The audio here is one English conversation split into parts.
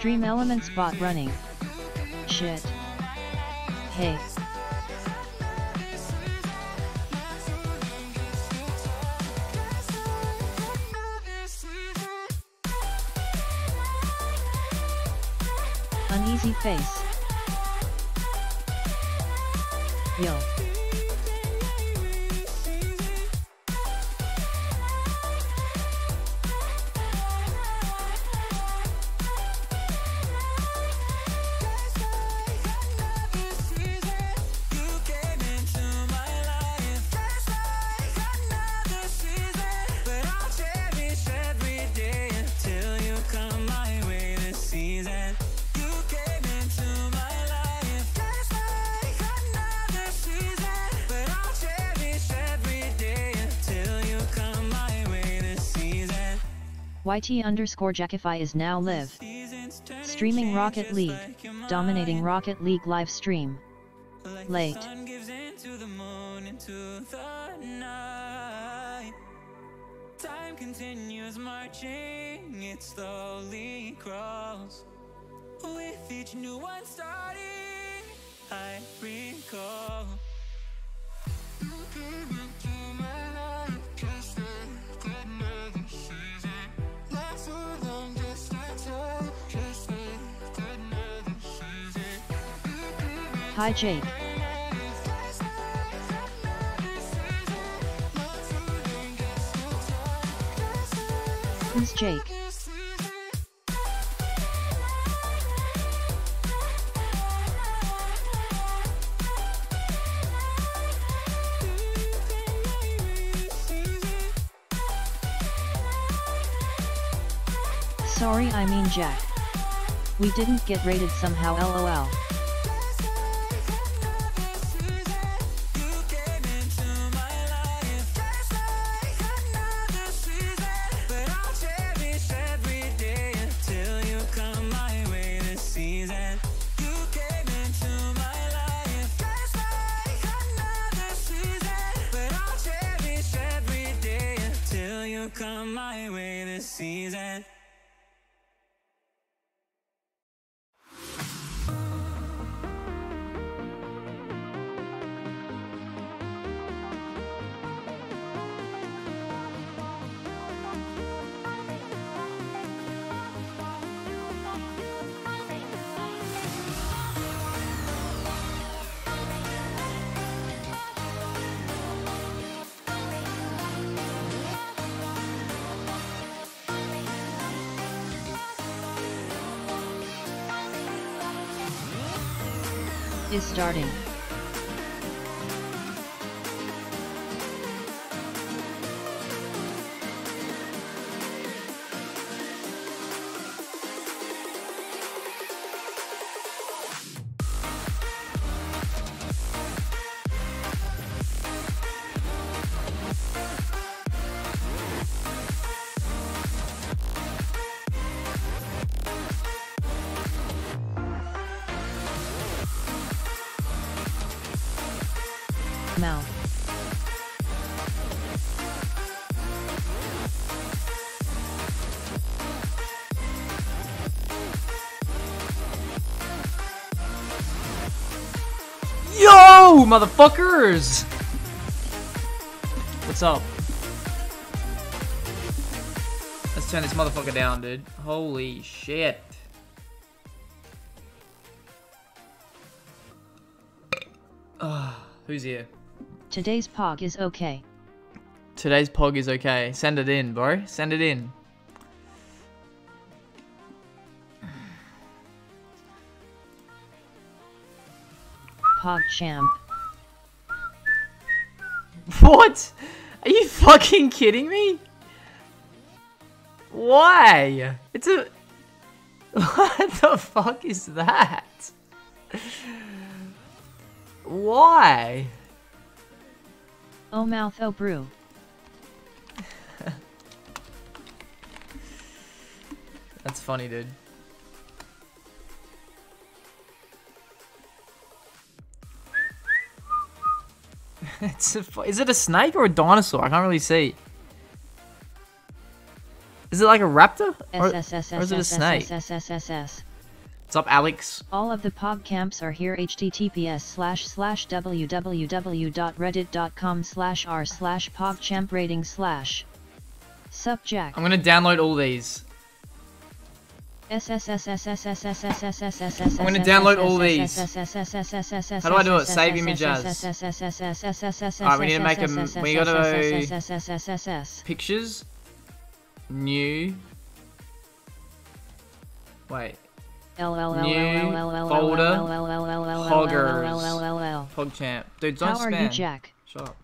Stream Elements bot running. Shit. Hey. Uneasy face. Yo. YT underscore Jackify is now live. Streaming Rocket League. Dominating Rocket League live stream. Late. Hi Jake. Who's Jake? Sorry I mean Jack. We didn't get rated somehow lol. Is motherfuckers! What's up? Let's turn this motherfucker down, dude. Holy shit. Ah, who's here? Today's pog is okay. Today's pog is okay. Send it in, bro. Send it in. Pog champ. What? Are you fucking kidding me? Why? It's a What the fuck is that? Why? Oh mouth oh brew. That's funny, dude. it's a, is it a snake or a dinosaur? I can't really see. Is it like a raptor? Or, or is it a snake? What's up, Alex? All of the PogChamps are here. https slash slash www.reddit.com slash r slash pogchamp rating slash. Sup, Jack. I'm gonna download all these. I'm I'm gonna download all these. How do I do it? Save image as. Alright, we need to make 'em- we gotta- Pictures. New. Wait. New Folder. Pogger. Pogchamp. Dude, don't How are spam. you, Jack? Shut up.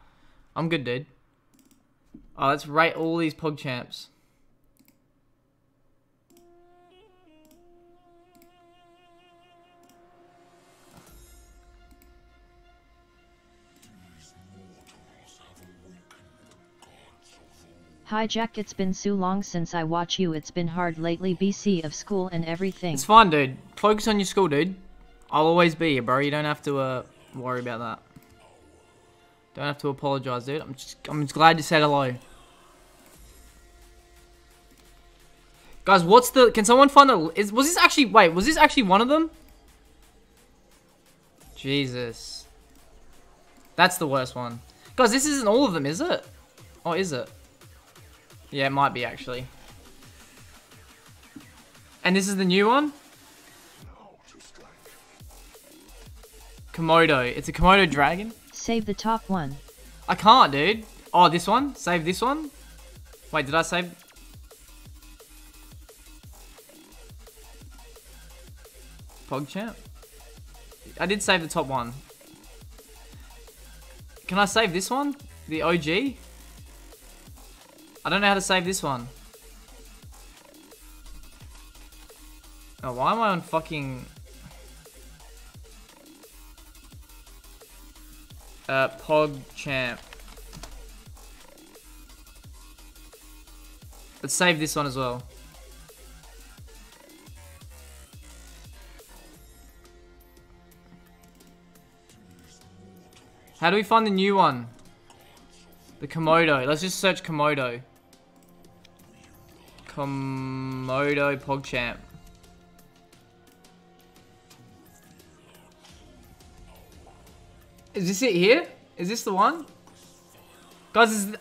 I'm good, dude. Oh, let's rate all these PogChamps. Hi Jack, it's been so long since I watch you. It's been hard lately, BC of school and everything. It's fine, dude. Focus on your school, dude. I'll always be here, bro. You don't have to uh, worry about that. Don't have to apologize, dude. I'm just, I'm just glad you said hello. Guys, what's the? Can someone find the? Is was this actually? Wait, was this actually one of them? Jesus. That's the worst one. Guys, this isn't all of them, is it? Or is it? Yeah, it might be actually. And this is the new one? Komodo. It's a Komodo dragon. Save the top one. I can't, dude. Oh, this one? Save this one? Wait, did I save? PogChamp? I did save the top one. Can I save this one? The OG? I don't know how to save this one. Oh, why am I on fucking... Uh, PogChamp. Let's save this one as well. How do we find the new one? The Komodo. Let's just search Komodo. Komodo PogChamp. Is this it here? Is this the one? Guys, is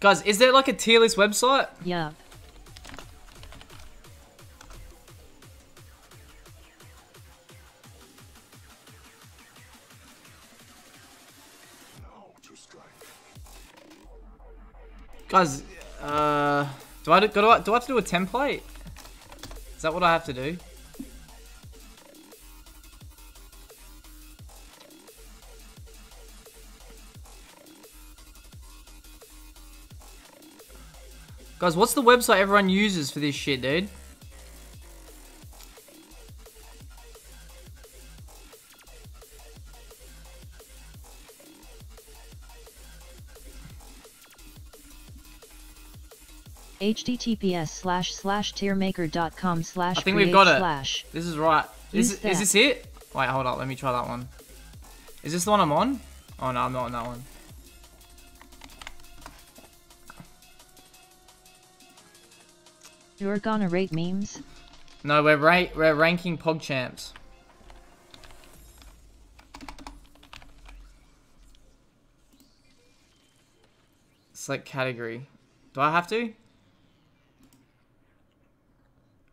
Guys, is there like a tier list website? Yeah. Guys, uh, do I do, do I do I have to do a template? Is that what I have to do? Guys, what's the website everyone uses for this shit, dude? Https slash slash tiermaker.com slash I think we've got it. slash. This is right. Is, is this it? Wait, hold up. Let me try that one. Is this the one I'm on? Oh no, I'm not on that one. You're gonna rate memes? No, we're ra we're ranking PogChamps. Select category. Do I have to?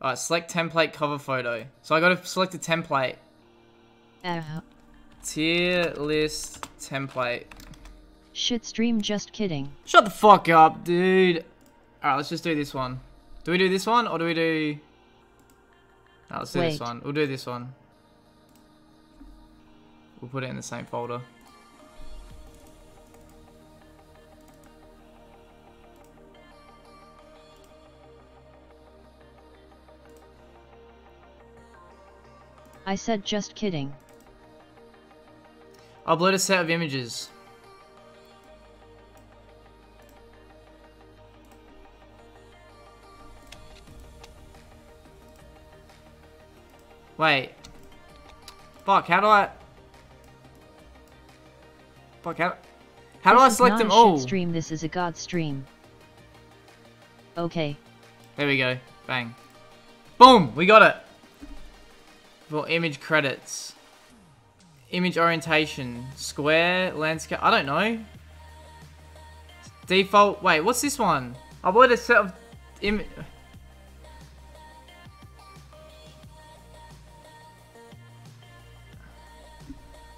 Alright, select template cover photo. So I gotta select a template. Uh, Tier list template. shit stream just kidding. Shut the fuck up, dude. Alright, let's just do this one. Do we do this one or do we do... No, let's do this one. We'll do this one. We'll put it in the same folder. I said just kidding. I'll upload a set of images. Wait. Fuck, how do I... Fuck, how... How do I This select them all? stream, this is a god stream. Okay. There we go. Bang. Boom! We got it! For image credits. Image orientation. Square, landscape. I don't know. Default. Wait, what's this one? I Upload a set of image.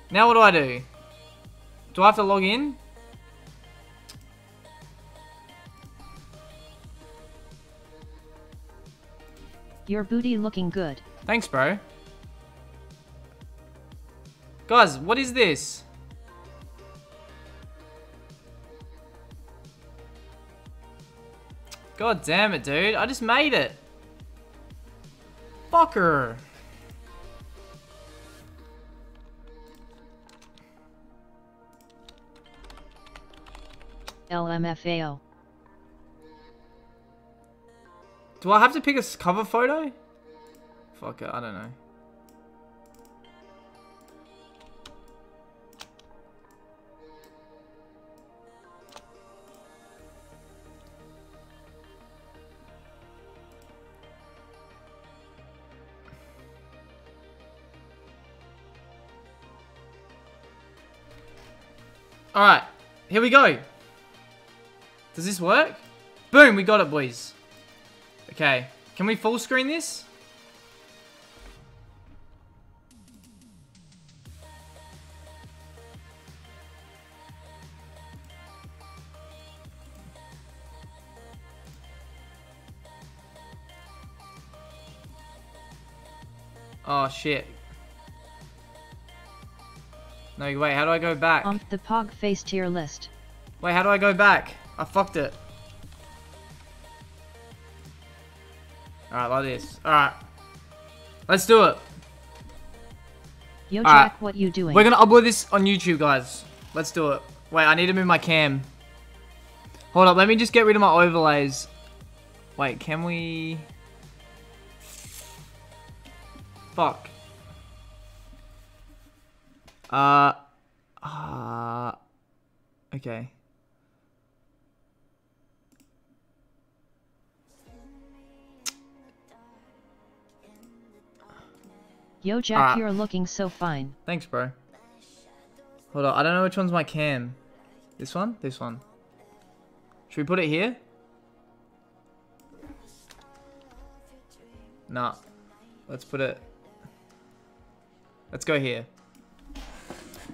Now what do I do? Do I have to log in? Your booty looking good. Thanks, bro. Guys, what is this? God damn it, dude. I just made it. Fucker. LMFAO. Do I have to pick a cover photo? Fuck it, I don't know. Alright, here we go. Does this work? Boom, we got it, boys. Okay. Can we full screen this? Oh shit. No, wait, how do I go back? Um, the Pog face tier list. Wait, how do I go back? I fucked it. Alright, like this. Alright. Let's do it. Yo Alright. Jack, what you doing? We're gonna upload this on YouTube, guys. Let's do it. Wait, I need to move my cam. Hold up, let me just get rid of my overlays. Wait, can we... Fuck. Uh... Uh... Okay. Yo Jack, Alright. you're looking so fine. Thanks, bro. Hold on, I don't know which one's my cam. This one? This one. Should we put it here? Nah. Let's put it... Let's go here.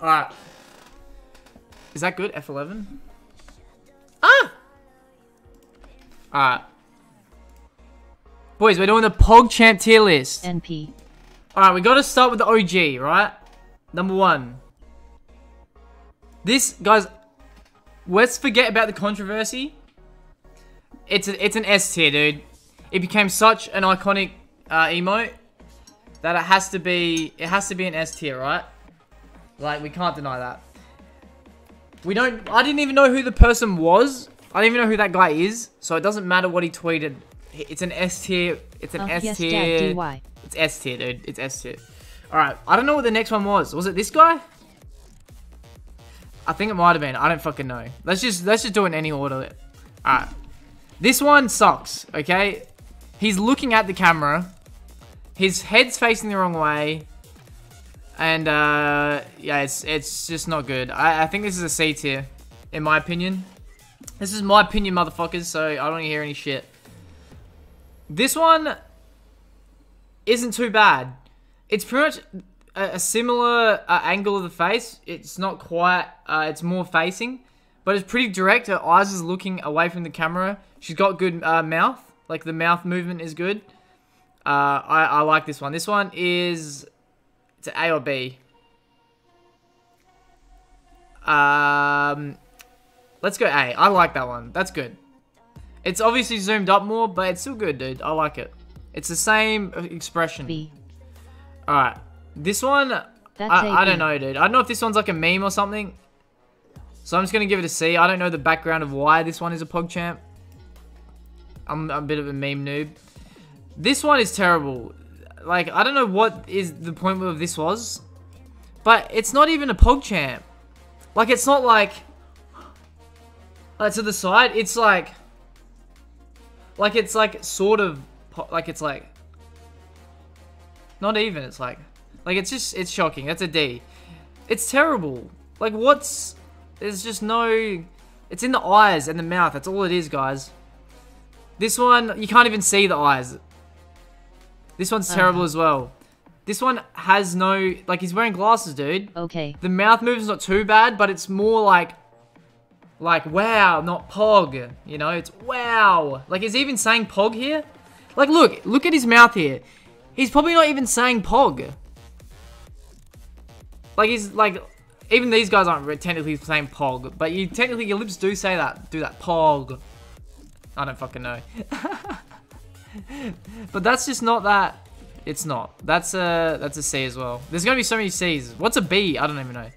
Alright. Is that good? F11? Ah! Alright. Boys, we're doing the PogChamp tier list. NP. Alright, we gotta start with the OG, right? Number one. This, guys, let's forget about the controversy. It's a, it's an S tier, dude. It became such an iconic uh, emote that it has to be, it has to be an S tier, right? Like, we can't deny that. We don't, I didn't even know who the person was. I didn't even know who that guy is. So it doesn't matter what he tweeted. It's an S tier. It's an Uh, S yes, tier. Dad, It's S tier, dude. It's S tier. Alright, I don't know what the next one was. Was it this guy? I think it might have been. I don't fucking know. Let's just let's just do it in any order. Alright. This one sucks, okay? He's looking at the camera. His head's facing the wrong way. And uh yeah, it's it's just not good. I, I think this is a C tier, in my opinion. This is my opinion, motherfuckers, so I don't hear any shit. This one isn't too bad. It's pretty much a, a similar uh, angle of the face. It's not quite. Uh, it's more facing, but it's pretty direct. Her eyes is looking away from the camera. She's got good uh, mouth. Like the mouth movement is good. Uh, I, I like this one. This one is it's A or B. Um, let's go A. I like that one. That's good. It's obviously zoomed up more, but it's still good, dude. I like it. It's the same expression. B. Alright. This one, That's I, I don't know, dude. I don't know if this one's like a meme or something. So I'm just gonna give it a C. I don't know the background of why this one is a PogChamp. I'm, I'm a bit of a meme noob. This one is terrible. Like, I don't know what is the point of this was. But it's not even a PogChamp. Like, it's not like... Like, to the side, it's like... Like, it's like, sort of... Like, it's like... Not even, it's like... Like, it's just, it's shocking. That's a D. It's terrible. Like, what's... There's just no... It's in the eyes and the mouth. That's all it is, guys. This one, you can't even see the eyes. This one's terrible Uh-huh. as well. This one has no... Like, he's wearing glasses, dude. Okay. The mouth movement's not too bad, but it's more like... Like, wow, not pog. You know, it's wow. Like, is he even saying pog here? Like, look. Look at his mouth here. He's probably not even saying pog. Like, he's, like... Even these guys aren't re- technically saying pog, but you technically, your lips do say that. Do that. Pog. I don't fucking know. but that's just not that... It's not. That's a that's a C as well. There's gonna be so many C's. What's a B? I don't even know.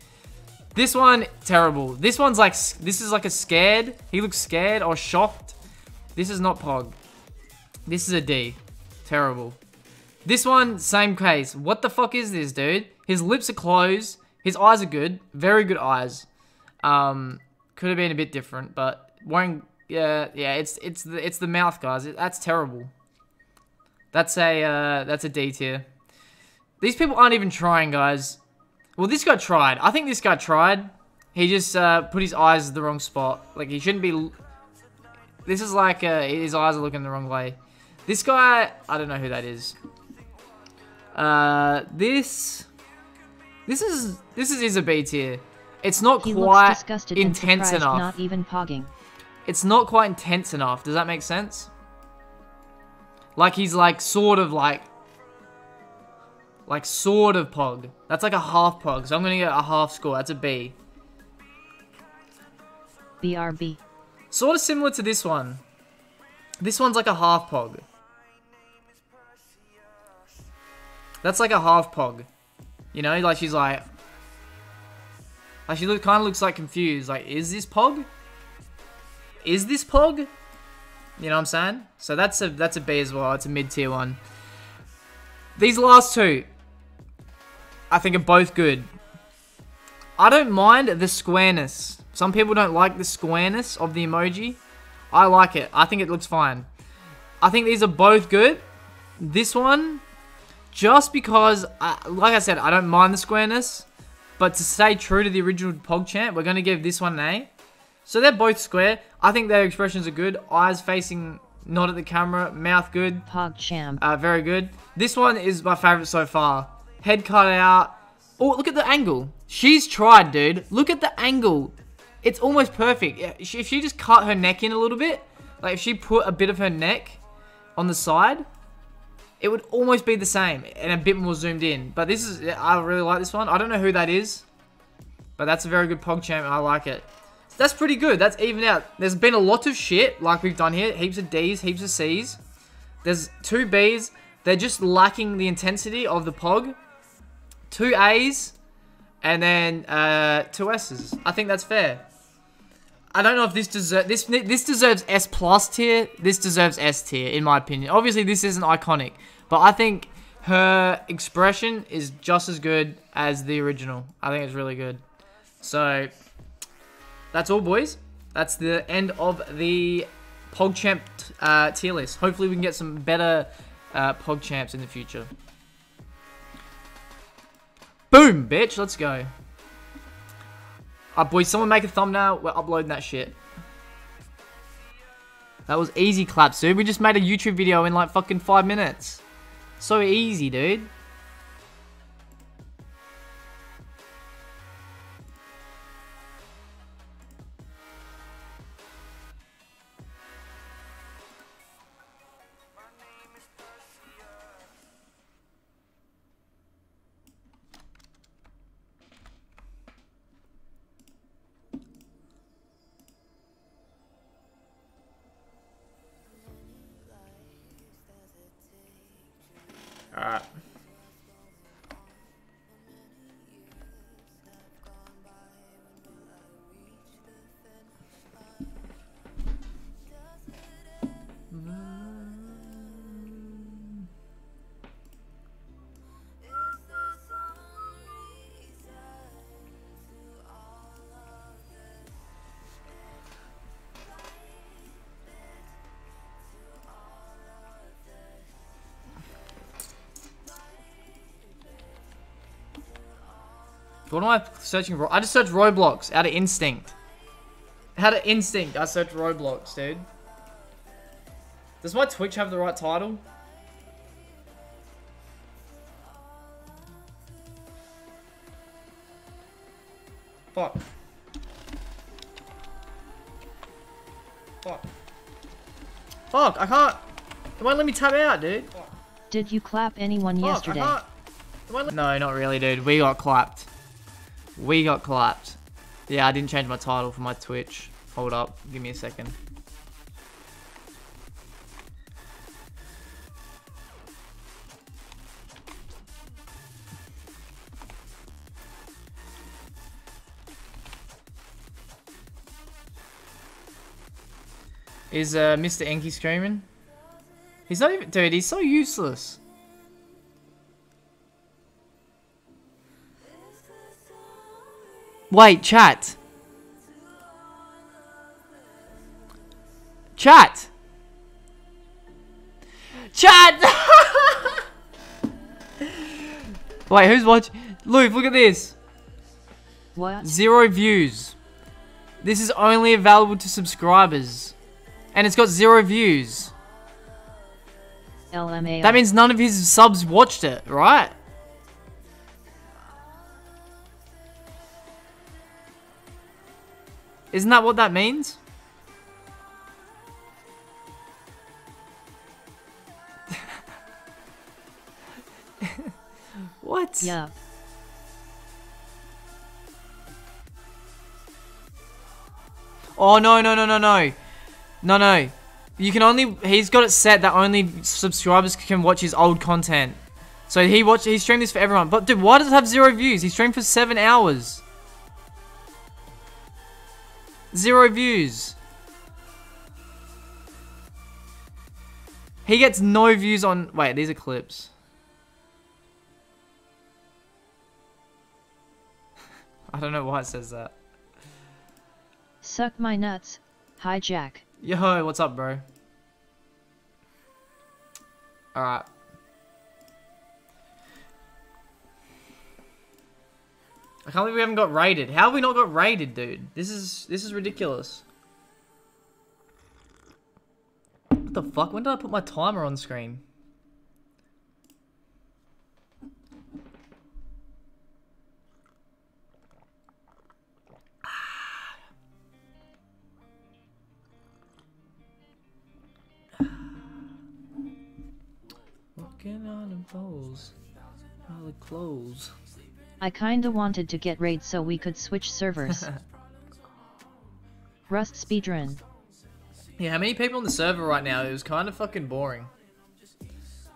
This one terrible. This one's like this is like a scared. He looks scared or shocked. This is not Pog. This is a D. Terrible. This one same case. What the fuck is this, dude? His lips are closed. His eyes are good. Very good eyes. Um, could have been a bit different, but wearing yeah yeah it's it's the it's the mouth guys. It, that's terrible. That's a uh, that's a D tier. These people aren't even trying, guys. Well, this guy tried. I think this guy tried. He just uh, put his eyes in the wrong spot. Like he shouldn't be. This is like uh, his eyes are looking the wrong way. This guy, I don't know who that is. Uh, this, this is this is, is a B tier. It's not He quite intense enough. not even pogging. It's not quite intense enough. Does that make sense? Like he's like sort of like like sort of pog. That's like a half pog. So I'm gonna get a half score. That's a B. BRB. Sort of similar to this one. This one's like a half pog. That's like a half pog. You know, like she's like like she look, kind of looks like confused. Like, is this pog? Is this pog? You know what I'm saying? So that's a that's a B as well. It's a mid tier one. These last two, I think, are both good. I don't mind the squareness. Some people don't like the squareness of the emoji. I like it. I think it looks fine. I think these are both good. This one, just because, I, like I said, I don't mind the squareness. But to stay true to the original PogChamp, we're going to give this one an A. So they're both square. I think their expressions are good. Eyes facing not at the camera. Mouth good. PogChamp. Uh, very good. This one is my favorite so far. Head cut out. Oh, look at the angle. She's tried, dude. Look at the angle. It's almost perfect. If she just cut her neck in a little bit, like if she put a bit of her neck on the side, it would almost be the same and a bit more zoomed in. But this is, I really like this one. I don't know who that is, but that's a very good PogChamp I like it. That's pretty good. That's even out. There's been a lot of shit like we've done here. Heaps of D's, heaps of C's. There's two B's. They're just lacking the intensity of the Pog. Two A's. And then uh, two S's. I think that's fair. I don't know if this deserves this. This deserves S plus tier. This deserves S tier, in my opinion. Obviously, this isn't iconic, but I think her expression is just as good as the original. I think it's really good. So that's all, boys. That's the end of the PogChamp uh, tier list. Hopefully, we can get some better uh, PogChamps in the future. Boom, bitch. Let's go. Uh, boys, someone make a thumbnail. We're uploading that shit. That was easy claps, dude. We just made a YouTube video in like fucking five minutes. So easy, dude. Alright. What am I searching for? I just searched Roblox out of instinct. Out of instinct, I searched Roblox, dude. Does my Twitch have the right title? Fuck. Fuck. Fuck, I can't. It won't let me tap out, dude. Did you clap anyone Fuck, I yesterday? can't. It won't let- No, not really, dude. We got clapped. We got clapped. Yeah, I didn't change my title for my Twitch. Hold up. Give me a second. Is uh, Mr. Enki screaming? He's not even- dude, he's so useless. Wait, chat. Chat. Chat. Wait, who's watching? Luke, look at this. What? Zero views. This is only available to subscribers. And it's got zero views. LMAO. That means none of his subs watched it, right? Isn't that what that means? what? Yeah. Oh no no no no no, no no. You can only he's got it set that only subscribers can watch his old content. So he watch he streamed this for everyone. But dude, why does it have zero views? He streamed for seven hours. Zero views. He gets no views on. Wait, these are clips. I don't know why it says that. Suck my nuts. Hi Jack. Yo, what's up, bro? Alright. I can't believe we haven't got raided. How have we not got raided, dude? This is this is ridiculous. What the fuck? When did I put my timer on screen? Walking on the poles. All the clothes. I kinda wanted to get raid so we could switch servers. Rust speedrun. Yeah, how many people on the server right now? It was kind of fucking boring.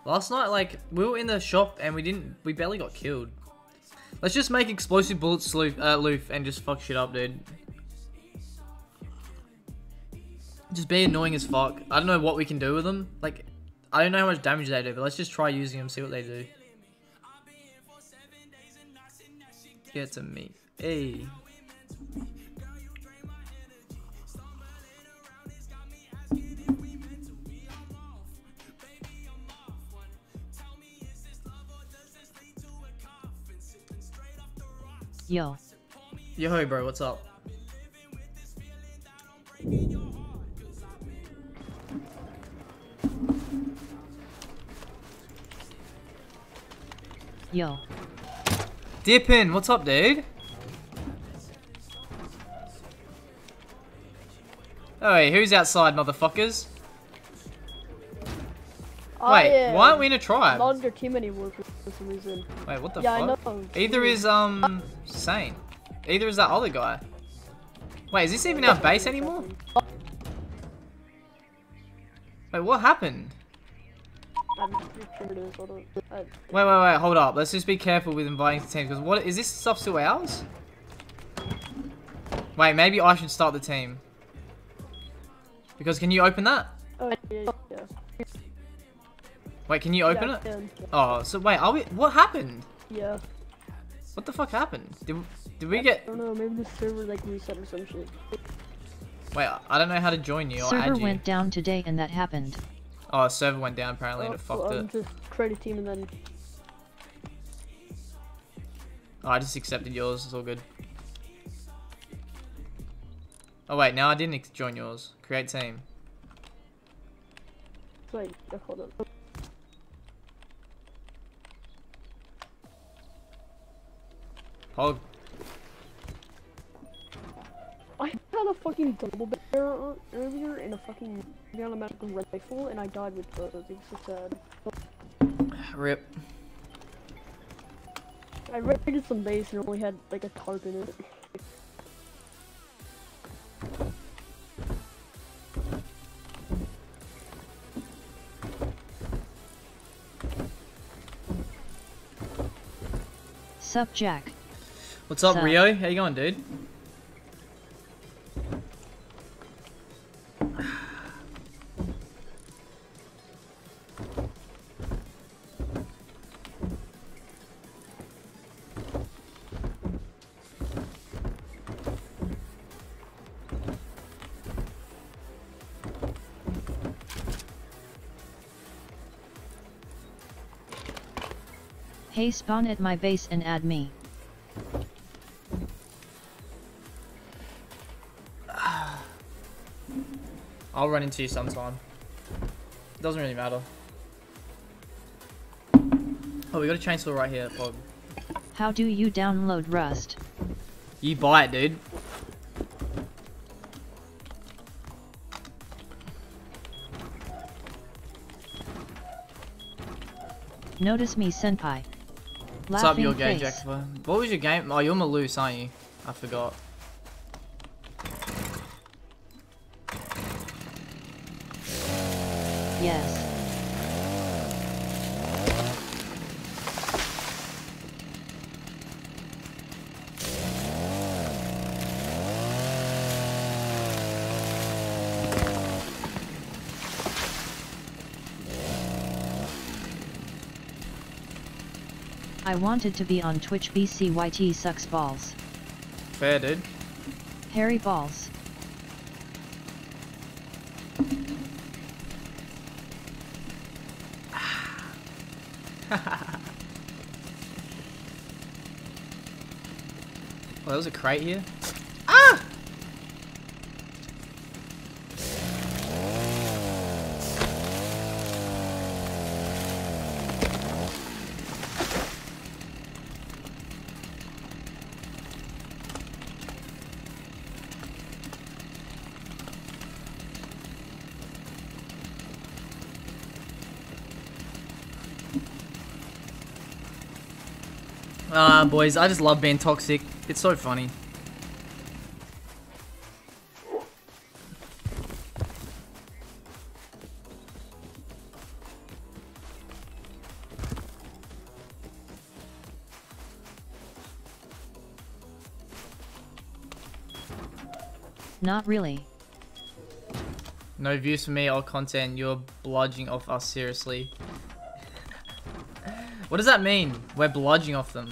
Last night, like, we were in the shop and we didn't, we barely got killed. Let's just make explosive bullets loof, uh, loof and just fuck shit up, dude. Just be annoying as fuck. I don't know what we can do with them. Like, I don't know how much damage they do, but let's just try using them, see what they do. Get to me. Hey. Yo. Yo, bro, what's up? Yo. Dippin', what's up, dude? Hey, who's outside, motherfuckers? Wait, I, uh, why aren't we in a tribe? Not your team anymore for some reason. Wait, what the yeah, I fuck? know. Either is, um, Saint. Either is that other guy. Wait, is this even our base anymore? Wait, what happened? I'm sure it is. Hold on. I, Wait, wait, wait, hold up. Let's just be careful with inviting to teams, because what, is this stuff still ours? Wait, maybe I should start the team. Because can you open that? oh, yeah, yeah. Wait, can you open yeah, it? can. Oh, so wait, are we, what happened? Yeah. What the fuck happened? Did, did we get, I don't know. Maybe the server like reset or some shit. wait, I don't know how to join you or Server add you. went down today and that happened. Oh, server went down apparently and Oh, it fucked well, it. just create a team and then Oh, I just accepted yours. It's all good. Oh wait, now I didn't join yours. Create team. Wait, uh, hold on. Pog. I had a fucking double barrel earlier in a fucking automatic rifle, and I died with both. It's so sad. Rip. I raided some base and only had like a tarp in it. Sup Jack. What's up, Sup? Rio? How you going, dude? Hey spawn at my base and add me. I'll run into you sometime. Doesn't really matter. Oh, we got a chainsaw right here, Pog. How do you download Rust? You buy it, dude. Notice me senpai. What's up, your game, face. Jack? What was your game? Oh, you're Maloose, aren't you? I forgot. Yes. I wanted to be on Twitch BCYT sucks balls. Fair, dude. Hairy balls. Oh, there was a crate here. Ah, boys, I just love being toxic. It's so funny. Not really. No views for me or content. You're bludging off us seriously. what does that mean? We're bludging off them.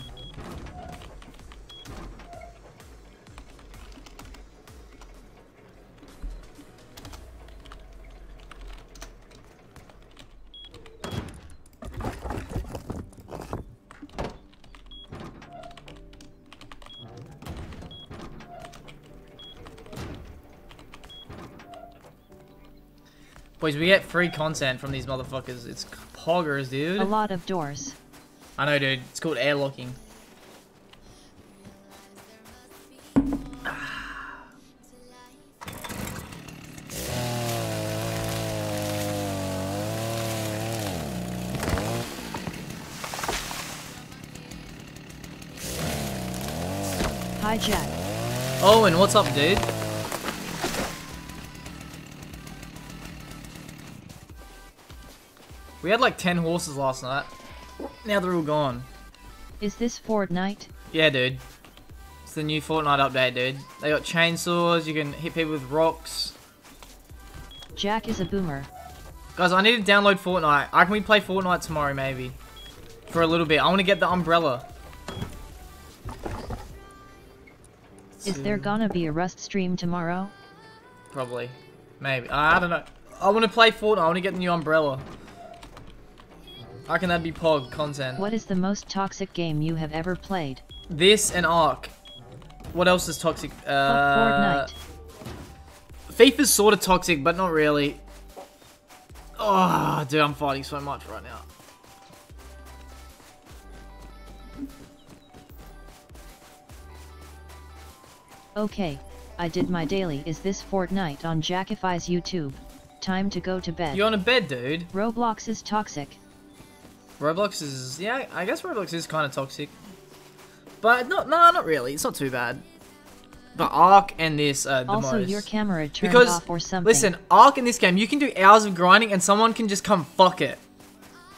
Boys, we get free content from these motherfuckers. It's poggers, dude. A lot of doors. I know, dude. It's called airlocking. Hi Jack. Owen, what's up, dude? We had like 10 horses last night. Now they're all gone. Is this Fortnite? Yeah, dude. It's the new Fortnite update, dude. They got chainsaws, you can hit people with rocks. Jack is a boomer. Guys, I need to download Fortnite. I can we play Fortnite tomorrow, maybe? For a little bit. I want to get the umbrella. Is there gonna be a Rust stream tomorrow? Probably. Maybe. I don't know. I want to play Fortnite. I want to get the new umbrella. I reckon that'd be POG content. What is the most toxic game you have ever played? This and Ark. What else is toxic? Oh, Uh, Fortnite. FIFA's sort of toxic, but not really. Oh, dude, I'm fighting so much right now. Okay, I did my daily. Is this Fortnite on Jackify's YouTube? Time to go to bed. You're on a bed, dude. Roblox is toxic. Roblox is, yeah, I guess Roblox is kind of toxic. But not, no, not really. It's not too bad. But Ark and this are the also, most. your camera turned because off or something. listen, Ark in this game, you can do hours of grinding and someone can just come fuck it,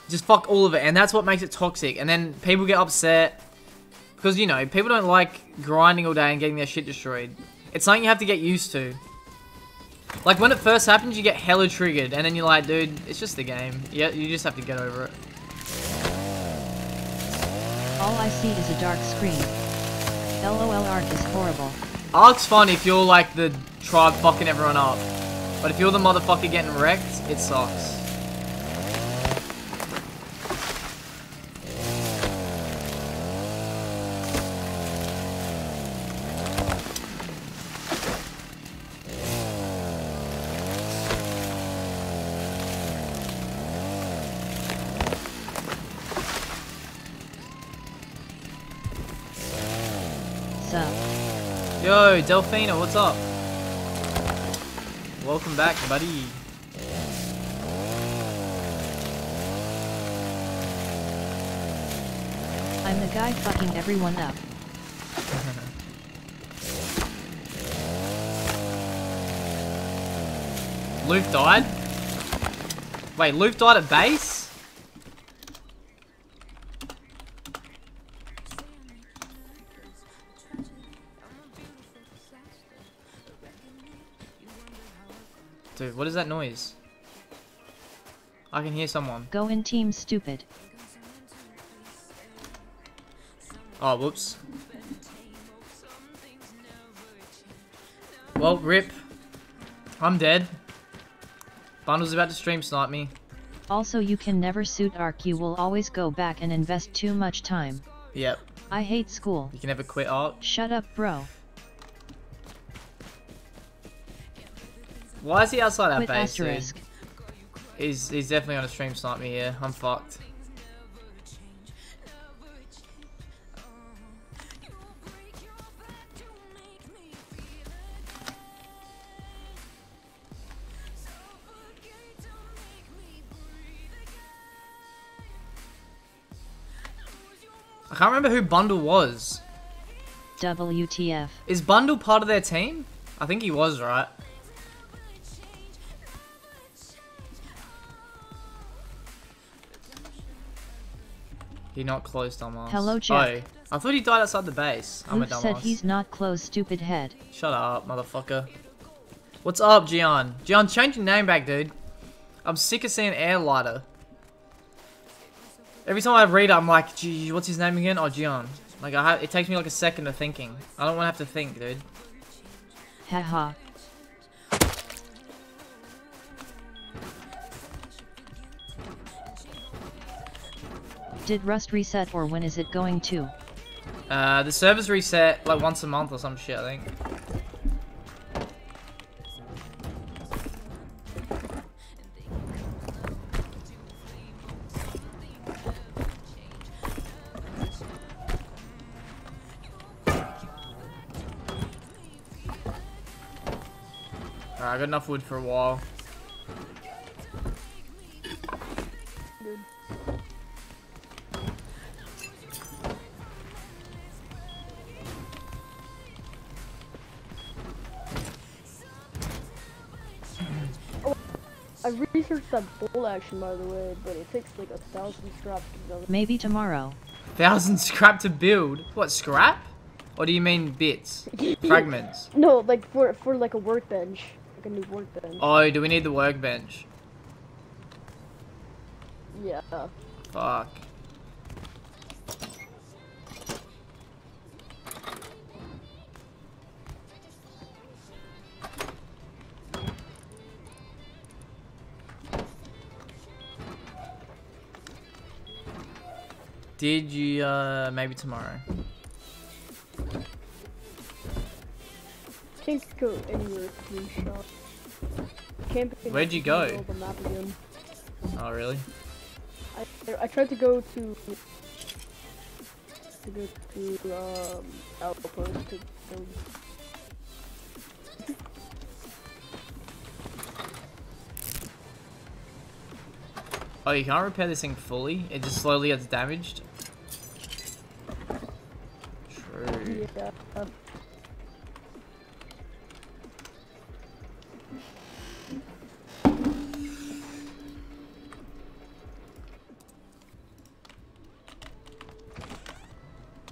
just fuck all of it, and that's what makes it toxic. And then people get upset because you know people don't like grinding all day and getting their shit destroyed. It's something you have to get used to. Like when it first happens, you get hella triggered, and then you're like, dude, it's just the game. Yeah, you just have to get over it. All I see is a dark screen. LOL Ark is horrible. Ark's fun if you're like the tribe fucking everyone up. But if you're the motherfucker getting wrecked, it sucks. Yo, Delphina, what's up? Welcome back, buddy. I'm the guy fucking everyone up. Luke died? Wait, Luke died at base? Dude, what is that noise? I can hear someone. Go in team stupid. Oh, whoops. Well, rip. I'm dead. Bundle's about to stream snipe me. Also you can never suit Ark you will always go back and invest too much time. Yep. I hate school. You can never quit Ark. Shut up bro. Why is he outside our base, dude? He's, he's definitely on a stream snipe me here. I'm fucked. I can't remember who Bundle was. WTF. Is Bundle part of their team? I think he was, right? He not close, dumbass. Hello, Jack. Oh, I thought he died outside the base. I'm a Luke said he's not close stupid head. Shut up, motherfucker. What's up, Gian? Gian, change your name back, dude. I'm sick of seeing Airlighter. Every time I read it, I'm like, gee, what's his name again? Oh, Gian. Like, I have, it takes me like a second of thinking. I don't want to have to think, dude. Haha. Did Rust reset or when is it going to? Uh, the servers reset like once a month or some shit, I think. I got enough wood for a while. Researched that bolt action by the way, but it takes like a thousand scraps to build. Maybe tomorrow. Thousand scrap to build. What, scrap? Or do you mean bits? Fragments? No, like for for like a workbench, like a new workbench. Oh, do we need the workbench? Yeah. Fuck. Did you, uh, maybe tomorrow. Please go anywhere. Where'd you go? Oh, really? I, I tried to go to... To go to, um, Outpost to... Oh, you can't repair this thing fully? It just slowly gets damaged? True. yeah.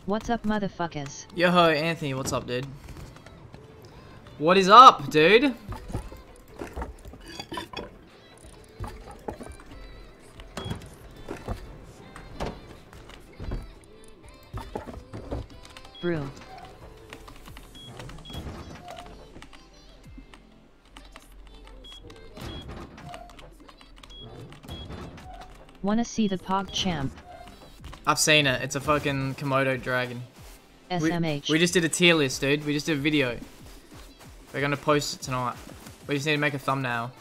What's up motherfuckers? Yo, Anthony, what's up, dude? What is up, dude? Wanna see the PogChamp? I've seen it. It's a fucking Komodo dragon. We, SMH. we just did a tier list, dude. We just did a video. We're gonna post it tonight. We just need to make a thumbnail.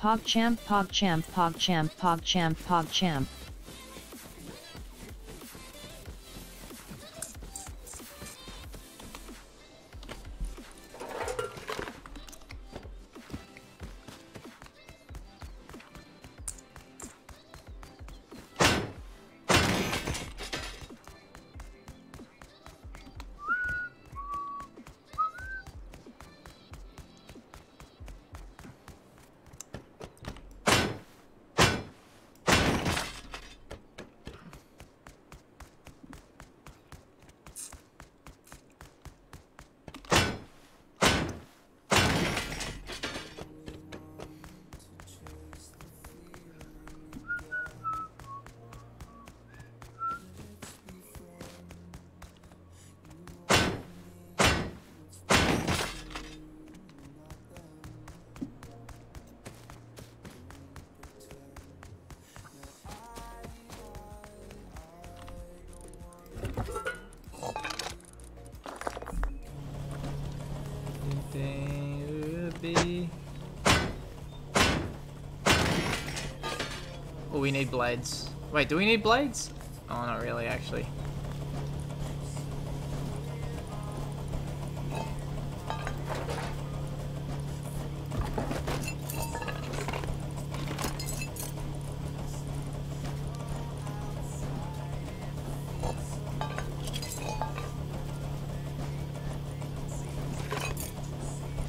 PogChamp, Pog Champ, Pog blades. Wait, do we need blades? Oh, not really, actually.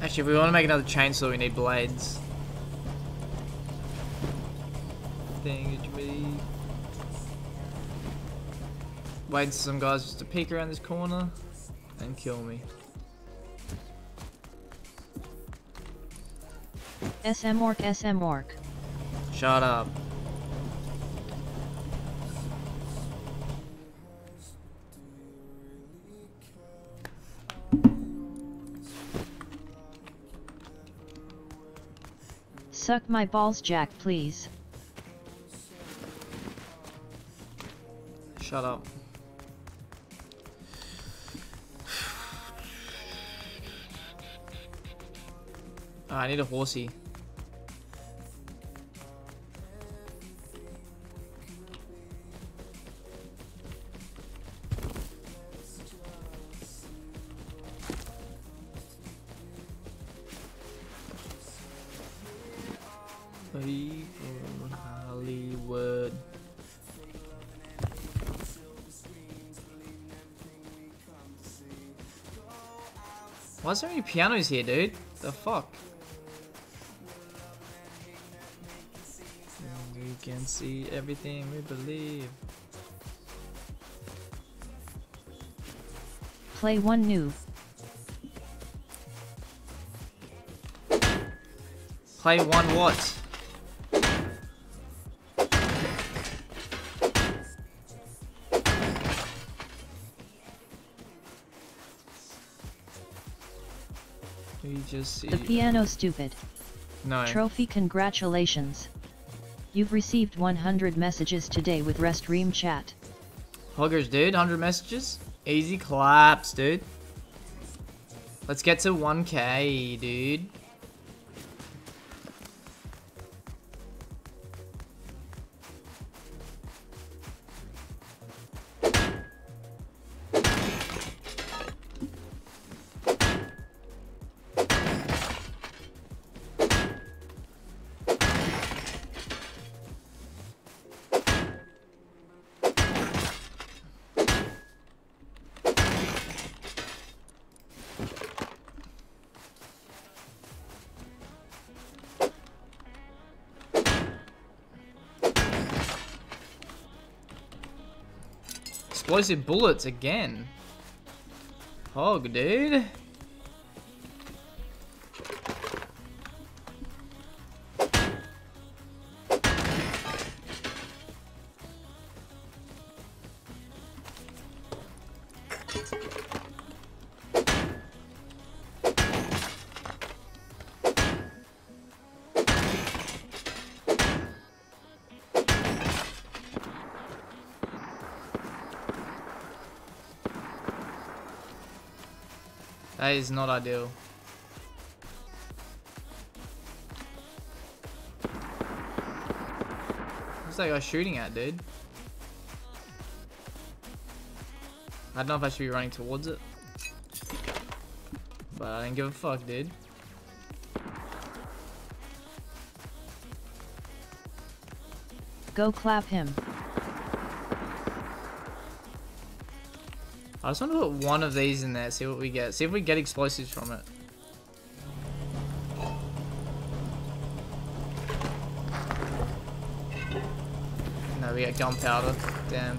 Actually, if we want to make another chainsaw, we need blades. Thing it be. Wait for some guys just to peek around this corner and kill me. SMOrc, SM Orc. Shut up. Suck my balls, Jack, please. Shut up. Ah, I need a horsey. Why is there any pianos here, dude? The fuck? We can see everything we believe. Play one new. Play one what? Just see. The piano stupid. No. Trophy congratulations. You've received 100 messages today with Restream chat. Poggers, dude. 100 messages. Easy claps, dude. Let's get to 1k, dude. Explosive bullets again. Hog, dude. That is not ideal. What's that guy shooting at, dude? I don't know if I should be running towards it. But I didn't give a fuck, dude. Go clap him. I just want to put one of these in there, see what we get. See if we get explosives from it. No, we get gunpowder. Damn.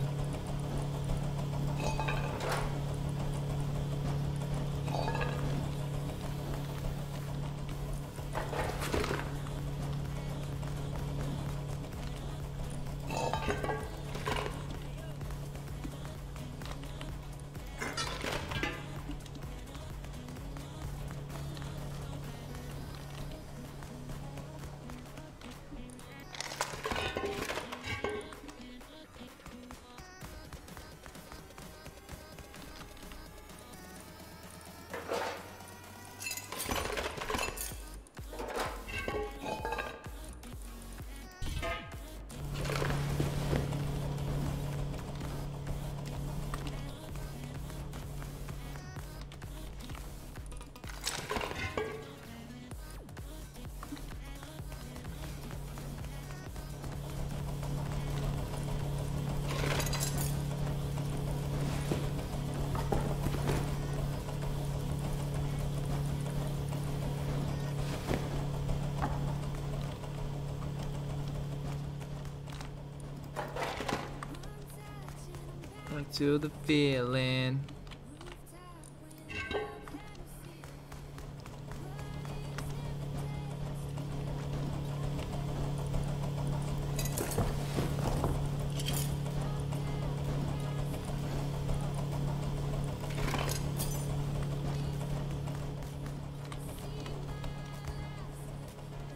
To the feeling.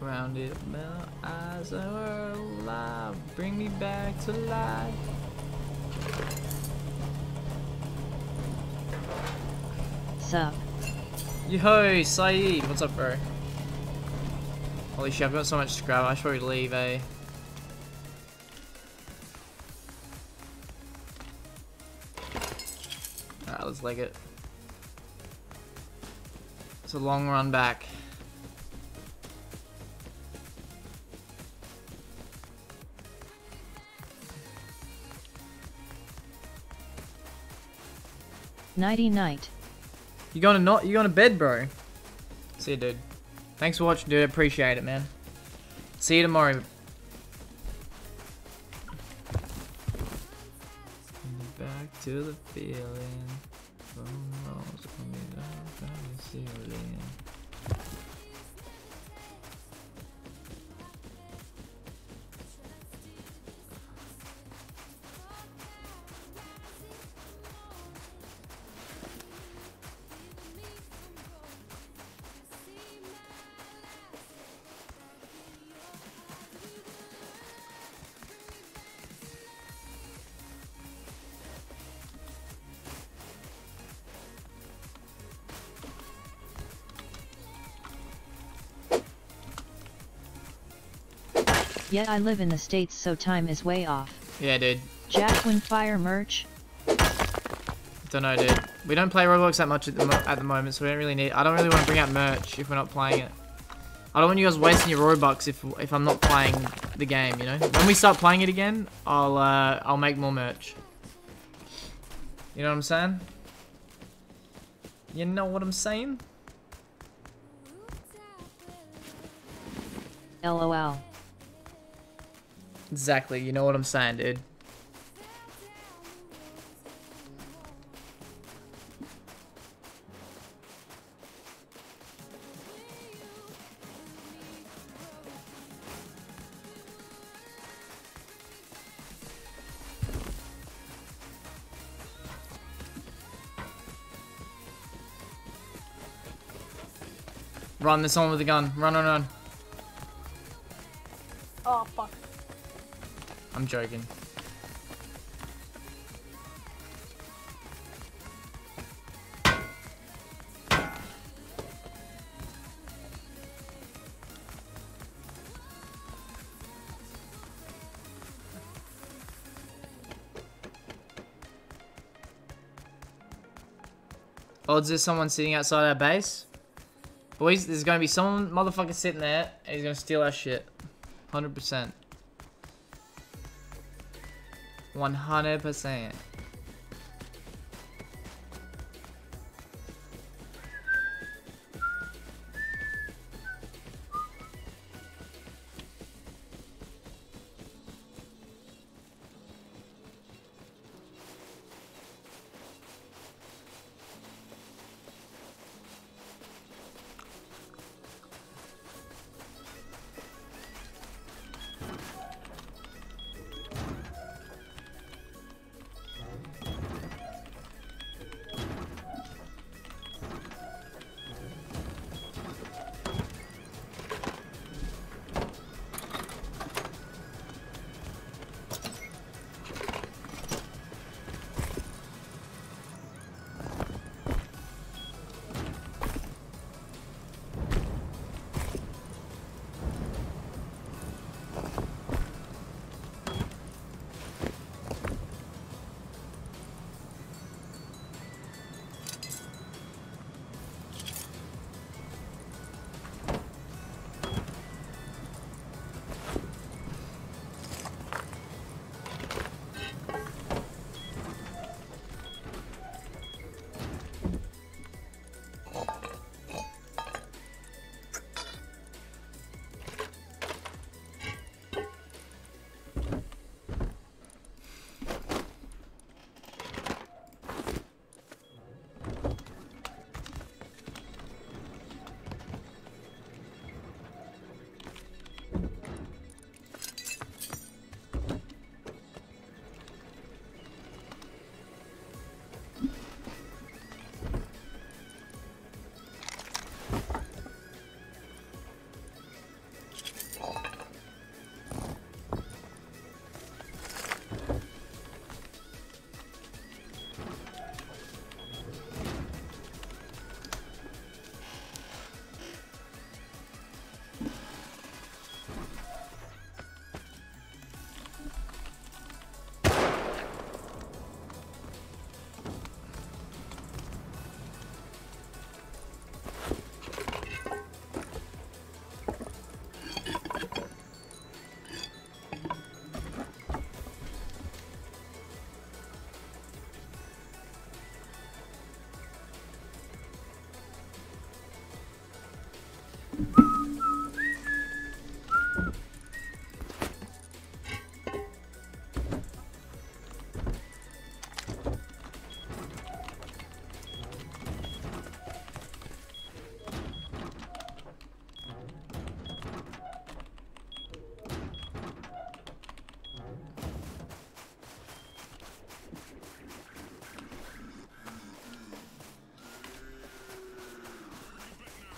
Rounded metal eyes are alive. Bring me back to life. Yo, Saeed, what's up, bro? Holy shit, I've got so much scrap. I should probably leave, eh? Alright, let's leg it. It's a long run back. Nighty night. You going to not? You going to bed, bro? See you, dude. Thanks for watching, dude. Appreciate it, man. See you tomorrow. Yet I live in the States so time is way off. Yeah, dude. Jacqueline Fire merch? Don't know, dude. We don't play Roblox that much at the, at the moment, so we don't really need... I don't really want to bring out merch if we're not playing it. I don't want you guys wasting your Robux if if I'm not playing the game, you know? When we start playing it again, I'll, uh, I'll make more merch. You know what I'm saying? You know what I'm saying? LOL. Exactly, you know what I'm saying, dude. Run, this someone with a gun. Run, run, run. I'm joking. Odds is someone sitting outside our base. Boys, there's gonna be some motherfucker sitting there and he's gonna steal our shit. 100%. 100%.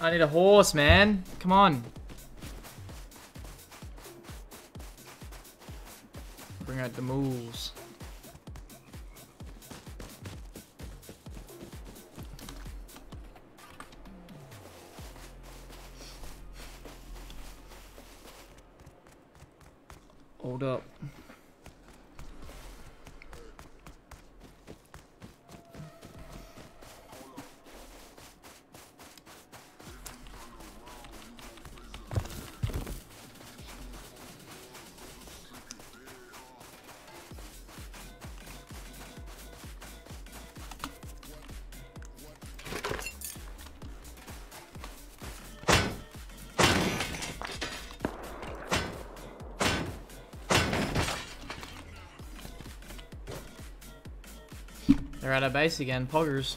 I need a horse, man. Come on. Bring out the moves. Hold up. They're at our base again, poggers.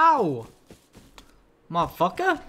Ow! Motherfucker!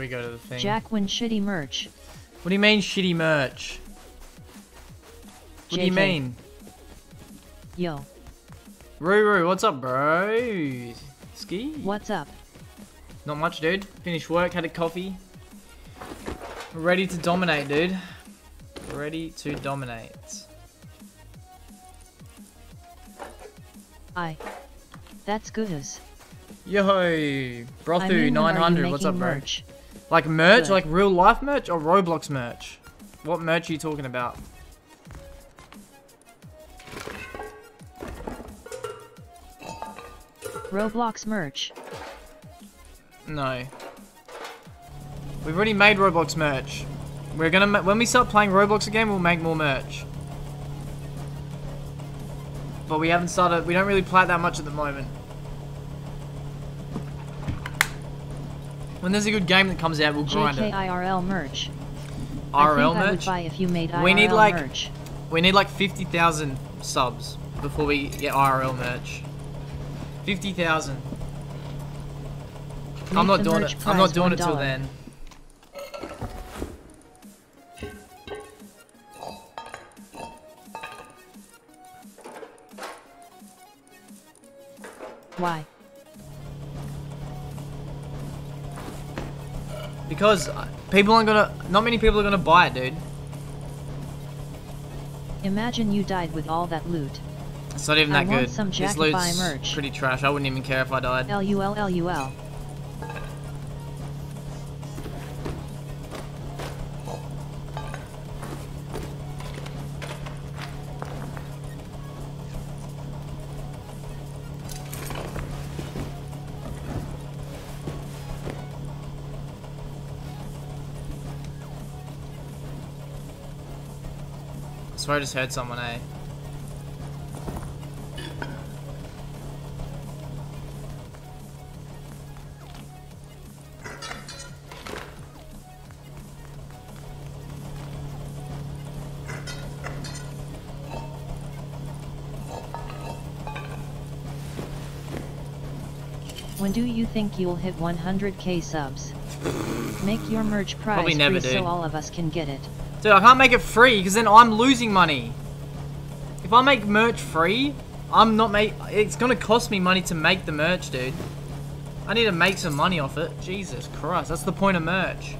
We go to the thing? Jack win shitty merch. What do you mean shitty merch? What do you mean? Yo, Ruru, what's up, bro? Ski? what's up? Not much, dude. Finished work, had a coffee. Ready to dominate, dude. Ready to dominate. I. That's good as. Yo, Brothu when are you 900. What's up, bro? merch? Like merch, Good. like real life merch or Roblox merch? What merch are you talking about? Roblox merch. No. We've already made Roblox merch. We're gonna when we start playing Roblox again, we'll make more merch. But we haven't started. We don't really play that much at the moment. When there's a good game that comes out, we'll grind it. JKIRL merch. I RL I merch. if you made IRL We need, like, merch. We need like 50,000 subs before we get IRL merch. 50,000. I'm not doing it. I'm not doing it till then. Because people aren't gonna, not many people are gonna buy it, dude. Imagine you died with all that loot. It's not even I that want good. some this loot's merch. pretty trash. I wouldn't even care if I died. LUL LUL. Swear I just heard someone, eh? When do you think you'll hit 100k subs? Make your merch Probably never, free dude. so all of us can get it. Dude, I can't make it free because then I'm losing money. If I make merch free, I'm not make. It's gonna cost me money to make the merch, dude. I need to make some money off it. Jesus Christ, that's the point of merch.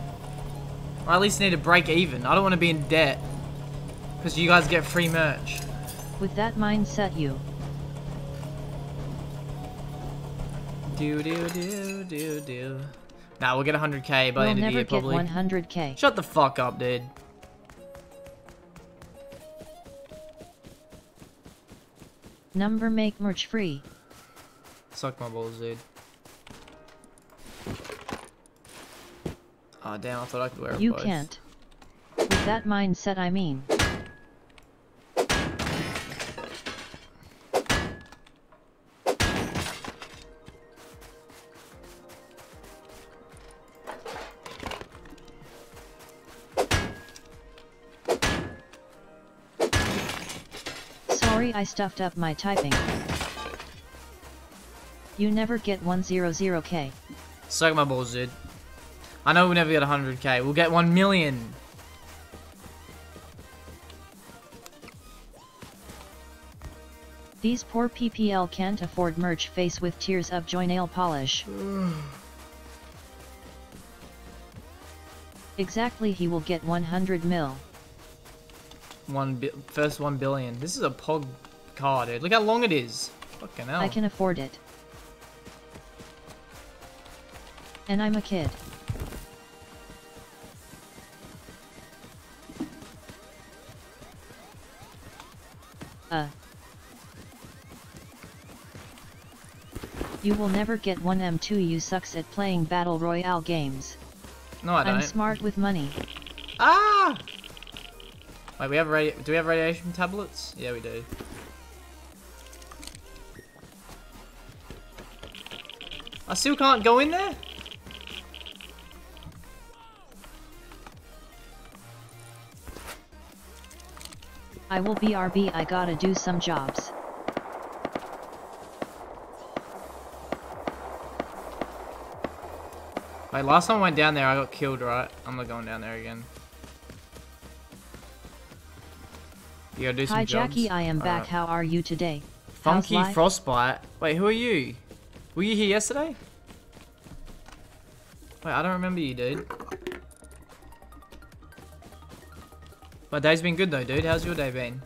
Or at least need to break even. I don't want to be in debt because you guys get free merch. With that mindset you. Do do do do do. Nah, we'll get 100k by the We'll end of the never year, get probably. 100k. Shut the fuck up, dude. Number make merch free. Suck my balls, dude. Oh damn, I thought I could wear You both. can't. With that mindset I mean. I stuffed up my typing. You never get 100k. Suck my balls, dude. I know we'll never get 100k. We'll get 1 million. These poor PPL can't afford merch face with tears of joy nail polish. exactly he will get 100 mil. One bi first 1 billion. This is a pog car, dude. Look how long it is. Fucking hell. I can afford it. And I'm a kid. Uh. You will never get 1M2 you sucks at playing battle royale games. No, I don't. I'm smart with money. ah! Wait, we have radi do we have radiation tablets? Yeah, we do. I still can't go in there? I will BRB I gotta do some jobs. Wait, last time I went down there, I got killed, right? I'm not going down there again. You gotta do some Hi jobs? Jackie, I am back. Alright. How are you today? Funky? Frostbite. Wait, who are you? Were you here yesterday? Wait, I don't remember you, dude. My day's been good though, dude. How's your day been?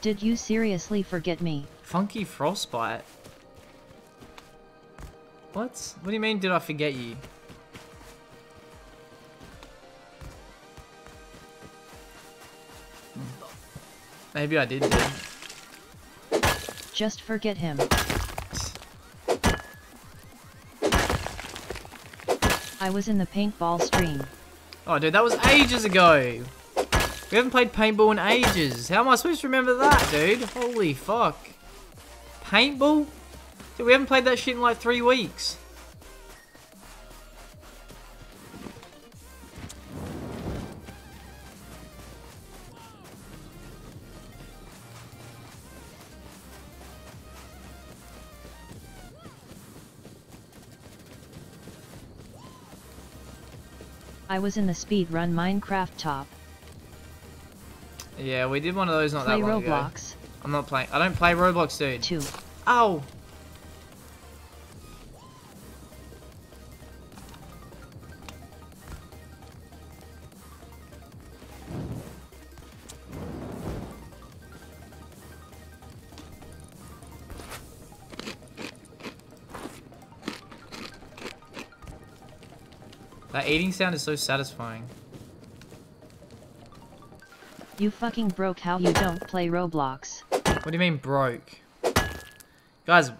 Did you seriously forget me? Funky Frostbite. What? What do you mean, did I forget you? Maybe I did, dude. Just forget him. I was in the paintball stream. Oh, dude, that was ages ago. We haven't played paintball in ages. How am I supposed to remember that, dude? Holy fuck. Paintball? Dude, we haven't played that shit in like three weeks. I was in the speedrun Minecraft top. Yeah, we did one of those not Play that long ago. I'm not playing. I don't play Roblox, dude. 2. Ow! That eating sound is so satisfying. You fucking broke how you don't play Roblox. What do you mean broke? Guys,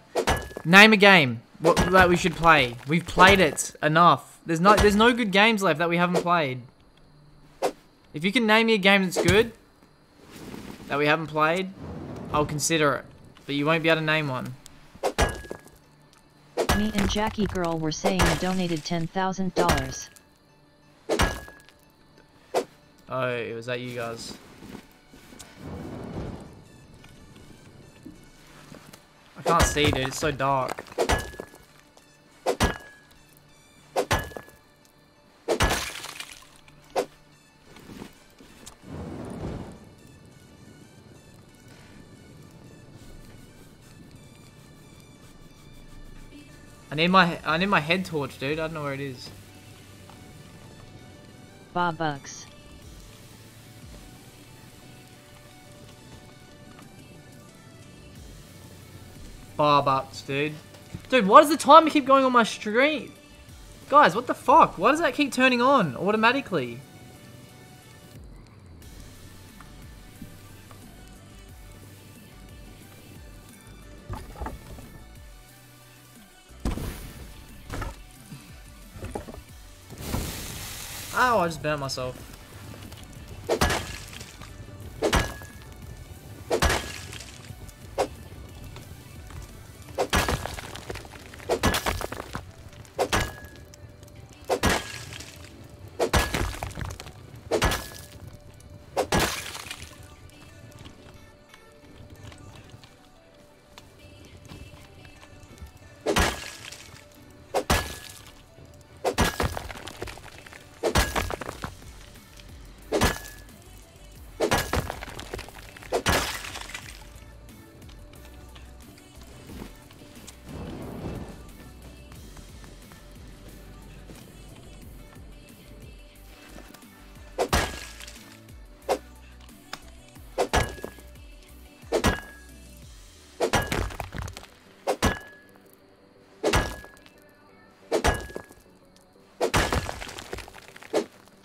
name a game what, that we should play. We've played it enough. There's no there's no good games left that we haven't played. If you can name me a game that's good that we haven't played, I'll consider it. But you won't be able to name one. Me and Jackie Girl were saying you donated $10,000. Oh, it was that you guys. Can't see, dude. It's so dark. I need my I need my head torch, dude. I don't know where it is. Bob Bucks. Bucks, dude. Dude, why does the timer keep going on my stream? Guys, what the fuck? Why does that keep turning on automatically? Oh, I just burnt myself.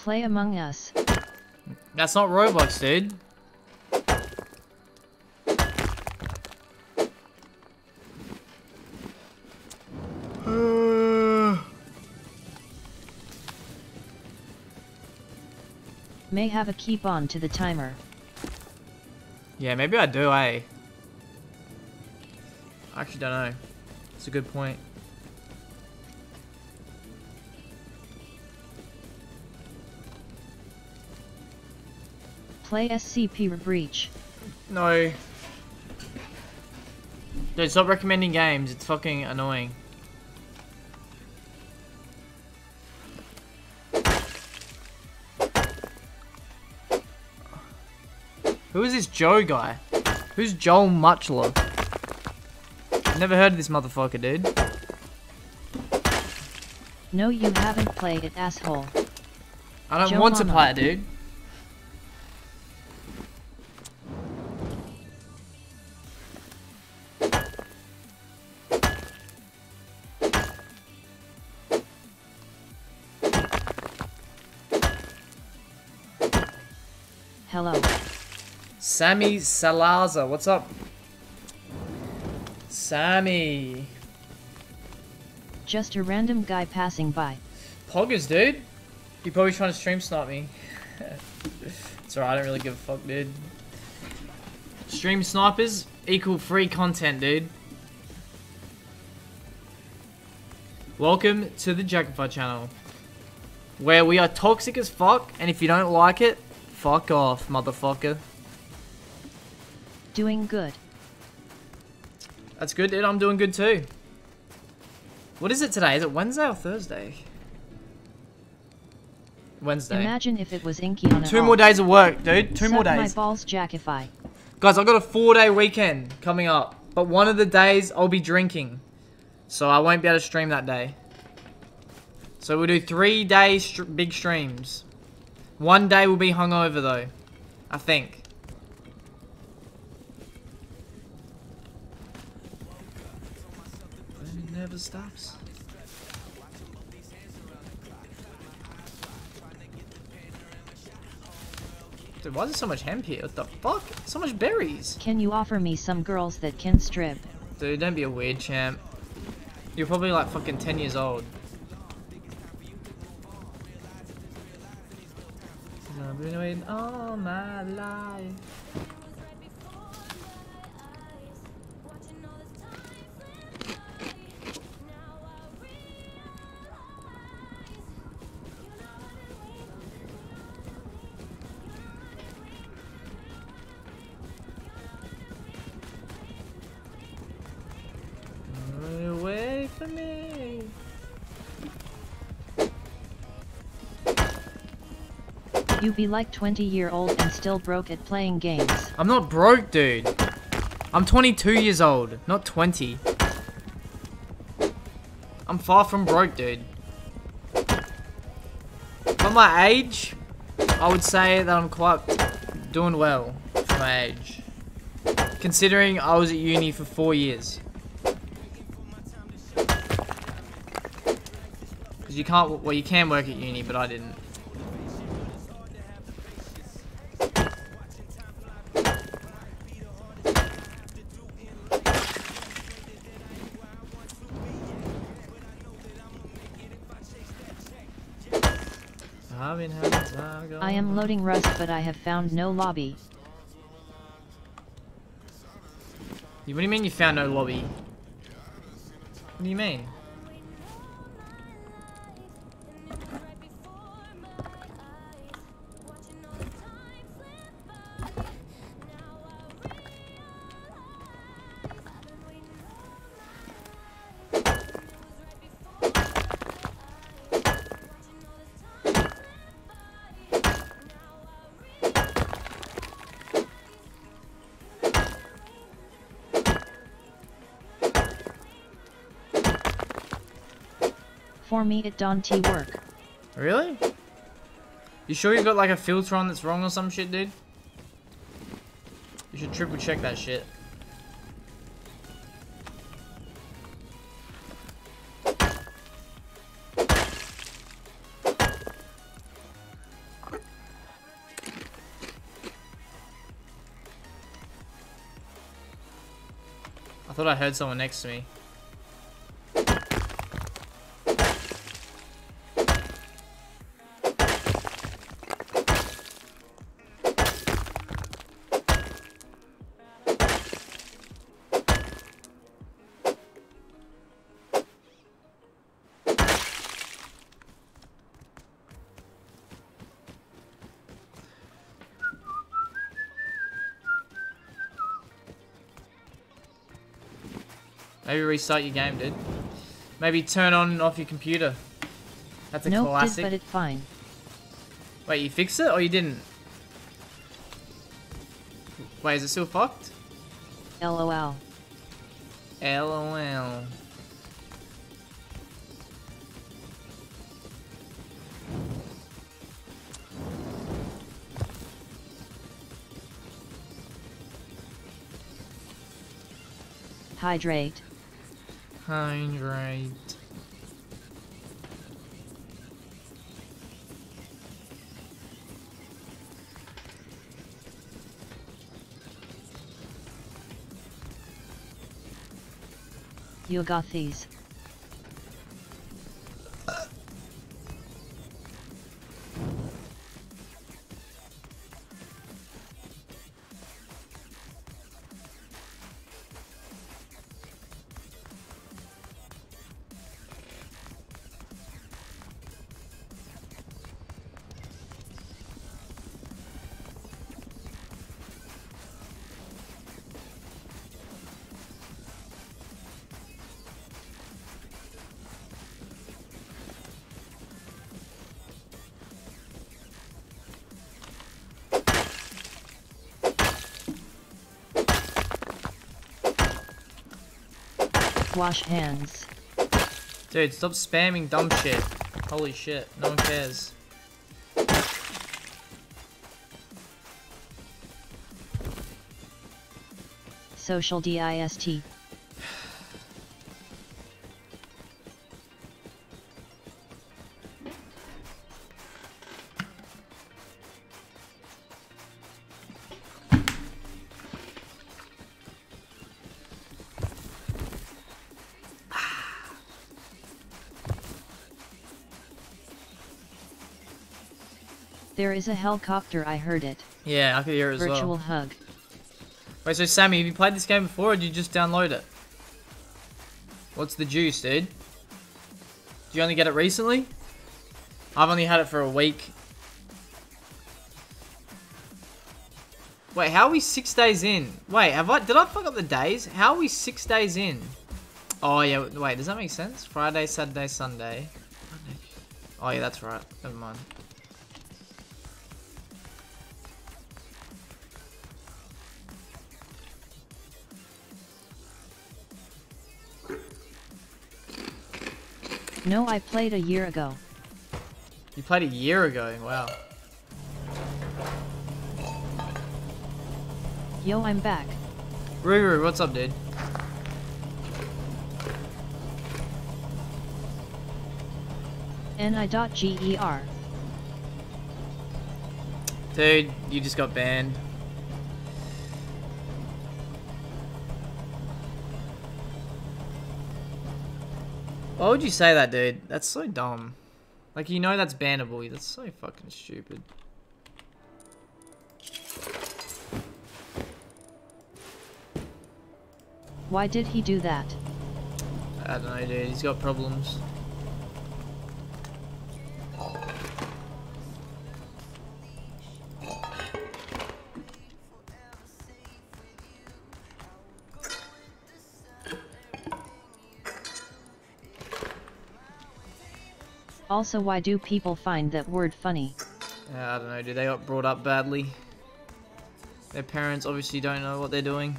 Play Among Us. That's not Roblox, dude. May have a keep on to the timer. Yeah, maybe I do, eh? I actually don't know. It's a good point. Play SCP Breach. No. Dude, stop recommending games. It's fucking annoying. Who is this Joe guy? Who's Joel Muchler? Never heard of this motherfucker, dude. No, you haven't played it, asshole. I don't Joe want to play it, dude. Sammy Salazar, what's up? Sammy. Just a random guy passing by. Poggers, dude. You probably trying to stream snipe me. it's alright, I don't really give a fuck, dude. Stream snipers equal free content, dude. Welcome to the Jackify channel. Where we are toxic as fuck, and if you don't like it, fuck off, motherfucker. Doing good. That's good, dude. I'm doing good too. What is it today? Is it Wednesday or Thursday? Wednesday. Imagine if it was Inky on Two more days of work, dude. Two Suck more my days. balls, Jackify. Guys, I've got a four day weekend coming up. But one of the days I'll be drinking. So I won't be able to stream that day. So we'll do three day str big streams. One day will be hungover though. I think. It never stops. Dude, why is there so much hemp here? What the fuck? So much berries. Can you offer me some girls that can strip? Dude, don't be a weird champ. You're probably like fucking 10 years old. I've been waiting all my life. Be like 20 year old and still broke at playing games. I'm not broke, dude. I'm 22 years old, not 20. I'm far from broke, dude. For my age, I would say that I'm quite doing well for my age. Considering I was at uni for four years. Because you can't, well, you can work at uni, but I didn't. Time I am going- loading Rust but I have found no lobby. What do you mean you found no lobby? What do you mean? For me it don't work. Really? You sure you got like a filter on that's wrong or some shit, dude? You should triple check that shit. I thought I heard someone next to me. Restart your game, dude. Maybe turn on and off your computer. That's a Nope classic. did but it fine. Wait, you fixed it or you didn't? Wait, is it still fucked? LOL. LOL. Hydrate. Hydrate. You got wash hands. Dude, stop spamming dumb shit. Holy shit, no one cares. Social DIST. Is a helicopter, I heard it. Yeah, I could hear it as Virtual well. hug. Wait, so Sammy, have you played this game before or did you just download it? What's the juice, dude? Did you only get it recently? I've only had it for a week. Wait, how are we six days in? Wait, have I did I fuck up the days? How are we six days in? Oh yeah, wait, does that make sense? Friday, Saturday, Sunday. Oh yeah, that's right. Never mind. No, I played a year ago. You played a year ago. Wow. Yo, I'm back. Ruru, what's up, dude? Ni.ger. Dude, you just got banned. Why would you say that, dude? That's so dumb. Like, you know that's bannable. That's so fucking stupid. Why did he do that? I don't know, dude. He's got problems. Also, why do people find that word funny? I don't know, do They got brought up badly. Their parents obviously don't know what they're doing.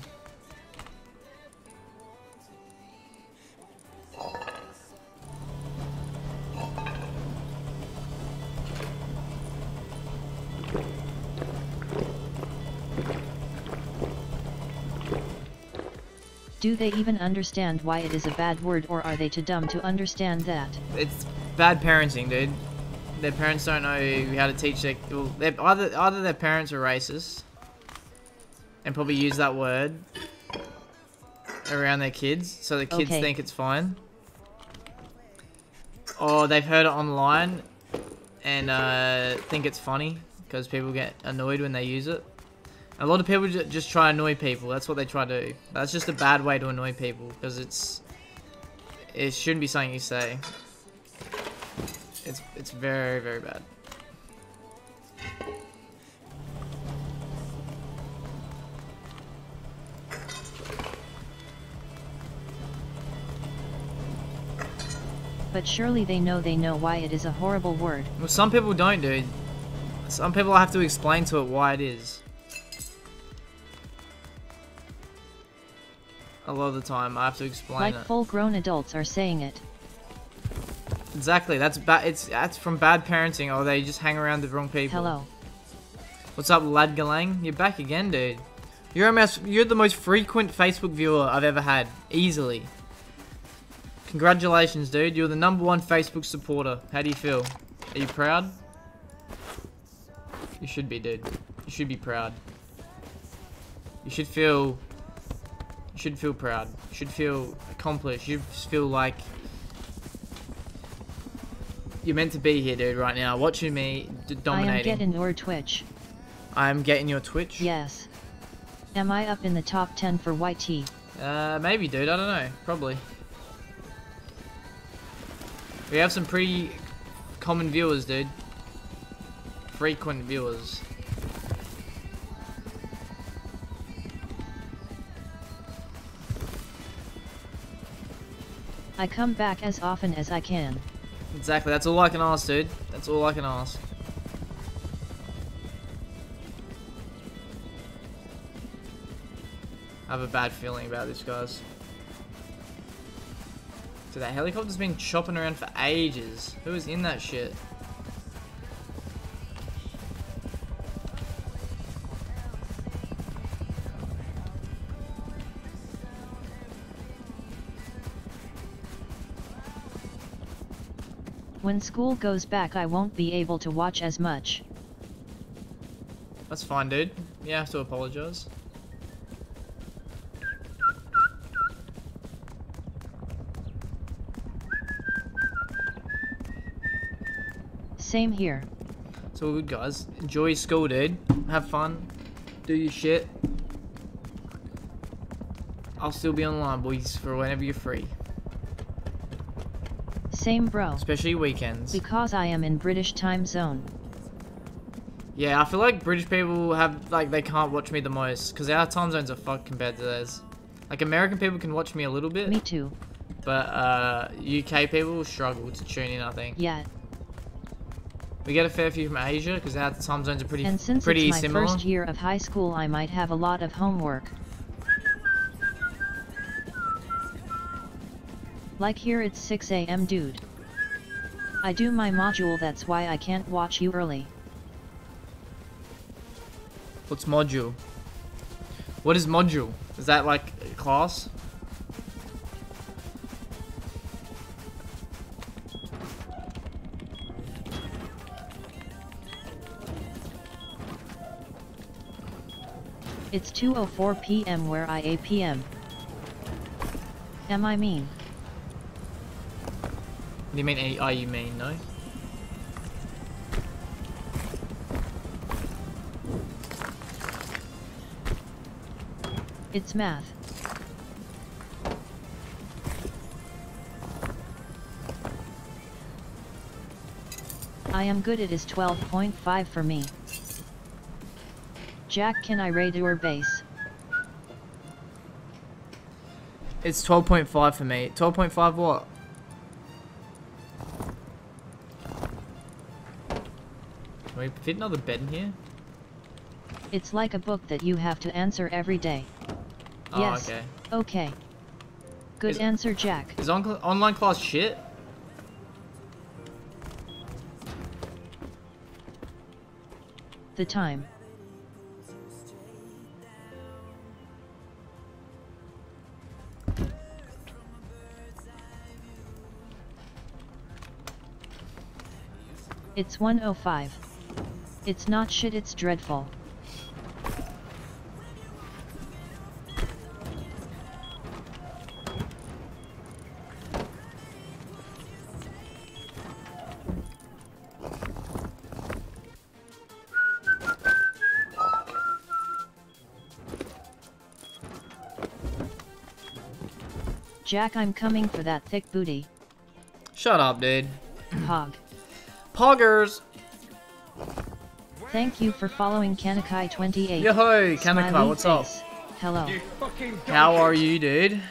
Do they even understand why it is a bad word or are they too dumb to understand that? It's bad parenting, dude. Their parents don't know how to teach their. Well, either either their parents are racist and probably use that word around their kids, so the kids Okay. think it's fine, or they've heard it online and uh, think it's funny because people get annoyed when they use it. A lot of people just try to annoy people. That's what they try to do. That's just a bad way to annoy people because it's it shouldn't be something you say. It's it's very very bad. But surely they know they know why it is a horrible word. Well, some people don't, dude. Some people have to explain to it why it is. A lot of the time, I have to explain Like it. full grown adults are saying it. Exactly. That's bad. It's that's from bad parenting, or they just hang around the wrong people. Hello. What's up, Lad Galang? You're back again, dude. You're almost, you're the most frequent Facebook viewer I've ever had, easily. Congratulations, dude. You're the number one Facebook supporter. How do you feel? Are you proud? You should be, dude. You should be proud. You should feel. You should feel proud. You should feel accomplished. You should feel like you're meant to be here, dude. Right now, watching me dominating. I am getting your Twitch. I'm getting your Twitch. Yes. Am I up in the top 10 for YT? Uh, maybe, dude. I don't know. Probably. We have some pretty common viewers, dude. Frequent viewers. I come back as often as I can. Exactly. That's all I can ask, dude. That's all I can ask. I have a bad feeling about this, guys. Dude, that helicopter's been chopping around for ages. Who was in that shit? When school goes back I won't be able to watch as much. That's fine, dude. You have to apologize. Same here. It's all good, guys. Enjoy school, dude. Have fun. Do your shit. I'll still be online, boys, for whenever you're free. Same bro. Especially weekends. Because I am in British time zone. Yeah, I feel like British people have, like, they can't watch me the most. Because our time zones are fucked compared to theirs. Like, American people can watch me a little bit. Me too. But, uh, UK people struggle to tune in, I think. Yeah. We get a fair few from Asia, because our time zones are pretty, And since pretty it's my similar. first year of high school I might have a lot of homework. Like here it's 6 am dude. I do my module that's why I can't watch you early. What's module? What is module? Is that like a class? It's 2.04 pm where I apm. Am I mean? You mean AI you mean, no? It's math. I am good it is 12.5 for me. Jack can I raid your base? It's 12.5 for me. 12.5 what? Can we fit another bed in here? It's like a book that you have to answer every day. Oh, yes. okay. Okay. Good Is- answer Jack. Is on online class shit? The time. It's 105. It's not shit it's dreadful. Jack I'm coming for that thick booty. Shut up, dude. Hog. Poggers! Thank you for following Kanakai28. Yo-ho, Kanakai, Smiley what's up? face. Hello. How are you, dude?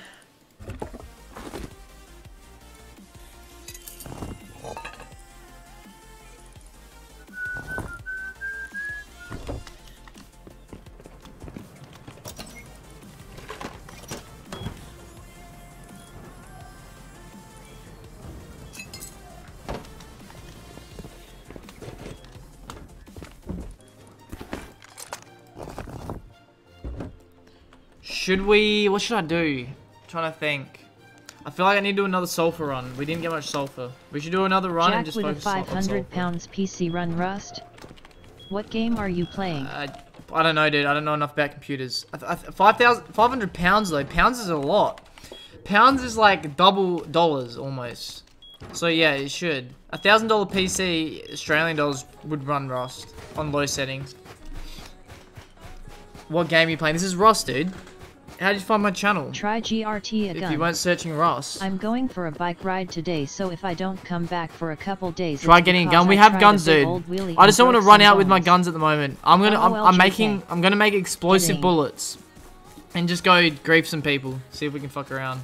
Should we... What should I do? trying to think. I feel like I need to do another sulfur run. We didn't get much sulfur. We should do another run and Jack just with a focus on- on 500 pounds PC run Rust. What game are you playing? I, I don't know, dude. I don't know enough about computers. I, I, 5,000 500 pounds, though. Pounds is a lot. Pounds is like double dollars, almost. So, yeah, it should. A $1,000 PC, Australian dollars, would run Rust on low settings. What game are you playing? This is Rust, dude. How did you find my channel? Try GRT again. If you weren't searching Ross. I'm going for a bike ride today, so if I don't come back for a couple days, Try getting a gun. We I have guns, dude. I just don't want to run out with my guns at the moment. I'm gonna, oh, I'm, I'm making, I'm gonna make explosive Kidding. bullets, and just go grief some people. See if we can fuck around.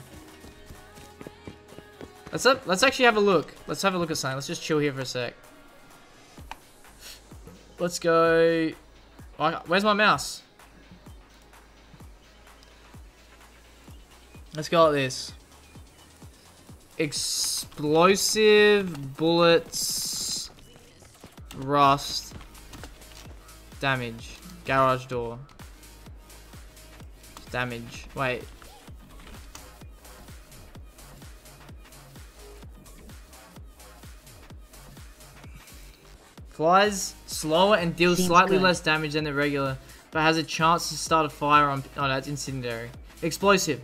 Let's up, let's actually have a look. Let's have a look at something. Let's just chill here for a sec. Let's go. Oh, where's my mouse? Let's go like this. explosive bullets, rust, damage, garage door, damage. Wait. Flies slower and deals Seems slightly good. less damage than the regular, but has a chance to start a fire on. Oh, that's incendiary. Explosive.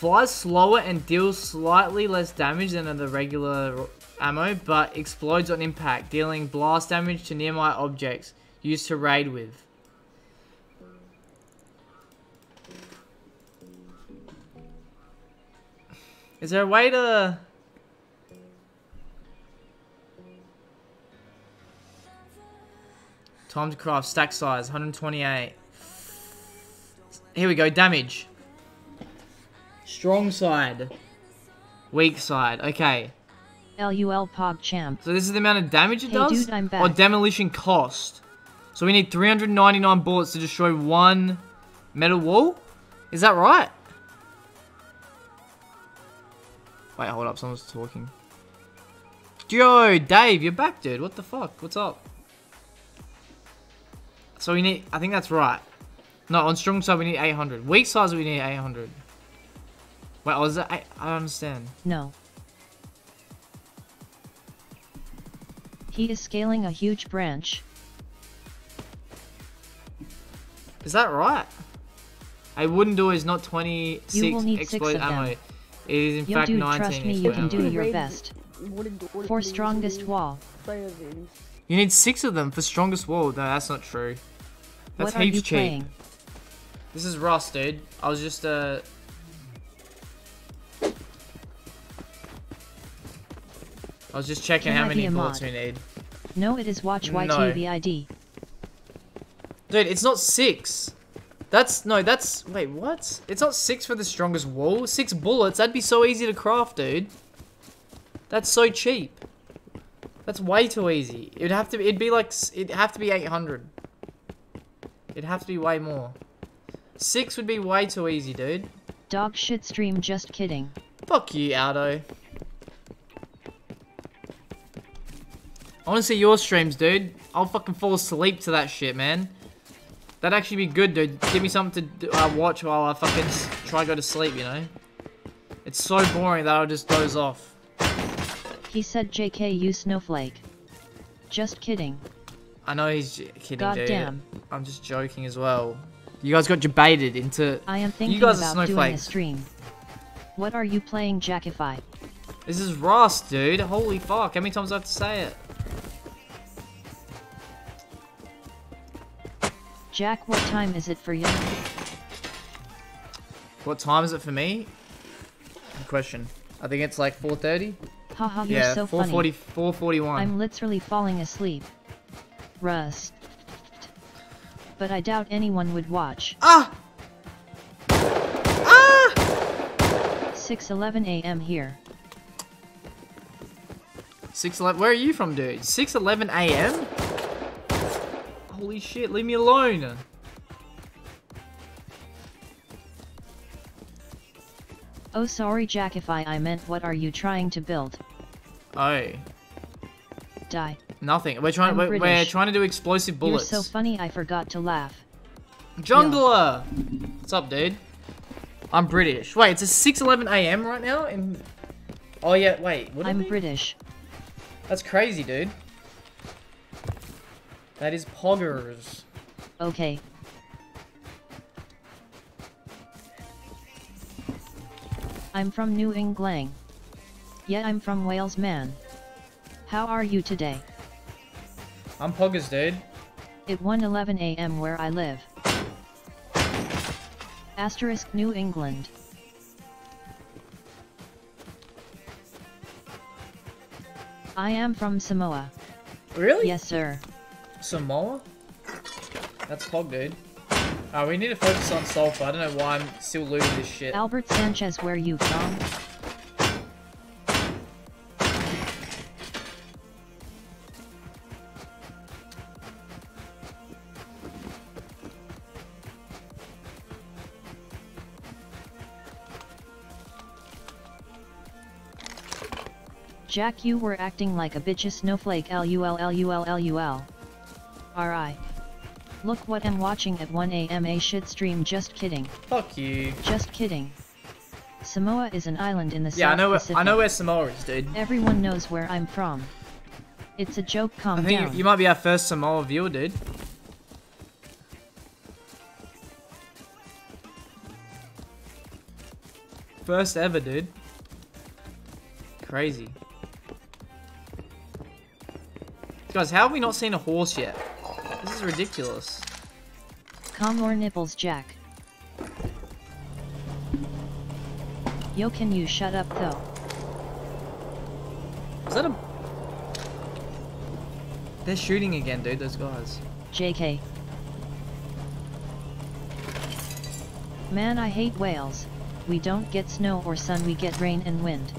Flies slower and deals slightly less damage than the regular ammo, but explodes on impact, dealing blast damage to nearby objects used to raid with. Is there a way to... Time to craft, stack size, 128. Here we go, damage. Strong side. Weak side, okay. LUL PogChamp. So this is the amount of damage it Hey, does? dude, I'm Or demolition cost. So we need 399 bullets to destroy one metal wall? Is that right? Wait, hold up, someone's talking. Yo, Dave, you're back, dude. What the fuck? What's up? So we need, I think that's right. No, on strong side we need 800. Weak size we need 800. Wait, is that, I, I don't understand. No. He is scaling a huge branch. Is that right? A wooden door is not 26 You will need six explosive of them. ammo. It is in Yo fact dude, 19 trust me, you can do your best. For strongest wall. Play of it. You need six of them for strongest wall. No, that's not true. That's what heaps cheap. playing? This is Rust, dude. I was just uh. I was just checking Can how I many bullets we need. No, it is watch No. YTVID. Dude, it's not six. That's no, that's wait, what? It's not six for the strongest wall. Six bullets. That'd be so easy to craft, dude. That's so cheap. That's way too easy. It'd have to. Be, it'd be like. It'd have to be eight hundred. It'd have to be way more. Six would be way too easy, dude. Dog shit stream just kidding. Fuck you, Aldo. I want to see your streams, dude. I'll fucking fall asleep to that shit, man. That'd actually be good, dude. Give me something to do- uh, watch while I fucking try to go to sleep, you know? It's so boring that I'll just doze off. He said JK you snowflake. Just kidding. I know he's j- kidding, God dude. damn. I'm just joking as well. You guys got debated into... I am thinking you guys are about doing a stream. What are you playing Jackify? This is Rust, dude. Holy fuck. How many times do I have to say it? Jack, what time is it for you? What time is it for me? Good question. I think it's like 4.30? Haha, you're Yeah, so 440, funny. 441. I'm literally falling asleep. Rust. But I doubt anyone would watch. Ah! Ah! 6:11 a.m. here. 611. Where are you from, dude? 611 a.m. Holy shit! Leave me alone. Oh sorry Jackify I meant what are you trying to build? Oh, Die. nothing. We're trying. We're, we're trying to do explosive bullets. You're so funny I forgot to laugh. Jungler. What's up, dude? I'm British. Wait, it's a 6:11 a.m. right now. In... Oh yeah. Wait. What I'm? British. That's crazy, dude. That is poggers. Okay. I'm from New England. Yeah, I'm from Wales, man. How are you today? I'm poggers, dude. It 1:11 a.m. where I live. Asterisk New England. I am from Samoa. Really? Yes, sir. Samoa? That's Pog, dude. Uh, we need to focus on sulfur. I don't know why I'm still looting this shit. Albert Sanchez, where you from? Jack, you were acting like a bitch snowflake lul lul lul. Ri. Look what I'm watching at 1am a shit stream just kidding. Fuck you. Just kidding. Samoa is an island in the Yeah, I South know. Where, Pacific. I know where Samoa is, dude. Everyone knows where I'm from. It's a joke, calm I think down. you, you might be our first Samoa viewer, dude. First ever, dude. Crazy. Guys, how have we not seen a horse yet? This is ridiculous. Calm your nipples, Jack. Yo, can you shut up though? Is that a... They're shooting again, dude, those guys. JK. Man, I hate Wales. We don't get snow or sun, we get rain and wind.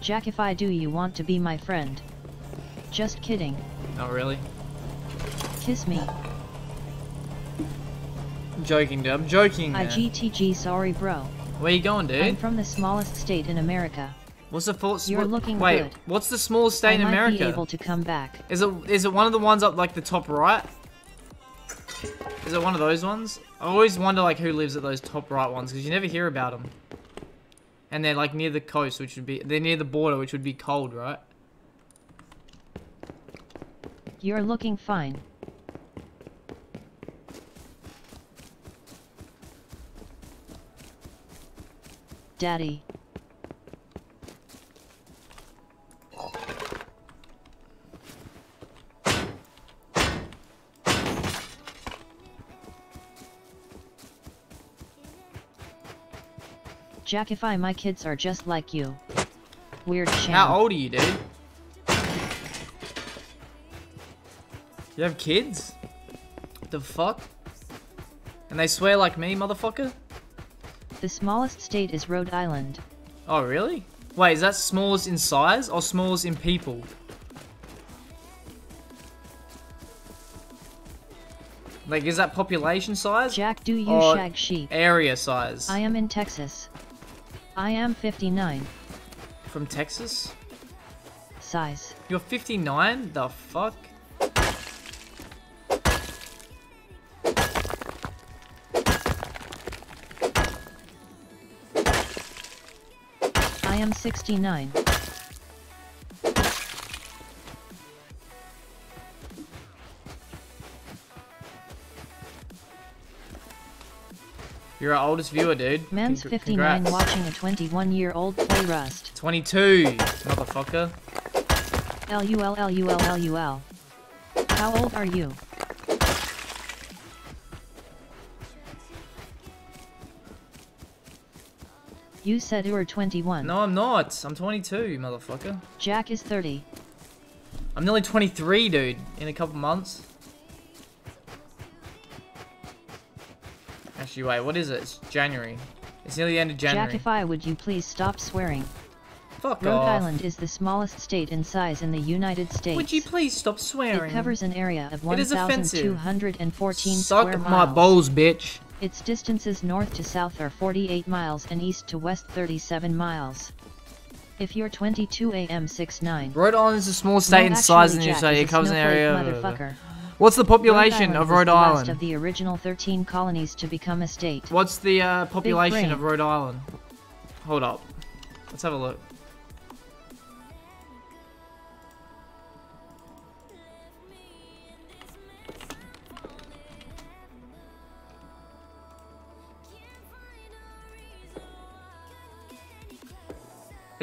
Jack, if I do, you want to be my friend. Just kidding. Not really. Kiss me. I'm joking, dude. I'm joking, man. IGTG, sorry, bro. Where you going, dude? I'm from the smallest state in America. What's the full? You're what- looking Wait, good. what's the smallest state I in might America? be able to come back. Is it is it one of the ones up like the top right? Is it one of those ones? I always wonder like who lives at those top right ones because you never hear about them. And they're like near the coast, which would be they're near the border, which would be cold, right? You're looking fine. Daddy. Jack, if I, my kids are just like you. Weird sham. How old are you, dude? You have kids? The fuck? And they swear like me, motherfucker? The smallest state is Rhode Island. Oh, really? Wait, is that smallest in size or smallest in people? Like, is that population size? Jack, do you Or shag sheep? Area size. I am in Texas. I am 59. From Texas? Size. You're 59? The fuck? I am 69. You're our oldest viewer, dude. Man's Congr- 59 congrats. watching a 21 year old play Rust. 22, motherfucker. LULLULLUL. How old are you? You said you were 21. No, I'm not. I'm 22, motherfucker. Jack is 30. I'm nearly 23, dude, in a couple months. Actually, wait, what is it? It's January. It's nearly the end of January. Jack, if I would you please stop swearing. Fuck Rhode off. Island is the smallest state in size in the United States. Would you please stop swearing? It covers an area of It is offensive. 1,214 Suck my balls, bitch. Its distances north to south are 48 miles and east to west 37 miles. If you're 22 AM 69. Rhode Island is a smallest state in size in the USA. It covers an area. What's the population Rhode of Rhode was the last Island? of the original 13 colonies to become a state. What's the uh, population of Rhode Island? Hold up. Let's have a look.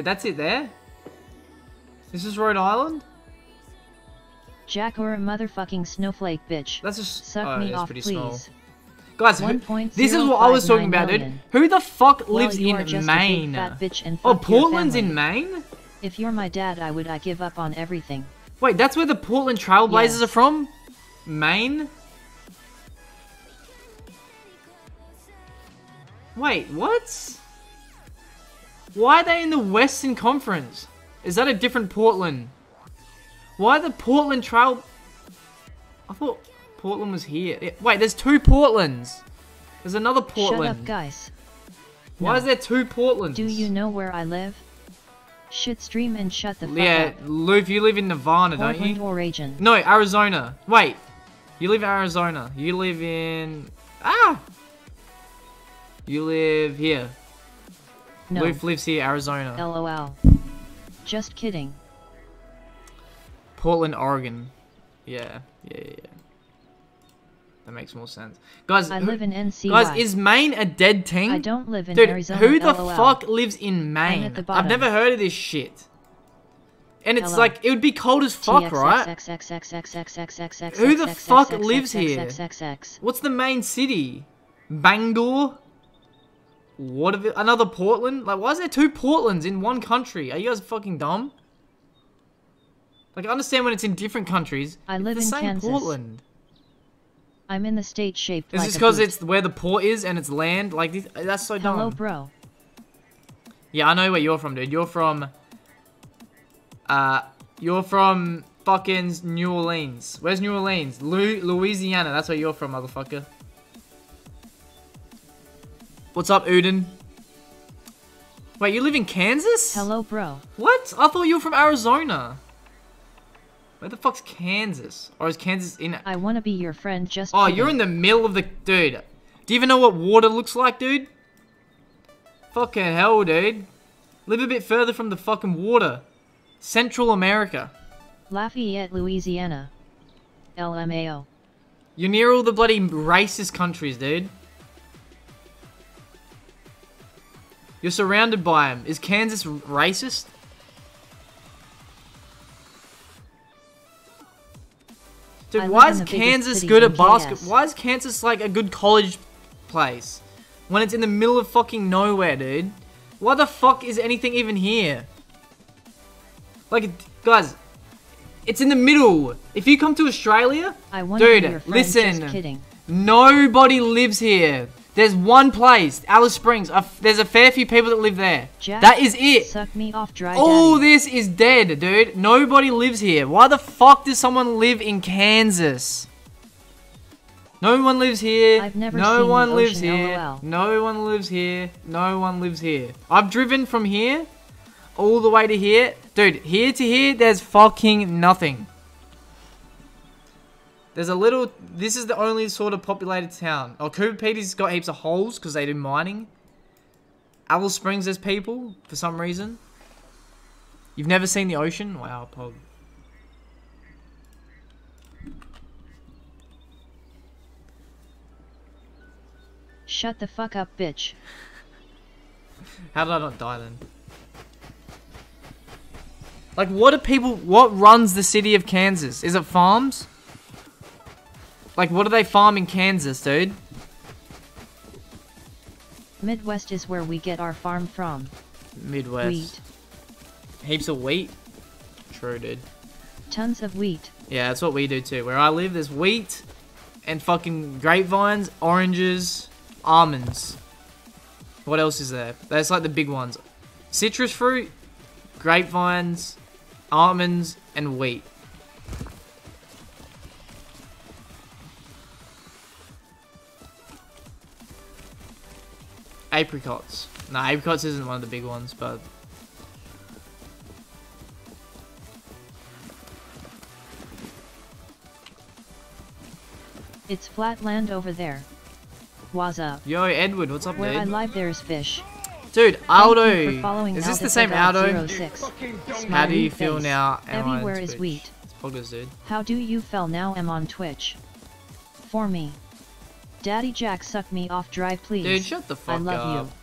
That's it there? This is Rhode Island? Jack or a motherfucking snowflake bitch. That's just Suck oh, me off, pretty please. small. Guys, who, this is what I was talking about, dude. Who the fuck Well, lives in just a big Maine? Oh, Portland's in. Maine? If you're my dad, I would I give up on everything. Wait, that's where the Portland Trailblazers Yes. are from? Maine? Wait, what? Why are they in the Western Conference? Is that a different Portland? Why the Portland Trail... I thought Portland was here. Yeah, Wait, there's two Portlands. There's another Portland. Shut up, guys. Why No. is there two Portlands? Do you know where I live? Shit stream and shut the fuck Yeah, up. Loof, you live in Nevada, don't you? or Agent. No, Arizona. Wait. You live in Arizona. You live in... Ah! You live here. No. Lives here, Arizona. LOL. Just kidding. Portland, Oregon. Yeah, yeah, yeah. yeah. That makes more sense. Guys, I who- live in NC. guys, is Maine a dead thing? I don't live in Dude, Arizona. who the LOL. fuck lives in Maine? I've never heard of this shit. And it's like, it would be cold as fuck, right? Who the fuck lives here? What's the main city? Bangor? What of it? Another Portland? Like, why is there two Portlands in one country? Are you guys fucking dumb? Like, I understand when it's in different countries. I live the in same Kansas. Portland. I'm in the state shaped Is like this because it's where the port is and it's land? Like, this, that's so dumb. Hello, bro. Yeah, I know where you're from, dude. You're from. Uh, you're from fucking New Orleans. Where's New Orleans? Lu- Louisiana. That's where you're from, motherfucker. What's up, Uden? Wait, you live in Kansas? Hello, bro. What? I thought you were from Arizona. Where the fuck's Kansas? Or is Kansas in? I want to be your friend. Just. Oh, kidding. you're in the middle of the dude. Do you even know what water looks like, dude? Fucking hell, dude. Live a bit further from the fucking water. Central America. Lafayette, Louisiana. LMAO. You're near all the bloody racist countries, dude. You're surrounded by them. Is Kansas racist? Dude, why is in the biggest Kansas good at basketball? Why is Kansas like a good college place? When it's in the middle of fucking nowhere, dude. Why the fuck is anything even here? Like, guys, it's in the middle. If you come to Australia, I want to Dude, listen. Nobody lives here. There's one place, Alice Springs. There's a fair few people that live there. Jack, that is it. Suck me off dry. All daddy. this is dead, dude. Nobody lives here. Why the fuck does someone live in Kansas? No one lives here. I've never no seen the one lives ocean, here. LOL. No one lives here. No one lives here. I've driven from here all the way to here. Dude, here to here, there's fucking nothing. There's a little. This is the only sort of populated town. Oh, Coober Pedy's got heaps of holes because they do mining. Alice Springs, there's people for some reason. You've never seen the ocean? Wow, Pog. Shut the fuck up, bitch. How did I not die then? Like, what are people. What runs the city of Kansas? Is it farms? Like, what do they farm in Kansas, dude? Midwest is where we get our farm from. Midwest. Wheat. Heaps of wheat? True, dude. Tons of wheat. Yeah, that's what we do too. Where I live, there's wheat and fucking grapevines, oranges, almonds. What else is there? That's like the big ones. Citrus fruit, grapevines, almonds, and wheat. Apricots. No, apricots isn't one of the big ones, but It's flat land over there. What's up? yo, Edward, what's up, Where I dude? live there's fish. Dude, Aldo, you for following is this the same Aldo? How do you feel face. now? am I on Everywhere is Twitch? wheat. It's poggers, dude. How do you feel now I'm on Twitch? For me. Daddy Jack suck me off dry please. Dude, shut the fuck up. I love up. you.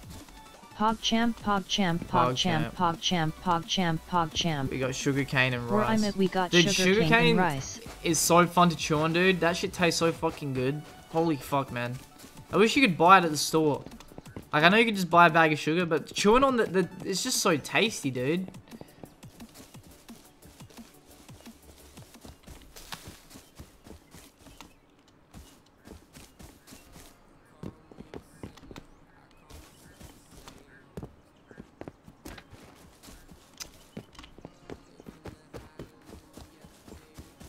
Pogchamp, Pogchamp, Pogchamp, PogChamp. Pogchamp, Pogchamp, Pogchamp. We got sugarcane and Where rice. I'm at we got Dude, sugar cane sugarcane and rice. is so fun to chew on, dude. That shit tastes so fucking good. Holy fuck, man. I wish you could buy it at the store. Like, I know you could just buy a bag of sugar, but chewing on the, the it's just so tasty, dude.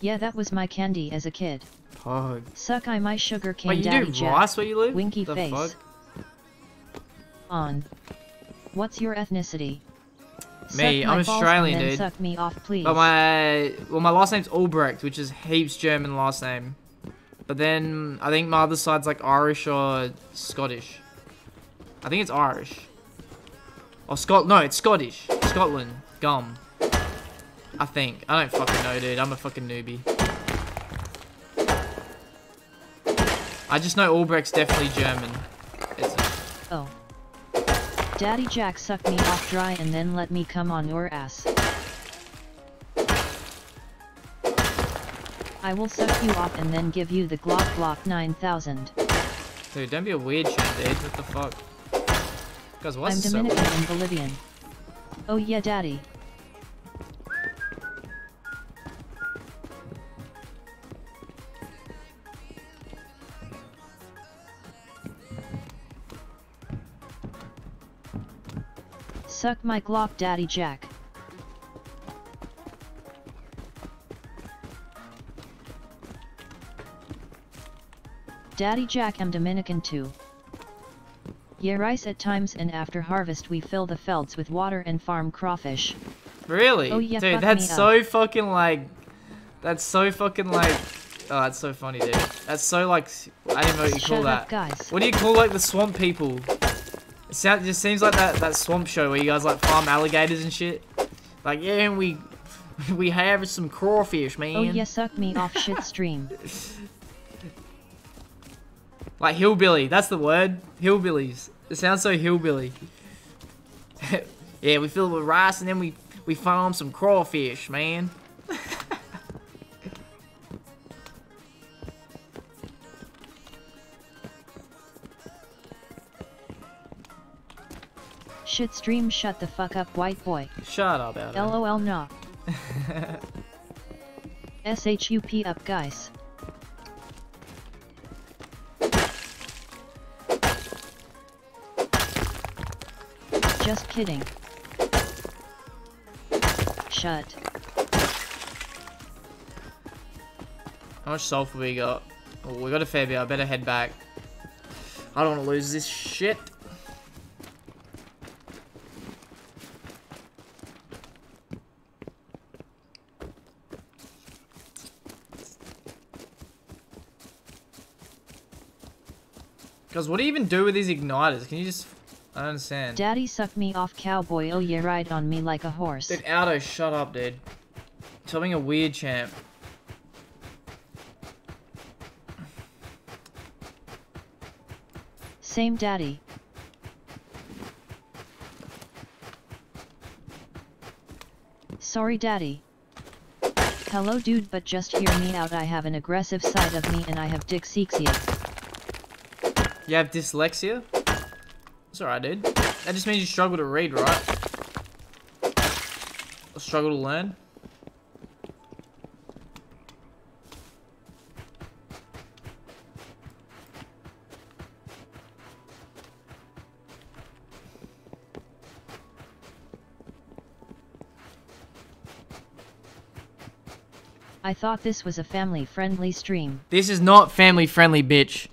Yeah, that was my candy as a kid. Pog. Suck I my sugar cane Wait, you daddy do rice where you live? Winky the face. fuck? On. What's your ethnicity? Me, Suck I'm Australian, dude. Suck me off, please. But my well, my last name's Albrecht, which is heaps German last name. But then I think my other side's like Irish or Scottish. I think it's Irish. Or Scot? No, it's Scottish. Scotland. Gum. I think. I don't fucking know, dude. I'm a fucking newbie. I just know Albrecht's definitely German. It's Oh. Daddy Jack sucked me off dry and then let me come on your ass. I will suck you off and then give you the Glock Glock 9000. dude, don't be a weird shit, dude. What the fuck? Guys, what's I'm Dominican weird? and Bolivian. Oh yeah daddy. Suck my Glock daddy Jack. Daddy Jack am Dominican too. Yeah rice at times and after harvest we fill the felds with water and farm crawfish. Really? Oh, yeah, dude, that's so fucking like. That's so fucking like. Oh, that's so funny, dude. That's so like. I didn't know what you call Shut that. guys. What do you call like the swamp people? It sounds just seems like that that swamp show where you guys like farm alligators and shit. Like yeah, and we we have some crawfish, man. Oh yeah suck me off shit stream. Like hillbilly, that's the word. Hillbillies. It sounds so hillbilly. yeah, we fill it with rice and then we we farm some crawfish, man. Shit stream shut the fuck up white boy. Shut up, Adam. LOL nah. SHUP up guys. Just kidding. Shut. How much sulfur we got? Oh, we got a fair bit. I better head back. I don't want to lose this shit. Guys, what do you even do with these igniters? Can you just... I don't understand. Daddy suck me off cowboy oh yeah ride on me like a horse. Dude, Aldo, shut up, dude. Stop being a weird champ. Same daddy. Sorry daddy. Hello dude but just hear me out I have an aggressive side of me and I have dyslexia. You have dyslexia? It's alright, dude. That just means you struggle to read, right? Or struggle to learn? I thought this was a family friendly stream. This is not family friendly, bitch.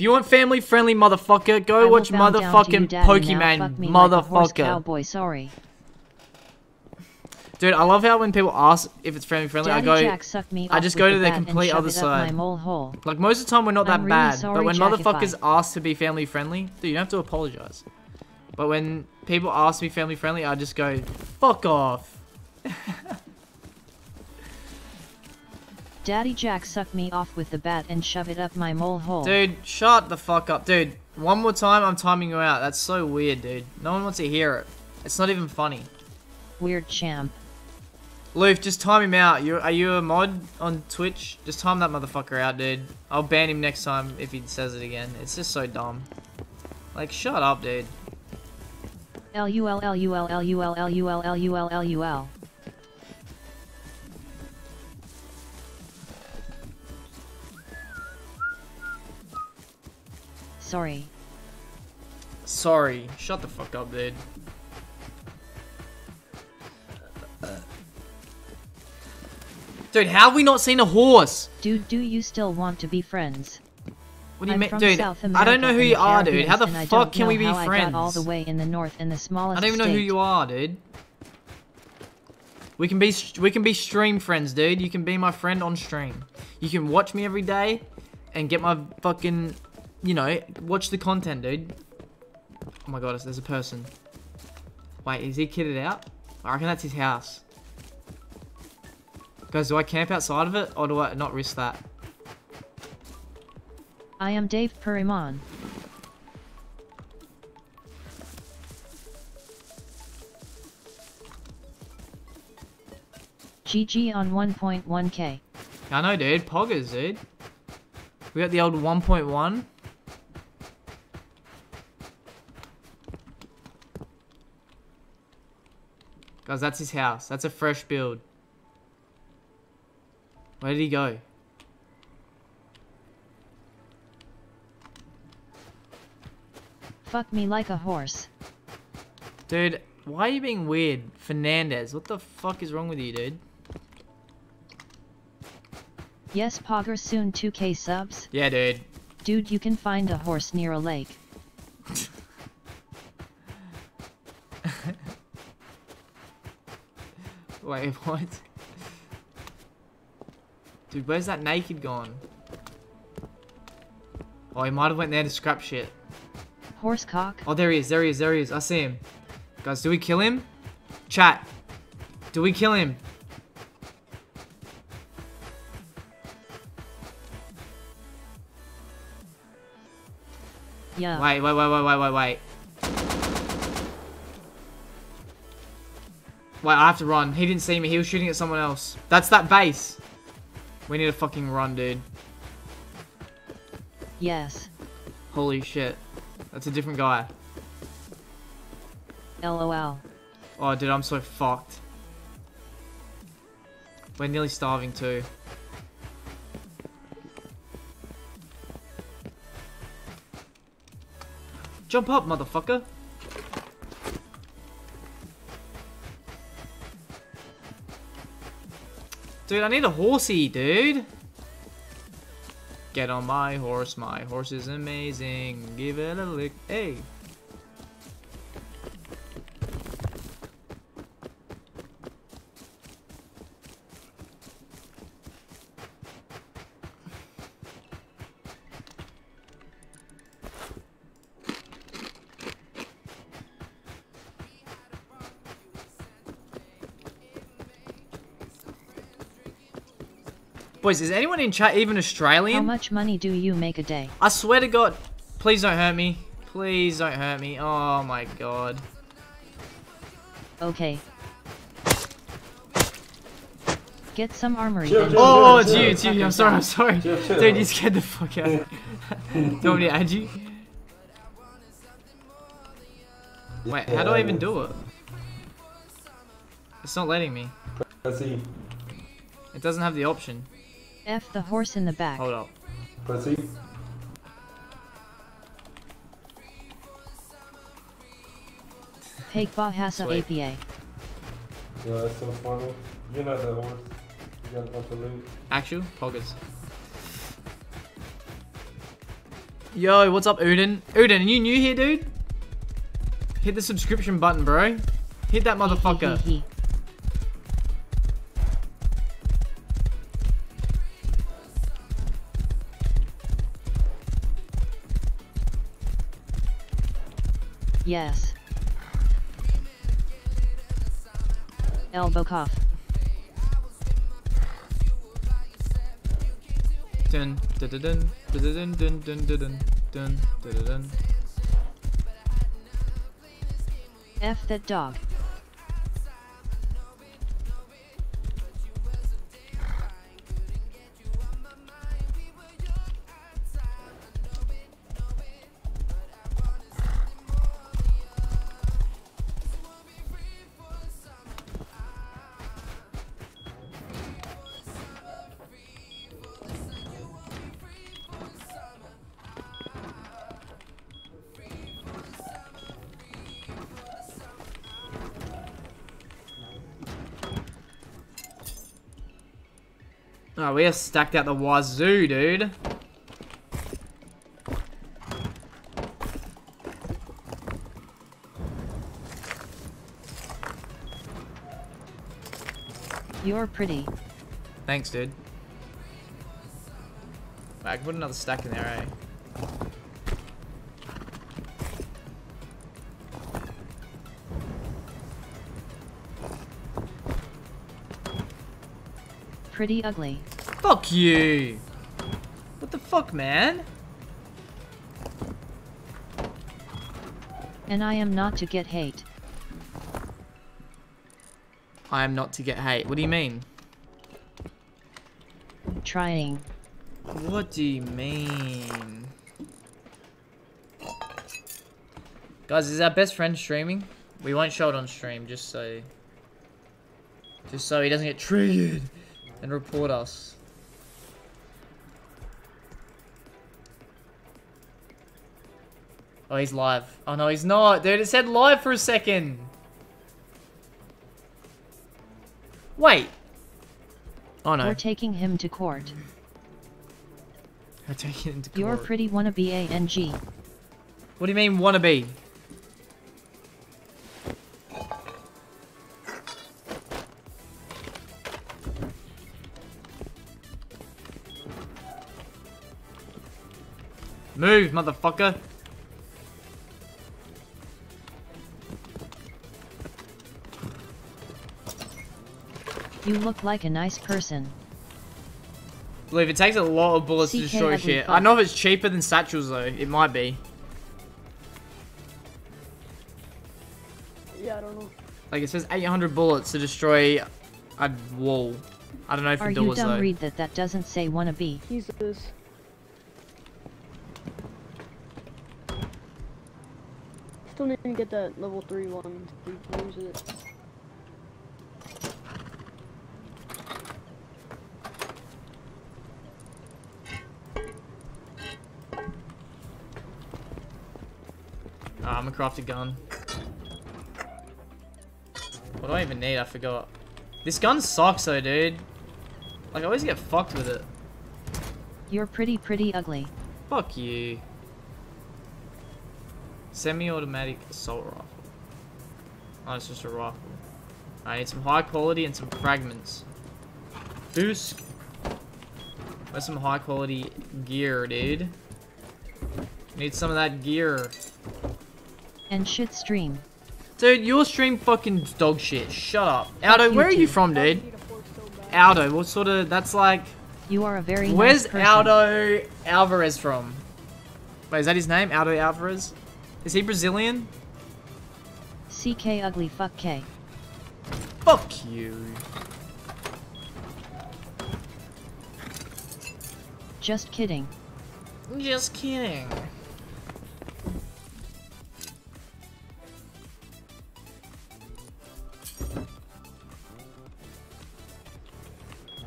If you want family friendly, motherfucker, I go will watch bow down to you, motherfucking fuck Pokemon, like motherfucker. cowboy sorry. Dude, I love how when people ask if it's family friendly, Daddy I go, Jack suck me I just go to the complete other side. My mole hole. like most of the time we're not that I'm really bad, sorry, but when Jack, motherfuckers I- ask to be family friendly, dude, you don't have to apologize. But when people ask to be family friendly, I just go, fuck off. Daddy Jack suck me off with the bat and shove it up my mole hole. Dude, shut the fuck up. Dude, one more time, I'm timing you out. That's so weird, dude. No one wants to hear it. It's not even funny. Weird champ. Loof, just time him out. You Are you a mod on Twitch? Just time that motherfucker out, dude. I'll ban him next time if he says it again. It's just so dumb. Like, shut up, dude. L Sorry. Sorry. Shut the fuck up, dude. Dude, how have we not seen a horse? Dude, do you still want to be friends? What do you mean? Dude, South I don't know who you are, dude. How the Caribbean, and I fuck can we be how I friends? all the way in the north in the smallest I don't even know who you are, dude. We can be we can be stream friends, dude. You can be my friend on stream. You can watch me every day and get my fucking, you know, watch the content, dude. Oh my god, there's a person. Wait, is he kitted out? I reckon that's his house. Guys, do I camp outside of it or do I not risk that? I am Dave Periman. GG on 1.1k. I know, dude. Poggers, dude. We got the old 1.1. Guys, that's his house. That's a fresh build. Where did he go? Fuck me like a horse. Dude, why are you being weird? Fernandez, what the fuck is wrong with you, dude? Yes, Pogger soon 2k subs. Yeah, dude. Dude, you can find a horse near a lake. Wait, what? Dude, where's that naked gone? Oh, he might have went there to scrap shit. Horse cock. Oh, there he is, there he is, there he is. I see him. Guys, do we kill him? Chat. Do we kill him? Yeah. Wait, wait, wait, wait, wait, wait, wait. Wait, I have to run. He didn't see me. He was shooting at someone else. That's that base. We need to fucking run, dude. Yes. Holy shit. That's a different guy. LOL. Oh, dude, I'm so fucked. We're nearly starving too. Jump up, motherfucker. Dude, I need a horsey, dude. Get on my horse. My horse is amazing. Give it a lick. Hey. Boys, is anyone in chat even Australian? How much money do you make a day? I swear to God. Please don't hurt me. Please don't hurt me. Oh my God. Okay. Get some armory Chill, chill, oh, oh, chill, it's you, chill. it's you. I'm sorry, I'm sorry. Chill, chill. Dude, you scared the fuck out of me. Don't want me to add you? Wait, how do I even do it? It's not letting me. Press E. It doesn't have the option. F the horse in the back. Hold up. Press E. Peg Bahasa Sweet. APA. Yeah, that's so funny. You're not the horse. You got a bunch of loot. Actual poggers. Yo, what's up, Uden? Uden, are you new here, dude? Hit the subscription button, bro. Hit that motherfucker. Yes. Elbow cough. 10 F that dog. We are stacked out the wazoo, dude. You're pretty. Thanks, dude. I can put another stack in there, eh? Pretty ugly. Fuck you! What the fuck, man? And I am not to get hate. I am not to get hate. What do you mean? Trying. What do you mean? Guys, is our best friend streaming? We won't show it on stream, just so... Just so he doesn't get triggered and report us. Oh, he's live. Oh no, he's not. Dude, it said live for a second. Wait. Oh no. We're taking him to court. We're taking it into You're pretty wanna ANG. What do you mean wannabe? Move, motherfucker. You look like a nice person. Believe it takes a lot of bullets to destroy shit. fuck. I know if it's cheaper than satchels though. It might be. Yeah, I don't know. Like it says 800 bullets to destroy a wall. I don't know if Are it you does dumb? though. Read that. That doesn't say wanna be. Jesus. Still need to get that level 3 one. to use it. Craft a gun. What do I even need? I forgot. This gun sucks though, dude. Like, I always get fucked with it. You're pretty pretty ugly. Fuck you. Semi-automatic assault rifle. Oh, it's just a rifle. I need some high quality and some fragments. Boost. Where's some high quality gear, dude? Need some of that gear. And shit stream. Dude, your stream fucking dog shit. Shut up. Aldo, where are you from, dude? Aldo, what sort of... That's like... You are a very Where's nice. Aldo Alvarez from? Wait, is that his name? Aldo Alvarez? Is he Brazilian? CK ugly fuck K. Fuck you. Just kidding. Just kidding.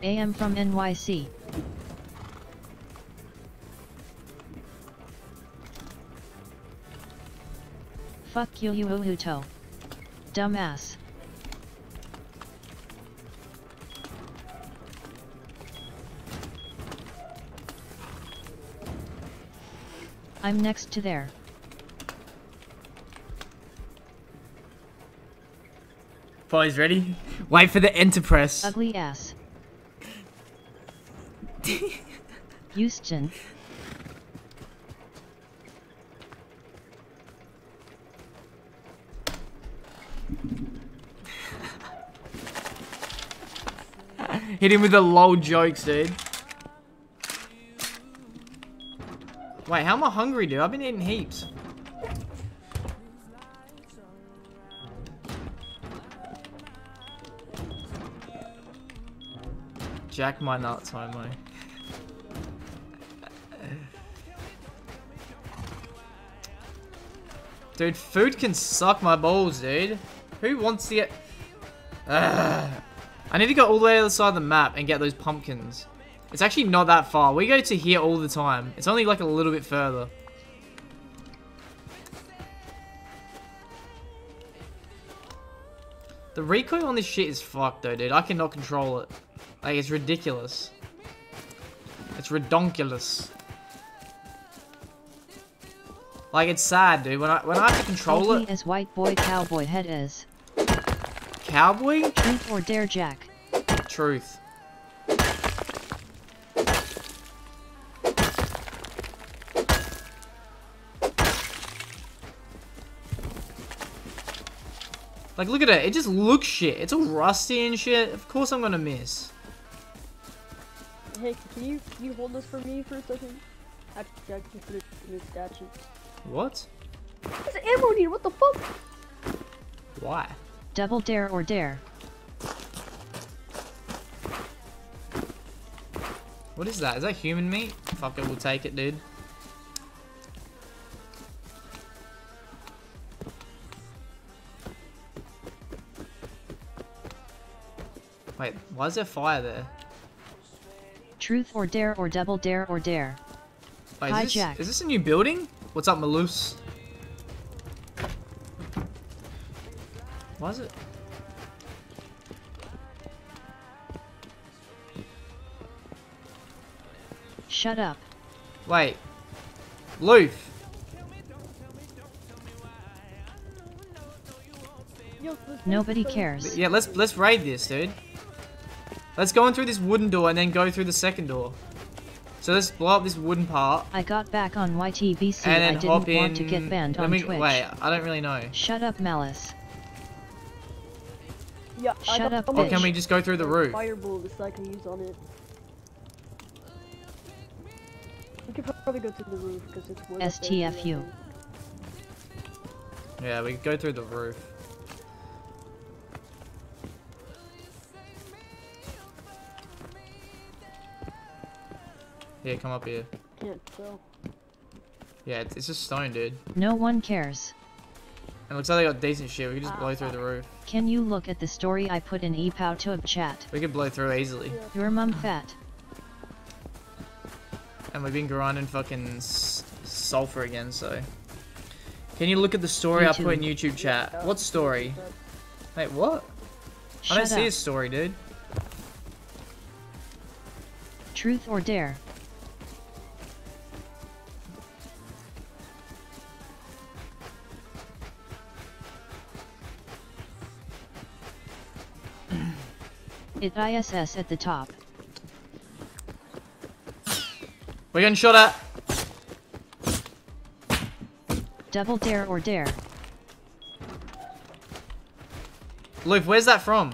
AM from NYC. Fuck you you Uhuto. Dumbass. I'm next to there. Boys, ready? Wait for the enter press. Ugly ass. Houston. Hit him with the low jokes, dude. Wait, how am I hungry, dude? I've been eating heaps. Jack my nuts, homo. Dude, food can suck my balls, dude. Who wants to get... Ugh. I need to go all the way to the side of the map and get those pumpkins. It's actually not that far. We go to here all the time. It's only like a little bit further. The recoil on this shit is fucked though, dude. I cannot control it. Like, it's ridiculous. It's redonkulous. Like, it's sad, dude. When I when I have to control Ugly it... as white boy cowboy head is. Cowboy? Truth or dare Jack. truth. Like, look at it. It just looks shit. It's all rusty and shit. Of course I'm gonna miss. Hey, can you can you hold this for me for a second? Actually, I can put it in the statue. What? There's ammo in here. What the fuck? Why? Double dare or dare. What is that? Is that human meat? Fuck it, we'll take it, dude. Wait, why is there fire there? Truth or dare or double dare or dare. Wait, Hi, is, this, Jack. is this a new building? What's up, Maloose? Why is it? Shut up. Wait. Loof. Nobody cares. Yeah, let's let's raid this, dude. Let's go in through this wooden door and then go through the second door. So let's blow up this wooden part I got back on YTVC. and I didn't hop in. want to get banned Let on me- Twitch. Wait, I don't really know. Shut up, Malice. Yeah, I Shut got up, so Or oh, bitch. can we just go through the roof? Fire bullets I can use on it. We could probably go to the roof because it's way up STFU. Yeah, we could go through the roof. Yeah, come up here. Can't tell. Yeah, it's, it's just stone, dude. No one cares. And it looks like they got decent shit. We could just blow through the roof. Can you look at the story I put in ePowTube chat? We could blow through easily. Your mum fat. And we've been grinding fucking s- sulfur again, so. Can you look at the story I put in YouTube chat? What story? Wait, what? I don't Shut see a story, dude. Truth or dare. It ISS at the top. We're getting shot at. Double dare or dare. Luke, where's that from?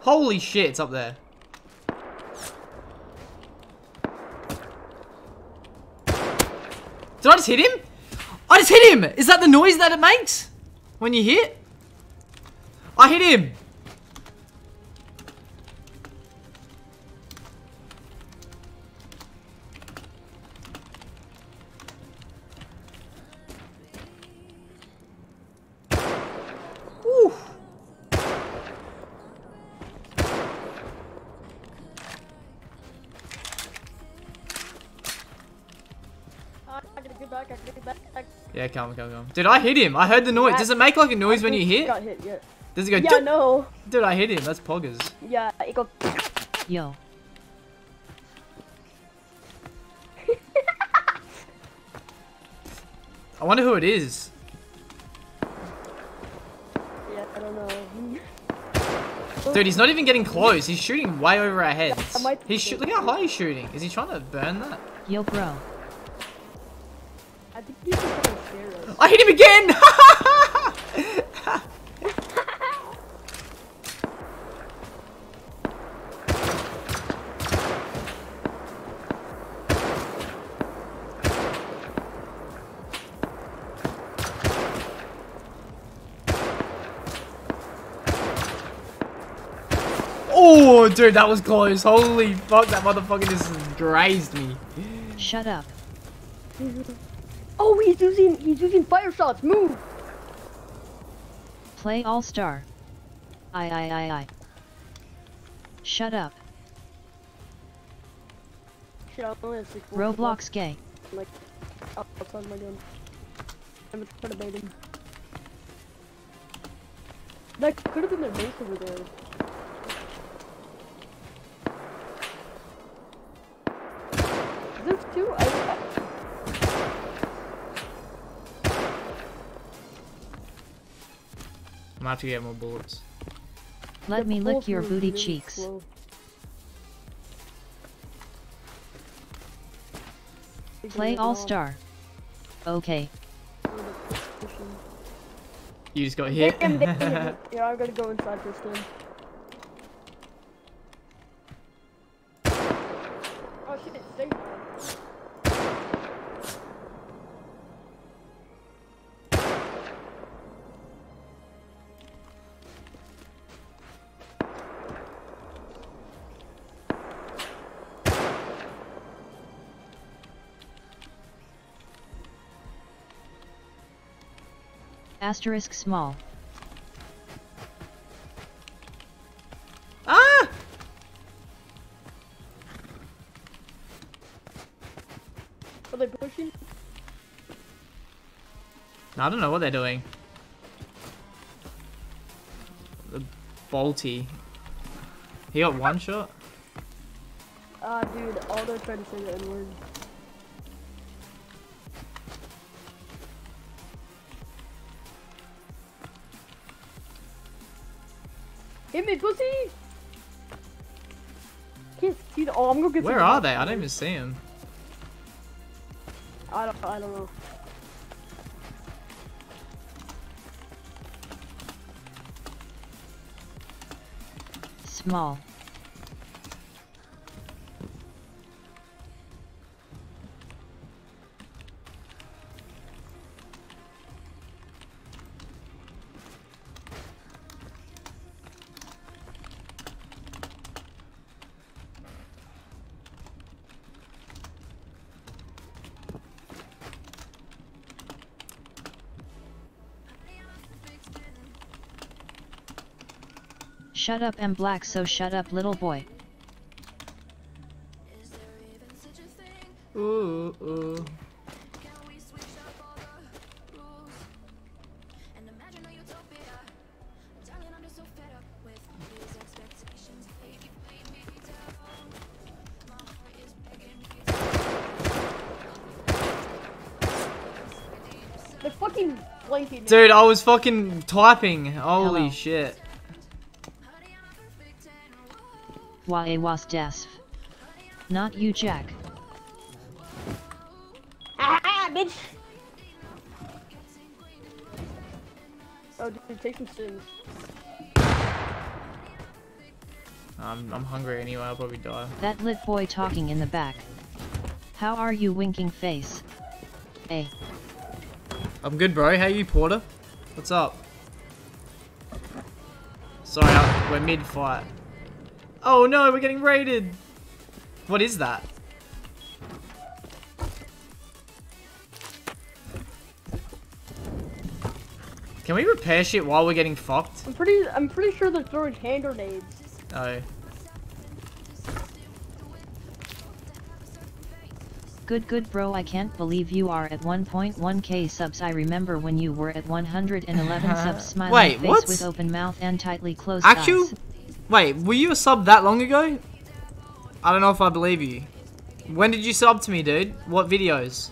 Holy shit, it's up there. Did I just hit him? I just hit him! Is that the noise that it makes? When you hit? I hit him! Yeah, come, come, come. Dude, I hit him. I heard the noise. Does it make like a noise when you hit? Got hit, yeah. Does it go? Yeah, "Doop"? no. Dude, I hit him. That's poggers. Yeah, it goes. Yo. I wonder who it is. Yeah, I don't know. Dude, he's not even getting close. He's shooting way over our heads. I He's shoot. Look how high he's shooting. Is he trying to burn that? Yo, bro. I hit him again. Oh, dude, that was close. Holy fuck, that motherfucker just grazed me. Shut up. Oh, he's using he's using fire shots. Move. Play All Star. I I I I. Shut up. Shit, I only have six Roblox gay. Like outside my gun. I'm gonna try to bait him. That could have been their base over there. Is there two? I gonna have to get more bullets. Let The me lick your booty really cheeks. slow. Play All. Star. Okay. You just got hit. Yeah, I gotta go inside this time. Asterisk small. ah! Are they pushing? I don't know what they're doing. The Bolty. He got one shot? Ah, dude, all they're trying to say the N word. Hit me, pussy! Can't see the. Oh, I'm gonna get. Where are they? I don't even see them. I don't. I don't know. Small. Shut up, M Black, so shut up, little boy. Ooh, ooh. They're fucking flanking me. Dude, I was fucking typing. Holy Hello. shit. Why was desf? Not you, Jack. Ah, bitch! Oh, dude, take some sims. I'm, I'm hungry anyway, I'll probably die. That lit boy talking in the back. How are you, winking face? Hey. I'm good, bro. How you, Porter? What's up? Sorry, we're mid-fight. Oh no, we're getting raided! What is that? Can we repair shit while we're getting fucked? I'm pretty. I'm pretty sure they're throwing hand grenades. Oh. Good good bro I can't believe you are at 1.1k subs I remember when you were at 111 subs smiling Wait, face what? with open mouth and tightly closed Actual? eyes. Wait, were you a sub that long ago? I don't know if I believe you. When did you sub to me, dude? What videos?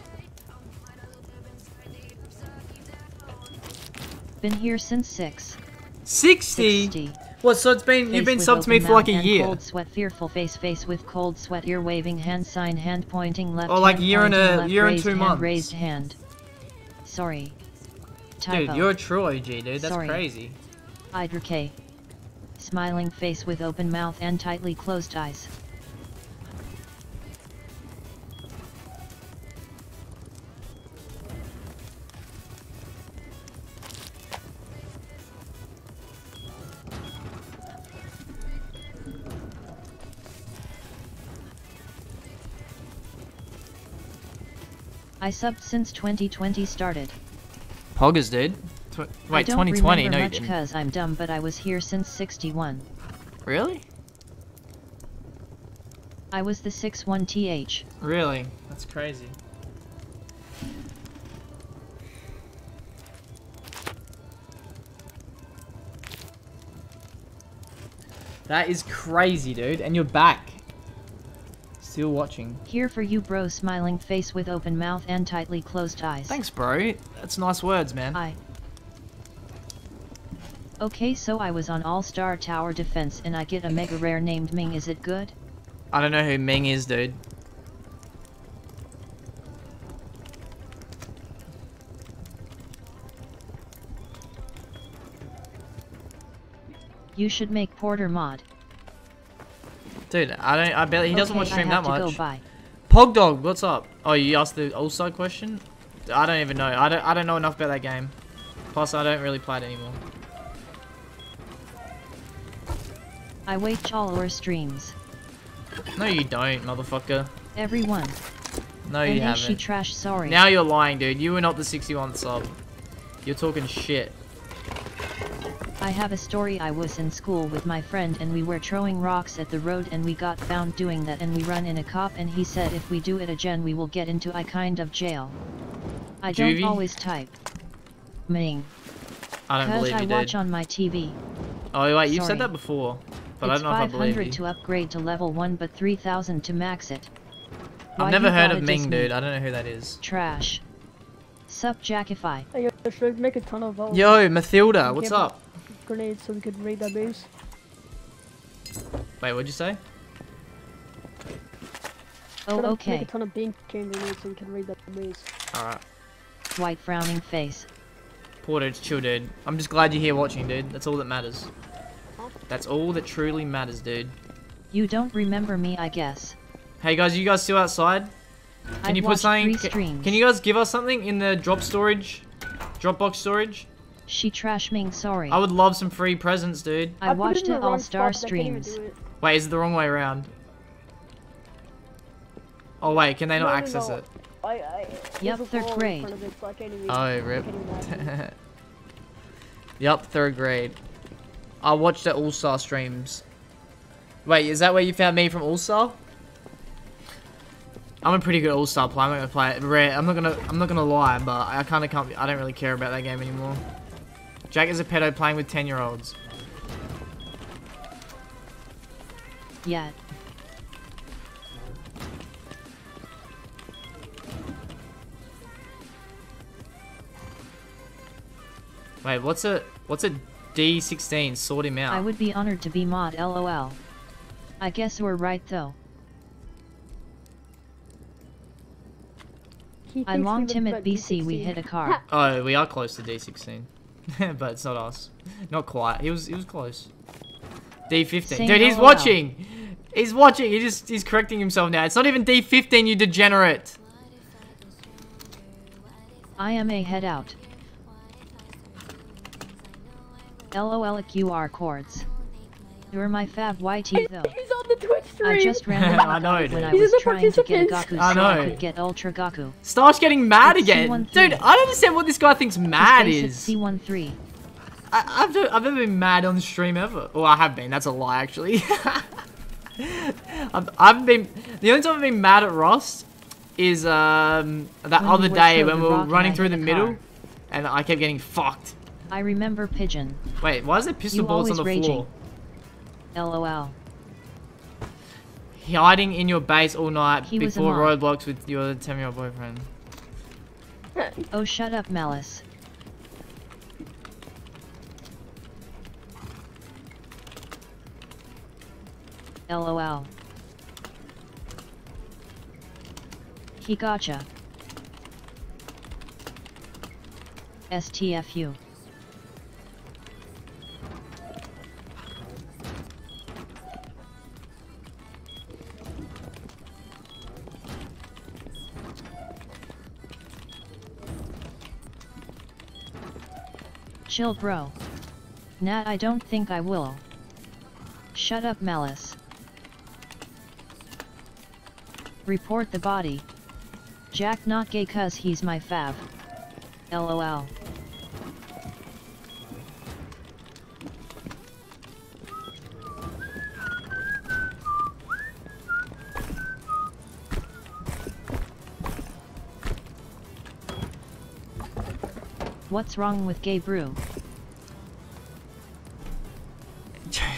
Been here since 6. 60? 60. What, so it's been, you've been subbed to me for like a year? Cold sweat, fearful face, face with cold sweat, ear waving, hand sign, hand pointing, left Or like hand year and a- left, year and two hand, months. Raised hand. Sorry. Typo. Dude, you're a true OG, dude. That's Sorry. crazy. Idra K. Smiling face with open mouth and tightly closed eyes. I subbed since 2020 started. Poggers, dude. Tw- I wait, don't 2020? remember No, you much didn't. cause I'm dumb but I was here since 61. Really? I was the 61th. Really? That's crazy. That is crazy, dude. And you're back. Still watching. Here for you bro smiling face with open mouth and tightly closed eyes. Thanks, bro. That's nice words, man. I. Okay, so I was on All Star Tower Defense and I get a mega rare named Ming. Is it good? I don't know who Ming is, dude. You should make Porter mod. Dude, I don't. I bet he doesn't okay, watch stream that much. bye. Pogdog, what's up? Oh, you asked the All Star question? I don't even know. I don't. I don't know enough about that game. Plus, I don't really play it anymore. I wait follower streams. No, you don't, motherfucker. Everyone. No, and you ain't she haven't. trash sorry. Now you're lying, dude. You were not the 61 sub. You're talking shit. I have a story I was in school with my friend and we were throwing rocks at the road and we got found doing that and we run in a cop and he said if we do it again we will get into I kind of jail. I don't always type. Ming. I don't believe I you, watch on my TV. Oh, wait, you've said that before. But it's I don't know if I believe 500 you. to upgrade to level 1 but 3000 to max it. Why I've never heard of Ming, dude. I don't know who that is. Trash. Sup Jackify. Hey, yo, should I make a ton of uh, Yo, Mathilda, what's up? grenades so we could raid that base? Wait, what'd you say? Oh Should I Make okay. a ton of bean can grenades so we can raid that base. Alright. White frowning face. Porter, it's chill, dude. I'm just glad you're here watching, dude. That's all that matters. That's all that truly matters, dude. You don't remember me I guess. Hey guys, you guys still outside? Can I've you put something? three Can, streams. can you guys give us something in the drop storage? Dropbox storage? She trash Ming sorry. I would love some free presents, dude. I put it watched it wrong all star spot 'cause I can't even streams. do. Wait, is it the wrong way around? Oh wait, can they not No, no, access no. it? I, I, Yep, third grade. it, so I Oh, rip. can't even oh, imagine. Yup, third grade. I watched the All Star streams. Wait, is that where you found me from All Star? I'm a pretty good All Star player. I'm not gonna play it rare. I'm not gonna. I'm not gonna lie, but I kind of can't. I don't really care about that game anymore. Jack is a pedo playing with ten year olds. Yeah. Wait, what's a what's a D16? Sort him out. I would be honored to be mod lol. I guess we're right though. I thinks long we Tim at BC we D16. hit a car. Oh, we are close to D16, but it's not us. Not quite. He was. He was close. D15. Same Dude, he's LOL. watching. He's watching. He just. He's correcting himself now. It's not even D15. You degenerate. I am a head out. LOL QR chords. You're my fab YT though. He's on the Twitch stream. I just randomly I know, died when. I These was trying to get a participants. Gaku I so I know. could get Ultra Gaku. Star's getting mad It's again. C13. Dude, I don't understand what this guy thinks mad is. C13. I, I've, never, I've never been mad on the stream ever. Well, I have been. That's a lie, actually. I've, I've been. The only time I've been mad at Ross is um that When other day when we were running through the the middle, and I kept getting fucked. I remember Pigeon. Wait, why is there pistol You bullets on the floor? LOL. Hiding in your base all night He before roadblocks with your 10 year old boyfriend. Oh shut up Malice. LOL. He gotcha. STFU. Chill bro. Nat I don't think I will. Shut up Malice. Report the body. Jack not gay cuz he's my fav. LOL. What's wrong with gay brew?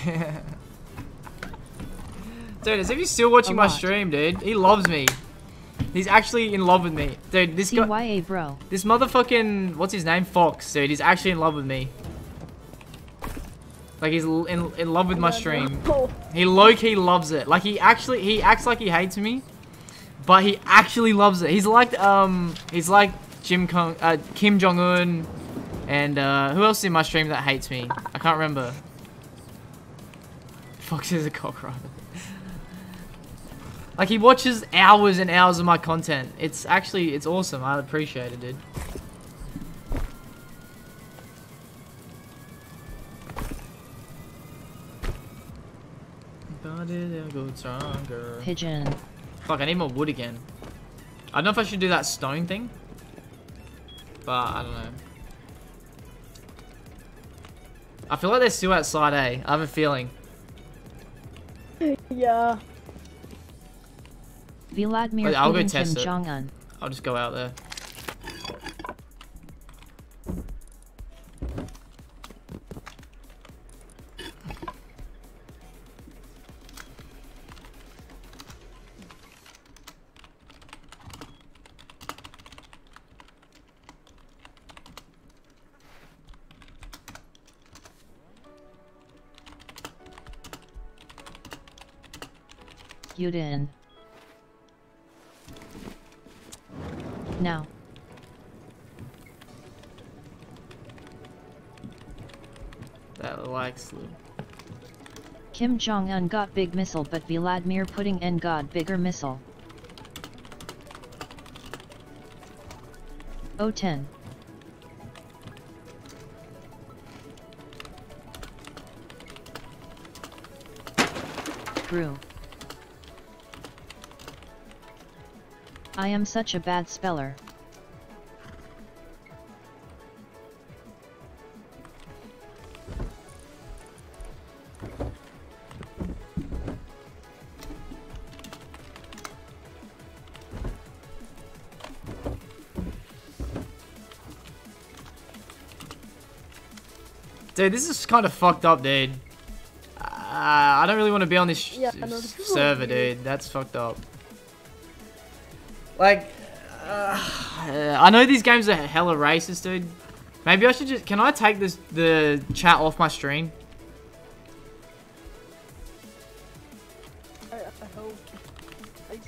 Dude, as if he's still watching my stream, dude. He loves me. He's actually in love with me. Dude, this guy. CYA bro. This motherfucking. What's his name? Fox, dude. He's actually in love with me. Like he's in, in love with my stream. He low key loves it. Like he actually he acts like he hates me, but he actually loves it. He's like um he's like Jim Kong, uh, Kim Jong Un, and uh, who else in my stream that hates me? I can't remember. Fox is a cockroach. like he watches hours and hours of my content. It's actually it's awesome. I appreciate it, dude. But it'll go stronger. Pigeon. Fuck, I need more wood again. I don't know if I should do that stone thing. But, I don't know. I feel like they're still outside, eh? I have a feeling. yeah. Vladimir Wait, I'll go Putin Kim test it. I'll just go out there. Yudin. Now. That likes Lou. Kim Jong Un got big missile but Vladimir Putin N got bigger missile. O10. Brew. I am such a bad speller. Dude, this is kind of fucked up, dude. Uh, I don't really want to be on this Yeah, I know, this is server, dude. That's fucked up. Like, uh, I know these games are hella racist, dude. Maybe I should just. Can I take this the chat off my stream? I, I hope. I.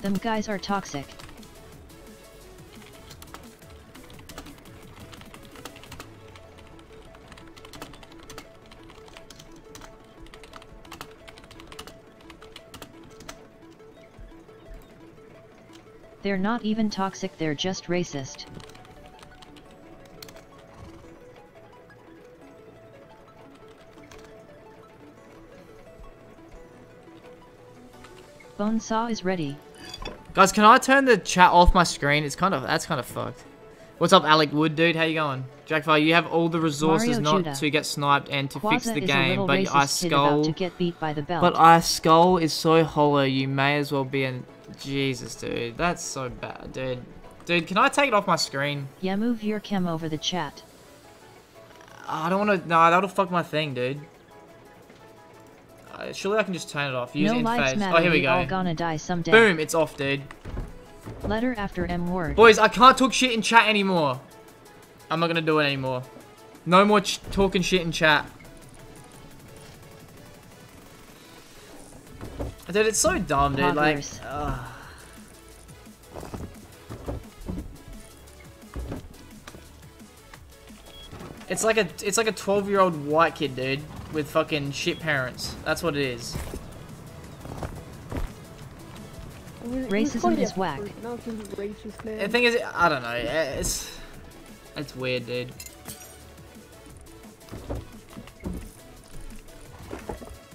Them guys are toxic. They're not even toxic, they're just racist. Bonesaw is ready. Guys, can I turn the chat off my screen? It's kind of that's kind of fucked. What's up, Alec Wood, dude? How you going? Jackfire, you have all the resources Mario not Judah. to get sniped and to fix the game, but I skull. to get beat by the belt. But I skull is so hollow, you may as well be in. Jesus, dude. That's so bad, dude. Dude, can I take it off my screen? yeah, move your cam over the chat. I don't want to. Nah, that'll fuck my thing, dude. Uh, surely I can just turn it off. Use no lives interface. matter. Oh, here we go. all go. gonna die someday. Boom, it's off, dude. Letter after M word. Boys, I can't talk shit in chat anymore. I'm not gonna do it anymore. No more ch talking shit in chat. Dude, it's so dumb, dude. Like, ugh. It's like a it's like a 12 year old white kid, dude, with fucking shit parents. That's what it is. I mean, it was Racism is whack. first, Now it's just racist. The thing is, I don't know. It's it's weird, dude.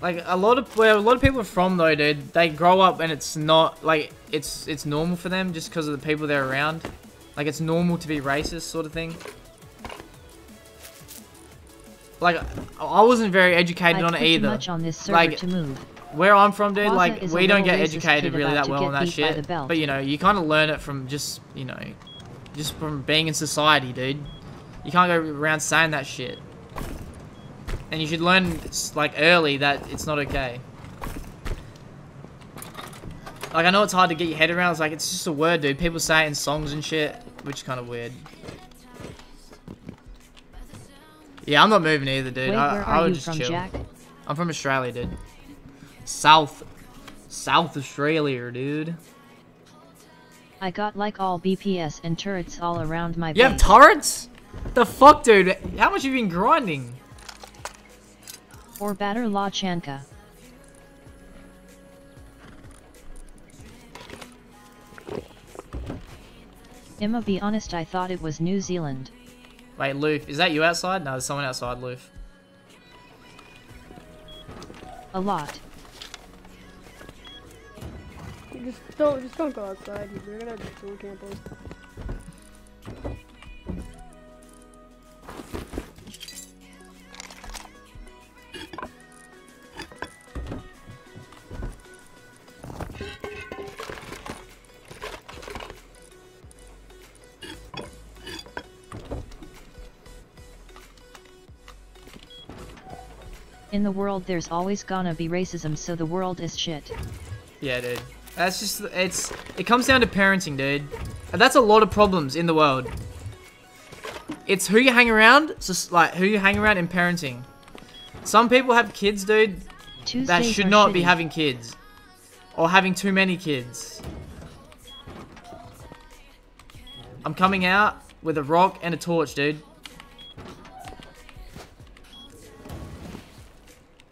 Like a lot of where a lot of people are from though, dude, they grow up and it's not like it's it's normal for them just because of the people they're around. Like it's normal to be racist, sort of thing. Like I wasn't very educated I on it either. much on this Like, to move. Where I'm from, dude, like we don't get educated really that well on that beat by the shit. But you know, you kind of learn it from just you know, just from being in society, dude. You can't go around saying that shit. And you should learn like early that it's not okay. Like I know it's hard to get your head around. It's like it's just a word, dude. People say it in songs and shit, which is kind of weird. Yeah, I'm not moving either, dude. Wait, I, I would just from, chill. Jack? I'm from Australia, dude. South, South Australia, dude. I got like all BPS and turrets all around my You have turrets? The fuck, dude? How much have you been grinding? or Batter La Chanka. Emma, be honest, I thought it was New Zealand. Wait, Loof, is that you outside? No, there's someone outside, Loof. A lot. Just don't, just don't go outside. You're gonna kill campers. In the world, there's always gonna be racism, so the world is shit. Yeah, dude. That's just, it's, it comes down to parenting, dude. And that's a lot of problems in the world. It's who you hang around, it's just like who you hang around in parenting. Some people have kids, dude, that should not be having kids. Or having too many kids. I'm coming out with a rock and a torch, dude.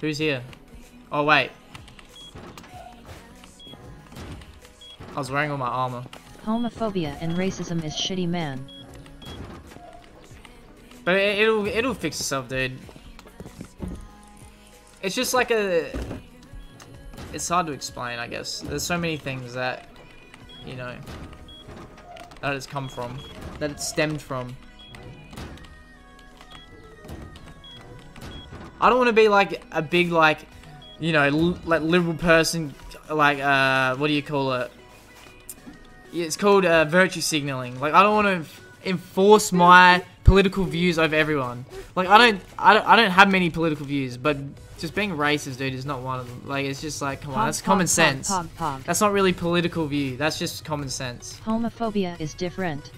Who's here? Oh, wait. I was wearing all my armor. Homophobia and racism is shitty, man. But it, it'll it'll fix itself, dude. It's just like a. It's hard to explain, I guess. There's so many things that, you know, that it's come from, that it's stemmed from. I don't want to be like a big like, you know, l- like liberal person, like uh, what do you call it? Yeah, It's called uh, virtue signaling. Like I don't want to enforce my political views over everyone. Like I don't, I don't, I don't have many political views, but just being racist, dude, is not one of them. Like it's just like, come on, that's pog, common pog, sense. That's not really political view. That's just common sense. Homophobia is different.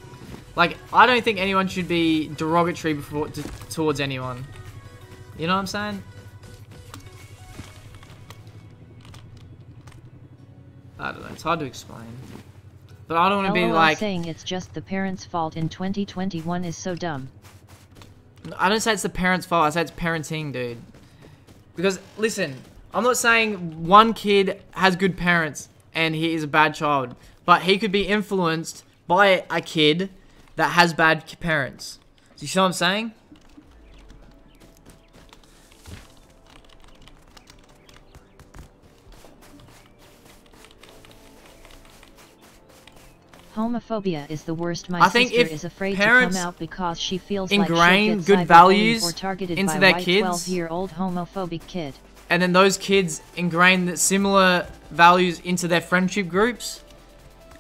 Like I don't think anyone should be derogatory before towards anyone. You know what I'm saying? I don't know. It's hard to explain. But I don't want to be like. saying it's just the parents' fault in 2021 is so dumb. I don't say it's the parents' fault. I say it's parenting, dude. Because listen, I'm not saying one kid has good parents and he is a bad child, but he could be influenced by a kid that has bad parents. Do you see what I'm saying? Homophobia is the worst. My I think sister if is afraid parents to come out because she feels ingrain like good values into by their kids- 12-year-old homophobic kid. and then those kids ingrain the similar values into their friendship groups,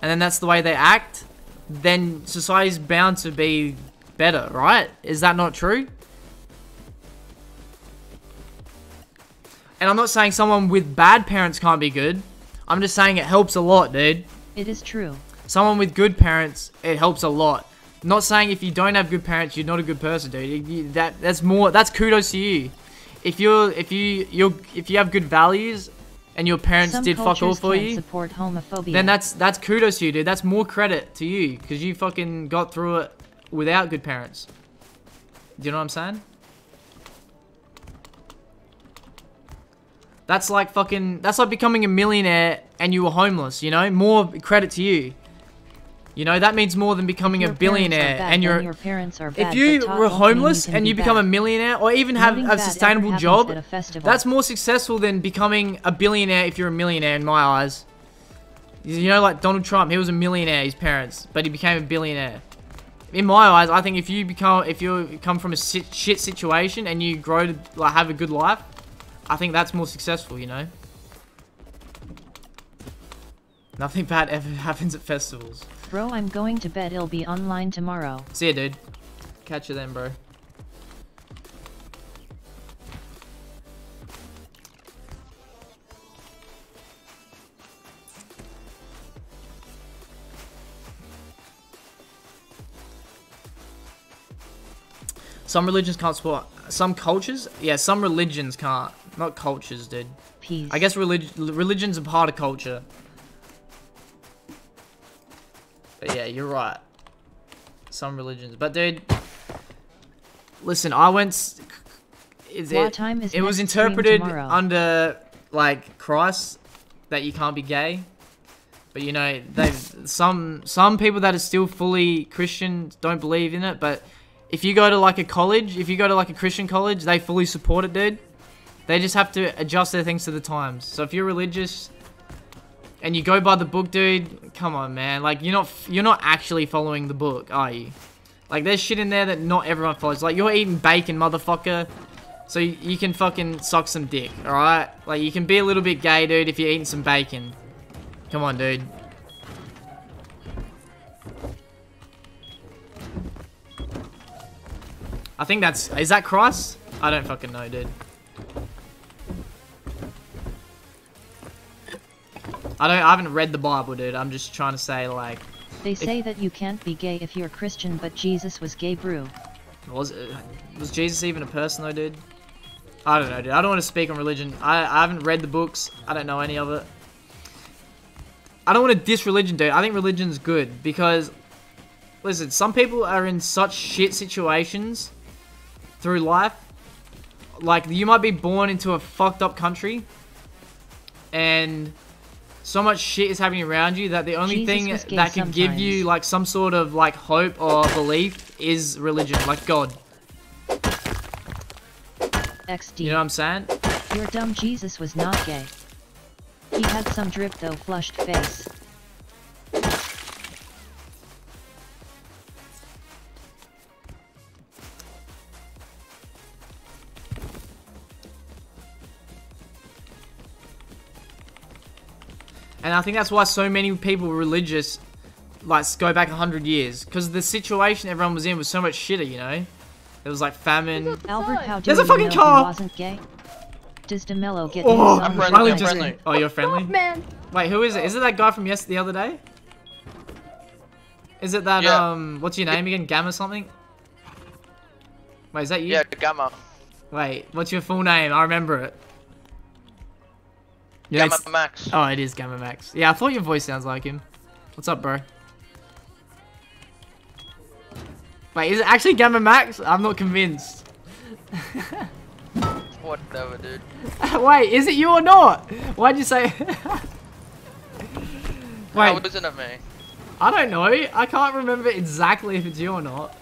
and then that's the way they act, then society's bound to be better, right? Is that not true? And I'm not saying someone with bad parents can't be good. I'm just saying it helps a lot, dude. It is true. Someone with good parents, it helps a lot. Not saying if you don't have good parents, you're not a good person, dude. That that's more. That's kudos to you. If you're if you you if you have good values, and your parents Some did fuck all for you, support homophobia. then that's that's kudos to you, dude. That's more credit to you because you fucking got through it without good parents. Do you know what I'm saying? That's like fucking. That's like becoming a millionaire and you were homeless. You know, more credit to you. You know that means more than becoming Your a billionaire bad, and you're. your parents are bad, if you were homeless can and be you become a millionaire or even have Noting a sustainable job, a that's more successful than becoming a billionaire if you're a millionaire in my eyes. You know, like Donald Trump, he was a millionaire, his parents, but he became a billionaire. In my eyes, I think if you become, if you come from a shit situation and you grow to like have a good life, I think that's more successful. You know. Nothing bad ever happens at festivals. Bro, I'm going to bed. I'll be online tomorrow. See ya, dude. Catch you then, bro. Some religions can't support some cultures, yeah, some religions can't. Not cultures, dude. Peace. I guess relig- religion's a part of culture. But yeah, you're right. Some religions, but dude, listen, I went. It? time is it was interpreted under like Christ that you can't be gay. But you know, they some some people that are still fully Christian don't believe in it. But if you go to like a college, if you go to like a Christian college, they fully support it, dude. They just have to adjust their things to the times. So if you're religious and you go by the book, dude, come on, man. Like you're not you're not actually following the book, are you? Like there's shit in there that not everyone follows. Like you're eating bacon, motherfucker. So you, you can fucking suck some dick, all right? Like you can be a little bit gay, dude, if you're eating some bacon. Come on, dude. I think that's is that Christ? I don't fucking know, dude. I don't. I haven't read the Bible, dude. I'm just trying to say, like, They say that you can't be gay if you're Christian, but Jesus was gay, brew. was uh, was Jesus even a person, though, dude? I don't know, dude. I don't want to speak on religion. I I haven't read the books. I don't know any of it. I don't want to diss religion, dude. I think religion's good because, listen, some people are in such shit situations through life. Like, you might be born into a fucked up country, and so much shit is happening around you that the only Jesus thing that can give you like some sort of like hope or belief is religion, like God. XD. You know what I'm saying? Your dumb Jesus was not gay. He had some drip though, flushed face. I think that's why so many people were religious, like go back hundred years, because the situation everyone was in was so much shitter. You know, there was like famine. Albert, how do There's a you fucking car! wasn't gay? Does DeMello get Oh, I'm some friendly, I'm just- friendly. Oh, you're friendly. Man, Wait, who is it? Is it that guy from yesterday, the other day? Is it that Yeah. um? What's your name again? Gamma something? Wait, is that you? Yeah, Gamma. Wait, what's your full name? I remember it. Yeah, Gamma it's- Max. Oh, it is Gamma Max. Yeah, I thought your voice sounds like him. What's up, bro? Wait, is it actually Gamma Max? I'm not convinced. Whatever, dude. Wait, is it you or not? Why'd you say? How Wait, isn't it me? I don't know. I can't remember exactly if it's you or not.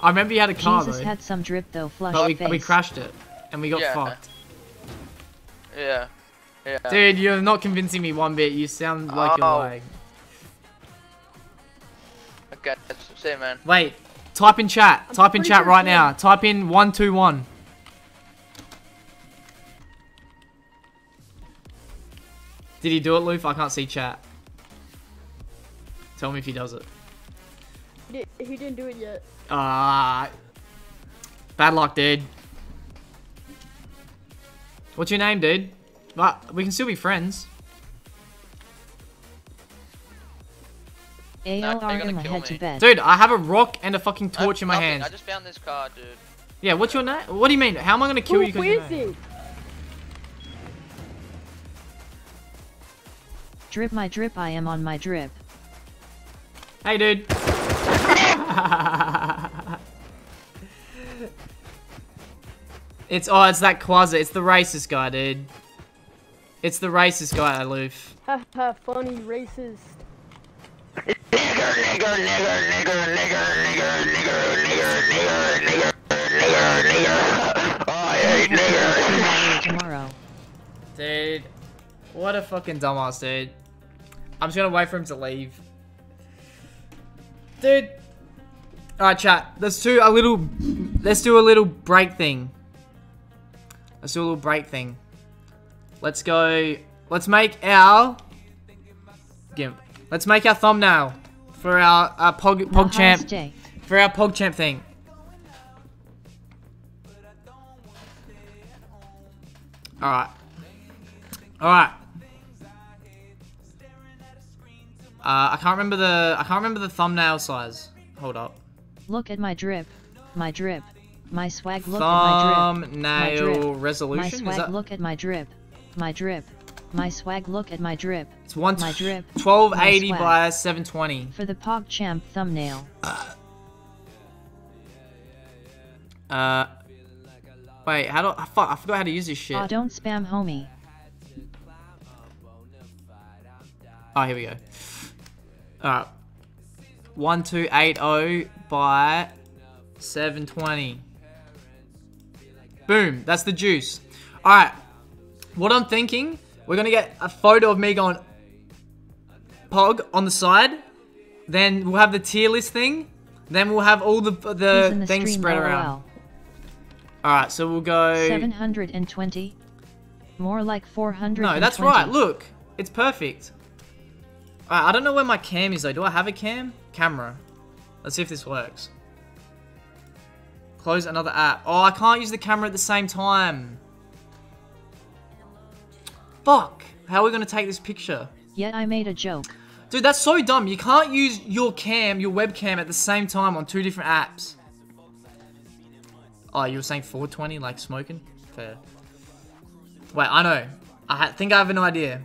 I remember you had a car Jesus though, had some drip though, flushed but we, face. we crashed it and we got Yeah. fucked. Yeah. Yeah. Dude, you're not convincing me one bit. You sound like you're Oh. lying. Okay, that's say, man. Wait, type in chat. I'm type in chat right it's now. Type in 121. Did he do it, Loof? I can't see chat. Tell me if he does it. he he didn't do it yet. Ah. bad luck, dude. What's your name, dude? But we can still be friends. AOR you're gonna kill head to bed. Dude, I have a rock and a fucking I have torch in my nothing, hand. I just found this car, dude. Yeah, what's your name? What do you mean? How am I gonna kill Who you? 'cause who you is know? it? Drip my drip, I am on my drip. Hey, dude. it's oh, it's that Quasar. It's the racist guy, dude. It's the racist guy, Aloof. Ha ha, funny racist. Nigger, nigger, nigger, nigger, nigger, nigger, nigger, nigger, nigger, nigger, nigger. I hate niggers. Tomorrow. Dude, what a fucking dumbass, dude. I'm just gonna wait for him to leave. Dude. Alright, chat. Let's do a little. Let's do a little break thing. Let's do a little break thing. Let's go. Let's make our. Gimp. Let's make our thumbnail for our, our Pog, PogChamp. Namaste. For our PogChamp thing. Alright. Alright. Uh, I can't remember the I can't remember the thumbnail size. Hold up. Look at my drip. my drip. My swag look at my drip. My Thumbnail drip. My resolution? Is swag look at my drip. My drip. My swag look at my drip. It's one my drip. 1280 my by 720. For the PogChamp thumbnail. Uh, wait, how do I fuck? I forgot how to use this shit. Aw, don't spam homie. Oh, here we go. Alright. 1280 by 720. Boom. That's the juice. Alright. What I'm thinking, we're going to get a photo of me going Pog on the side. Then we'll have the tier list thing. Then we'll have all the the the things spread LOL? around. Alright, so we'll go... 720? More like 400. No, that's right. Look, it's perfect. Alright, I don't know where my cam is though. Do I have a cam? Camera. Let's see if this works. Close another app. Oh, I can't use the camera at the same time. Fuck. How are we going to take this picture? Yet I made a joke. Dude, that's so dumb. You can't use your cam, your webcam at the same time on two different apps. Oh, you were saying 420, like smoking? Fair. Wait, I know. I think I have an idea.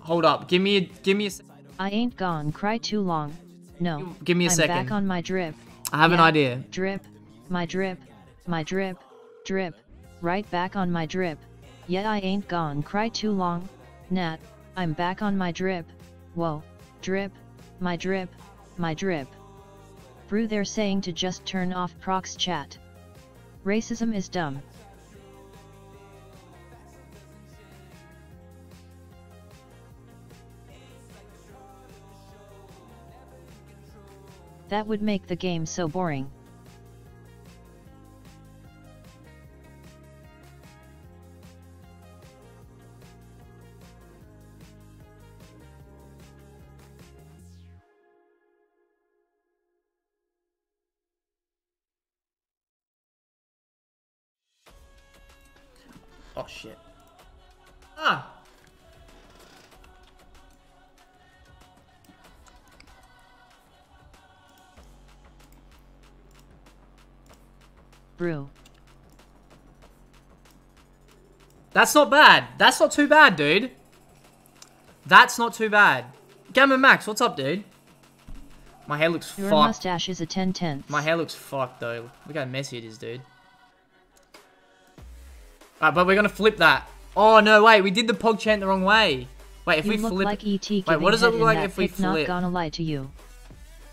Hold up. Give me a, give me a. I ain't gone cry too long. No. give me a I'm second. back on my drip. I have an idea. Drip. My drip. My drip. Drip. Right back on my drip. Yet I ain't gone cry too long. Nat. I'm back on my drip. Whoa. Drip. My drip. My drip. Brew they're saying to just turn off prox chat. Racism is dumb. That would make the game so boring. Oh shit. Ah. Brew. That's not bad. That's not too bad, dude. That's not too bad. Gamma Max, what's up, dude? My hair looks Your fucked. mustache is a 10 tenths. My hair looks fucked though. Look how messy it is, dude. Alright, but we're gonna flip that. Oh no, wait, we did the PogChamp the wrong way. Wait, if you we look flip like ET Wait, what does it look like if we pic, Not gonna lie to you.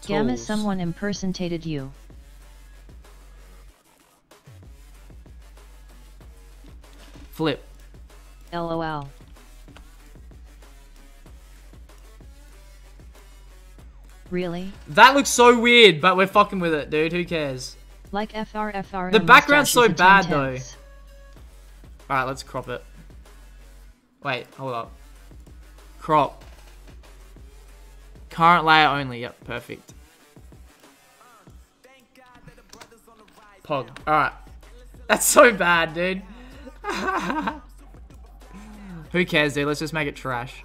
Gamma, someone impersonated you. Flip. LOL. Really? That looks so weird, but we're fucking with it, dude. Who cares? Like FRFR. The background's so a 10 bad, though. Alright, let's crop it. Wait, hold up. Crop. Current layer only. Yep, perfect. Pog. Alright. That's so bad, dude. Who cares, dude? Let's just make it trash.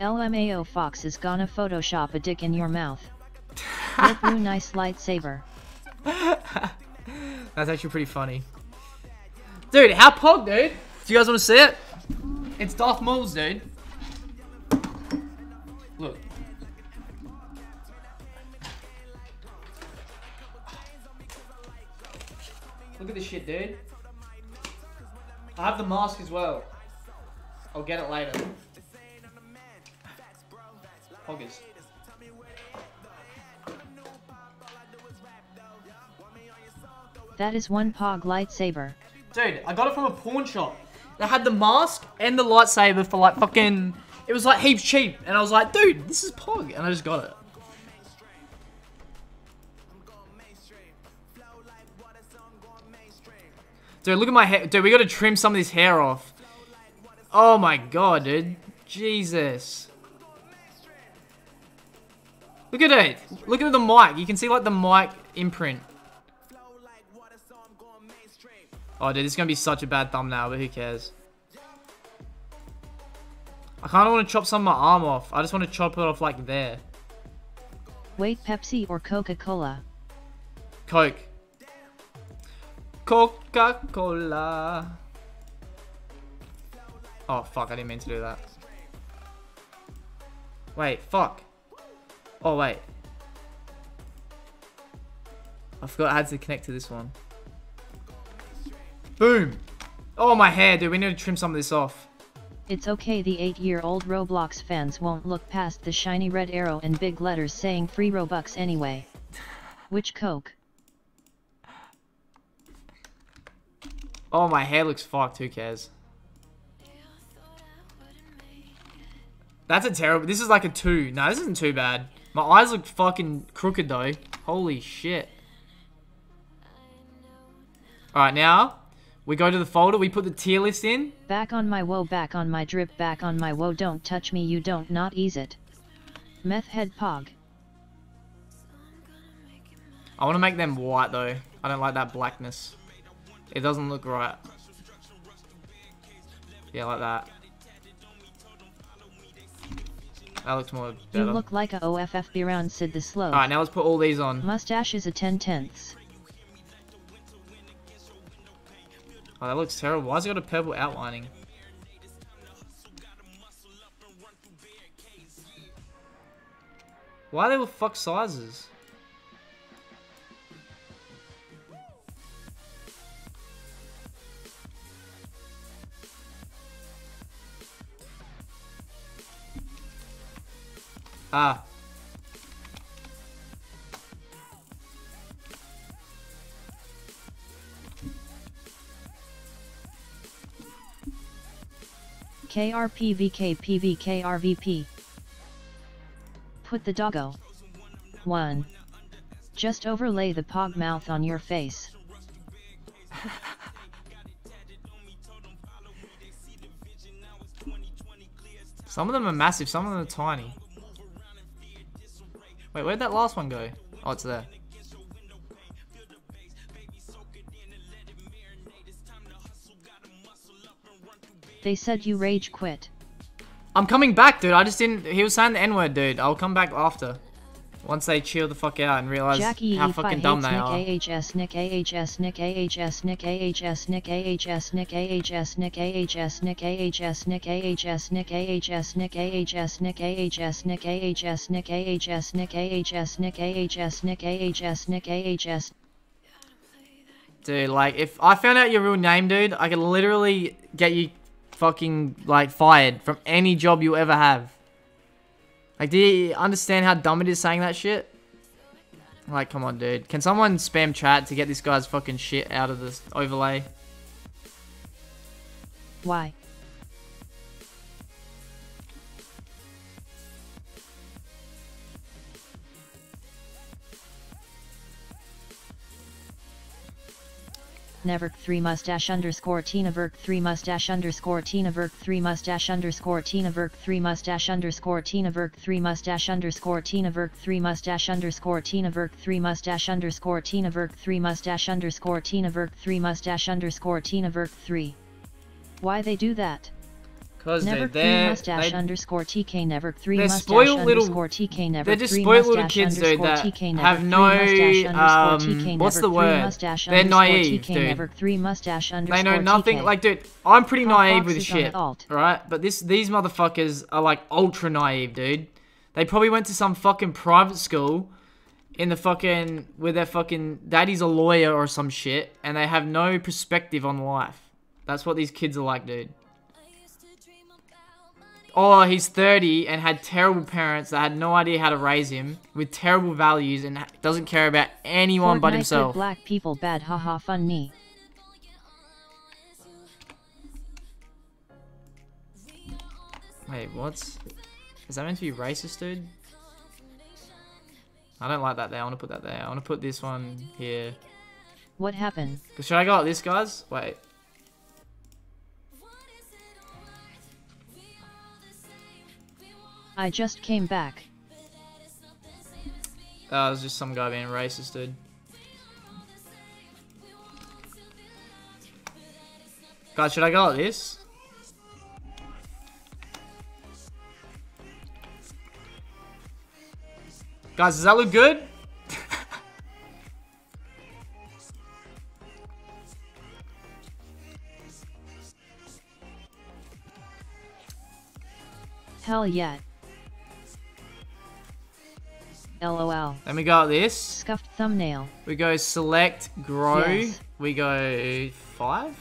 LMAO Fox is gonna Photoshop a dick in your mouth. Blue nice lightsaber. That's actually pretty funny. Dude, how pog, dude? Do you guys want to see it? It's Darth Maul's, dude. Look. Look at this shit, dude. I have the mask as well. I'll get it later. Poggers. That is one pog lightsaber. Dude, I got it from a pawn shop. They had the mask and the lightsaber for like fucking. It was like heaps cheap, and I was like, dude, this is Pog, and I just got it. Dude, look at my hair. Dude, we gotta trim some of this hair off. Oh my god, dude. Jesus. Look at it. Look at the mic. You can see like the mic imprint. Oh, dude, this is gonna be such a bad thumbnail, but who cares? I kind of want to chop some of my arm off. I just want to chop it off like there. Wait, Pepsi or Coca-Cola? Coke. Coca-Cola. Oh, fuck, I didn't mean to do that. Wait, fuck. Oh, wait. I forgot I had to connect to this one. Boom. Oh, my hair, dude. We need to trim some of this off. It's okay the 8-year-old Roblox fans won't look past the shiny red arrow and big letters saying free Robux anyway. Which Coke? Oh, my hair looks fucked. Who cares? That's a terrible... This is like a 2. No, this isn't too bad. My eyes look fucking crooked, though. Holy shit. Alright, now... We go to the folder. We put the tier list in. Back on my woe, back on my drip, back on my woe, don't touch me, you don't not ease it. Meth head pog. I want to make them white, though. I don't like that blackness. It doesn't look right. Yeah, like that. That looks more You look like a OFF around Sid the Slow. Alright, now let's put all these on. Mustache is a 10 tenths. Oh, that looks terrible. Why's it got a purple outlining? Why they all fuck sizes? Ah. KRPVKPVKRVP. Put the doggo. 1. Just overlay the pog mouth on your face. Some of them are massive, some of them are tiny. Wait, where'd that last one go? Oh, it's there. They said you rage quit. I'm coming back, dude. I just didn't. He was saying the N word, dude. I'll come back after. Once they chill the fuck out and realize Jackie how fucking dumb Nick they are. AHS Nick AHS Nick AHS Nick AHS Nick AHS Nick AHS Nick AHS Nick AHS Nick AHS Nick AHS Nick AHS Nick AHS Nick AHS Nick AHS Nick AHS Nick AHS Nick AHS Nick AHS Dude, like, if I found out your real name, dude, I could literally get you fucking, like, fired from any job you ever have. Like, do you understand how dumb it is saying that shit? Like, come on, dude. Can someone spam chat to get this guy's fucking shit out of this overlay? Why? Neverk 3 mustache underscore Tina Verk 3 mustache underscore Tina Verk 3 mustache underscore Tina Verk 3 mustache underscore Tina Verk 3 mustache underscore Tina Verk 3 mustache underscore Tina Verk 3 mustache underscore Tina Verk 3 mustache underscore Tina Verk 3 mustache underscore Tina Verk 3 Why they do that? Because Never they're, three they're, mustache they, underscore TK never three they're mustache spoiled little- underscore TK never they're just spoiled little kids, dude, that TK never have no, mustache underscore um, TK what's never the three word? mustache They're underscore naive, TK dude. never three mustache they know nothing. TK. Like, dude, I'm pretty Hot naive with shit. Alright? But this these motherfuckers are, like, ultra naive, dude. They probably went to some fucking private school in the fucking with their fucking daddy's a lawyer or some shit and they have no perspective on life. That's what these kids are like, dude. Oh, he's 30 and had terrible parents that had no idea how to raise him with terrible values and doesn't care about anyone but himself. Black people bad haha funny. Wait, what's... Is that meant to be racist, dude? I don't like that there. I want to put that there. I want to put this one here. What happened? Should I go like this, guys? Wait. I just came back. Oh, was just some guy being racist, dude. Guys, should I go like this? Guys, does that look good? Hell yeah. LOL. Then we got this. Scuffed thumbnail. We go select, grow. Yes. We go five.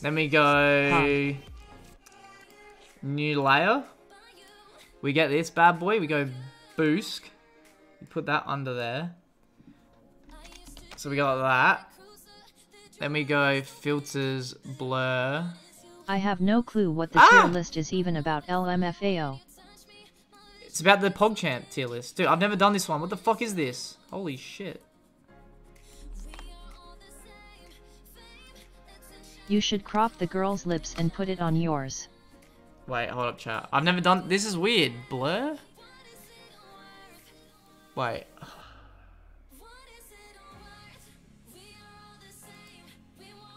Then we go new layer. We get this bad boy. We go boost. We put that under there. So we got that. Then we go filters, blur. I have no clue what the Ah! tier list is even about LMFAO. It's about the PogChamp tier list. Dude, I've never done this one. What the fuck is this? Holy shit. You should crop the girl's lips and put it on yours. Wait, hold up, chat. I've never done. This is weird. Blur. Wait.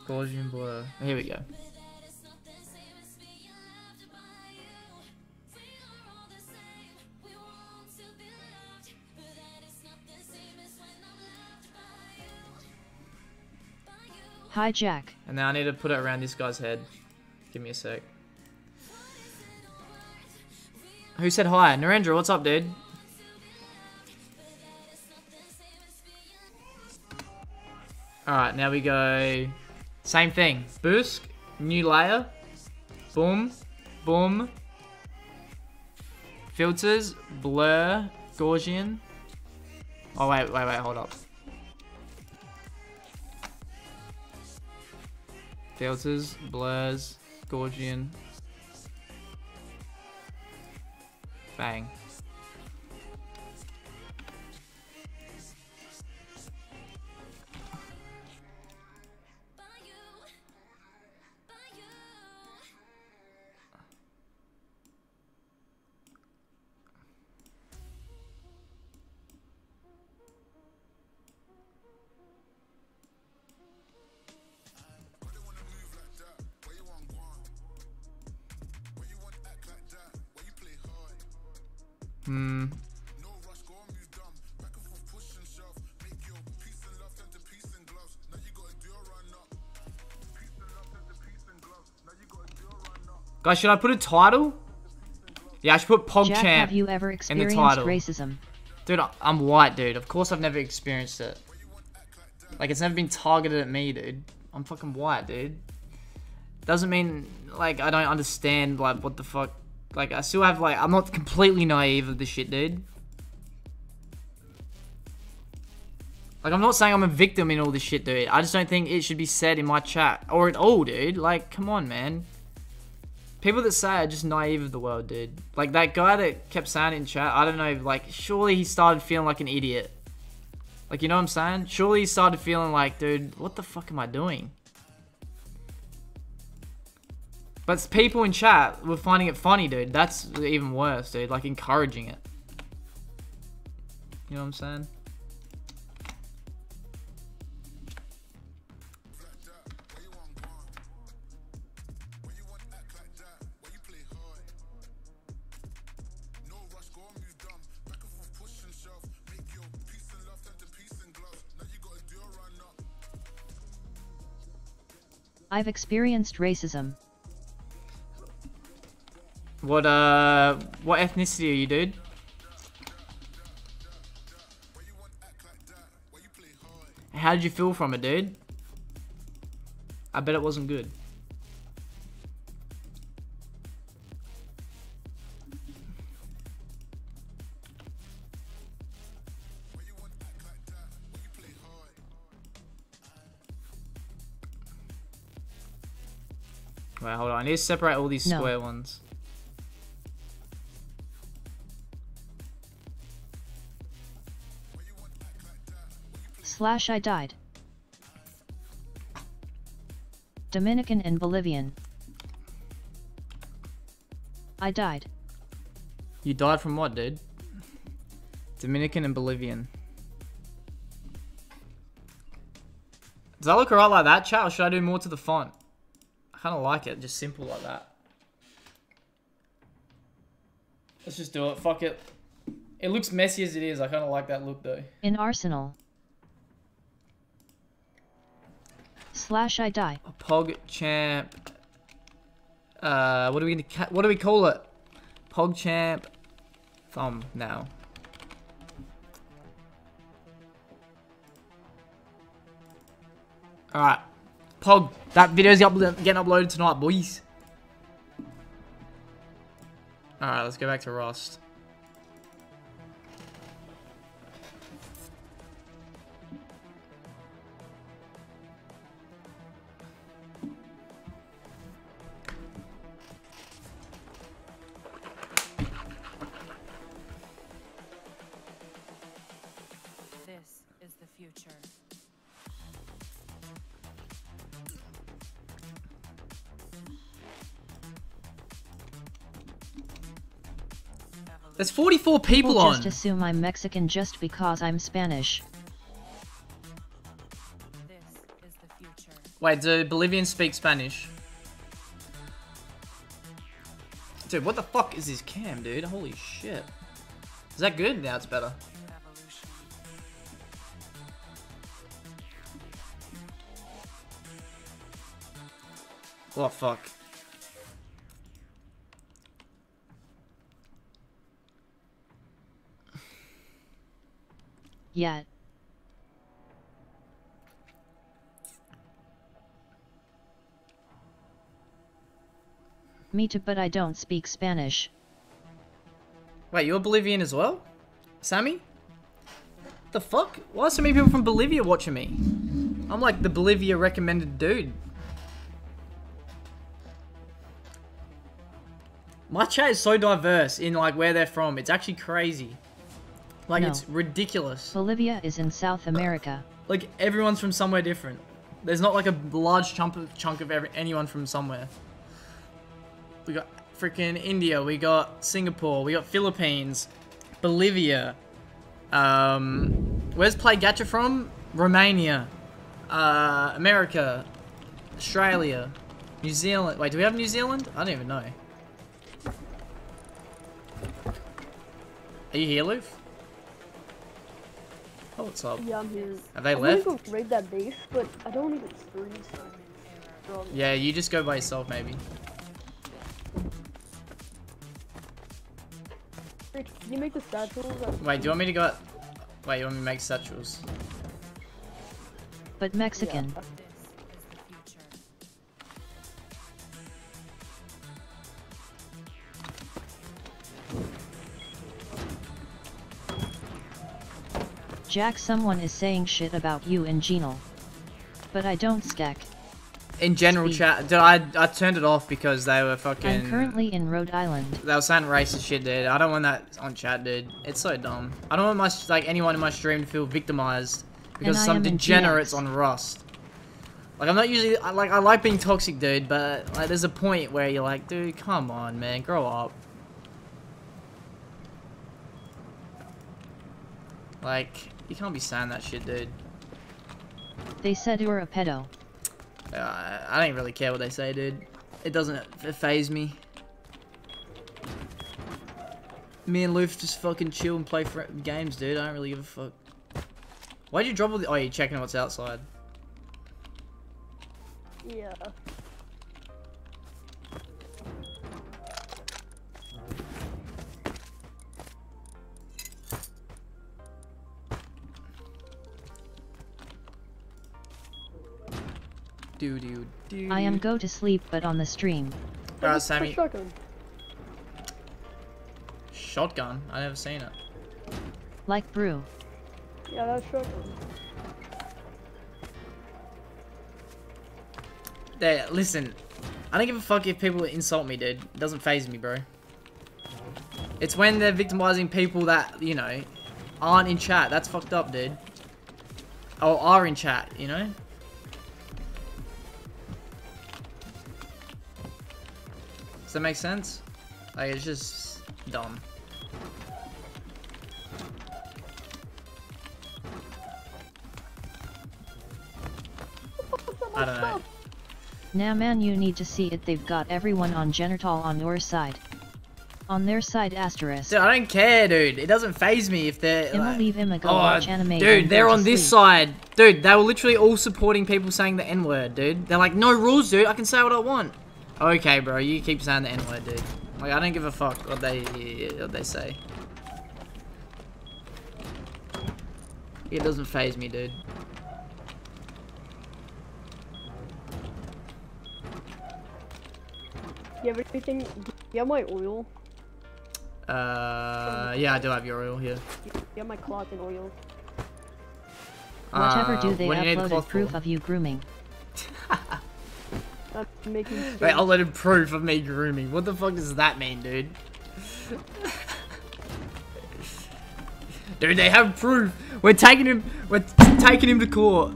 Gaussian blur. Here we go. Hi Jack. And now I need to put it around this guy's head. Give me a sec. Who said hi? Narendra, what's up, dude? Alright, now we go... Same thing. Boost, new layer. Boom, boom. Filters, blur, Gaussian. Oh, wait, wait, wait, hold up. Filters, blurs, Gaussian. Bang. Guys, should I put a title? Yeah, I should put Jack, have you ever experienced title. racism? Dude, I'm white, dude. Of course I've never experienced it. Like, it's never been targeted at me, dude. I'm fucking white, dude. Doesn't mean, like, I don't understand, like, what the fuck. Like, I still have, like, I'm not completely naive of this shit, dude. Like, I'm not saying I'm a victim in all this shit, dude. I just don't think it should be said in my chat. Or at all, dude. Like, come on, man. People that say are just naive of the world, dude. Like, that guy that kept saying in chat, I don't know, like, surely he started feeling like an idiot. Like, you know what I'm saying? Surely he started feeling like, dude, what the fuck am I doing? But people in chat were finding it funny, dude. That's even worse, dude. Like, encouraging it. You know what I'm saying? I've experienced racism. What, uh, what ethnicity are you, dude? How did you feel from it, dude? I bet it wasn't good. Wait, hold on. I need to separate all these No. square ones. Slash I died. Dominican and Bolivian. I died. You died from what, dude? Dominican and Bolivian. Does that look alright like that, chat, or should I do more to the font? Kind of like it, just simple like that. Let's just do it. Fuck it. It looks messy as it is. I kind of like that look though. In Arsenal. Slash I die. A Pog champ. Uh, what are we gonna what do we call it? PogChamp. Thumb now. All right, Pog. That video's getting uploaded tonight, boys. All right, let's go back to Rust. There's 44 people People on. just assume I'm Mexican just because I'm Spanish. This is the future. Wait, do Bolivians speak Spanish? Dude, what the fuck is this cam, dude? Holy shit. Is that good? Now it's better. Oh, fuck. Yet. Me too, but I don't speak Spanish. Wait, you're Bolivian as well? Sammy? The fuck? Why are so many people from Bolivia watching me? I'm like the Bolivia recommended dude. My chat is so diverse in like where they're from. It's actually crazy. Like No. it's ridiculous. Bolivia is in South America. Like everyone's from somewhere different. There's not like a large chunk of chunk of every, anyone from somewhere. We got freaking India. We got Singapore. We got Philippines, Bolivia. Um, where's Play Gacha from? Romania, uh, America, Australia, New Zealand. Wait, do we have New Zealand? I don't even know. Are you here, Loof? Oh, what's up? Yeah, I'm here. Have they I'm left? gonna go raid that base, but I don't even stream. So. Um, Yeah, you just go by yourself, maybe. Rich, Can you make the satchels? Wait, do you want me to go? Wait, you want me to make satchels? But Mexican. This Jack, someone is saying shit about you and Genal. But I don't stack. In general Speak. chat, dude, I I turned it off because they were fucking. I'm currently in Rhode Island. They were saying racist shit, dude. I don't want that on chat, dude. It's so dumb. I don't want my like anyone in my stream to feel victimized because some degenerates on Rust. Like I'm not usually I, like I like being toxic, dude, but like there's a point where you're like, dude, come on, man, grow up. Like you can't be saying that shit, dude. They said you were a pedo. Uh, I don't really care what they say, dude. It doesn't f- phase me. Me and Loof just fucking chill and play fr games, dude. I don't really give a fuck. Why'd you drop all the- Oh, you're checking what's outside. Yeah. Do do do. I am go to sleep but on the stream. Alright, What's uh, Sammy. Shotgun. Shotgun? I never seen it. Like brew. Yeah, that's shotgun. There, listen. I don't give a fuck if people insult me, dude. It doesn't phase me, bro. It's when they're victimizing people that, you know, aren't in chat. That's fucked up, dude. Or are in chat, you know? That make sense? Like, it's just dumb. I don't know. Nah man you need to see it they've got everyone on genital on your side. On their side asterisk. Dude, I don't care, dude. It doesn't phase me if they're. I'ma like- leave him a go Oh, watch anime. dude, they're on this sleep. side. Dude, they were literally all supporting people saying the N word, dude. They're like, no rules, dude. I can say what I want. Okay, bro, you keep saying the N word, dude. Like, I don't give a fuck what they what they say. It doesn't phase me, dude. You have anything? You have my oil. Uh, yeah, I do have your oil here. You have my cloth and oil. Whatever Uh, do they what do you need the uploaded proof for? of you grooming. Making. They steaks. uploaded proof of me grooming. What the fuck does that mean, dude? dude, they have proof. We're taking him. We're taking him to court.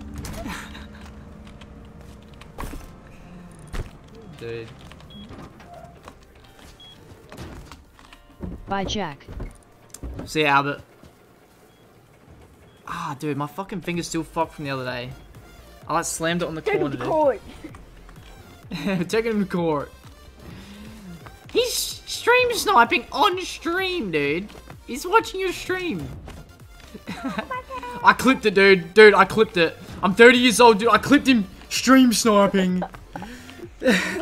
dude. Bye, Jack. See you, Albert. Ah, dude, my fucking finger's still fucked from the other day. I like slammed it on the Take corner. him court. Taking him to court. He's stream sniping on stream, dude. He's watching your stream. I clipped it, dude. Dude, I clipped it. I'm 30 years old, dude. I clipped him stream sniping. oh,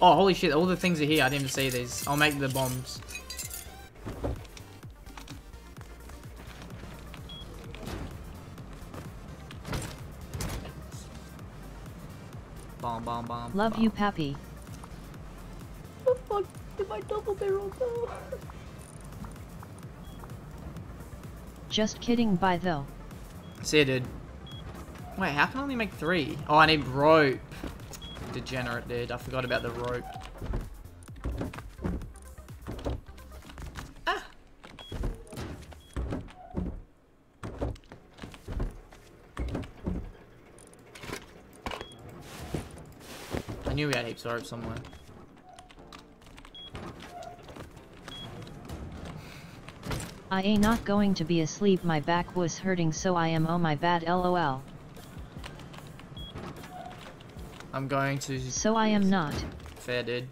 holy shit. All the things are here. I didn't even see these. I'll make the bombs. Bomb, bomb, bomb. Love bomb. you, Pappy. the fuck did my double barrel go? Just kidding, bye though. See ya, dude. Wait, how can I only make three? Oh, I need rope. Degenerate, dude. I forgot about the rope. I knew we had heaps of rope somewhere. I ain't not going to be asleep. My back was hurting, so I am oh my bad. LOL. I'm going to... So I am not. Fair, dude.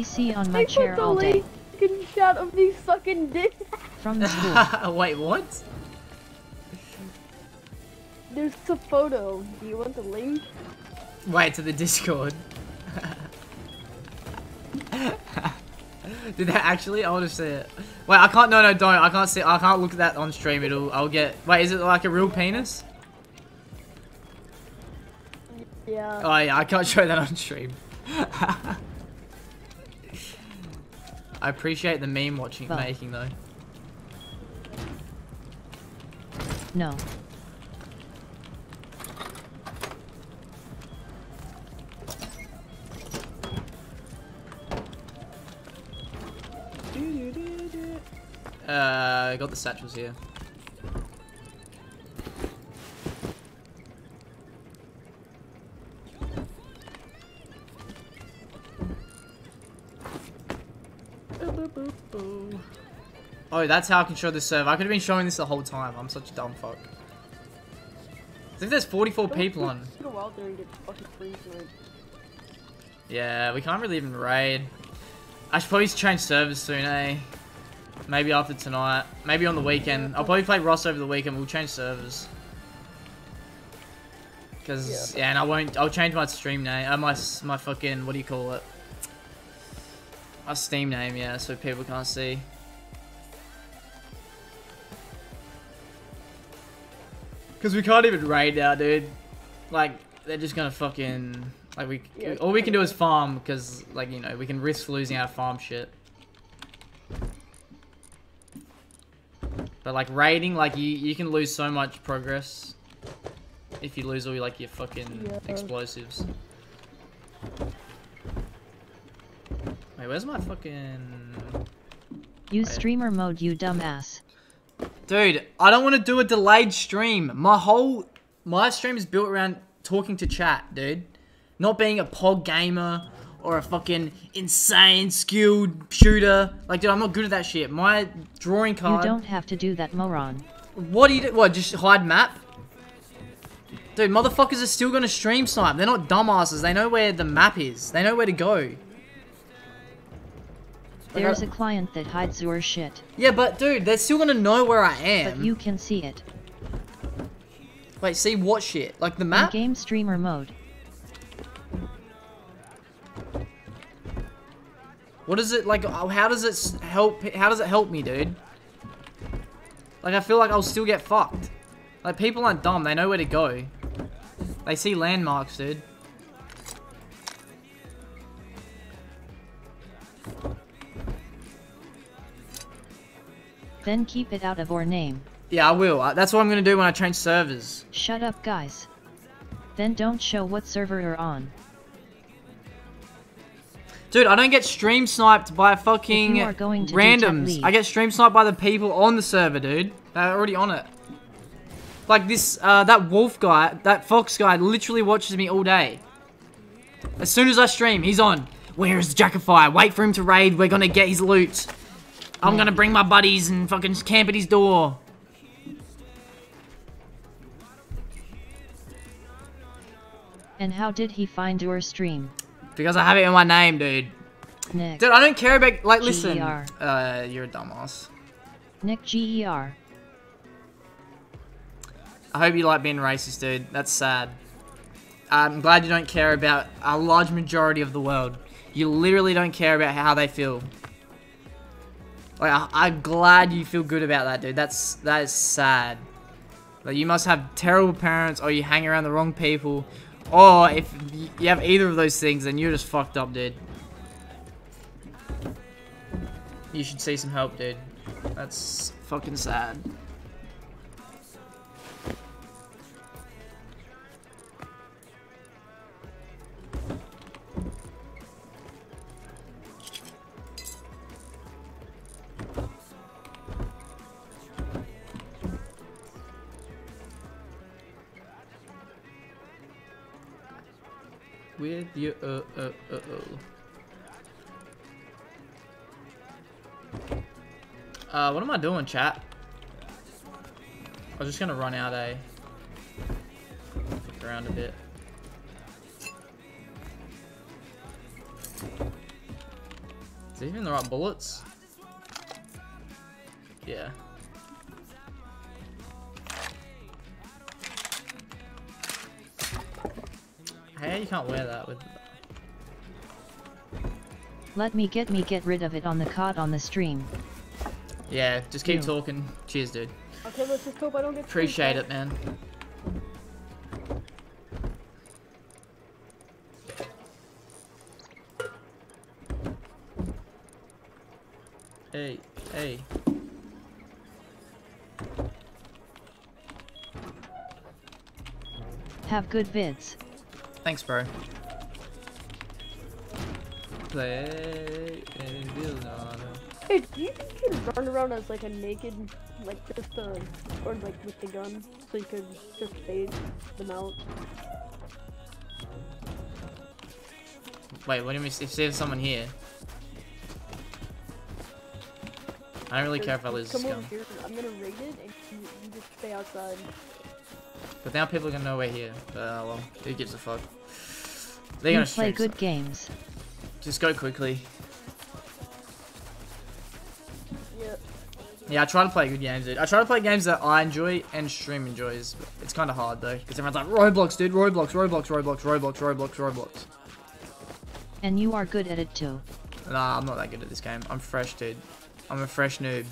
BC on my I chair all day. Lincoln shot of these fucking dicks. From the school. Wait, what? There's a photo. Do you want the link? Wait to the Discord. Did that actually? I want to see it. Wait, I can't. No, no, don't. I can't see. I can't look at that on stream. It'll. I'll get. Wait, is it like a real penis? Yeah. Oh yeah, I can't show that on stream. I appreciate the meme watching Well. making though. No. Uh, got the satchels here. Oh, that's how I can show the server. I could have been showing this the whole time. I'm such a dumb fuck. As if there's 44 people on. Go out there and get fucking free for it. Yeah, we can't really even raid. I should probably change servers soon, eh? Maybe after tonight. Maybe on the weekend. I'll probably play Rust over the weekend. We'll change servers. Cause yeah, and I won't. I'll change my stream name. Uh, my my fucking what do you call it? My Steam name, yeah, so people can't see. Cause we can't even raid now, dude. Like they're just gonna fucking like we. Yeah, all we can do is farm because like you know we can risk losing our farm shit. But like raiding, like you you can lose so much progress if you lose all your, like your fucking Yeah. explosives. Wait, where's my fucking... Use streamer mode you dumbass. Dude, I don't want to do a delayed stream. My whole my stream is built around talking to chat, dude. Not being a pog gamer or a fucking insane skilled shooter. Like, dude, I'm not good at that shit. My drawing card... You don't have to do that moron. What do you do? What? Just hide map? Dude, motherfuckers are still gonna stream snipe. They're not dumbasses. They know where the map is. They know where to go. There's a client that hides your shit, Yeah, but dude, they're still gonna know where I am. but you can see it. Wait, see what shit? Like the In map? game streamer mode. What is it like? oh, How does it help? How does it help me, dude? Like I feel like I'll still get fucked. Like people aren't dumb. They know where to go. They see landmarks, dude. Then keep it out of our name. Yeah, I will. Uh, That's what I'm gonna do when I change servers. Shut up guys. Then don't show what server you're on. Dude, I don't get stream sniped by fucking going randoms. I get stream sniped by the people on the server, dude. They're already on it. Like this, uh, that wolf guy, that fox guy literally watches me all day. As soon as I stream, he's on. Where is Jackify? Wait for him to raid. We're gonna get his loot. I'm gonna bring my buddies and fucking camp at his door. And how did he find your stream? Because I have it in my name, dude. Nick. Dude, I don't care about, like, listen. GER. Uh, you're a dumbass. Nick E GER. I hope you like being racist, dude. That's sad. I'm glad you don't care about a large majority of the world. You literally don't care about how they feel. Like, I, I'm glad you feel good about that, dude. That's that is sad. Like, you must have terrible parents, or you hang around the wrong people, or if you have either of those things, then you're just fucked up, dude. You should see some help, dude. That's fucking sad. With you. Uh, uh, uh, oh. Uh, what am I doing, chat? I was just gonna run out a. Look around a bit. Is it even the right bullets? Yeah. Hey, you can't wear that with. Let me get me get rid of it on the cod on the stream. Yeah, just keep Ew. talking. Cheers, dude. Okay, let's just hope I don't get Appreciate it, man. Hey, hey. Have good vids. Thanks, bro. Play and build on. Hey, do you think you could run around as like a naked, like just a, or like with the gun, so you could just fade them out? Wait, what do you mean? If there's someone here? I don't really care if I lose this Come over gun. here. I'm gonna raid it, and you, you just stay outside. But now people are gonna know we're here. But, uh, well, who gives a fuck? They're You gonna play stream good games. Just go quickly. Yeah. Yeah, I try to play good games, dude. I try to play games that I enjoy and stream enjoys. But it's kind of hard though, because everyone's like Roblox, dude. Roblox, Roblox, Roblox, Roblox, Roblox, Roblox. And you are good at it too. Nah, I'm not that good at this game. I'm fresh, dude. I'm a fresh noob.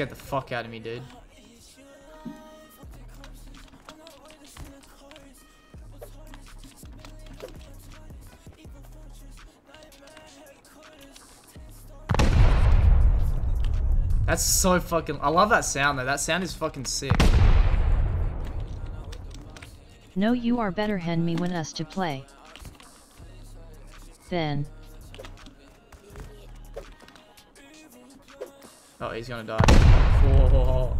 Scared the fuck out of me, dude. That's so fucking. I love that sound though. That sound is fucking sick. No you are better hand me when us to play. Then, Oh, he's gonna die. Whoa.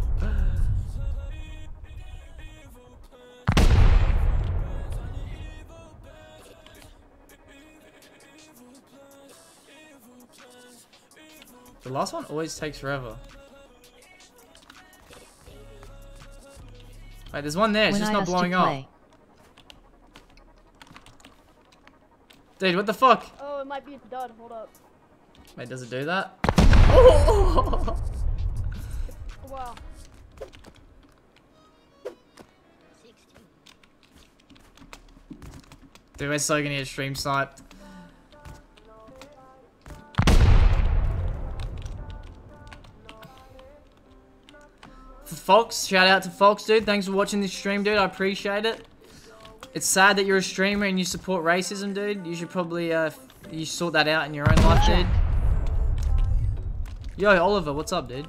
The last one always takes forever. Wait, there's one there. It's when just I not blowing up. Dude, what the fuck? Oh, it might be done. Hold up. Wait, does it do that? Dude, we're so gonna get stream sniped. Fox, shout out to Fox, dude. Thanks for watching this stream, dude. I appreciate it. It's sad that you're a streamer and you support racism, dude. You should probably uh, you sort that out in your own life, dude. Yo, Oliver, what's up, dude?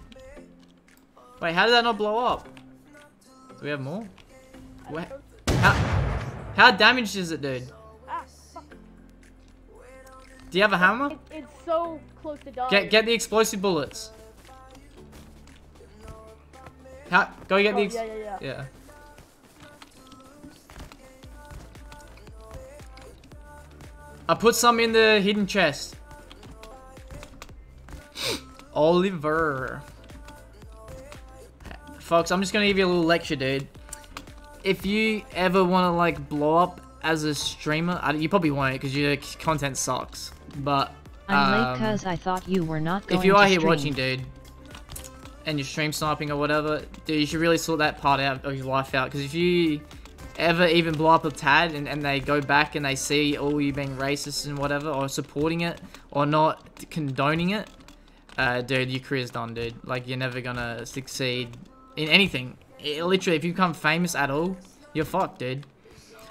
Wait, how did that not blow up? Do we have more? Wait, how, how damaged is it, dude? Ah. Do you have a hammer? It, it's so close to dying. Get get the explosive bullets. How, go get Oh, the. Yeah, yeah, yeah. yeah. I put some in the hidden chest. Oliver. Folks, I'm just gonna give you a little lecture, dude. If you ever want to like blow up as a streamer, you probably won't because your content sucks. But I'm late um, cause I thought you were not going if you are here stream. watching, dude, and you're stream sniping or whatever, dude, you should really sort that part out of your life out. Because if you ever even blow up a tad and, and they go back and they see all you being racist and whatever, or supporting it, or not condoning it, uh, dude, your career's done, dude. Like, you're never gonna succeed in anything. It- literally, if you become famous at all, you're fucked, dude.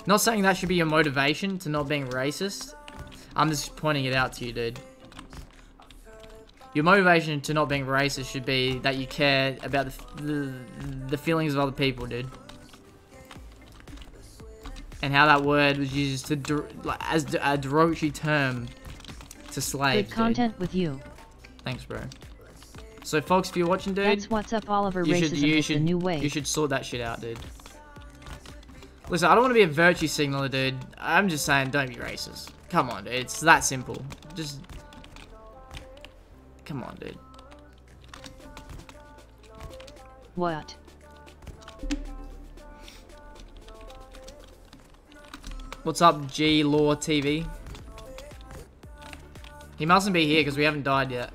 Not saying that should be your motivation to not being racist. I'm just pointing it out to you, dude. Your motivation to not being racist should be that you care about the, the, the feelings of other people, dude. And how that word was used to like, as a derogatory term to slaves. Good dude. content with you. Thanks, bro. So, folks, if you're watching, dude, That's what's up Oliver you should you should new way. you should sort that shit out, dude. Listen, I don't want to be a virtue signaler, dude. I'm just saying, don't be racist. Come on, dude. It's that simple. Just come on, dude. What? What's up, G Law TV? He mustn't be here because we haven't died yet.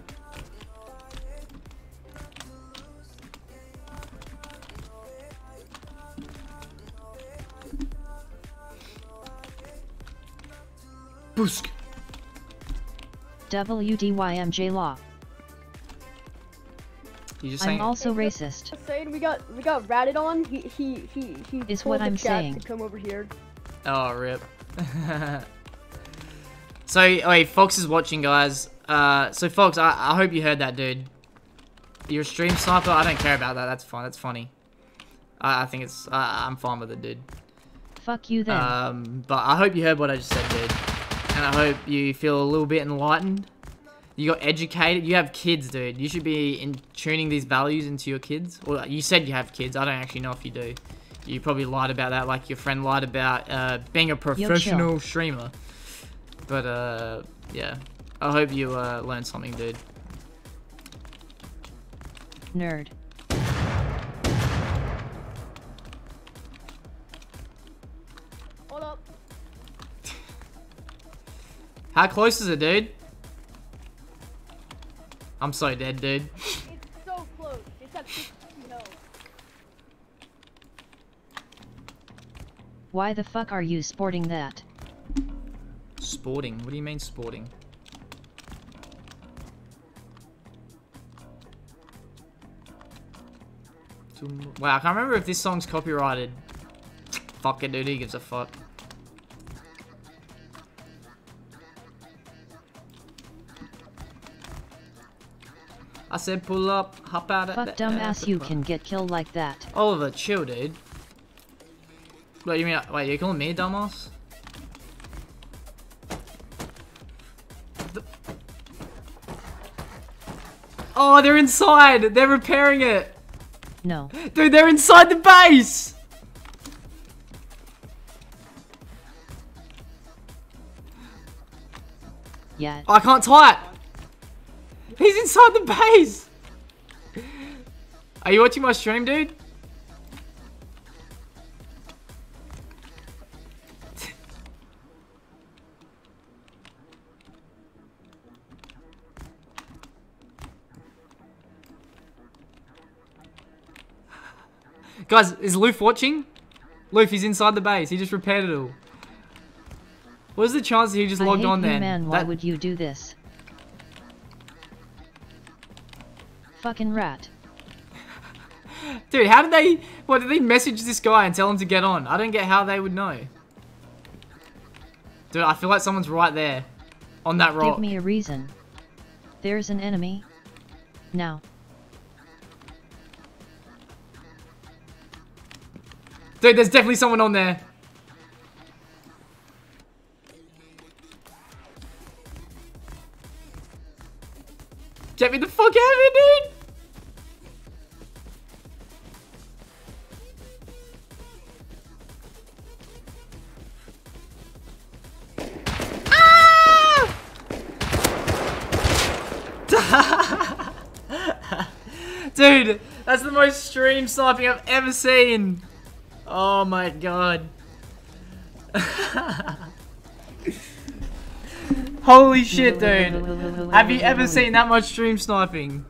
Boosk. WDYMJ Law. You just I'm also Hey, racist. Saying, we got we got ratted on. He he he he Is what I'm saying. to come over here. Oh, rip. so, wait, Fox is watching, guys. Uh, so, Fox, I, I hope you heard that, dude. You're a stream sniper? I don't care about that. That's fine. That's funny. I, I think it's... I I'm fine with it, dude. Fuck you then. Um, but I hope you heard what I just said, dude. And I hope you feel a little bit enlightened. You got educated. You have kids, dude. You should be in tuning these values into your kids. Or you said you have kids. I don't actually know if you do. You probably lied about that, like your friend lied about uh, being a professional streamer. But uh, yeah. I hope you uh, learned something, dude. Nerd. How close is it, dude? I'm so dead, dude. It's so close. It's at 50 health. Why the fuck are you sporting that? Sporting? What do you mean sporting? Wow, I can't remember if this song's copyrighted. Fuck it, dude. He gives a fuck. I said pull up, hop out at Fuck dumbass, you can get killed like that. Oliver, chill, dude. Wait, you mean, uh, wait, you're calling me a dumbass? The- Oh, they're inside! They're repairing it! No. Dude, they're inside the base! Yeah. I can't type! He's inside the base! Are you watching my stream, dude? Guys, is Loof watching? Loof, he's inside the base. He just repaired it all. What is the chance that he just I logged on you, then? man. Why That- would you do this? Fucking rat. Dude, how did they... What, did they message this guy and tell him to get on? I don't get how they would know. Dude, I feel like someone's right there. On that rock. Give me a reason. There's an enemy. Now. Dude, there's definitely someone on there. Get me the fuck out of here, dude! Dude, that's the most stream sniping I've ever seen. Oh my god. Holy shit, dude. Have you ever seen that much stream sniping?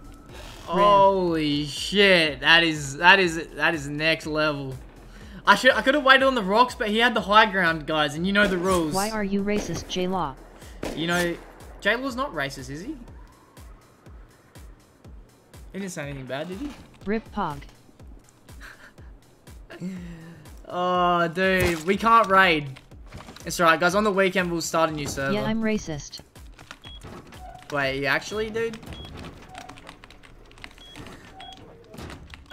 Holy shit. That is that is that is next level. I should I could have waited on the rocks, but he had the high ground, guys, and you know the rules. Why are you racist, J Law? You know J Law's not racist, is he? He didn't say anything bad, did he? Rip Pog. Oh, dude, we can't raid. It's alright, guys. On the weekend, we'll start a new server. Yeah, I'm racist. Wait, you actually, dude?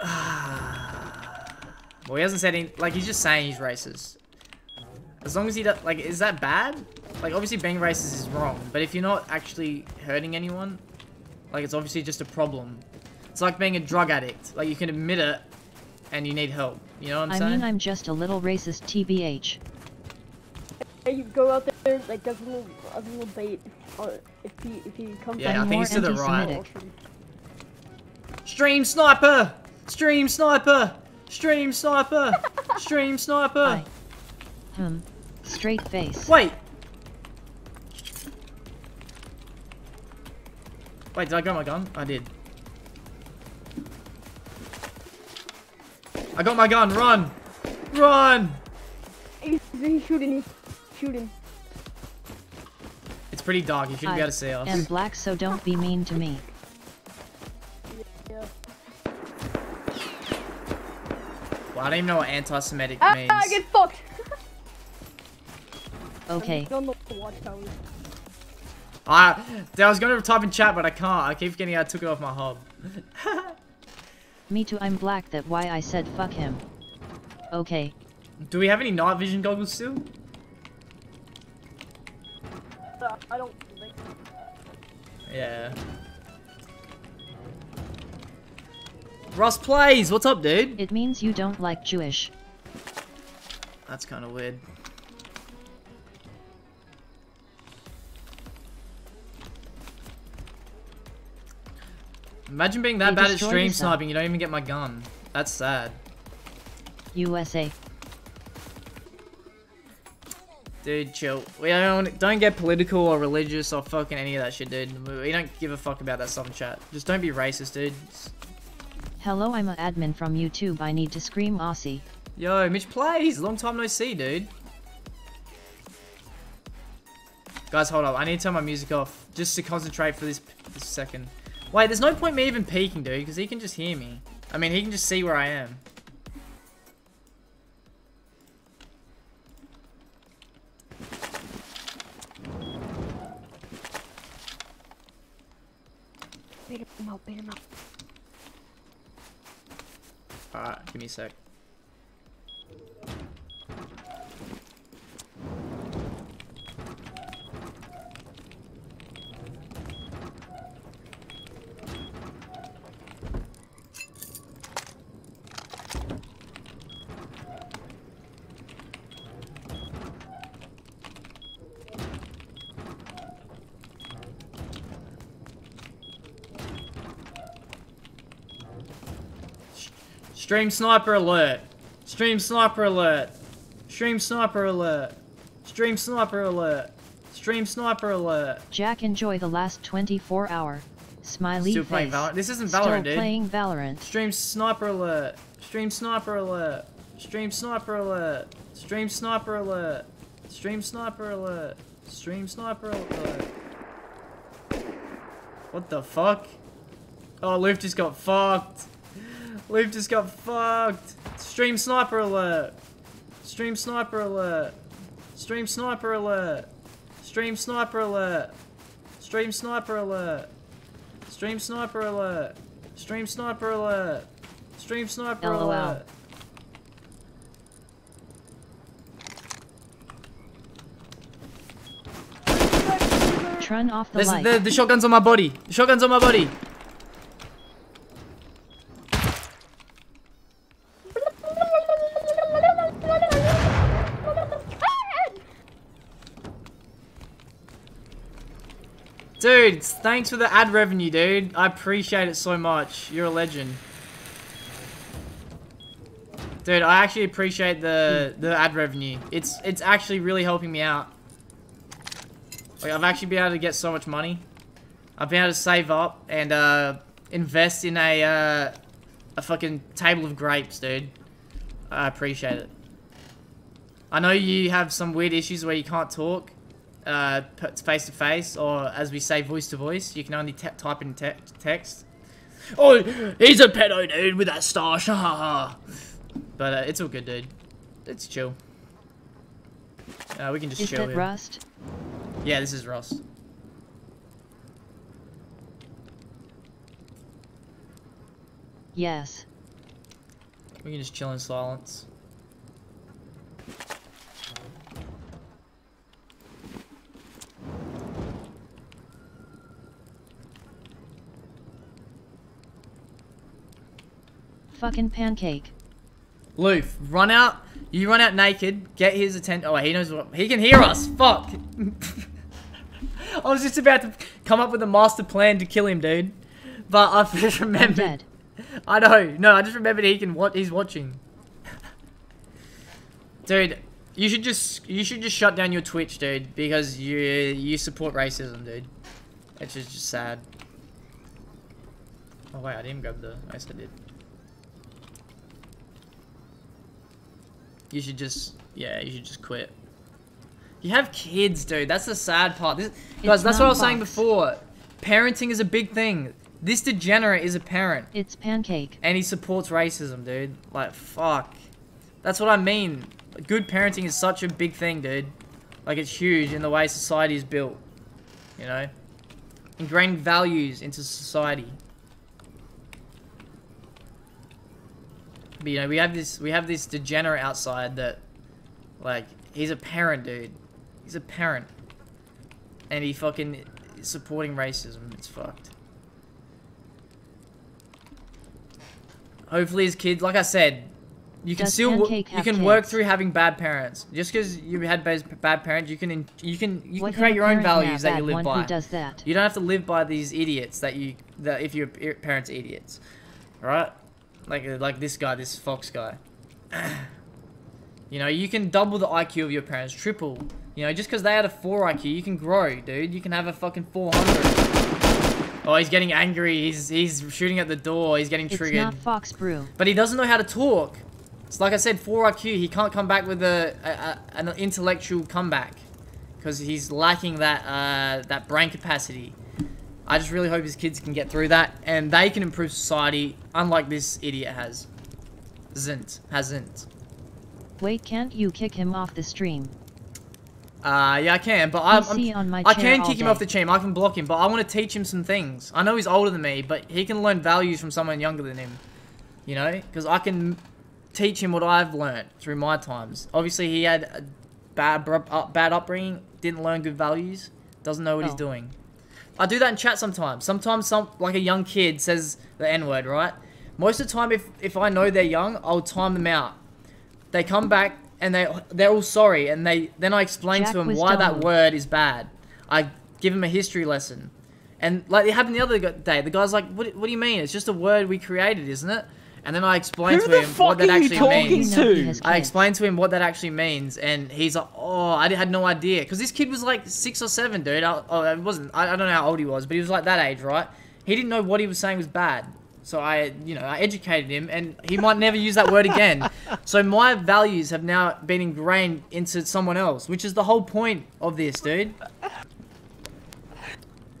well, he hasn't said anything. Like, he's just saying he's racist. As long as he does. Like, is that bad? Like, obviously, being racist is wrong. But if you're not actually hurting anyone, like, it's obviously just a problem. It's like being a drug addict. Like, you can admit it, and you need help. You know what I'm I saying? mean, I'm just a little racist, TBH. Hey, you go out there, like, that's a little, a little bait. If he, if he comes Yeah, out I think he's to the right. Stream sniper! Stream sniper! Stream sniper! Stream sniper! I. Hmm. Straight face. Wait! Wait, did I grab my gun? I did. I got my gun, run! Run! He's, he's shooting, he's shooting. It's pretty dark, you shouldn't be I able to see us. am black, so don't be mean to me. Yeah. Well, I don't even know what anti-Semitic Ah, means. I get fucked! Okay. He's on the watchtower. I, I was going to type in chat, but I can't. I keep getting I took it off my hub. Me too, I'm black, that why I said fuck him. Okay. Do we have any night vision goggles still? Uh, I don't think Yeah. Ross plays. What's up, dude? It means you don't like Jewish. That's kind of weird. Imagine being that They bad at stream sniping, you don't even get my gun. That's sad. USA. Dude, chill. We don't don't get political or religious or fucking any of that shit, dude. We don't give a fuck about that stuff in chat. Just don't be racist, dude. Hello, I'm a admin from YouTube. I need to scream Aussie. Yo, Mitch plays. Long time no see, dude. Guys, hold up. I need to turn my music off just to concentrate for this this second. Wait, there's no point me even peeking, dude, because he can just hear me. I mean, he can just see where I am. Bait him out, bait him out. Alright, give me a sec. Stream sniper alert. Stream sniper alert. Stream sniper alert. Stream sniper alert. Stream sniper alert. Jack enjoy the last 24 hour. Smiley Still face. playing Valorant. This isn't Still Valorant, dude. playing Valorant. Stream sniper alert. Stream sniper alert. Stream sniper alert. Stream sniper alert. Stream sniper alert. Stream sniper alert. What the fuck? Oh, Luke just got fucked. Luke just got fucked. Stream sniper alert. Stream sniper alert. Stream sniper alert. Stream sniper alert. Stream sniper alert. Stream sniper alert. Stream sniper alert. Stream sniper LOL. alert. Turn off the light. the, the shotgun's on my body. The shotgun's on my body. Dude, thanks for the ad revenue, dude. I appreciate it so much. You're a legend. Dude, I actually appreciate the the ad revenue. It's it's actually really helping me out. Like I've actually been able to get so much money. I've been able to save up and uh, invest in a uh, a fucking table of grapes, dude. I appreciate it. I know you have some weird issues where you can't talk uh, face to face, or as we say, voice to voice. You can only type in te text. Oh, he's a pedo, dude, with that stash. Ha ha ha. But uh, it's all good, dude. It's chill. Uh, we can just Is chill that here. Rust? Yeah, this is Rust. Yes. We can just chill in silence. Fucking pancake. Loof, run out. You run out naked. Get his attention. Oh, he knows what. He can hear us. Fuck. I was just about to come up with a master plan to kill him, dude. But I've just remembered. I know. No, I just remembered he can. What he's watching. dude, you should just you should just shut down your Twitch, dude, because you you support racism, dude. It's just, just sad. Oh wait, I didn't grab the. Yes, I did. You should just, yeah, you should just quit. You have kids, dude. That's the sad part. This, guys, that's what I was saying before. Parenting is a big thing. This degenerate is a parent, It's pancake. and he supports racism, dude. Like, fuck. That's what I mean. Good parenting is such a big thing, dude. Like, it's huge in the way society is built. You know? Ingraining values into society. But, you know, we have this we have this degenerate outside that like he's a parent, dude. He's a parent. And he fucking is supporting racism. It's fucked. Hopefully his kids, like I said, you can Does still you can work through having bad parents. Just because you had bad, bad parents, you can in, you can you What can create your own values that you live by. Does that? You don't have to live by these idiots that you that if your parents are idiots, right? Like like this guy, this Fox guy. you know, you can double the IQ of your parents, triple. You know, just because they had a four IQ, you can grow, dude. You can have a fucking four hundred. Oh, he's getting angry. He's he's shooting at the door. He's getting It's triggered. not Fox Brew. But he doesn't know how to talk. It's like I said, 4 IQ. He can't come back with a, a, a an intellectual comeback because he's lacking that uh, that brain capacity. I just really hope his kids can get through that and they can improve society, unlike this idiot has. Zint hasn't. Wait, can't you kick him off the stream? Uh, yeah, I can, but I'm, I'm- on my I can kick him day. off the team. I can block him, but I want to teach him some things. I know he's older than me, but he can learn values from someone younger than him. You know, because I can teach him what I've learned through my times. Obviously, he had a bad bad upbringing, didn't learn good values, doesn't know what he's Oh. doing. I do that in chat sometimes. Sometimes some like a young kid says the N word, right? Most of the time, if if I know they're young, I'll time them out. They come back and they they're all sorry, and they then I explain Jack to them why that word is bad. I give them a history lesson, and like it happened the other day. The guy's like, "What what do you mean? It's just a word we created, isn't it?" And then I explained Who to him what that are you actually talking means. You know to? I explained to him what that actually means, and he's like, "Oh, I had no idea." Because this kid was like six or seven, dude. I, oh, it wasn't. I, I don't know how old he was, but he was like that age, right? He didn't know what he was saying was bad. So I, you know, I educated him, and he might never use that word again. So my values have now been ingrained into someone else, which is the whole point of this, dude.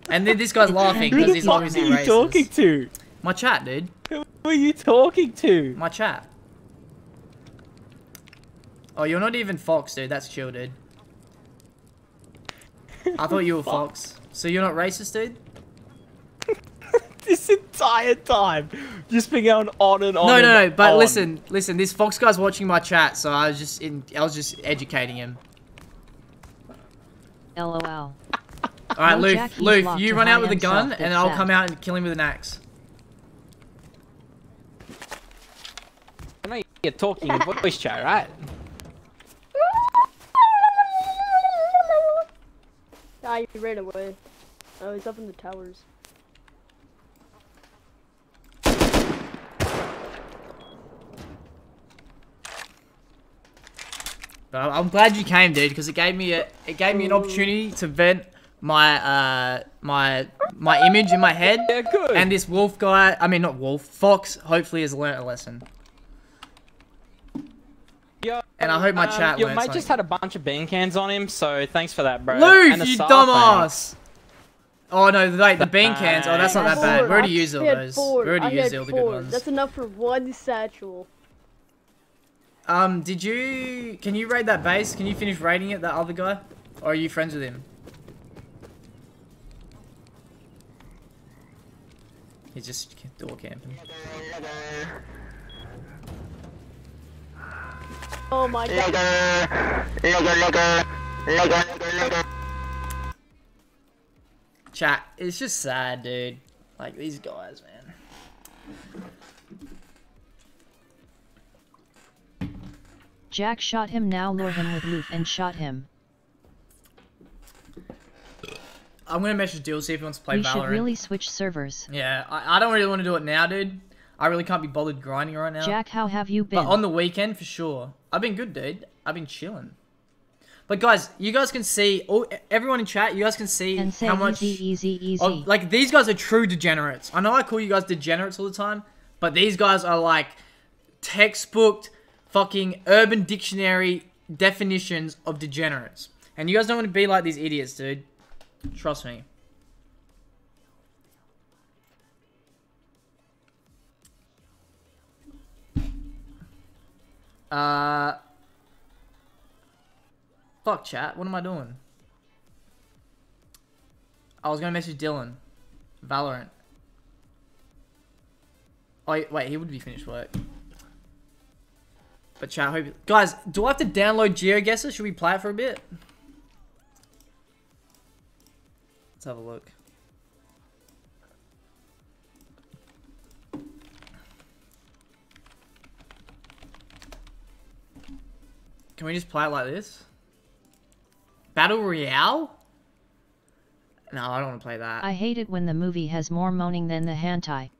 And then this guy's laughing because he's obviously racist. Who because the he's fuck are you racist. talking to? My chat, dude. Who are you talking to? My chat. Oh, you're not even Fox, dude. That's chill, dude. I thought you were Fox. So you're not racist, dude? This entire time, just been going on and on. No, no, no. But on. listen, listen. This Fox guy's watching my chat, so I was just in. I was just educating him. LOL. All right, No, Luke. Jack, Luke, you run out with a gun, and that's I'll come out and kill him with an axe. I know you're talking in voice chat, right? Ah, he ran away. Oh, he's up in the towers. I'm- I'm glad you came, dude, because it gave me a it gave me an opportunity to vent my uh my my image in my head. Yeah, good. And this wolf guy, I mean not wolf, fox, hopefully has learnt a lesson. Yo, And I hope my um, chat Your learned mate just had a bunch of bean cans on him, so thanks for that, bro. Luke, you dumbass! Oh no, wait, the bean cans. Oh, that's not that bad. We already used all those. four. We already used all the good ones. That's enough for one satchel. Um, did you? Can you raid that base? Can you finish raiding it? That other guy, or are you friends with him? He's just door camping. Oh my god. Chat, it's just sad, dude. Like these guys, man. Jack shot him now lure him with loot and shot him. I'm gonna message Dill see if he wants to play we Valorant. should really switch servers. Yeah, I, I don't really want to do it now, dude. I really can't be bothered grinding right now. Jack, how have you been? But on the weekend, for sure. I've been good, dude. I've been chilling. But guys, you guys can see, all, everyone in chat, you guys can see and how much. easy, easy, easy. Oh, like these guys are true degenerates. I know I call you guys degenerates all the time, but these guys are like textbook, fucking Urban Dictionary definitions of degenerates. And you guys don't want to be like these idiots, dude. Trust me. Uh. Fuck chat. What am I doing? I was gonna message Dylan. Valorant. Oh wait, he would be finished work. But chat, hope guys, do I have to download GeoGuessr? Should we play it for a bit? Let's have a look. Can we just play it like this? Battle Royale? No, I don't want to play that. I hate it when the movie has more moaning than the hentai.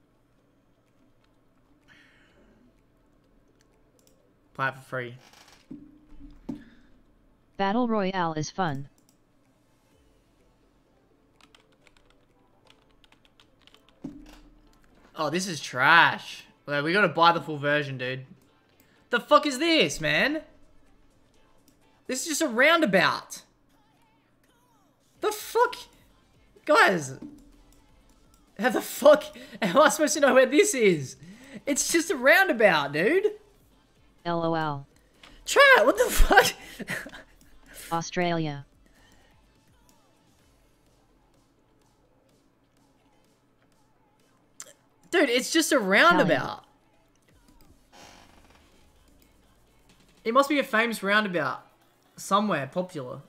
Play it for free. Battle Royale is fun. Oh, this is trash. Well, we gotta buy the full version, dude. The fuck is this, man? This is just a roundabout. The fuck? Guys. How the fuck am I supposed to know where this is? It's just a roundabout, dude. LOL. Chat, what the fuck? Australia. Dude, it's just a roundabout. It must be a famous roundabout. Somewhere popular.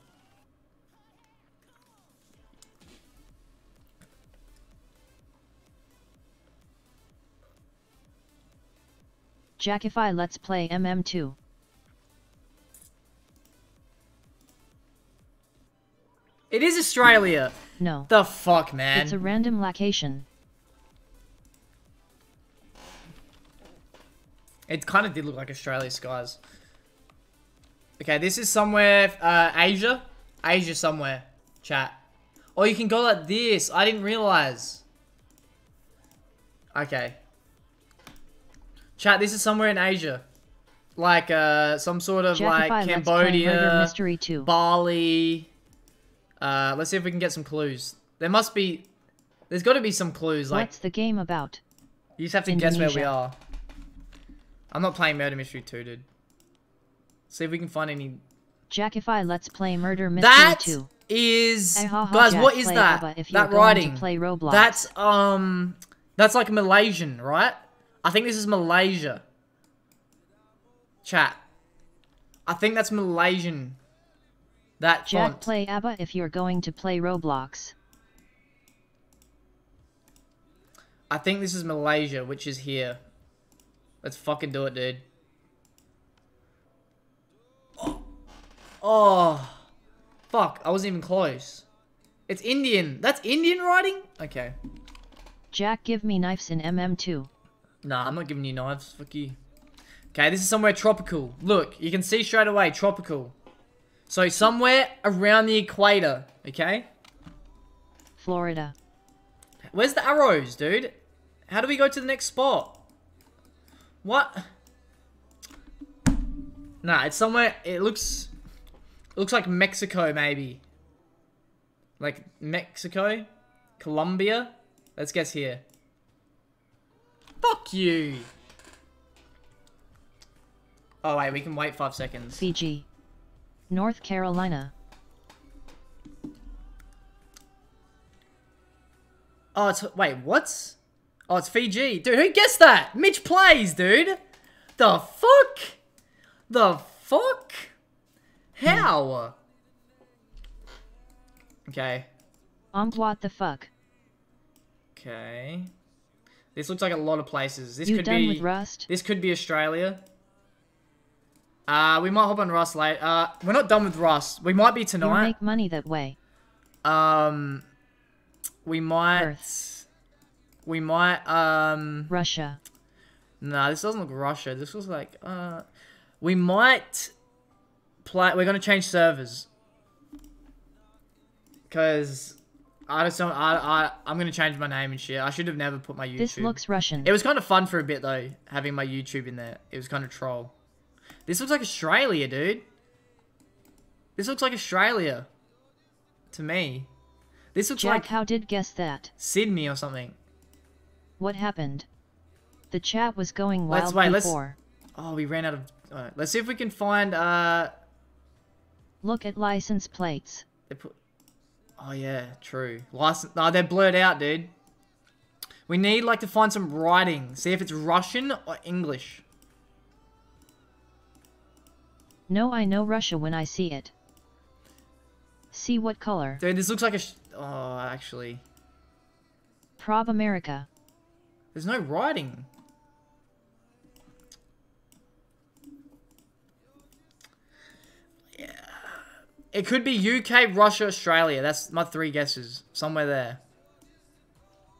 Jackify let's play MM2. It is Australia. No. The fuck, man. It's a random location. It kind of did look like Australia skies. Okay, this is somewhere, uh, Asia. Asia somewhere. Chat. Oh, you can go like this. I didn't realize. Okay. Chat, this is somewhere in Asia. Like, uh, some sort of, Jackify like, let's play Murder Cambodia, Mystery 2. Bali. Uh, let's see if we can get some clues. There must be... There's got to be some clues, like... What's the game about? You just have to guess where we are. I'm not playing Murder Mystery 2, dude. See if we can find any... Jackify let's play Murder Mystery That 2. is... Hey, ha, ha, Guys, Jack, what is that? ABBA if that writing. play Roblox. That's, um... That's like Malaysian, right? I think this is Malaysia. Chat. I think that's Malaysian. That Jack font. play ABBA if you're going to play Roblox. I think this is Malaysia, which is here. Let's fucking do it, dude. Oh. Fuck, I wasn't even close. It's Indian. That's Indian writing? Okay. Jack give me knives in MM2. Nah, I'm not giving you knives. Fuck you. Okay, this is somewhere tropical. Look, you can see straight away, tropical. So somewhere around the equator, okay? Florida. Where's the arrows, dude? How do we go to the next spot? What? Nah, it's somewhere. It looks. It looks like Mexico, maybe. Like Mexico, Colombia. Let's guess here. Fuck you. Oh wait, we can wait five seconds. Fiji. North Carolina. Oh, it's wait, what? Oh, it's Fiji, dude. Who guessed that? Mitch plays, dude. The fuck? The fuck? How? Okay. Um, what the fuck? Okay. This looks like a lot of places. This You could done be. with Rust? This could be Australia. Uh, we might hop on Rust later. Uh, we're not done with Rust. We might be tonight. You make money that way. Um, we might. Earth. We might. Um. Russia. Nah, this doesn't look Russia. This was like. Uh, we might play. We're gonna change servers. Cause I just don't. I I I'm gonna change my name and shit. I should have never put my YouTube. This looks Russian. It was kind of fun for a bit though, having my YouTube in there. It was kind of troll. This looks like Australia, dude. This looks like Australia. To me. This looks Jack like how did guess that? Sydney or something. What happened? The chat was going wild Let's wait, let's- Oh, we ran out of. Alright, let's see if we can find. Uh, Look at license plates. they put. Oh yeah, true. License. No, they're blurred out, dude. We need like to find some writing. See if it's Russian or English. No, I know Russia when I see it. See what color? Dude, this looks like a. Sh- oh, actually, Prob America. there's no writing. It could be UK, Russia, Australia. That's my three guesses. Somewhere there.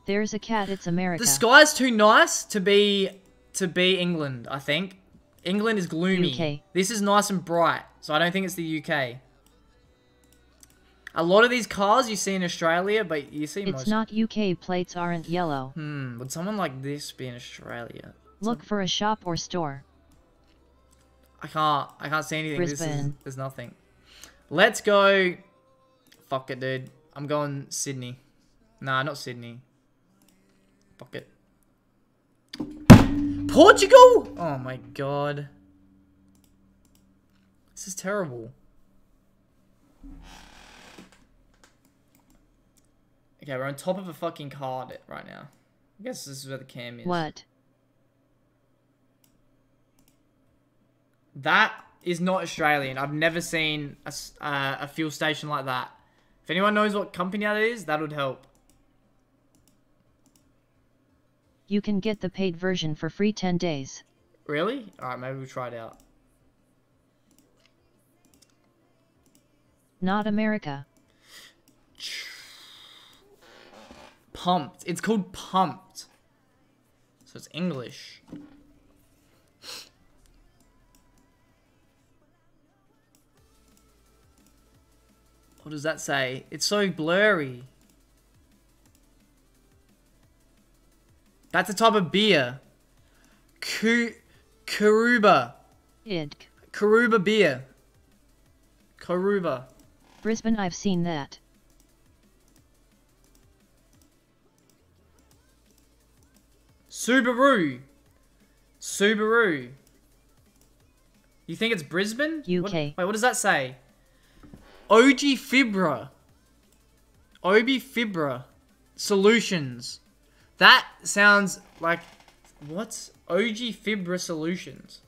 There's a cat, it's America. The sky's too nice to be to be England, I think. England is gloomy. UK. This is nice and bright, so I don't think it's the UK. A lot of these cars you see in Australia, but you see It's most. not UK plates aren't yellow. Hmm, would someone like this be in Australia? Look for a shop or store. I can't. I can't see anything. This is, there's nothing. Let's go. Fuck it, dude. I'm going Sydney. Nah, not Sydney. Fuck it. Portugal? Oh my god. This is terrible. Okay, we're on top of a fucking card right now. I guess this is where the cam is. What? That is not Australian. I've never seen a, uh, a fuel station like that. If anyone knows what company that is, that would help. You can get the paid version for free 10 days. Really? Alright, maybe we'll try it out. Not America. Pumped. It's called Pumped. So it's English. What does that say? It's so blurry. That's a type of beer. Ku Karuba. Id. Karuba beer. Karuba. Brisbane I've seen that. Subaru. Subaru. You think it's Brisbane? What- UK. wait, what does that say? OG Fibra. OB Fibra Solutions. That sounds like what's OG Fibra Solutions?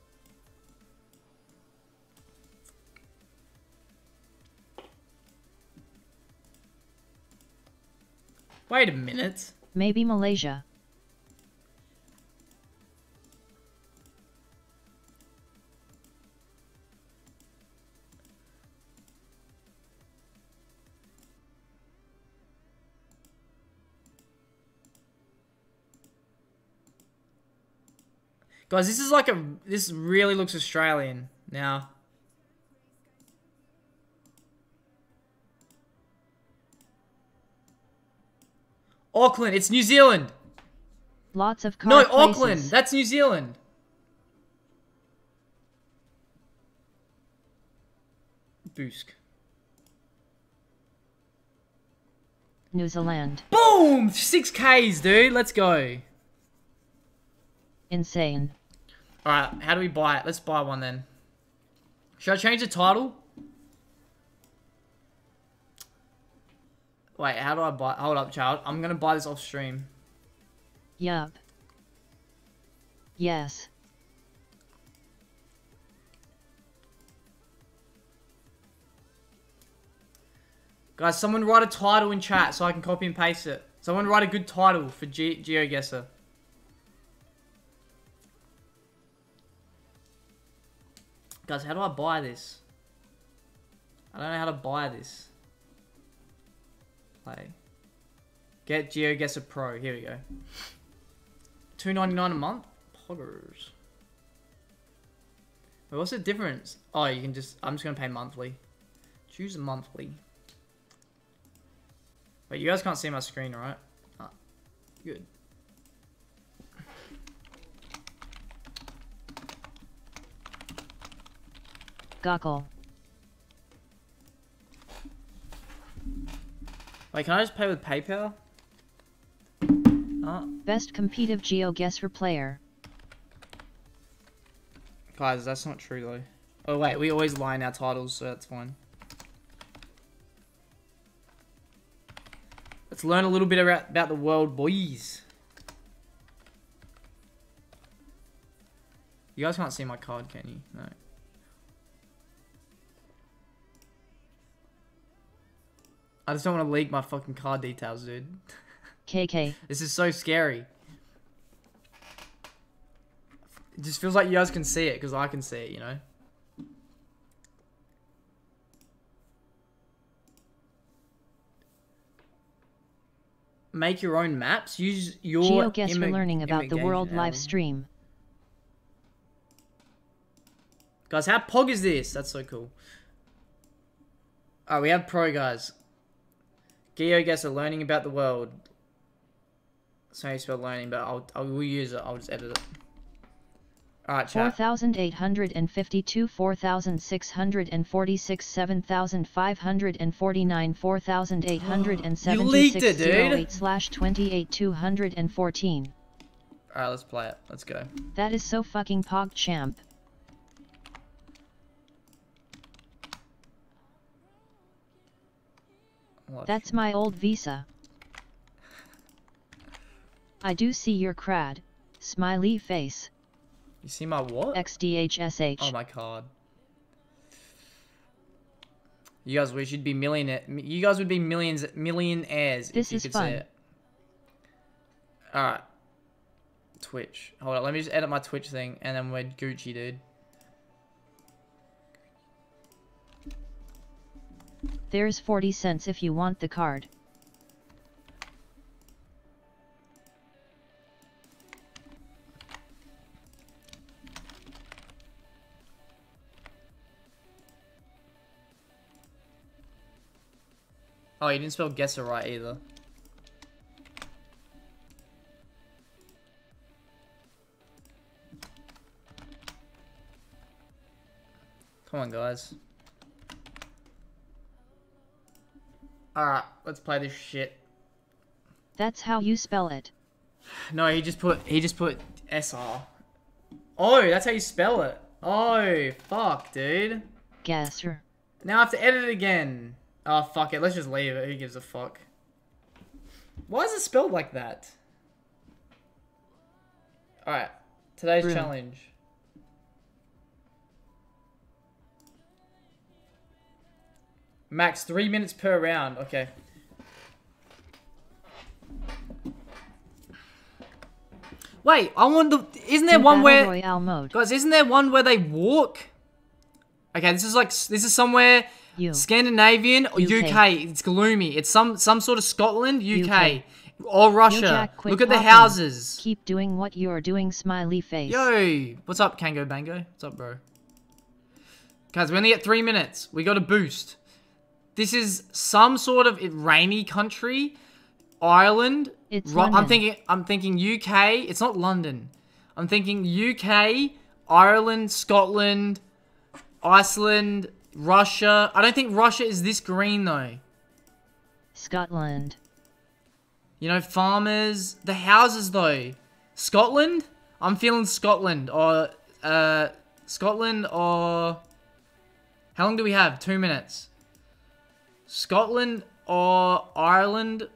Wait a minute. Maybe Malaysia. Guys, this is like a this really looks Australian now. Auckland, it's New Zealand. Lots of car No, places. Auckland, that's New Zealand. Boosk. New Zealand. Boom! 6Ks, dude. Let's go. Insane. Alright, how do we buy it? Let's buy one then. Should I change the title? Wait, how do I buy? Hold up, child. I'm gonna buy this off stream. Yup. Yes. Guys, someone write a title in chat so I can copy and paste it. Someone write a good title for Ge GeoGuessr. Guys, how do I buy this? I don't know how to buy this. Play. Get GeoGuessr Pro. Here we go. Two ninety nine a month. Poggers. Wait, what's the difference? Oh, you can just. I'm just gonna pay monthly. Choose monthly. Wait, you guys can't see my screen, right? Ah, good. Goggle. Wait, can I just pay with PayPal? Ah, Best competitive GeoGuessr player. guys, that's not true though. Oh wait, we always line our titles, so that's fine. Let's learn a little bit about, about the world, boys. You guys can't see my card, can you? No. I just don't want to leak my fucking card details, dude. KK. This is so scary. It just feels like you guys can see it because I can see it, you know? Make your own maps. Use your GeoGuessr imag- learning about the world live stream. Guys, how pog is this? That's so cool. Alright, we have pro, guys. GeoGuessr learning about the world. Sorry, you spell learning, but I'll, I will use it. I'll just edit it. Alright, chat. 4,852, 4,646, 7,549, 4,876, 08 slash 28, 214. Alright, let's play it. Let's go. That is so fucking PogChamp. What? That's my old visa. I do see your crad. Smiley face. You see my what? XDHSH. Oh my god. You guys wish you'd be millionaire. You guys would be millions, millionaires This if you is could fun. see it. Alright. Twitch. Hold on, let me just edit my Twitch thing, and then we're Gucci, dude. There's 40 cents if you want the card. Oh, you didn't spell guesser right either. Come on, guys. Alright, let's play this shit. That's how you spell it. No, he just put he just put SR. Oh, that's how you spell it. Oh, fuck, dude. Guesser. Now I have to edit it again. Oh, fuck it. Let's just leave it. Who gives a fuck? Why is it spelled like that? Alright. Today's Rude. challenge. Max, three minutes per round. Okay. Wait, I wonder. Isn't there one where. Royale mode. Guys, isn't there one where they walk? Okay, this is like this is somewhere You. Scandinavian or UK. UK. It's gloomy. It's some some sort of Scotland, UK, UK. or Russia. Jack, Look at the houses. Keep doing what you're doing, smiley face. Yo, what's up, Kango Bango? What's up, bro? Guys, we only get three minutes. We got a boost. This is some sort of rainy country, Ireland. It's Ru- I'm thinking. I'm thinking UK. It's not London. I'm thinking UK, Ireland, Scotland, Iceland, Russia. I don't think Russia is this green though. Scotland. You know, farmers, the houses though. Scotland? I'm feeling Scotland or uh Scotland or how long do we have? 2 minutes. Scotland or Ireland?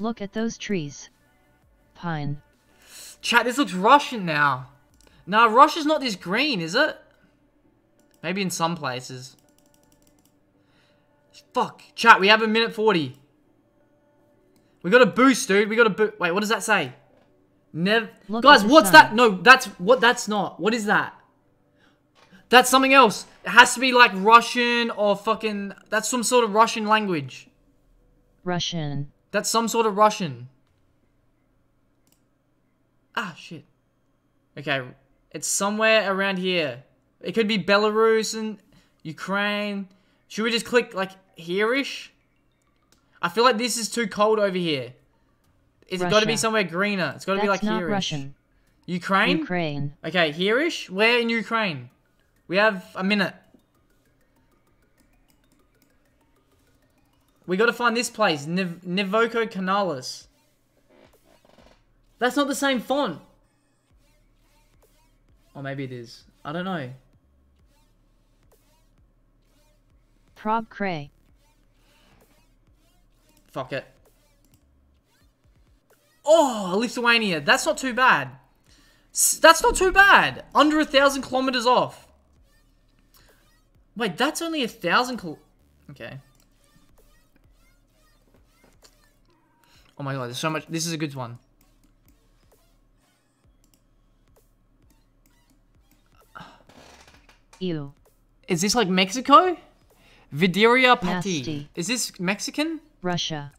Look at those trees. Pine. Chat, this looks Russian now. Nah, Russia's not this green, is it? Maybe in some places. Fuck. Chat, we have a minute 40. We got a boost, dude. We got a boost. Wait, what does that say? Nev. Look Guys, what's sun. that? No, that's what. That's not. What is that? That's something else. It has to be like Russian or fucking. That's some sort of Russian language. Russian. That's some sort of Russian. Ah, shit. Okay, it's somewhere around here. It could be Belarus and Ukraine. Should we just click, like, here-ish? I feel like this is too cold over here. It's got to be somewhere greener. It's got to be, like, here-ish. Russian. Ukraine? Ukraine. Okay, here-ish? Where in Ukraine? We have a minute. We gotta find this place. Niv Nivoko Canalis. That's not the same font. Or maybe it is. I don't know. Prague Cray. Fuck it. Oh, Lithuania. That's not too bad. S- That's not too bad. Under a thousand kilometers off. Wait, that's only a thousand kil- Okay. Oh my god, there's so much. This is a good one. Ew. Is this like Mexico? Vidaria Pati. Nasty. Is this Mexican? Russia.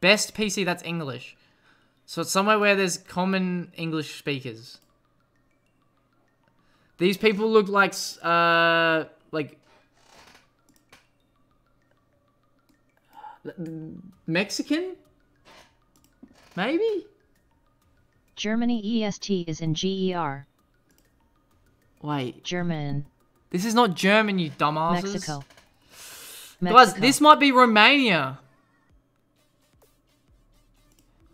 Best PC, that's English. So it's somewhere where there's common English speakers. These people look like, uh, like... Mexican? Maybe? Germany EST is in GER. Wait, German. this is not German, you dumbasses. Mexico. Guys, this might be Romania.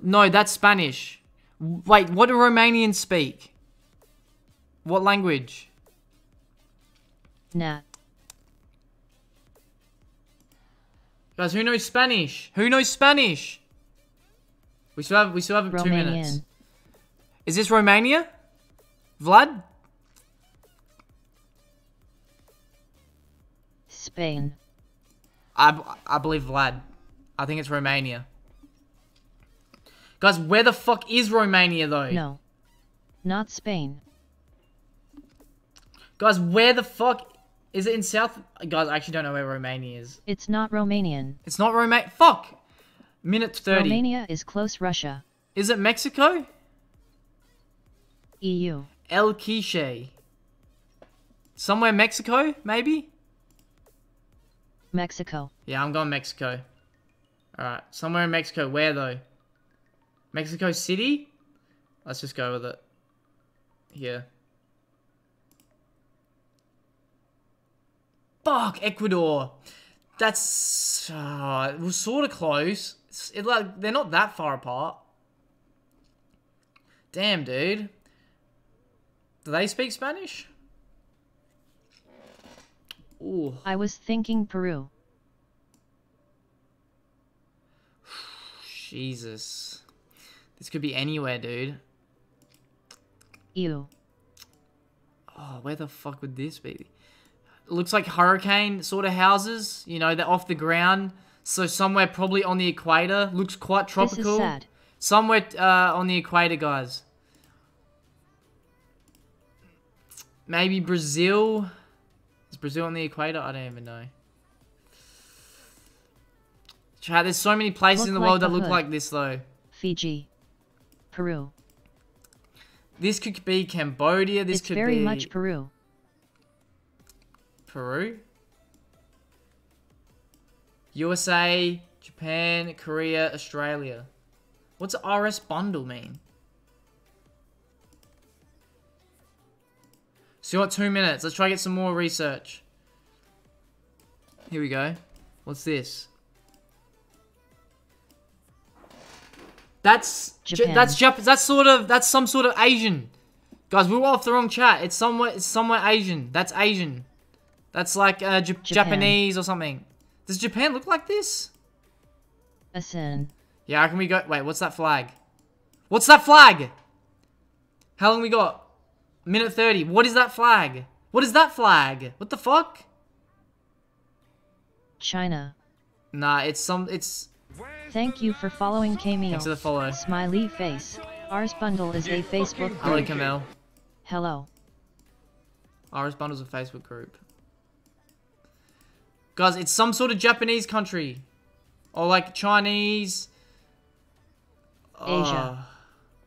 No, that's Spanish. Wait, what do Romanians speak? What language? Nat. Guys, who knows Spanish? Who knows Spanish? We still have we still have two minutes. Is this Romania? Vlad? Spain. I, I believe Vlad. I think it's Romania. Guys, where the fuck is Romania though? No. Not Spain. Guys, where the fuck is it in South? Guys, I actually don't know where Romania is. It's not Romanian. It's not Romania. Fuck. Minute thirty. Romania is close Russia. Is it Mexico? EU. El Quiche. Somewhere Mexico, maybe? Mexico. Yeah, I'm going Mexico. Alright, somewhere in Mexico. Where though? Mexico City? Let's just go with it. Here. Fuck, Ecuador. That's uh, it was sort of close. It's, it like they're not that far apart. Damn, dude. Do they speak Spanish? Ooh. I was thinking Peru. Jesus. This could be anywhere, dude. EU. Oh, where the fuck would this be? Looks like hurricane sort of houses. You know, they're off the ground. So somewhere probably on the equator. Looks quite tropical. This is sad. Somewhere uh, on the equator, guys. Maybe Brazil. Is Brazil on the equator? I don't even know. Chat, there's so many places Look in the like world the that look hood. like this, though. Fiji. Peru. This could be Cambodia. This it's could very be much Peru. Peru, USA, Japan, Korea, Australia. What's RS bundle mean? So you got two minutes. Let's try to get some more research. Here we go. What's this? That's Japan. that's Jap- that's sort of that's some sort of Asian. Guys, we were off the wrong chat. It's somewhere it's somewhere Asian. That's Asian. That's like uh, J- Japan. Japanese or something. Does Japan look like this? Asin. Yeah, how can we go? Wait, what's that flag? What's that flag? How long we got? Minute 30. What is that flag? What is that flag? What the fuck? China. Nah, it's some, it's, Thank you for following Camille. Thanks for the follow. Smiley face. RS bundle is a Facebook group. hello. Kamel. Hello. RS Bundle's a Facebook group. Guys, it's some sort of Japanese country. Or like Chinese. Asia. Oh,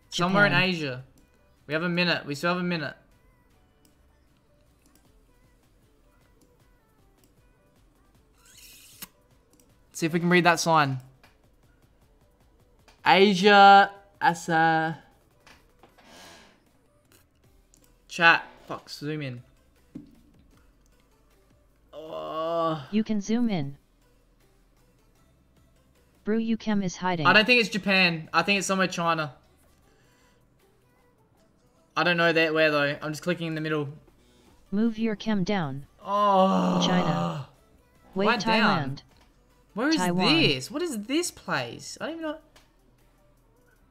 somewhere in Asia. We have a minute. We still have a minute. See if we can read that sign. Asia Asa. Chat. Fuck, zoom in. Oh. You can zoom in. Brew Ukem is hiding. I don't think it's Japan. I think it's somewhere China. I don't know that where though. I'm just clicking in the middle. Move your chem down. Oh. China. Wait, Why down? Where is Taiwan. this? What is this place? I don't even know.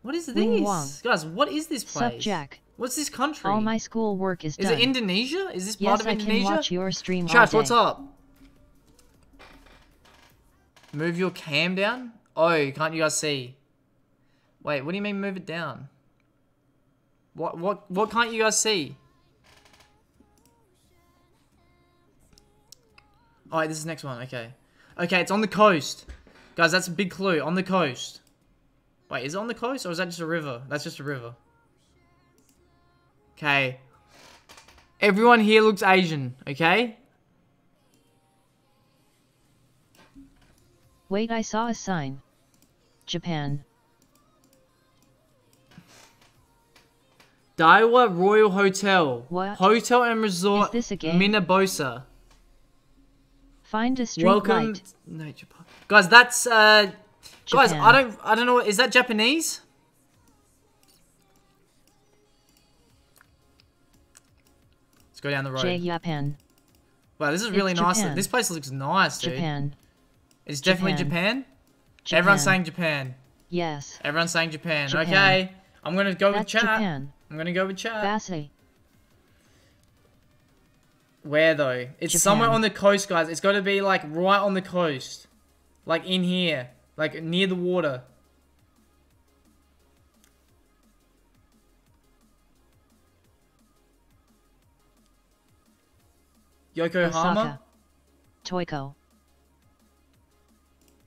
What is this? Guys, what is this place? Sup, Jack? What's this country? All my school work is, is done. it Indonesia? Is this part yes, of I Indonesia? can watch your stream all Chat, what's up? Move your cam down? Oh, can't you guys see? Wait, what do you mean move it down? What what what can't you guys see? Alright, this is the next one. Okay. Okay, it's on the coast. Guys, that's a big clue. On the coast. Wait, is it on the coast or is that just a river? That's just a river. Okay. Everyone here looks Asian, okay? Wait, I saw a sign. Japan. Daiwa Royal Hotel. What? Hotel and Resort. Is this a game? Minabosa. Find a street Welcome. light. Nature Park. Guys, that's uh. Guys, I don't. I don't know. Is that Japanese? Let's go down the road. Japan. wow, this is really It's nice. Japan. This place looks nice, dude. Japan. It's definitely Japan. Japan. Everyone's saying Japan. Yes. Everyone's saying Japan. Japan. Okay. I'm gonna go with That's chat. Japan. I'm gonna go with chat. Where though? It's Japan. somewhere on the coast, guys. It's got to be like right on the coast, like in here, like near the water. Yokohama. Osaka. Toiko.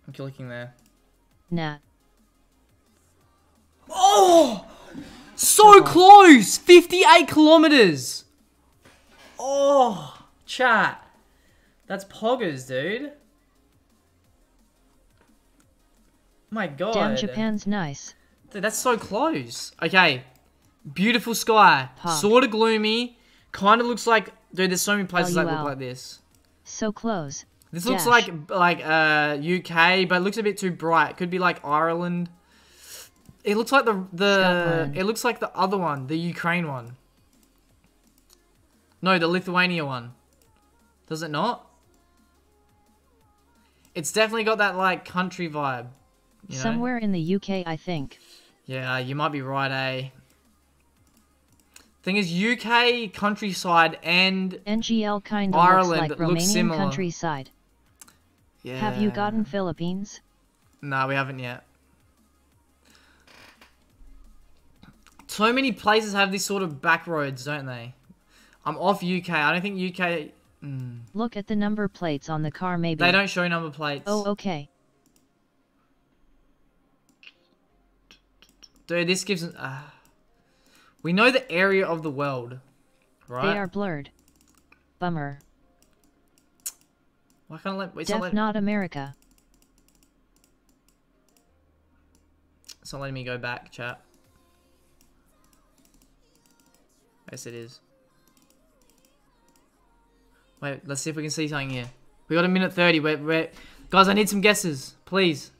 I'm clicking there. Nat. Oh, so close! 58 kilometers. Oh, chat. That's poggers, dude. My God. Damn, Japan's nice. Dude, that's so close. Okay. Beautiful sky. Sort of gloomy. Kind of looks like... Dude, there's so many places that look like this. So close. This looks Dash. like like uh UK, but it looks a bit too bright. Could be like Ireland. It looks like the the Scotland. it looks like the other one, the Ukraine one. No, the Lithuania one. Does it not? It's definitely got that like country vibe. You know? Somewhere in the UK, I think. Yeah, you might be right, eh? Thing is, UK countryside and NGL kind of Ireland looks like Romanian similar. countryside. yeah. Have you gotten Philippines? No, we haven't yet. So many places have these sort of back roads, don't they? I'm off UK. I don't think UK. Mm, Look at the number plates on the car, maybe. they don't show number plates. Oh, okay. Dude, this gives. Uh, we know the area of the world, right? They are blurred. Bummer. Why can't I let? It's Def not, letting, not America. it's not letting me go back, chat. Yes, it is. Wait, let's see if we can see something here. We got a minute 30. We're, we're... Guys, I need some guesses. Please.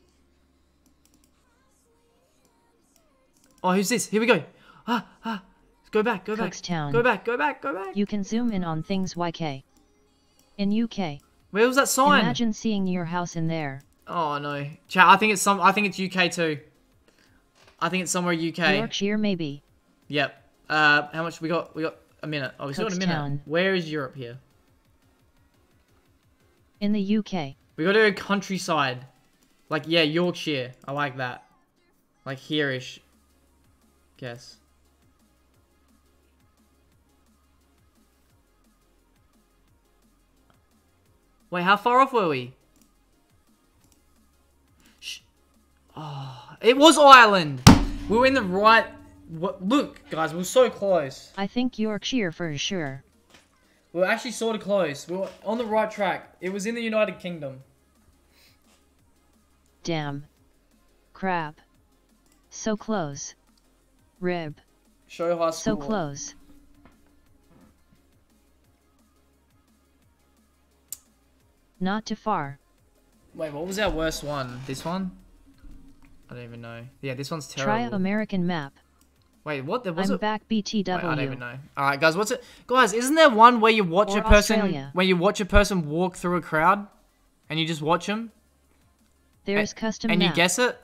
Oh, who's this? Here we go. Ah, ah. Go back, go back. Cookstown. Go back, go back, go back. You can zoom in on things YK. In UK, Where was that sign? imagine seeing your house in there. Oh, no. Chat, I think it's some... I think it's UK too. I think it's somewhere UK. Yorkshire, maybe. Yep. Uh, how much we got? We got a minute. Oh, we still got a minute. Where is Europe here? In the UK, We got go countryside. Like, yeah, Yorkshire. I like that. Like here-ish. Guess. Wait, how far off were we? Shh. Oh, it was Ireland. We were in the right. What? Look, guys, we were so close. I think Yorkshire for sure. We were actually sort of close. We were on the right track. It was in the United Kingdom. Damn. Crap. So close. Rib. Show high So close. Not too far. Wait, what was our worst one? This one? I don't even know. Yeah, this one's terrible. Try. American map. Wait, what? There was I'm a... back Wait, I don't even know. All right, guys, what's it? Guys, isn't there one where you watch Or a person Australia. where you watch a person walk through a crowd, and you just watch them, There's custom and map. you guess it?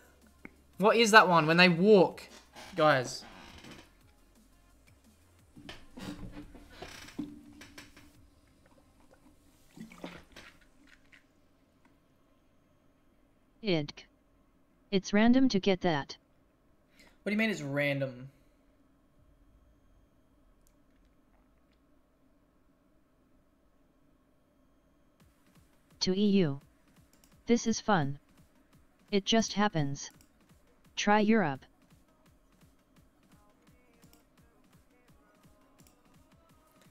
What is that one when they walk, guys? Idk. It's random to get that. What do you mean it's random? To EU. This is fun. It just happens. Try Europe.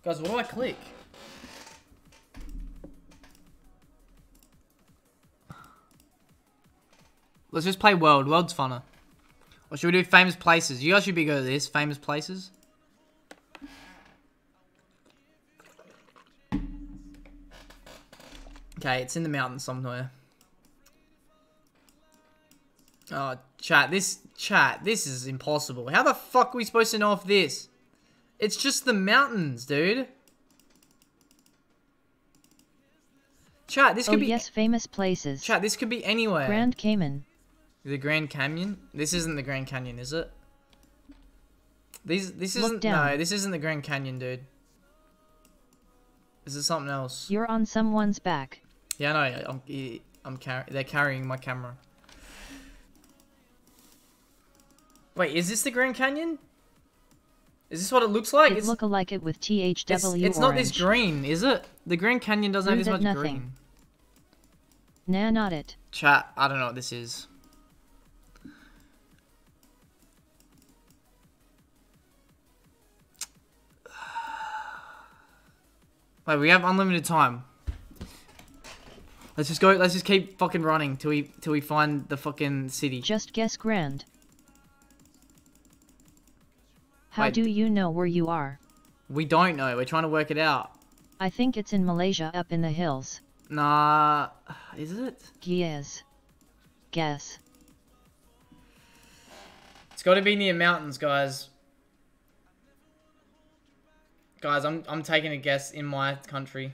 Guys, what do I click? Let's just play world. World's funner. Or should we do famous places? You guys should be good at this. Famous places. Okay, it's in the mountains somewhere. Oh, chat, this, chat, this is impossible. How the fuck are we supposed to know if this? It's just the mountains, dude. Chat, this could oh, be- yes, famous places. Chat, this could be anywhere. Grand Canyon. The Grand Canyon? This isn't the Grand Canyon, is it? These this Look isn't down. no, this isn't the Grand Canyon, dude. This is something else. You're on someone's back. Yeah, I know. I'm I'm car- they're carrying my camera. Wait, is this the Grand Canyon? Is this what it looks like? it It's, look alike it with THW it's, it's not this green, is it? The Grand Canyon doesn't have this much nothing. green. Nah, not it. Chat, I don't know what this is. Wait, we have unlimited time. Let's just go. Let's just keep fucking running till we till we find the fucking city. Just guess grand. How Wait. do you know where you are? We don't know. We're trying to work it out. I think it's in Malaysia up in the hills. Nah, is it? Yes. Guess. It's got to be near mountains, guys. Guys, I'm I'm taking a guess in my country.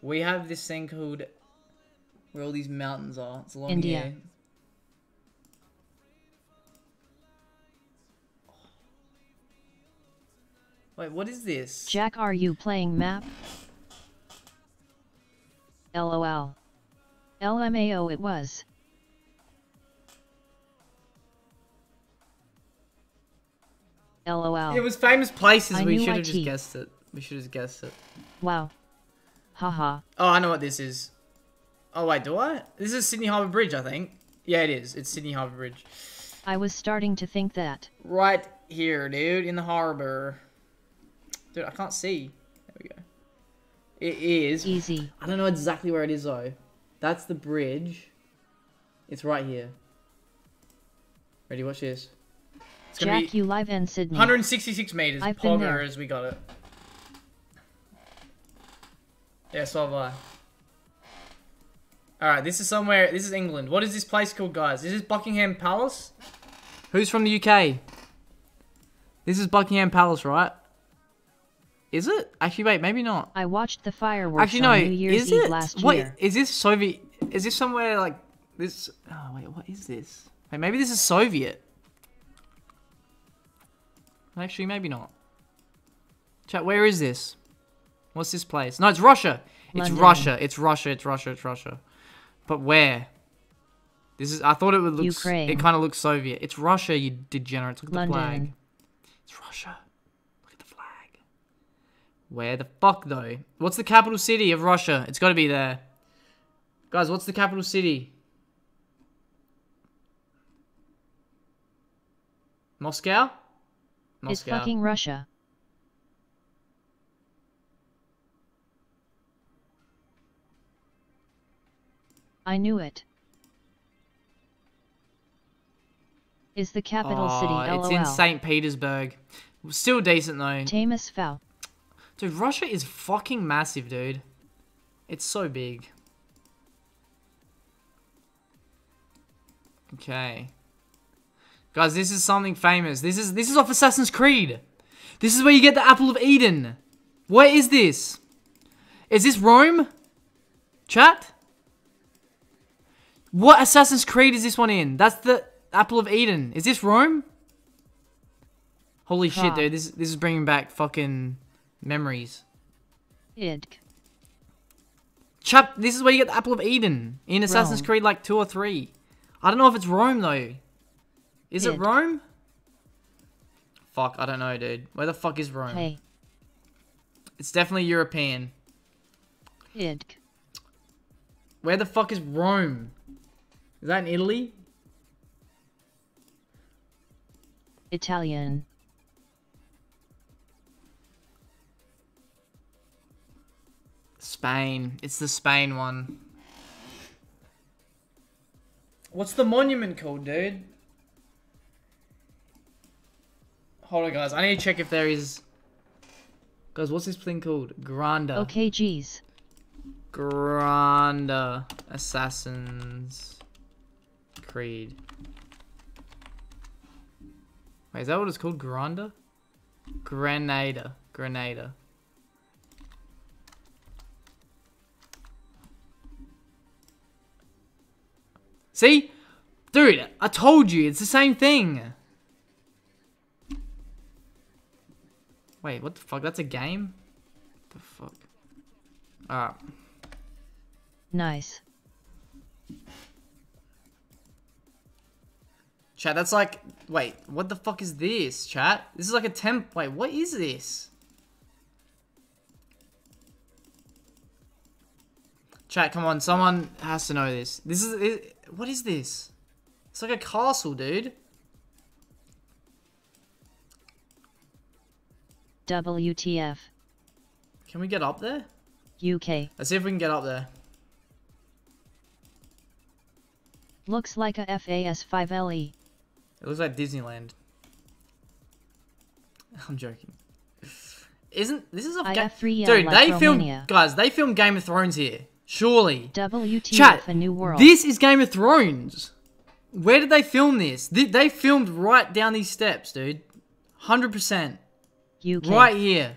We have this thing called where all these mountains are. It's along India. here. Wait, what is this? Jack, are you playing map? LOL. LMAO it was. LOL. It was famous places. I we should have just guessed it. We should have guessed it. Wow. Haha. Oh, I know what this is. Oh wait, do I? This is Sydney Harbour Bridge, I think. Yeah, it is. It's Sydney Harbour Bridge. I was starting to think that. Right here, dude, in the harbor. Dude, I can't see. There we go. It is. Easy. I don't know exactly where it is though. That's the bridge. It's right here. Ready? Watch this. It's gonna Jack, be you live in Sydney. 166 meters. I've been there. Poggers, we got it. Yeah, so have I. Alright, this is somewhere. This is England. What is this place called, guys? Is this Buckingham Palace? Who's from the UK? This is Buckingham Palace, right? Is it? Actually, wait, maybe not. I watched the fireworks Actually, no. on New Year's Is Eve it? last Wait, year. is this Soviet? Is this somewhere like this? Oh wait, what is this? Wait, maybe this is Soviet. Actually, maybe not. Chat, where is this? What's this place? No, it's Russia. It's London. Russia. It's Russia. It's Russia. It's Russia. But where? This is. I thought it would look. Ukraine. It kind of looks Soviet. It's Russia. You degenerates. Look at the flag. London. It's Russia. Look at the flag. Where the fuck though? What's the capital city of Russia? It's got to be there. Guys, what's the capital city? Moscow? Moscow. fucking Russia. I knew it. Is the capital city Aw, LOL. It's in St. Petersburg. Still decent though. Tamus Foul. Dude, Russia is fucking massive, dude. It's so big. Okay. Guys, this is something famous. This is this is off Assassin's Creed. This is where you get the Apple of Eden. Where is this? Is this Rome? Chat? What Assassin's Creed is this one in? That's the Apple of Eden. Is this Rome? Holy shit, dude. This this is bringing back fucking memories. Idk. Chap, this is where you get the Apple of Eden in Assassin's Rome. Creed like 2 or 3. I don't know if it's Rome though. Is it Rome? Fuck, I don't know, dude. Where the fuck is Rome? Hey. It's definitely European. Where the fuck is Rome? Is that in Italy? Italian. Spain. It's the Spain one. What's the monument called, dude? Hold on, guys. I need to check if there is... Guys, what's this thing called? Granda. Okay, geez. Granda Assassin's Creed. Wait, is that what it's called? Granda? Grenada. Grenada. See? Dude, I told you, it's the same thing. Wait, what the fuck? That's a game? the fuck? Alright. Nice. Chat, that's like... Wait, what the fuck is this, chat? This is like a temp... Wait, what is this? Chat, come on, someone has to know this. This is... It, what is this? It's like a castle, dude. WTF. Can we get up there? UK. Let's see if we can get up there. Looks like a FAS5LE. It looks like Disneyland. I'm joking. Isn't this is a I ga- have three, dude? like they filmed guys. They filmed Game of Thrones here. Surely, WTF chat. a new world. This is Game of Thrones. Where did they film this? They, they filmed right down these steps, dude. Hundred percent. UK. Right here.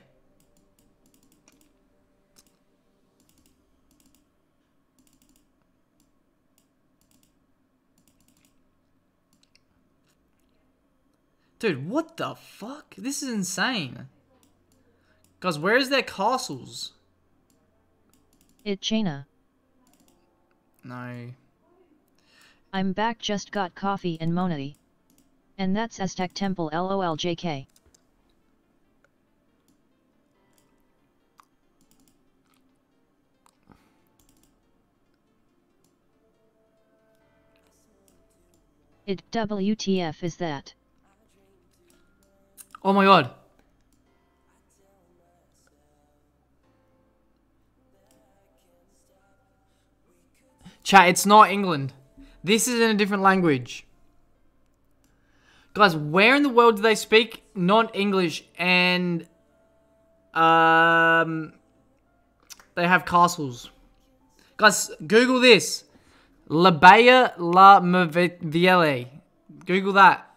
Dude, what the fuck? This is insane. Guys, where is their castles? It China. No. I'm back just got coffee and money. And that's Aztec Temple lol jk. It WTF is that? Oh my god. Chat, it's not England. This is in a different language. Guys, where in the world do they speak non-English and um they have castles? Guys, Google this. La La Merveille. Google that.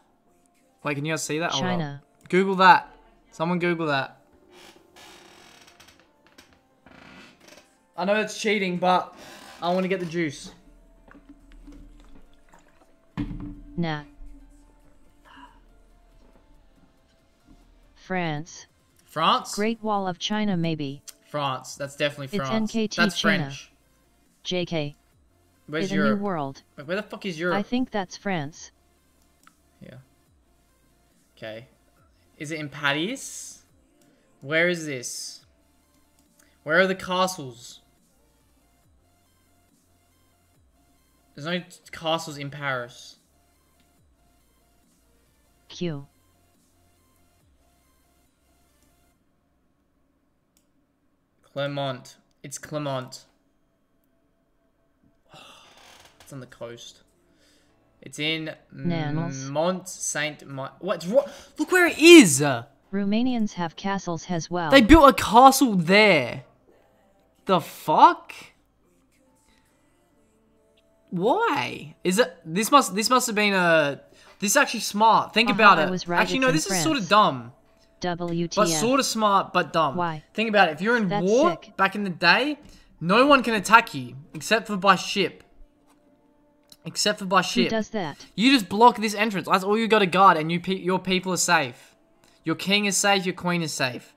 Wait, can you guys see that? China. Google that. Someone Google that. I know it's cheating, but I want to get the juice. Nah. France. France? Great Wall of China maybe. France. That's definitely France. It's. NKT That's China. French. JK. Where's a new world. Where the fuck is Europe? I think that's France. Yeah. Okay. Is it in Paris? Where is this? Where are the castles? There's no castles in Paris. Q. Clermont. It's Clermont. It's on the coast. It's in Nannels. Mont Saint. What's what? Look where it is. Romanians have castles as well. They built a castle there. The fuck? Why? Is it? This must. This must have been a. This is actually smart. Think Aha, about it. was right, actually, no. This is sort of dumb, WTF. but sort of smart, but dumb. Why? Think about it. If you're in That's war sick. back in the day, no one can attack you except for by ship. Except for by ship. Who does that? You just block this entrance. That's all you got to guard, and you pe- your people are safe. Your king is safe. Your queen is safe.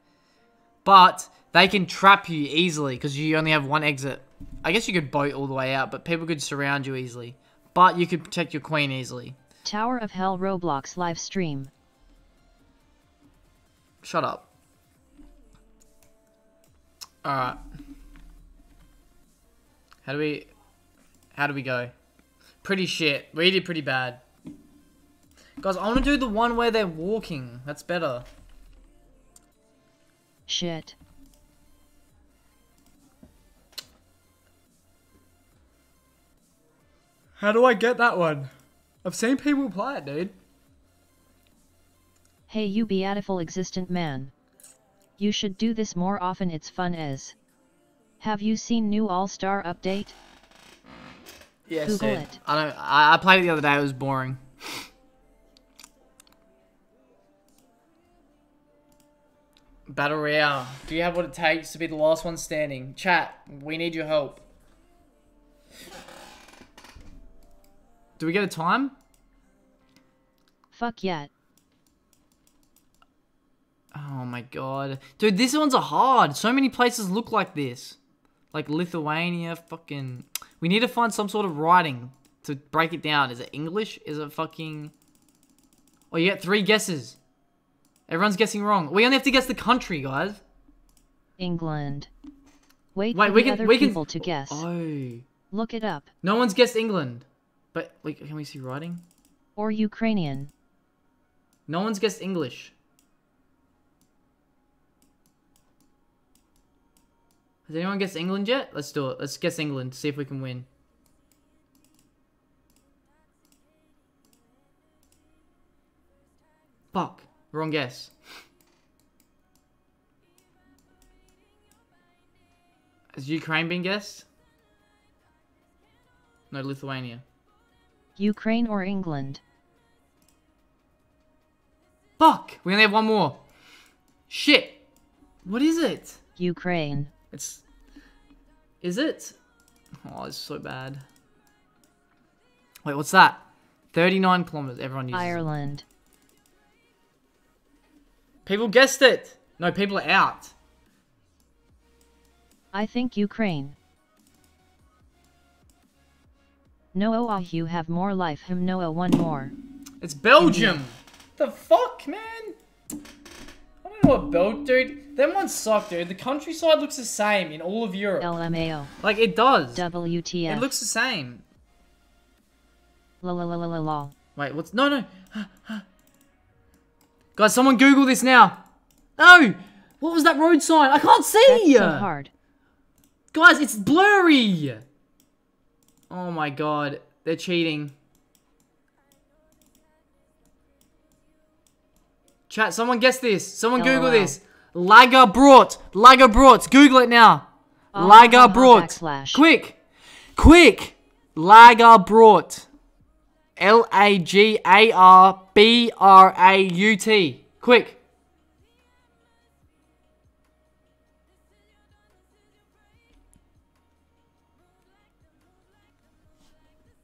But they can trap you easily because you only have one exit. I guess you could boat all the way out, but people could surround you easily. But you could protect your queen easily. Tower of Hell Roblox live stream. Shut up. Alright. How do we... How do we go? Pretty shit. We did pretty bad. Guys, I want to do the one where they're walking. That's better. Shit. How do I get that one? I've seen people play it, dude. Hey you beautiful existent man. You should do this more often it's fun as. Have you seen new All-Star update? Yes, Google it. I don't. I, I played it the other day. It was boring. Battle Royale. Do you have what it takes to be the last one standing? Chat. We need your help. Do we get a time? Fuck yet. Oh my god. Dude, these ones are hard. So many places look like this. Like Lithuania, fucking... We need to find some sort of writing to break it down. Is it English? Is it fucking... Oh, you get three guesses. Everyone's guessing wrong. We only have to guess the country, guys. England. Wait, Wait, we can- other we can- people to guess. Oh. Look it up. No one's guessed England. But, wait, can we see writing? Or Ukrainian. No one's guessed English. Has anyone guessed England yet? Let's do it. Let's guess England. See if we can win. Fuck. Wrong guess. Has Ukraine been guessed? No, Lithuania. Ukraine or England. Fuck! We only have one more. Shit! What is it? Ukraine. It's. Is it? Oh, it's so bad. Wait, what's that? 39 kilometers. Everyone uses it. Ireland. People guessed it! No, people are out. I think Ukraine. No, you have more life. Him Noah one more. It's Belgium! The fuck, man? What Bel- Dude, them ones suck, dude. The countryside looks the same in all of Europe. LMAO. Like, it does. WTF. It looks the same. La la la la la la. Wait, what's. No, no. Guys, someone Google this now. No! What was that road sign? I can't see! That's so hard. Guys, it's blurry! Oh my god, they're cheating. Chat, someone guess this. Someone Google LOL. this. Lagerbrot. Lagerbrot. Google it now. Oh, haha, Lagerbrot. backslash. Quick. Quick. Lagerbrot. L A G A R B R A U T. Quick.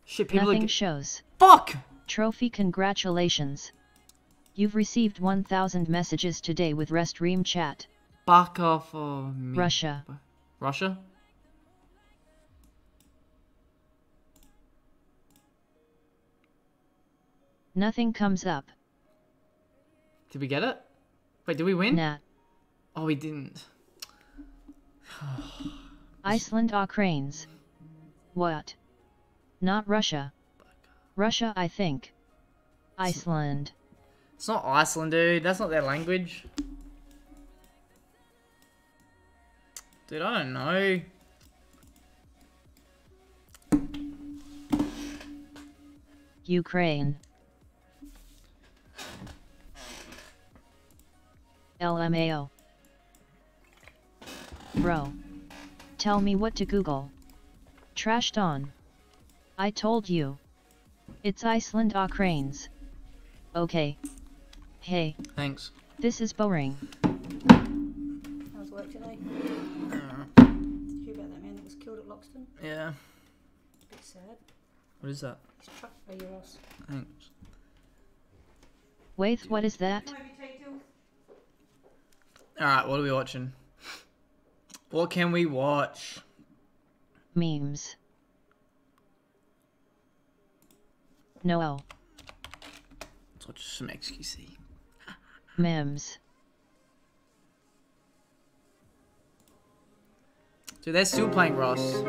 Shit, people Nothing are. shows. Fuck! Trophy congratulations. You've received 1000 messages today with Restream chat. Fuck off of me. Russia. Russia? Nothing comes up. Did we get it? Wait, did we win? Nah. Oh, we didn't. Iceland or cranes. What? Not Russia. Russia, I think. Iceland. It's not Iceland, dude. That's not their language. Dude, I don't know. Ukraine. LMAO. Bro. Tell me what to Google. Trashed on. I told you. It's Iceland or cranes. Okay. Hey, Thanks. this is boring. How's work today? Mm. Did you hear about that man that was killed at Loxton? Yeah. bit sad. What is that? He's trucked by your ass. Thanks. Wait, what is that? Alright, what are we watching? What can we watch? Memes. No. Let's watch some XQC. Memes. Dude, they're still playing Rust.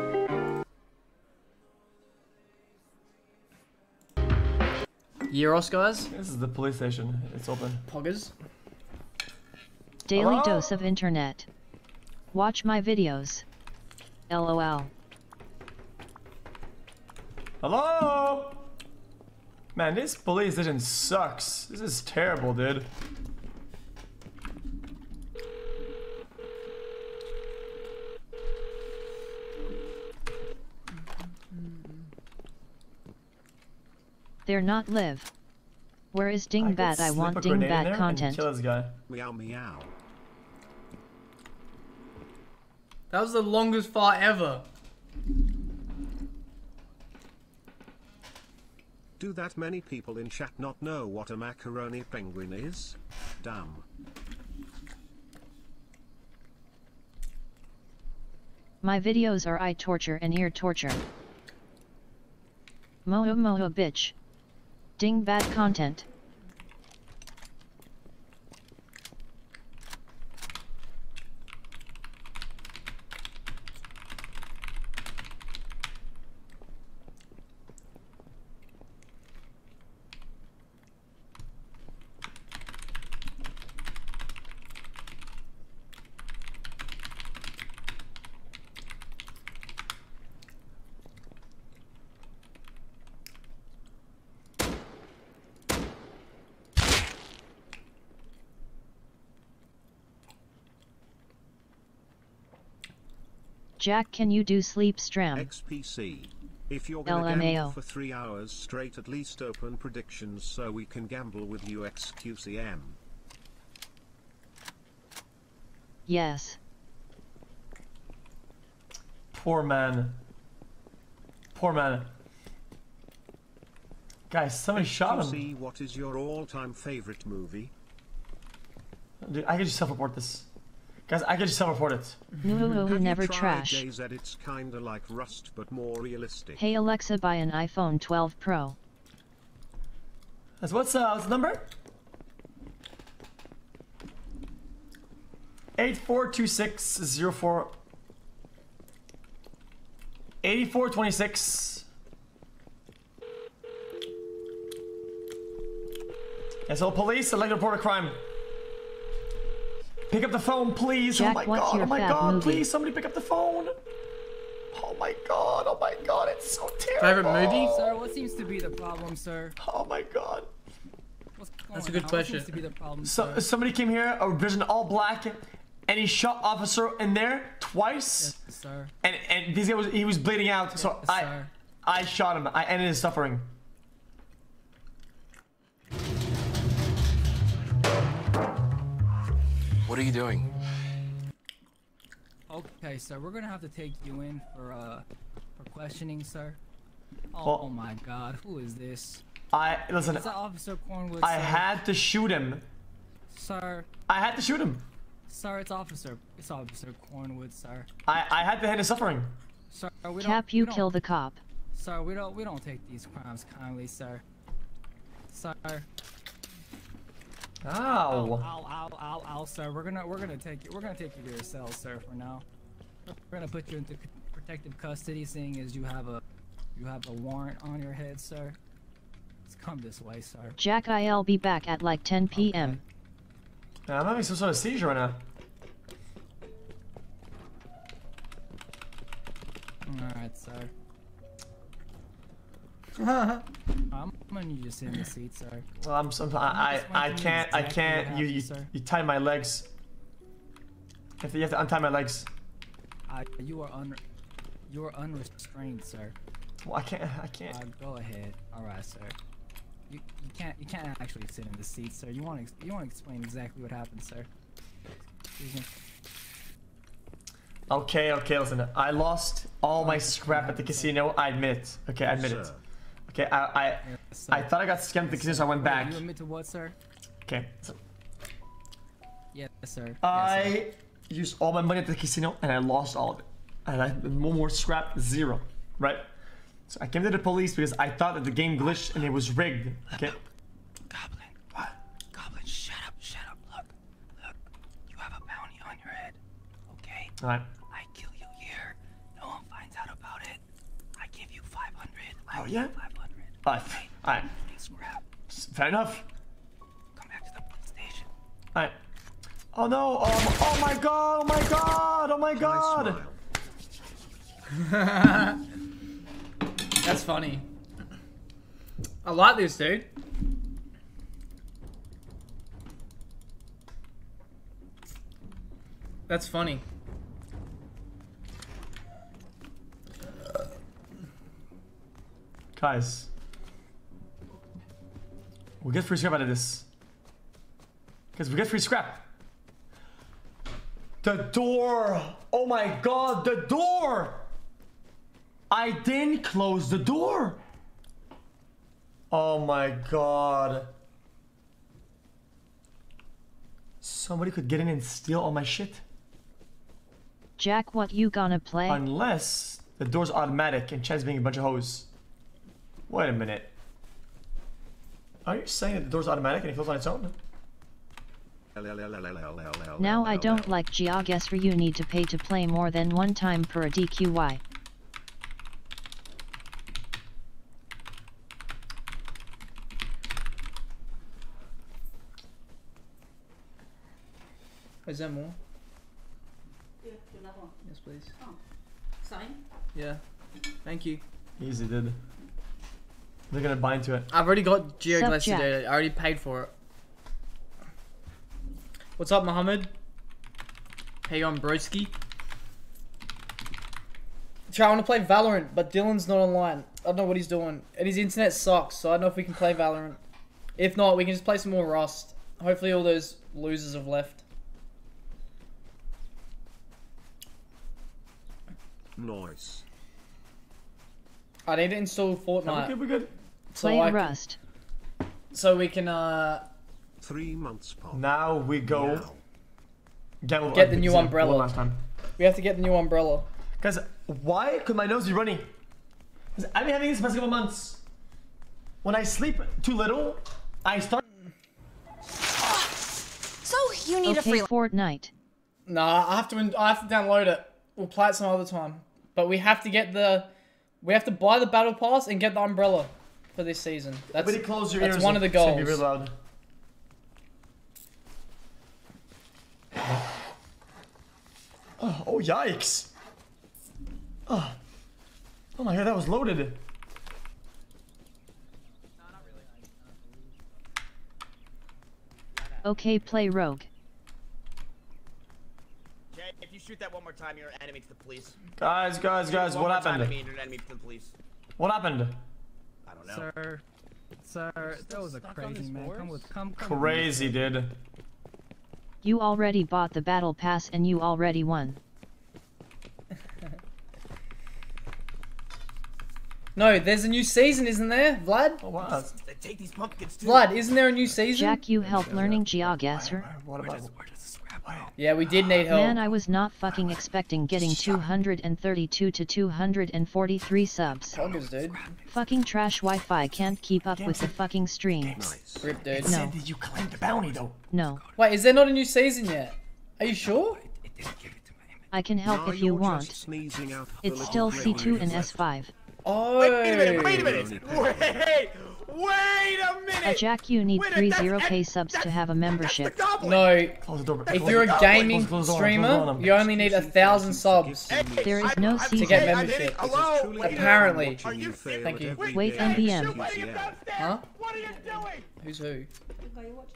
Euros, guys? This is the police station. It's open. Poggers? Daily Hello? dose of internet. Watch my videos. LOL. Hello? Man, this police station sucks. This is terrible, dude. There not live? Where is Dingbat? I slip want a grenade in there Dingbat content. Kill this guy. Meow meow. That was the longest fight ever. Do that many people in chat not know what a macaroni penguin is? Damn. My videos are eye torture and ear torture. Moho moho bitch. Dingbat content. Jack, can you do sleep stram? XPC. If you're gonna LMAO. gamble for three hours straight, at least open predictions so we can gamble with you XQCM. Yes. Poor man. Poor man. Guys, somebody shot him. XQC, what is your all-time favorite movie? Dude, I could just self-report this. Guys, I could just self-report it. Nuhu Have never trash. DayZ? It's kinda like Rust but more realistic. Hey Alexa, buy an iPhone 12 Pro. That's what's uh what's the number? Eight four two six zero four eighty four twenty six. SL police, I'd like to report a crime. Pick up the phone, please. Oh Jack, oh my god, oh my god, movie? please, somebody pick up the phone. Oh my god, oh my god, it's so terrible. Favorite movie? Sir, what seems to be the problem, sir? Oh my god. That's a good on? question. What seems to be the problem, So sir? somebody came here, a vision all black, and he shot officer in there twice. Yes, sir. And and this guy was he was bleeding out, so Yes, I sir. I shot him. I ended his suffering. What are you doing? Okay, sir, we're gonna have to take you in for uh for questioning, sir. Oh, Well- oh my God, who is this? I listen. Is that Officer Cornwood? I sir? had to shoot him. Sir, I had to shoot him. sir, it's Officer, it's Officer Cornwood, sir. I I had to end his suffering. Sir, we don't. Cap, you kill don't, the cop. Sir, we don't we don't take these crimes kindly, sir. Sir. Ow. Ow, ow, ow, ow, sir. We're gonna, we're gonna take you, we're gonna take you to your cell, sir, for now. We're gonna put you into protective custody, seeing as you have a, you have a warrant on your head, sir. Let's come this way, sir. Jack, I'll be back at like 10 p.m. Yeah, I'm having some sort of seizure right now. Alright, sir. I'm gonna need you to sit in the seat, sir. Well, I'm some. I I, I can't I Exactly what can't. You you, sir. you tied my legs. You have to, you have to untie my legs. I, you are un, you are unrestrained, sir. Well, I can't I can't. Uh, go ahead. All right, sir. You you can't you can't actually sit in the seat, sir. You want to you want to explain exactly what happened, sir. Excuse me. Okay, okay, listen. I lost all my scrap at the casino. I admit it. Okay, I admit it. Sir. Okay, I I, Yes, sir. I thought I got scammed because so I went back. You admit to what, sir? Okay, so Yes, sir. Yes, sir. I used all my money at the casino and I lost all of it. And I had no more scrap, zero. Right? So I came to the police because I thought that the game glitched and it was rigged. Okay. Goblin. What? Goblin, shut up, shut up. Look, look. You have a bounty on your head. Okay? Alright. I kill you here. No one finds out about it. I give you 500. I Oh, give yeah? You 500. Alright. Alright. Big scrap. Fair enough. Come back to the station. Alright. Oh no! Um, oh my god! Oh my god! Oh my god! That's funny. I like this, dude. That's funny. Guys. We get free scrap out of this. Because we get free scrap. The door! Oh my god, the door! I didn't close the door! Oh my god. Somebody could get in and steal all my shit. Jack, what you gonna play? Unless the door's automatic and Chad's being a bunch of hoes. Wait a minute. Are you saying that the door's automatic and it closes on its own? Now I don't like GeoGuessr you need to pay to play more than one time per a DQY. Is there more? Yeah, do another one. Yes, please. Oh, same. Yeah. Thank you. Easy, dude. They're gonna bind to it. I've already got GeoGuessr, Jack? dude. I already paid for it. What's up, Mohammed? Hey, you on, broski? Try, I want to play Valorant, but Dylan's not online. I don't know what he's doing. And his internet sucks, so I don't know if we can play Valorant. If not, we can just play some more Rust. Hopefully all those losers have left. Nice. I need to install Fortnite. we're good, we're good. So Play I can- Rust. So we can, uh... Three months pop. Now we go. Get, Get the new one umbrella. last time. We have to get the new umbrella. Guys, why could my nose be running? 'Cause I've been having this for the past couple months. When I sleep too little, I start. So you need a free. Fortnite. Nah, I have to. I have to download it. We'll play it some other time. But we have to get the. We have to buy the battle pass and get the umbrella for this season. That's Everybody close your that's ears. one of the goals. Be real loud. Oh, oh, yikes! Oh. oh my god, that was loaded. Okay, play Rogue. Okay, if you shoot that one more time, you're an enemy to the police. Guys, guys, guys, one what more time, happened? I mean, you're an enemy to the police. What happened? I know. Sir, sir, that was a crazy man. Come with, come, come. with Crazy, dude. You already bought the battle pass and you already won. No, there's a new season, isn't there, Vlad? Oh wow. Take these pumpkins too. Vlad, isn't there a new season? Jack, you help learning GeoGuessr? What about? Yeah, we did need help. Man, I was not fucking expecting getting 232 to 243 subs. Poggers, dude. Fucking trash Wi-Fi can't keep up with the fucking stream. Rip, dude. It said that you claimed the bounty though. No, Wait, is there not a new season yet? Are you sure? I can help Now if you want. just sneezing out the It's still C2 and. S5. Oh. Wait a minute, wait a minute. Wait, wait a minute. Uh, Jack, you need Wait a- three 0k subs to have a membership. No. Door. If you're a gaming door, close door streamer, you only need a thousand subs There is no to get membership. Hello? Apparently. You Thank you. Wait, NBM. Huh? What are you doing? Who's who?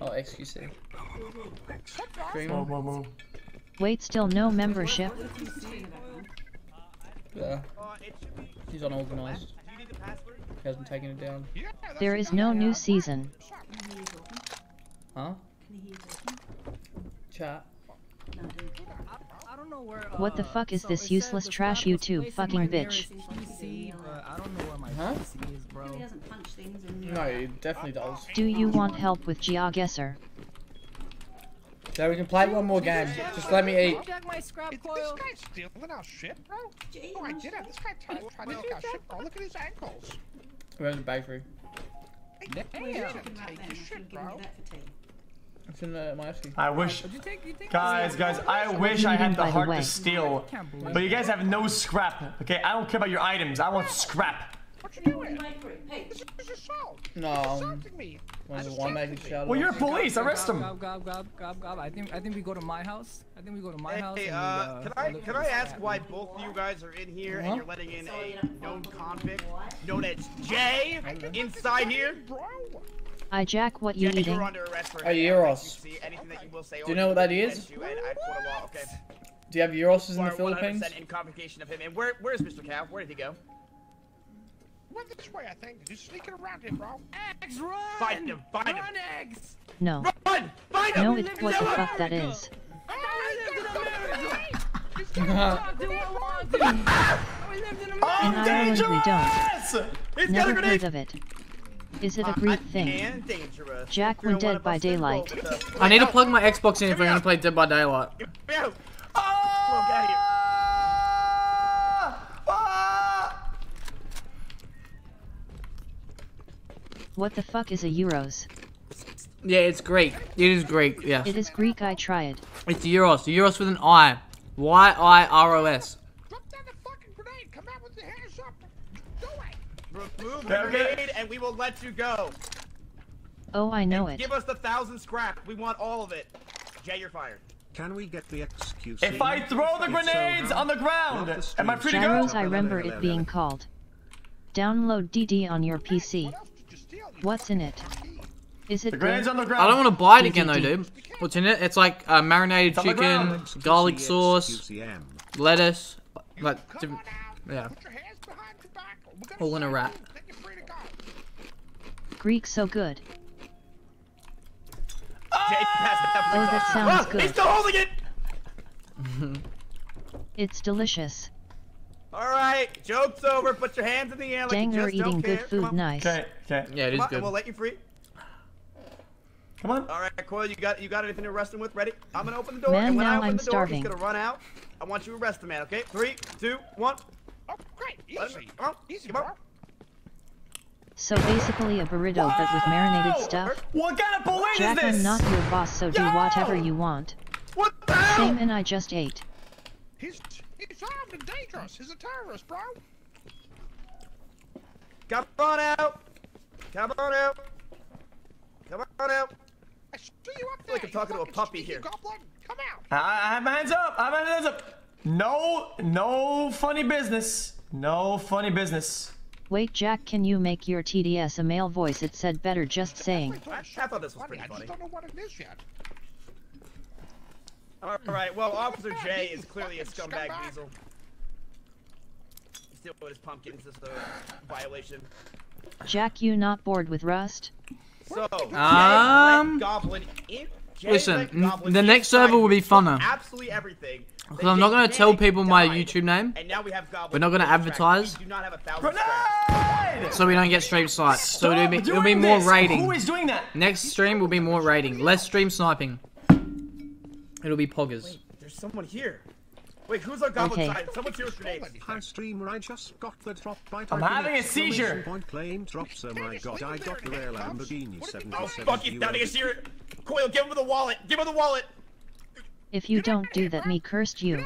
Oh, XQC. Whoa, Streamer? whoa, whoa. Wait, still no membership. Yeah. He's unorganized. He hasn't taken it down. There is no new season. Huh? Chat. I don't know where. What the fuck is this useless trash YouTube fucking bitch? nearest PC, but I don't know where my Huh? PC is, bro. He doesn't punch things in No, he definitely does. Do you want help with GeoGuessr? So we can play one more game. Just let me eat. Jack my scrap coil. This guy's stealing our shit, bro. Oh, I did it. This guy tried tried to take our shit, bro. Look at his ankles. Where's the bakery? Damn. Talking about Take your shit, bro. for. It's in the, my actually. I wish, you take, you take guys, guys, I wish I had the by the heart to steal, but you guys have no scrap. Okay, I don't care about your items. I want scrap. What you doing? Bakery. Hey, This is assault. No, Assaulting me. one of the winemaking shout Well, you're police. Arrest him. Gob, gob, gob, gob, gob. I think I think we go to my house. I think we go to my house. Hey, and uh, can uh, I can I ask why both of you guys are in here Huh? and you're letting in a known convict known as Jay inside here? Bro. I Jack, what you Jay, eating? you're under arrest for A Yiros. FQC, you will Do you know what that is? do you, and I quote a law, okay. Do you have Yiros in the For 100% Philippines? in convocation of him. And where where's Mr. Cow? Where did he go? Went this way, I think. He's sneaking around here, bro. Eggs, run! Find him, find him. Run, eggs! No. Run! Find him! No, it's what the fuck that is. Do I want to. We lived in America. In oh, we don't. He's a Never grenade! heard of it. Is it a Greek thing? And dangerous. Jack You're went dead by us that roll daylight. I need to plug my Xbox in if we're gonna play Dead by Daylight. Oh! Get What the fuck is a yiros? Yeah, it's Greek. It is Greek. Yes. It is Greek. I tried. It's Yiros. Yiros with an I. Y I R O S. The fucking grenade. Come out with your hands up. Do it. Remove the grenade and we will let you go. Oh, I know it. Give us the thousand scrap. We want all of it. Jay, you're fired. Can we get the excuse? If I throw the If so, grenades on the ground, Love the am I stream. free to go? Gyros. I remember it being called. Download DD on your PC. What's in it? Is it The grenades on the ground. I don't want to buy it again though, dude. What's in it? It's like uh, marinated It's chicken, ground. garlic sauce, XQCM. lettuce, like diff- yeah, Put your hands behind your back. We're gonna all in a sign wrap. you. Then you're free to go. Greek so good. Jay passed that Oh, that sounds Ah, He's good. still holding it. It's delicious. All right, joke's over. Put your hands in the air like Dang, you you're don't eating care. good food. Nice. Okay, okay. Yeah, it is Come on, good. and we'll let you free. Come on. All right, Coil, you got you got anything to arrest him with? Ready? I'm gonna open the door, Man, and when I open I'm the door, he's gonna run out. I want you to arrest the man. Okay? Three, two, one. Oh, great, easy, Come on, easy, come on. So basically a burrito but with marinated stuff. What kind of bullet Jack, is I'm not your boss, so do whatever you want. What the hell? Same and I just ate. He's he's armed and dangerous. He's a terrorist, bro. Come on out. Come on out. Come on out. I see you up there. like I'm talking to a puppy here. Goblin. Come out. I, I have my hands up. I have my hands up. No, no funny business. No funny business. Wait, Jack, can you make your TTS a male voice? It said better just saying. I, I thought this was pretty funny. I just don't know what it is yet. All right. Well, Officer J is clearly a scumbag weasel. He's still with his pumpkins. This is a violation. Jack, you not bored with Rust? So, Jay Um, Goblin in. Jay listen, Goblin the next server will be funner. Absolutely everything. Because I'm not gonna tell people my YouTube name. And now we have Goblin. We're not gonna advertise. We do not have a thousand scraps. So we don't get stream sites. So it'll be, Stop it'll be more this. rating. Who is doing that? Next stream will be more rating. Less stream sniping. It'll be poggers. There's someone here. Wait, who's on Goblin Okay. side? Someone's here with grenades. Hi streamer, I just got the drop by I'm having a seizure. Point plane drops. Oh my god, I got the rare Lamborghini Oh, 747 fuck, he's down to get here. Coil, give him the wallet. Give him the wallet. If you don't do that, me cursed you.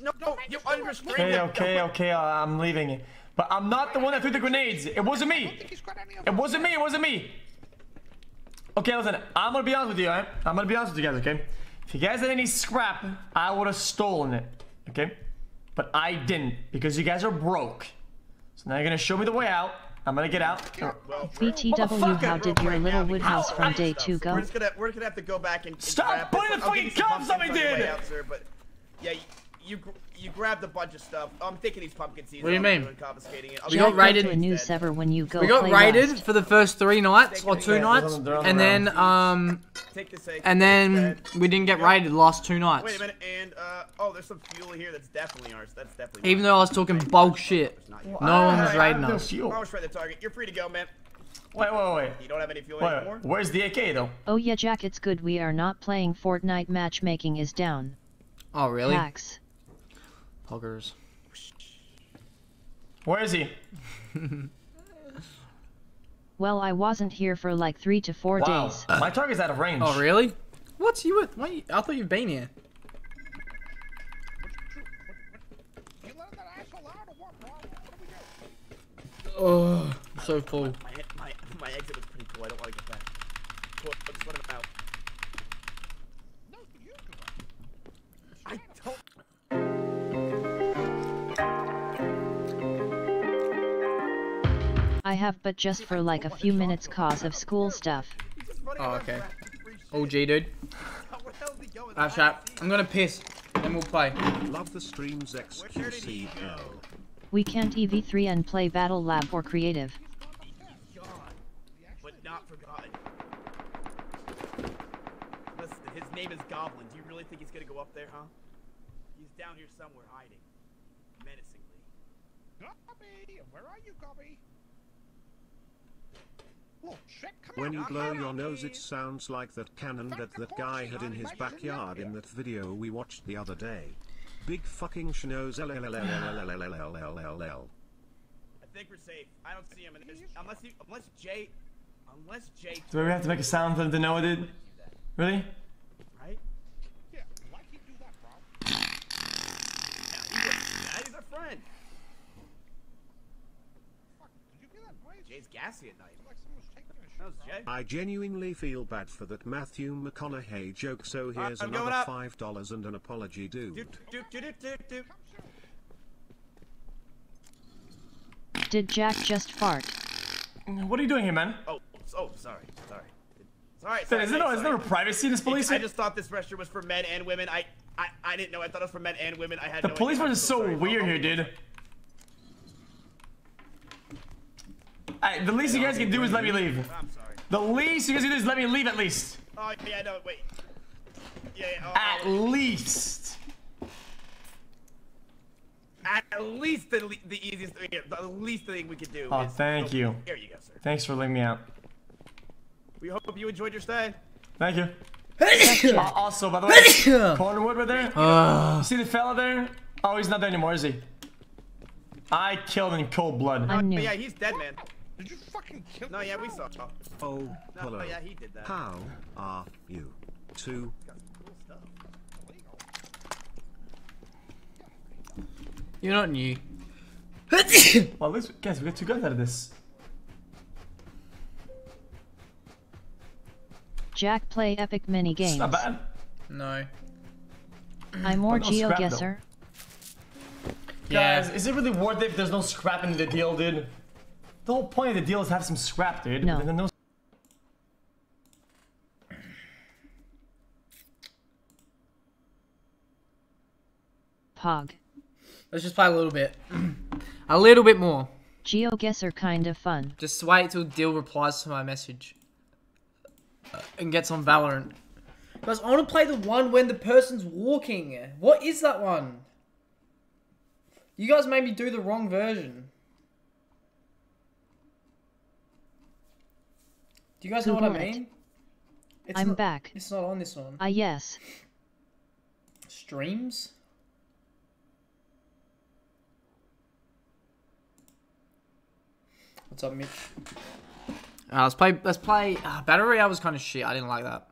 No, no, you understand. Okay, okay, okay. uh, I'm leaving. But I'm not the one that threw the grenades. It wasn't me. It wasn't me. It wasn't me. Okay, listen. I'm gonna be honest with you, alright? I'm gonna be honest with you guys, okay? If you guys had any scrap, I would have stolen it, okay? But I didn't because you guys are broke. So now you're gonna show me the way out. I'm gonna get out. BTW, how did your little wood house from day two We're go? just gonna we're gonna have to go back and and Stop putting the I'll give you fucking some cuffs on me, pumpkins the way dude! out, sir, but yeah, you you, gr- you grabbed a bunch of stuff. I'm thinking these pumpkin seeds. What do you mean? confiscating it. We got you raided- go a new server when you go We got raided Rust. for the first three nights or two Yeah, nights, they're and then um, Take this egg. and then we didn't get raided the last two nights. Wait a minute, and uh oh, there's some fuel here. That's definitely ours. That's definitely. Even though I was talking bulk shit, no one was raiding us. fuel. I was right the target. You're free to go, man. Wait, wait, wait. You don't have any fuel Wait, anymore. where's the AK though? Oh yeah, Jack, it's good we are not playing Fortnite matchmaking is down. Oh really? Hacks. Poggers. Where is he? Well, I wasn't here for like three to four Wow, days. my target's out of range. Oh really? What's you with? Why you, I thought you've been here. You letting that asshole out or what, bro? What do we do? Oh, so full. My, my, my exit was I have, but just for like a few minutes cause of school stuff. Oh okay. OG dude. Alright, chat. I'm gonna piss, and we'll play. Love the streams XQCL. We can't EV3 and play Battle Lab or Creative. But not forgotten. Listen, his name is Goblin. Do you really think he's gonna go up there, huh? He's down here somewhere hiding, menacingly. Gobby, where are you, Gobby? Oh When you blow your nose it sounds like that cannon that that guy had in his backyard in that video we watched the other day. Big fucking schnoz LLLLLLLLLLL. I think we're safe. I don't see him, unless he, unless Jay, unless Jay. Do we have to make a sound for them to know it did? Really? Right? Yeah, why he do that, bro? Yeah, he wouldn't do that. He's our friend. Did you hear that noise? Jay's gassy at night. I genuinely feel bad for that Matthew McConaughey joke so here's I'm another five dollars and an apology dude. Doot, doot, doot. Did Jack just fart? What are you doing here, man? Oh, oh, sorry, sorry. Sorry, Is sorry. there no, sorry, is there no sorry. privacy in this police? I just thought this restroom was for men and women. I, I, I didn't know. I thought it was for men and women. I had The no police idea. force is so sorry. weird I'll- here, dude. Alright, the least you guys can do is let me leave. I'm sorry. The least you guys can do is let me leave at least. Oh yeah, no, wait. Yeah, yeah. oh, At least. At least the, le- the easiest thing, the least thing we could do. Oh, is thank you. Here you go, sir. Thanks for letting me out. We hope you enjoyed your stay. Thank you. Uh, also, by the way, Cornerwood right there. Uh. See the fella there? Oh, he's not there anymore, is he? I killed him in cold blood. I'm yeah, he's dead, man. Did you fucking kill No, yeah, we saw. Oh, oh No, hello. yeah, he did that. How are you? Two. Cool stuff. You're not new. Well, at least, guys, we got two guns out of this. Jack play epic mini It's games. not bad. No. I'm more But no scrap, though. GeoGuessr. Yeah. Guys, is it really worth it if there's no scrap in the deal, dude? The whole point of the deal is to have some scrap, dude. No. And then no Pog. Let's just play a little bit. a little bit more. GeoGuessr kind of fun. Just wait till Dill replies to my message. Uh, and gets on Valorant. Guys, I want to play the one when the person's walking. What is that one? You guys made me do the wrong version. Do you guys know what I mean? It's I'm not- back. It's not on this one. Ah yes. Streams? What's up, Mitch? Uh, let's play. Let's play. Uh, Battle Royale was kind of shit. I didn't like that.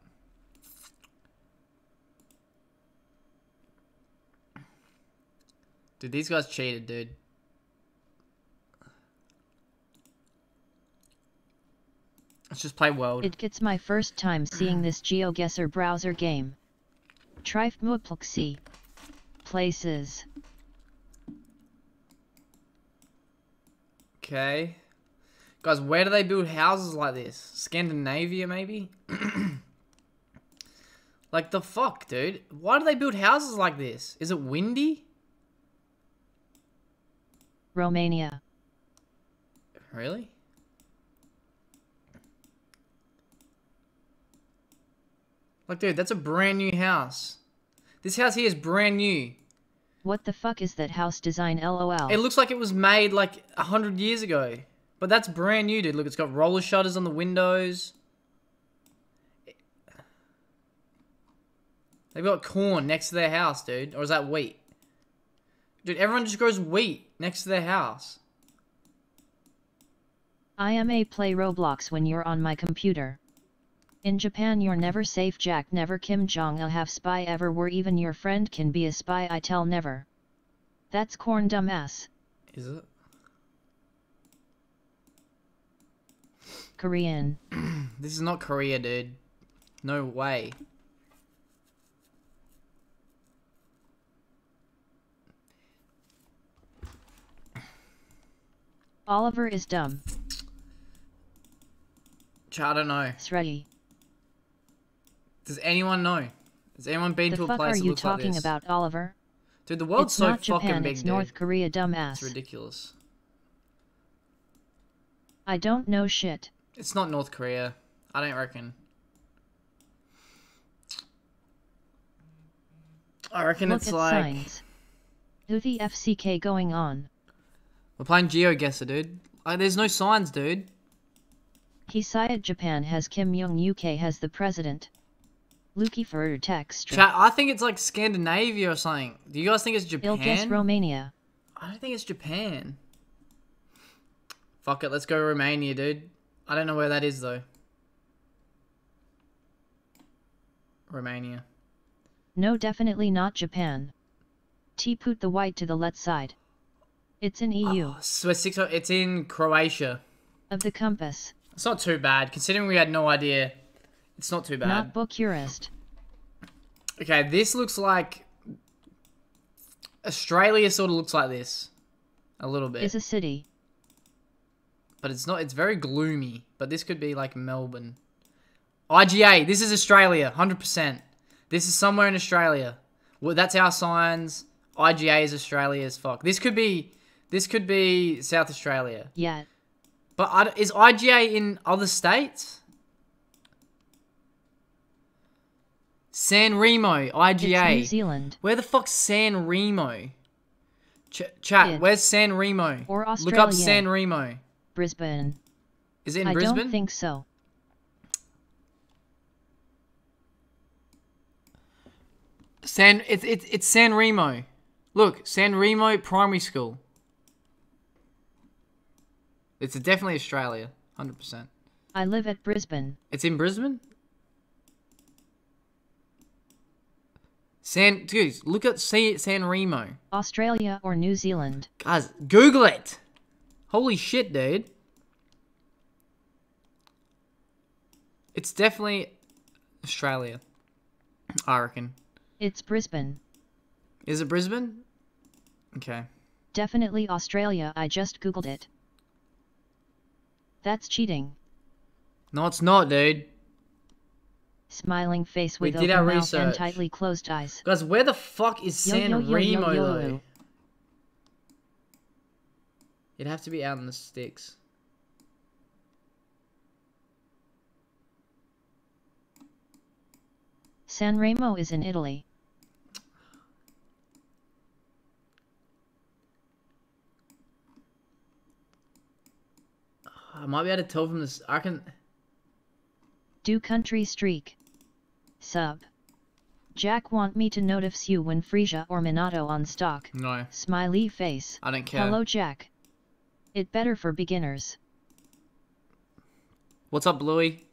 Dude, these guys cheated, dude. Let's just play World. It gets my first time seeing this GeoGuessr browser game. Trifmupluxi. Places. Okay. Guys, where do they build houses like this? Scandinavia, maybe? like, the fuck, dude? Why do they build houses like this? Is it windy? Romania. Really? Like, dude, that's a brand new house. This house here is brand new. What the fuck is that house design lol? It looks like it was made like a hundred years ago. But that's brand new, dude. Look, it's got roller shutters on the windows. They've got corn next to their house, dude. Or is that wheat? Dude, everyone just grows wheat next to their house. IMA play Roblox when you're on my computer. In Japan you're never safe Jack never Kim Jong-il have spy ever where even your friend can be a spy I tell never. That's corn dumbass. Is it? Korean. This is not Korea, dude. No way. Oliver is dumb. I don't know. Sregi. Does anyone know? Has anyone been The to a place that looks like this? are you talking about Oliver? Dude, the world's it's so not fucking Japan, big, it's dude. North Korea, dumbass. It's ridiculous. I don't know shit. It's not North Korea. I don't reckon. I reckon Look it's at like signs. Who the FCK going on? we're playing GeoGuessr, dude. Like, there's no signs, dude. He said Japan has Kim Jong UK has the president. Luki for text. Chat, I think it's like Scandinavia or something. Do you guys think it's He'll guess Japan? Romania. I don't think it's Japan. Fuck it, let's go Romania, dude. I don't know where that is though. Romania. No, definitely not Japan. T put the white to the left side. It's in EU. Oh, so it's six. It's in Croatia. Of the compass. It's not too bad considering we had no idea. It's not too bad. Not. Okay, this looks like Australia. Sort of looks like this, a little bit. It's a city. but it's not. It's very gloomy. But this could be like Melbourne. IGA. This is Australia, hundred percent. This is somewhere in Australia. Well, that's our signs. IGA is Australia as fuck. This could be. This could be South Australia. Yeah. But is IGA in other states? San Remo, IGA. New Zealand. Where the fuck's San Remo? Ch- chat, It. where's San Remo? Or Look up San Remo. Brisbane. Is it in I Brisbane? don't think so. San, it's it's it's San Remo. Look, San Remo Primary School. It's definitely Australia, hundred percent. I live at Brisbane. It's in Brisbane. San, dude, look at San, San Remo. Australia or New Zealand. Guys, Google it. Holy shit, dude. It's definitely Australia. I reckon. It's Brisbane. Is it Brisbane? Okay. Definitely Australia. I just googled it. That's cheating. No, it's not, dude. Smiling face We with did open mouth and tightly closed eyes. Guys, where the fuck is Yo, San yo, yo, Remo, though? It'd have to be out in the sticks. San Remo is in Italy. I might be able to tell from this. I can. Do country streak. Sub. Jack want me to notice you when Frisia or Minato on stock. No. Smiley face. I don't care. Hello Jack. It better for beginners. What's up, Bluey?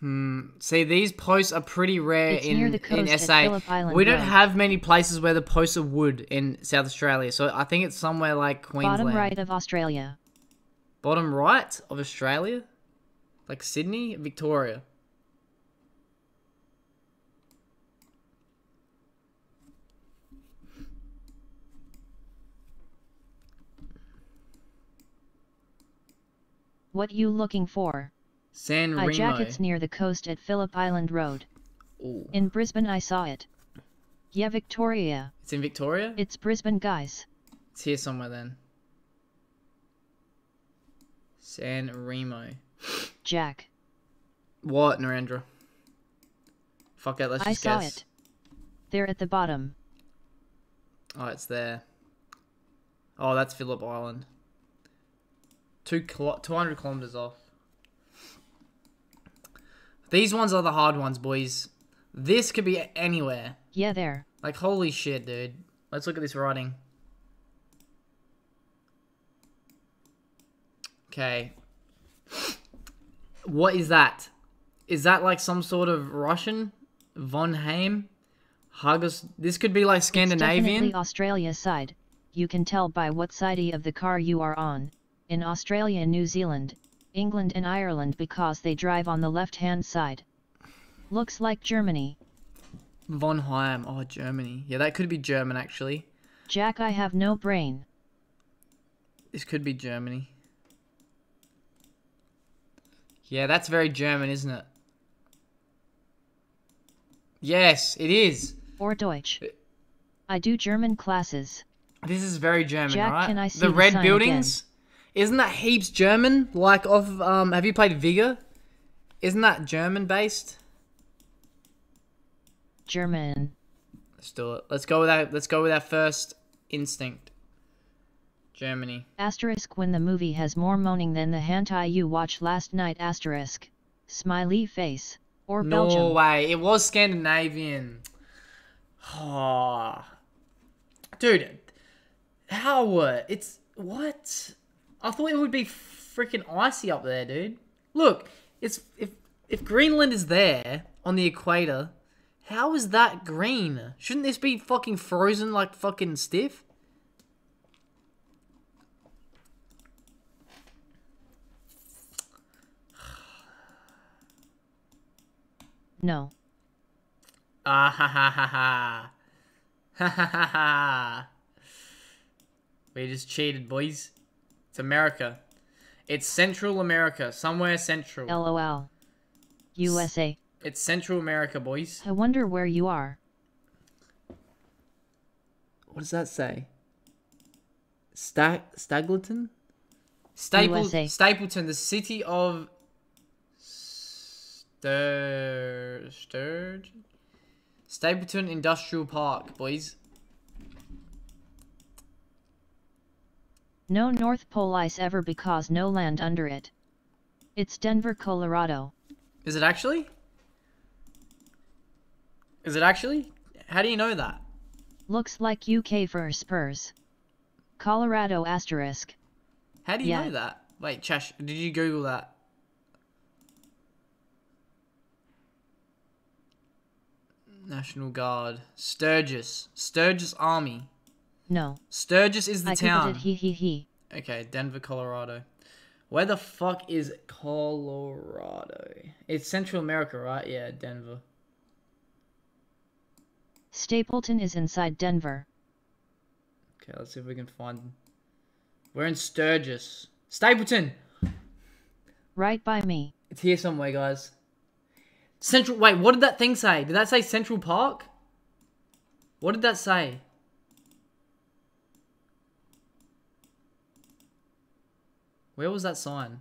Hmm. See, these posts are pretty rare It's in, in SA. We don't Road. have many places where the posts are wood in South Australia, so I think it's somewhere like Queensland. Bottom right of Australia. Bottom right of Australia? Like Sydney? Victoria? What you looking for? San I Remo. Jack it's near the coast at Phillip Island Road. Ooh. In Brisbane I saw it. Yeah Victoria. It's in Victoria? It's Brisbane guys. It's here somewhere then. San Remo. Jack. What, Narendra? Fuck it, let's I just saw guess. it. They're at the bottom. Oh, it's there. Oh, that's Phillip Island. Two kilo- 200 kilometers off. These ones are the hard ones, boys. This could be anywhere. Yeah there. Like, holy shit, dude. Let's look at this writing. Okay. What is that? Is that like some sort of Russian? Von Heim? Haggis? This could be like It's Scandinavian. definitely Australia side. You can tell by what side of the car you are on. In Australia and New Zealand, England and Ireland because they drive on the left hand side. Looks like Germany. Von Heim. Oh, Germany. Yeah, that could be German, actually. Jack I have no brain. This could be Germany. Yeah, that's very German, isn't it? Yes, it is. Or Deutsch. I do German classes. This is very German, Jack, right? can I see the the red buildings. Isn't that heaps German? Like of um, have you played Vigor? Isn't that German based? German. Let's do it. Let's go with that. Let's go with our first instinct. Germany. Asterisk when the movie has more moaning than the hentai you watched last night. Asterisk. Smiley face. Or Belgium. Norway. It was Scandinavian. Oh. Dude, how? uh, It's what? I thought it would be freaking icy up there, dude. Look, it's if if Greenland is there on the equator, how is that green? Shouldn't this be fucking frozen like fucking stiff? No. Ah ha ha ha ha. Ha ha ha ha. We just cheated, boys. It's America. It's Central America. Somewhere central. LOL. USA. It's Central America, boys. I wonder where you are. What does that say? Stag Stagleton? Staple USA. Stapleton, the city of Stur Sturge? Stapleton Industrial Park, boys. No North Pole ice ever because no land under it. It's Denver, Colorado. Is it actually? Is it actually? How do you know that? Looks like UK for Spurs. Colorado asterisk. How do you Yeah. know that? Wait, Chash, did you Google that? National Guard. Sturgis. Sturgis Army. No. Sturgis is the I town. it he he he. Okay, Denver, Colorado. Where the fuck is Colorado? It's Central America, right? Yeah, Denver. Stapleton is inside Denver. Okay, let's see if we can find. We're in Sturgis. Stapleton! Right by me. It's here somewhere, guys. Central. Wait, what did that thing say? Did that say Central Park? What did that say? Where was that sign?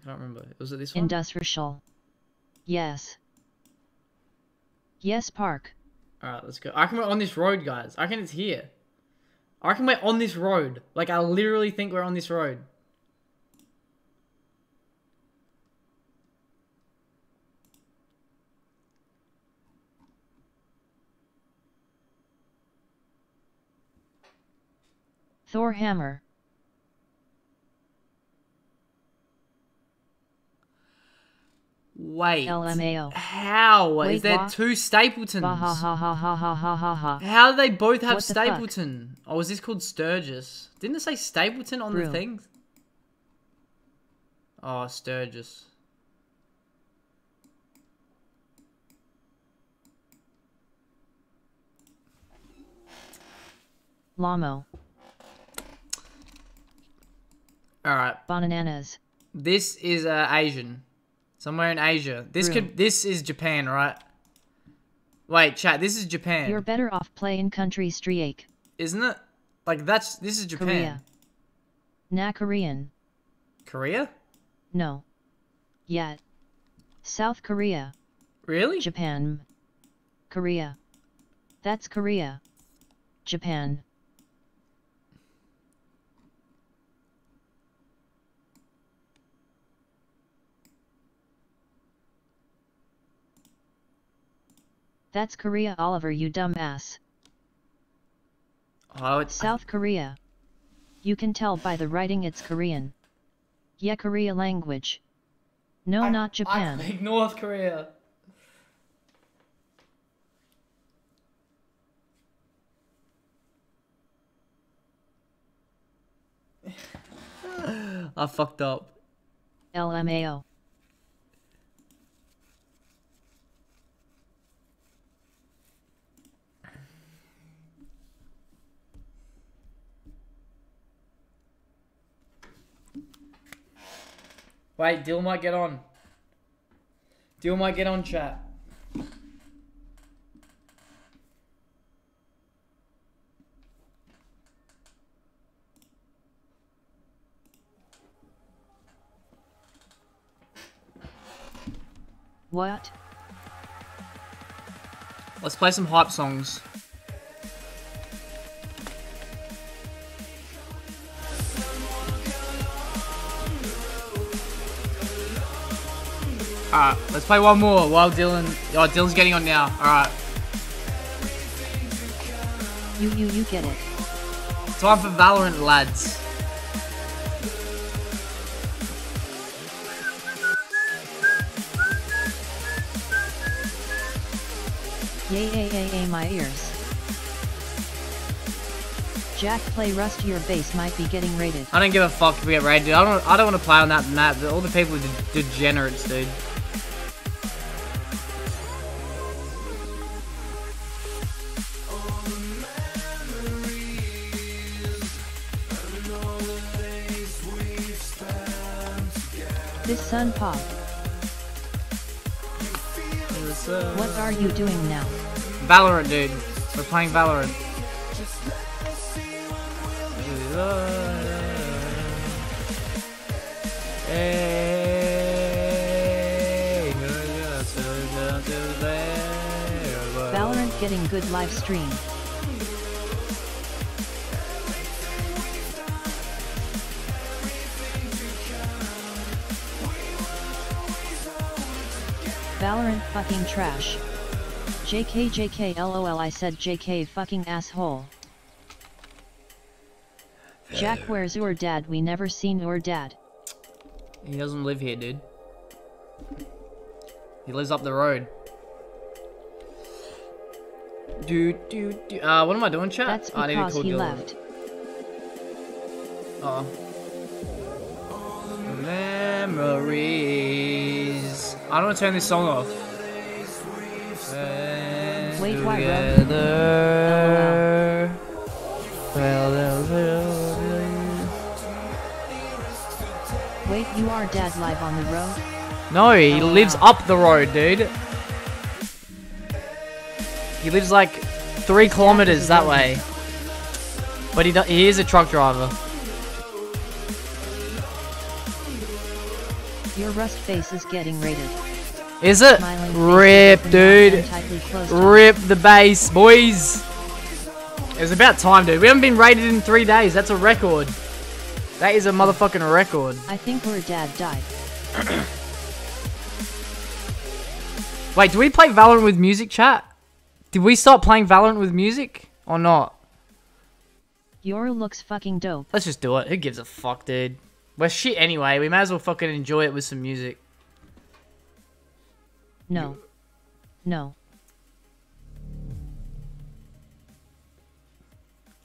I can't remember. Was it this one? Industrial. Yes. Yes, park. Alright, let's go. I can we're on this road, guys. I reckon it's here. I reckon we're on this road. Like, I literally think we're on this road. Thor hammer. Wait. LMAO. How? Wait, is there what? two Stapletons? How do they both have Stapleton? Oh, is this called Sturgis? Didn't it say Stapleton on the thing? Oh, Sturgis. Lamo. Alright. Bananas. This is uh, Asian. Somewhere in Asia. This Brew. could this is Japan, right? Wait, chat, this is Japan. You're better off playing country streak. Isn't it? Like that's this is Japan. Korea. Na Korean. Korea? No. Yet. South Korea. Really? Japan. Korea. That's Korea. Japan. That's Korea, Oliver, you dumbass. Oh, it's South Korea. You can tell by the writing it's Korean. Yeah, Korea language. No, not Japan. Like North Korea. I fucked up. LMAO. Wait, Dill might get on. Dill might get on chat. What? Let's play some hype songs. Alright, let's play one more while Dylan. Oh, Dylan's getting on now. Alright, You you you get it. time for Valorant, lads. Yay yay yay yay my ears. Jack play Rust your base might be getting raided. I don't give a fuck if we get raided. dude. I don't. I don't want to play on that map. All the people are de- degenerates, dude. Sun pop. What are you doing now? Valorant, dude. We're playing Valorant. Valorant getting good live stream. Valorant fucking trash. JK JK LOL I said JK fucking asshole. Jack where's your dad we never seen your dad. He doesn't live here, dude. He lives up the road. Dude, dude, dude. Uh, what am I doing, chat? That's I need to because call he Dylan. left. Uh. Memories. I don't want to turn this song off. Wait, Together. Wait you are dad live on the road? No, he lives up the road, dude. He lives like three kilometers that way. But he do- he is a truck driver. Your rust face is getting raided. Is it? Rip, dude. and tightly closed Rip the base, boys. It's about time, dude. We haven't been rated in three days. That's a record. That is a motherfucking record. I think her dad died. Wait, do we play Valorant with music, chat? Did we start playing Valorant with music or not? Your looks fucking dope. Let's just do it. Who gives a fuck, dude? We're shit anyway. We may as well fucking enjoy it with some music. No. No.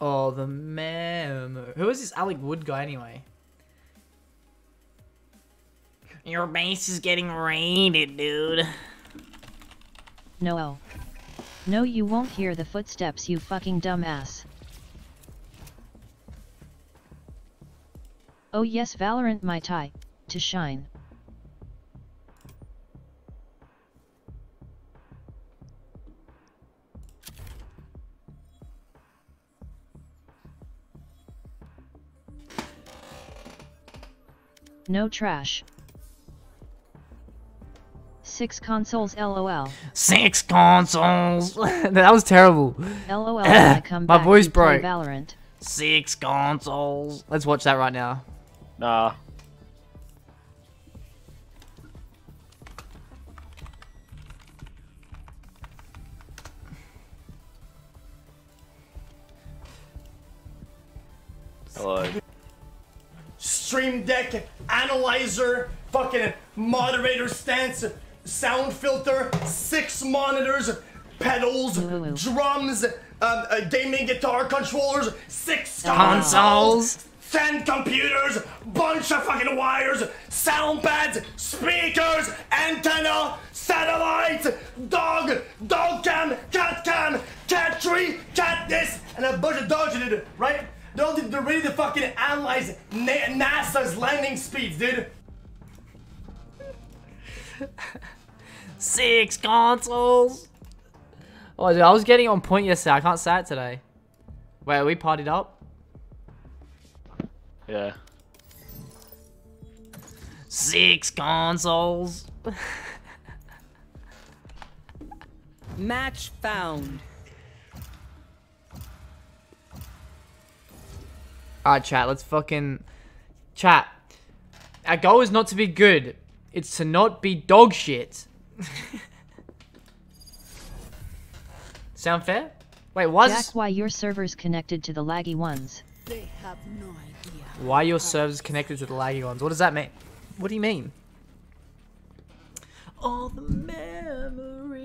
Oh, the mem. Who is this Alec Wood guy anyway? Your base is getting raided, dude. No. No you won't hear the footsteps you fucking dumbass. Oh yes Valorant my tie. To shine. No trash. Six consoles lol. Six consoles. that was terrible. LOL I come My voice broke. Valorant. Six consoles. Let's watch that right now. Nah. Hello. Stream Deck, analyzer, fucking moderator stance, sound filter, six monitors, pedals, drums, um, uh, gaming guitar controllers, six Consoles. Ten computers, bunch of fucking wires, sound pads, speakers, antenna, satellites, dog, dog cam, cat cam, cat tree, cat this, and a bunch of dogs, dude, right? They're, all- they're ready to fucking analyze Na- NASA's landing speeds, dude. Six consoles. Oh, dude, I was getting on point yesterday. I can't say it today. Wait, are we partied up? Yeah. Six consoles. Match found. Alright, chat, let's fucking... Chat. Our goal is not to be good. It's to not be dog shit. Sound fair? Wait, why That's why your server's connected to the laggy ones? They have no idea. Why are your servers connected to the laggy ones? What does that mean? What do you mean? All the memories.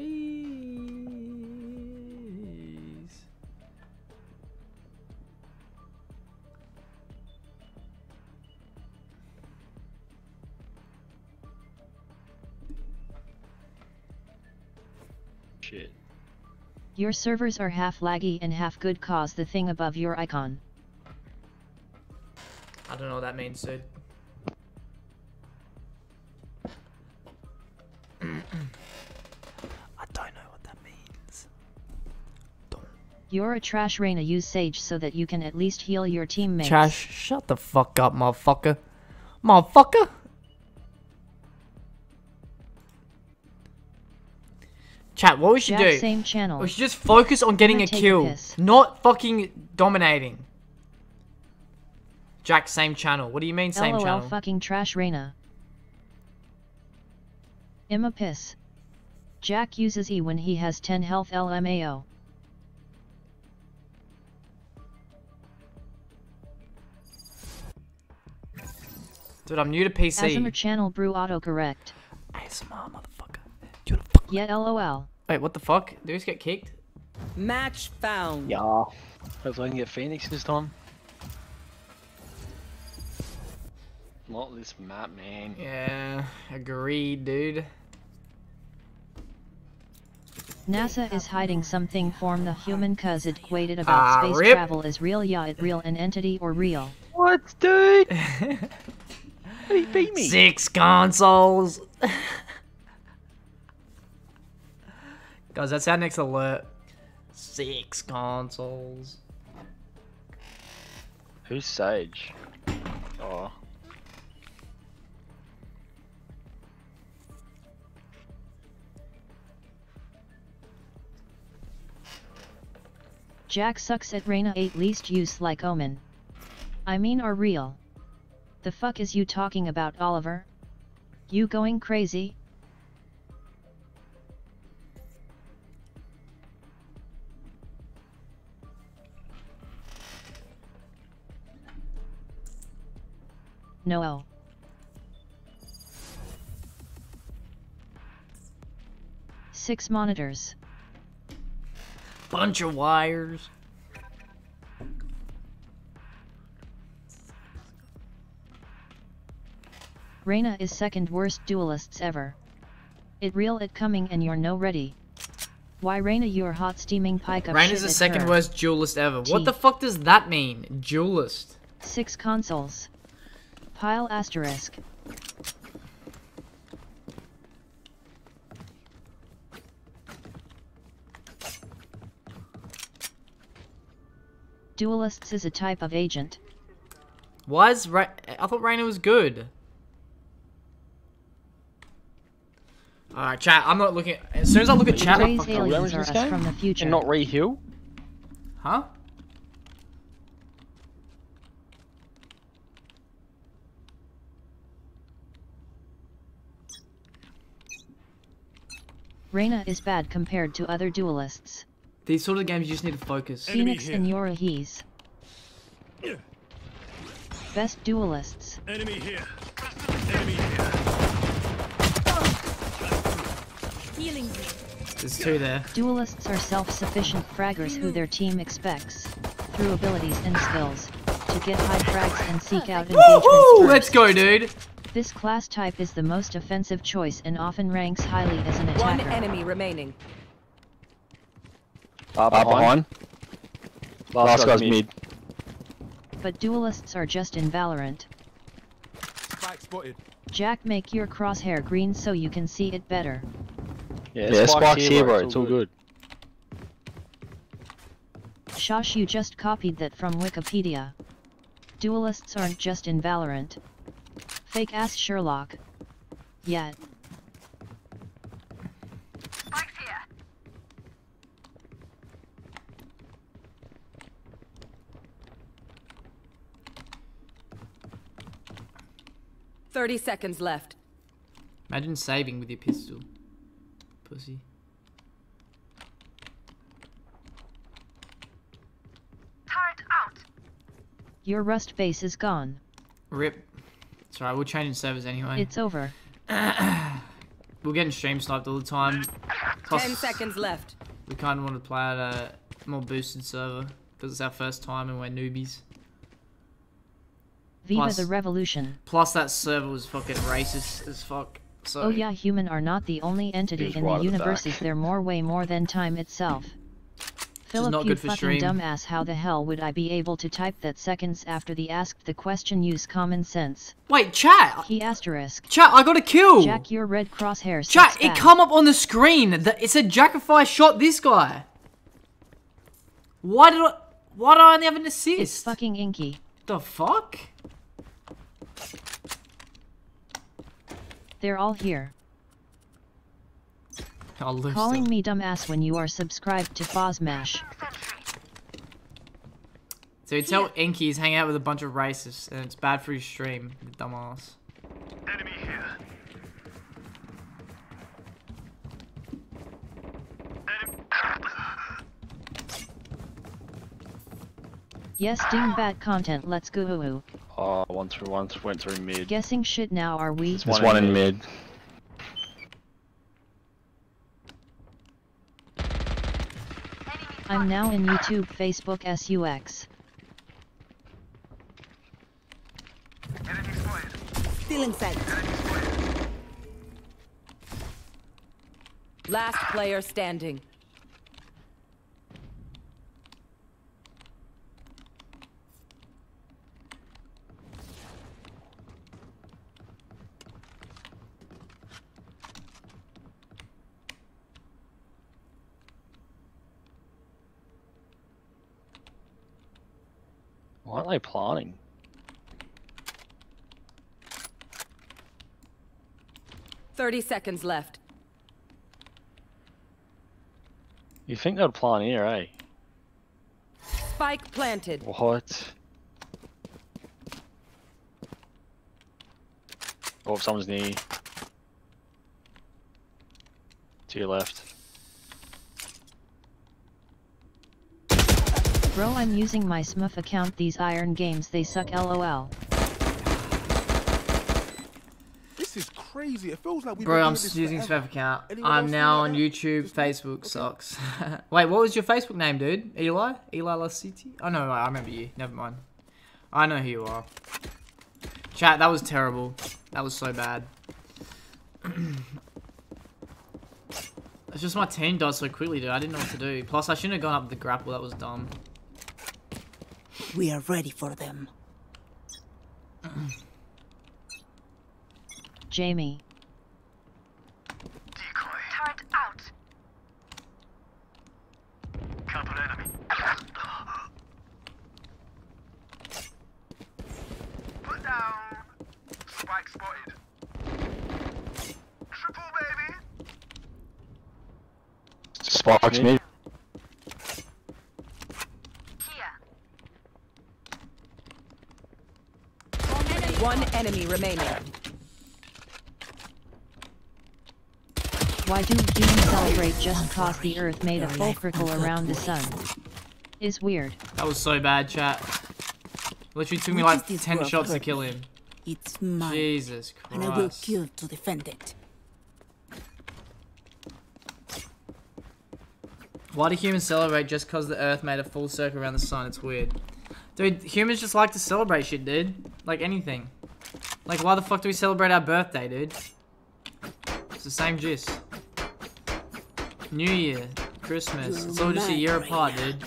Shit. Your servers are half laggy and half good cause the thing above your icon. I don't know what that means, dude. I don't know what that means. You're a trash Reyna use Sage so that you can at least heal your teammates. Trash, shut the fuck up, motherfucker. Motherfucker. Chat, what we should Jack, do? same channel. We should just focus on getting a take a kill, not fucking dominating. Jack, same channel. What do you mean same LOL channel? fucking trash Reyna. Emma piss. Jack uses E when he has 10 health LMAO. Dude, I'm new to PC. Asimer channel brew autocorrect. ASMR, motherfucker. Yet lol. Wait, what the fuck? Did we just get kicked? Match found. Yeah. Hopefully I can get Phoenix this time. Not this map, man. Yeah, agreed, dude. NASA is hiding something from the human cause it quated about Ah, space rip. travel is real yeah it real an entity or real. What, dude? he beat me. Six consoles. Guys, that's our next alert. Six consoles. Who's Sage? Oh. Jack sucks at Reyna 8 least use like Omen. I mean are real. The fuck is you talking about Oliver? You going crazy? No. Six monitors. Bunch of wires. Reyna is second worst duelists ever. It real it coming and you're no ready. Why Reyna you're hot steaming pike up is the second her. worst duelist ever. T. What the fuck does that mean? Duelist. Six consoles. Pile asterisk. Duelists is a type of agent. Why is Ra- I thought Reyna was good. Alright, chat, I'm not looking. As soon as I look at chat, I'm fucking- aliens are us from the future. And not re-heal? Huh? Reyna is bad compared to other duelists. These sort of games you just need to focus. Phoenix and Yoru he's. Best duelists. Enemy here. Enemy here. Healing There's two there. Duelists are self-sufficient fraggers who their team expects, through abilities and skills, to get high frags and seek out engagements Woohoo! first. Let's go, dude. This class type is the most offensive choice and often ranks highly as an attacker. One enemy remaining. Uh, behind. Last, guy's mid. But duelists are just in Valorant. Spike spotted. Jack make your crosshair green so you can see it better. Yeah, yeah Spike's here, bro. It's all good. Shosh you just copied that from Wikipedia. Duelists aren't just in Valorant. Fake ass Sherlock. Yet. 30 seconds left. Imagine saving with your pistol. Pussy. Your rust base is gone. Rip. Sorry, alright, we're changing servers anyway. It's over. We're getting stream sniped all the time. Plus, 10 seconds left. We kind of want to play at a more boosted server because it's our first time and we're newbies. Viva Plus- the revolution. Plus, that server was fucking racist as fuck. So Oh yeah, human are not the only entity in the universe. back. Is there more way more than time itself? Philip, not you good for fucking stream. dumbass. How the hell would I be able to type that seconds after the asked the question? Use common sense. Wait, chat. He asterisk. Chat, I got a kill. Jack, your red crosshair. Chat, it back. come up on the screen. that It said Jackify shot this guy. Why did I? Why did I only have an assist? It's fucking inky. The fuck? They're all here. I'll lose Calling them. me dumbass when you are subscribed to Fozmash. So you tell Inky he's hanging out with a bunch of racists and it's bad for his stream, the dumbass. Yes, dingbat content. Let's go. Ooh, ooh. Oh, one through one th- went through mid. Guessing shit now. Are we? There's one in mid. I'm now in YouTube, Facebook, SUX. Still inside. Last player standing. Why aren't they planning? Thirty seconds left. You think they'd plan here, eh? Spike planted. What? Oh, someone's near. To your left. Bro, I'm using my Smurf account. These iron games, they suck. LOL. This is crazy. It feels like we've Bro, I'm doing this using forever. Spef account. Anyone I'm now on doing YouTube. Facebook sucks. Wait, what was your Facebook name, dude? Eli? Eli Lasiti? Oh no, I remember you. Never mind. I know who you are. Chat, that was terrible. That was so bad. It's just my team died so quickly, dude. I didn't know what to do. Plus, I shouldn't have gone up the grapple. That was dumb. We are ready for them. Jamie. Turret out. Couple enemy. Put down. Spike spotted. Triple baby. Sparks mid. One enemy remaining. Why do humans celebrate just cause the earth made a full circle around the sun? Is weird. That was so bad, chat. Literally took me like 10 shots to kill him. It's mine. Jesus And I will kill to defend it. Why do humans celebrate just because the Earth made a full circle around the sun? It's weird. Dude, humans just like to celebrate shit, dude. Like anything. Like, why the fuck do we celebrate our birthday, dude? It's the same gist. New Year, Christmas. It's all just a year apart, dude.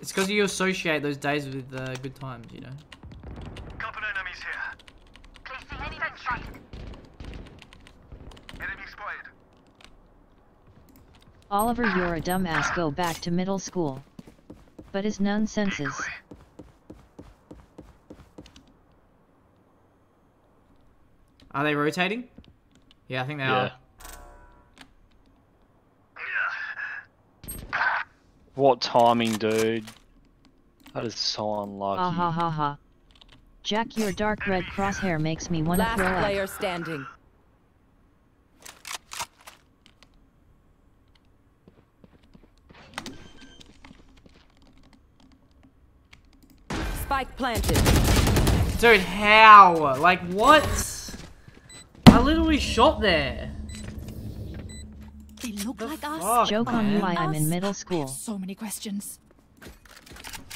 It's because you associate those days with uh, good times, you know? Couple enemies here. Placing enemy strike. Enemy spotted. Oliver, you're a dumbass. Go back to middle school. But is nonsenses. Are they rotating? Yeah, I think they Yeah. are. What timing, dude? That is so unlucky. Ha ha ha ha. Jack, your dark red crosshair makes me wanna Last throw up. player standing. Spike planted. Dude, how? Like, what? I literally shot there. They look like us. fuck, Joke on man? you, I am in middle school. So many questions.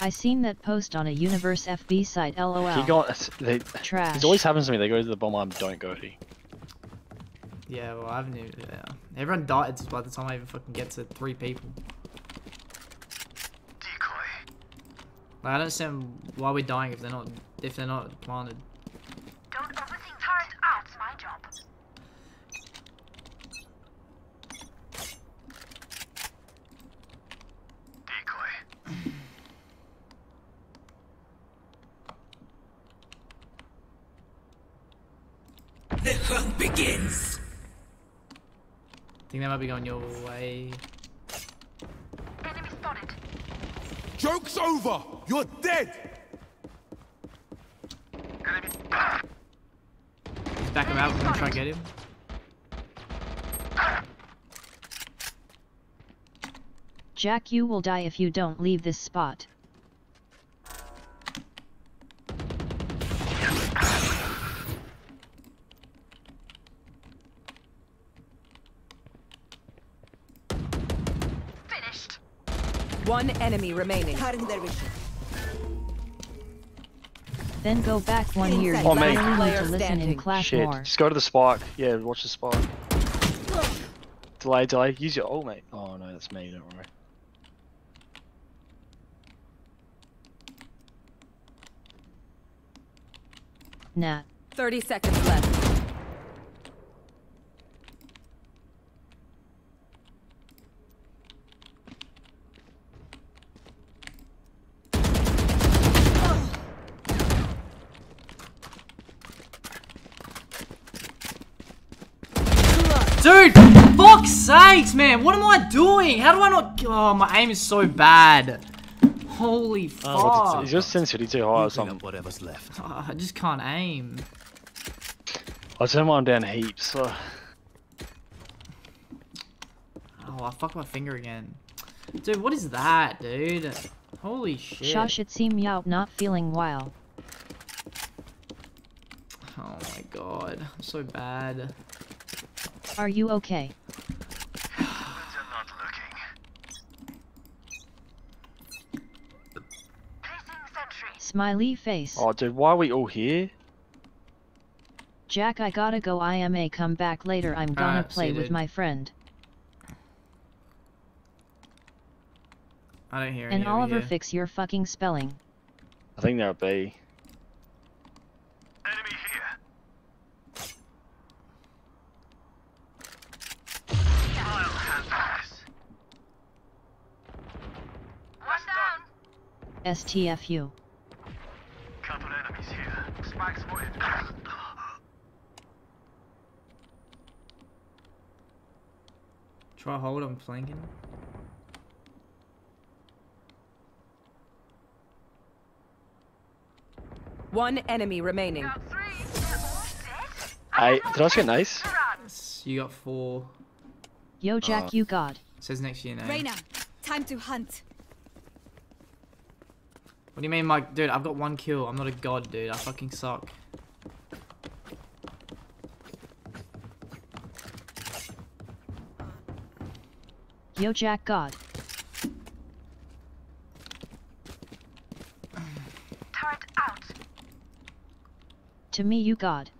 I seen that post on a Universe FB site. LOL. He got. They, Trash. This always happens to me. They go to the bomb arm, don't go to. Yeah, well, I haven't even. Yeah. Everyone died by the time I even fucking get to three people. Like, I don't understand why we're dying if they're not if they're not planted. Don't overthink turret out, my job. The hunt begins. Think they might be going your way. Enemy spotted. Joke's over! You're dead! He's back him out. We're gonna try and get him. Jack, you will die if you don't leave this spot. One enemy remaining. Then go back one year. Oh, mate. finally need Player to listen in standing. class Shit. more. Just go to the spike. Yeah, watch the spike. Delay, delay. Use your ult, mate. Oh no, that's me. Don't worry. Nah. 30 seconds left. Dude, fuck's sakes, man. What am I doing? How do I not? Oh, my aim is so bad. Holy oh, fuck. Oh, is your sensitivity high or something? Whatever's left. Oh, I just can't aim. I turn mine down heaps. So. Oh, I fucked my finger again. Dude, what is that, dude? Holy shit. Shosh it seem yow not feeling well. Oh my god. I'm so bad. Are you okay? Smiley face. Oh, dude, why are we all here? Jack, I gotta go. IMA come back later. I'm gonna Alright, see play you, with my friend. I don't hear any And Oliver, here. fix your fucking spelling. I think they're a B. One down. STFU. Try hold, I'm flanking. One enemy remaining. Hey, did I get nice? You got four. Yo, Jack, Uh, you god. Says next to your name. Reyna, time to hunt. What do you mean, Mike? Dude, I've got one kill. I'm not a god, dude. I fucking suck. Yo, Jack, god. Turret out. To me, you god.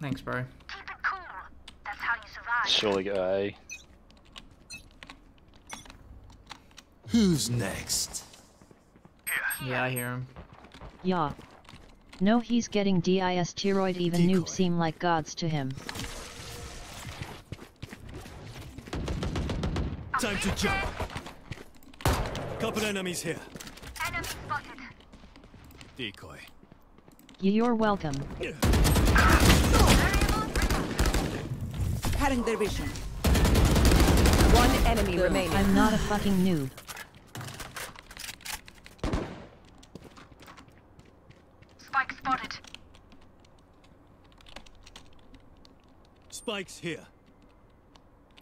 Thanks, bro. Keep it cool. That's how you survive. Surely go A. Who's next? Yeah, I hear him. Yeah. No, he's getting DIS steroid. Even noobs seem like gods to him. Time to jump. Couple enemies here. Enemy spotted. Decoy. You're welcome. Cutting their vision. One enemy remaining. I'm not a fucking noob. Spike spotted. Spikes here.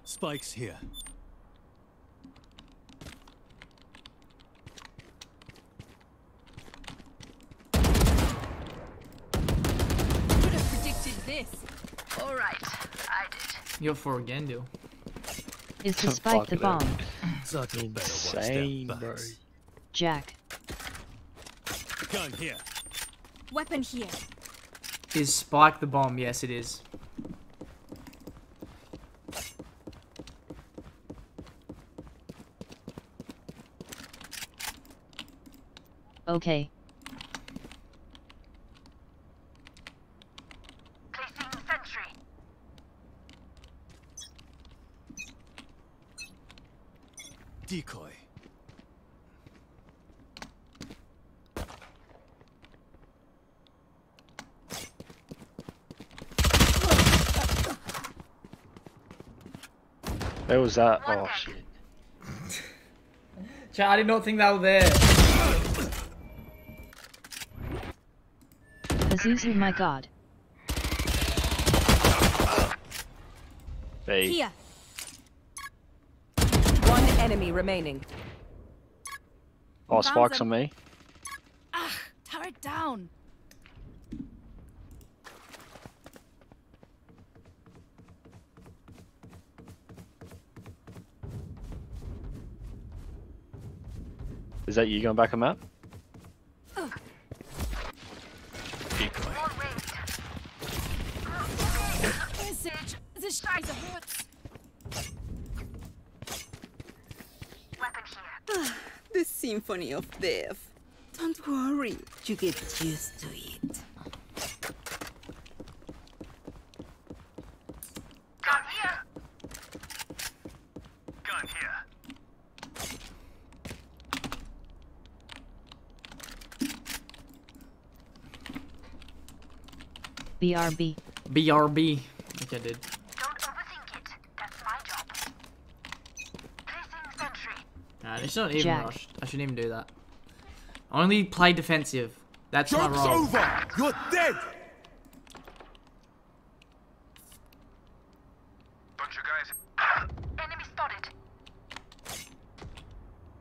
Spikes here. Could have predicted this. All right, I did. You're for again, deal. Is the spike the Fuck bomb? Certainly better watch Insane, their bro. Jack. Gun here. Weapon here. Is Spike the bomb? Yes, it is. Okay. Placing sentry. Decoy. Where was that? Oh shit. Chat, I did not think that was there. Azuzu, my god. B. Here. One enemy remaining. Oh, spikes on me. Ah, tear it down. Is that you going back on map? Symphony of death. Don't worry, you get used to it. Gun here. Gun here. BRB. BRB. Like I did. Don't overthink it. That's my job. Placing sentry. Nah, it's not even Jack. rushed. I shouldn't even do that. Only play defensive. That's my Joke's role. over! You're dead! Bunch of guys. Enemy spotted.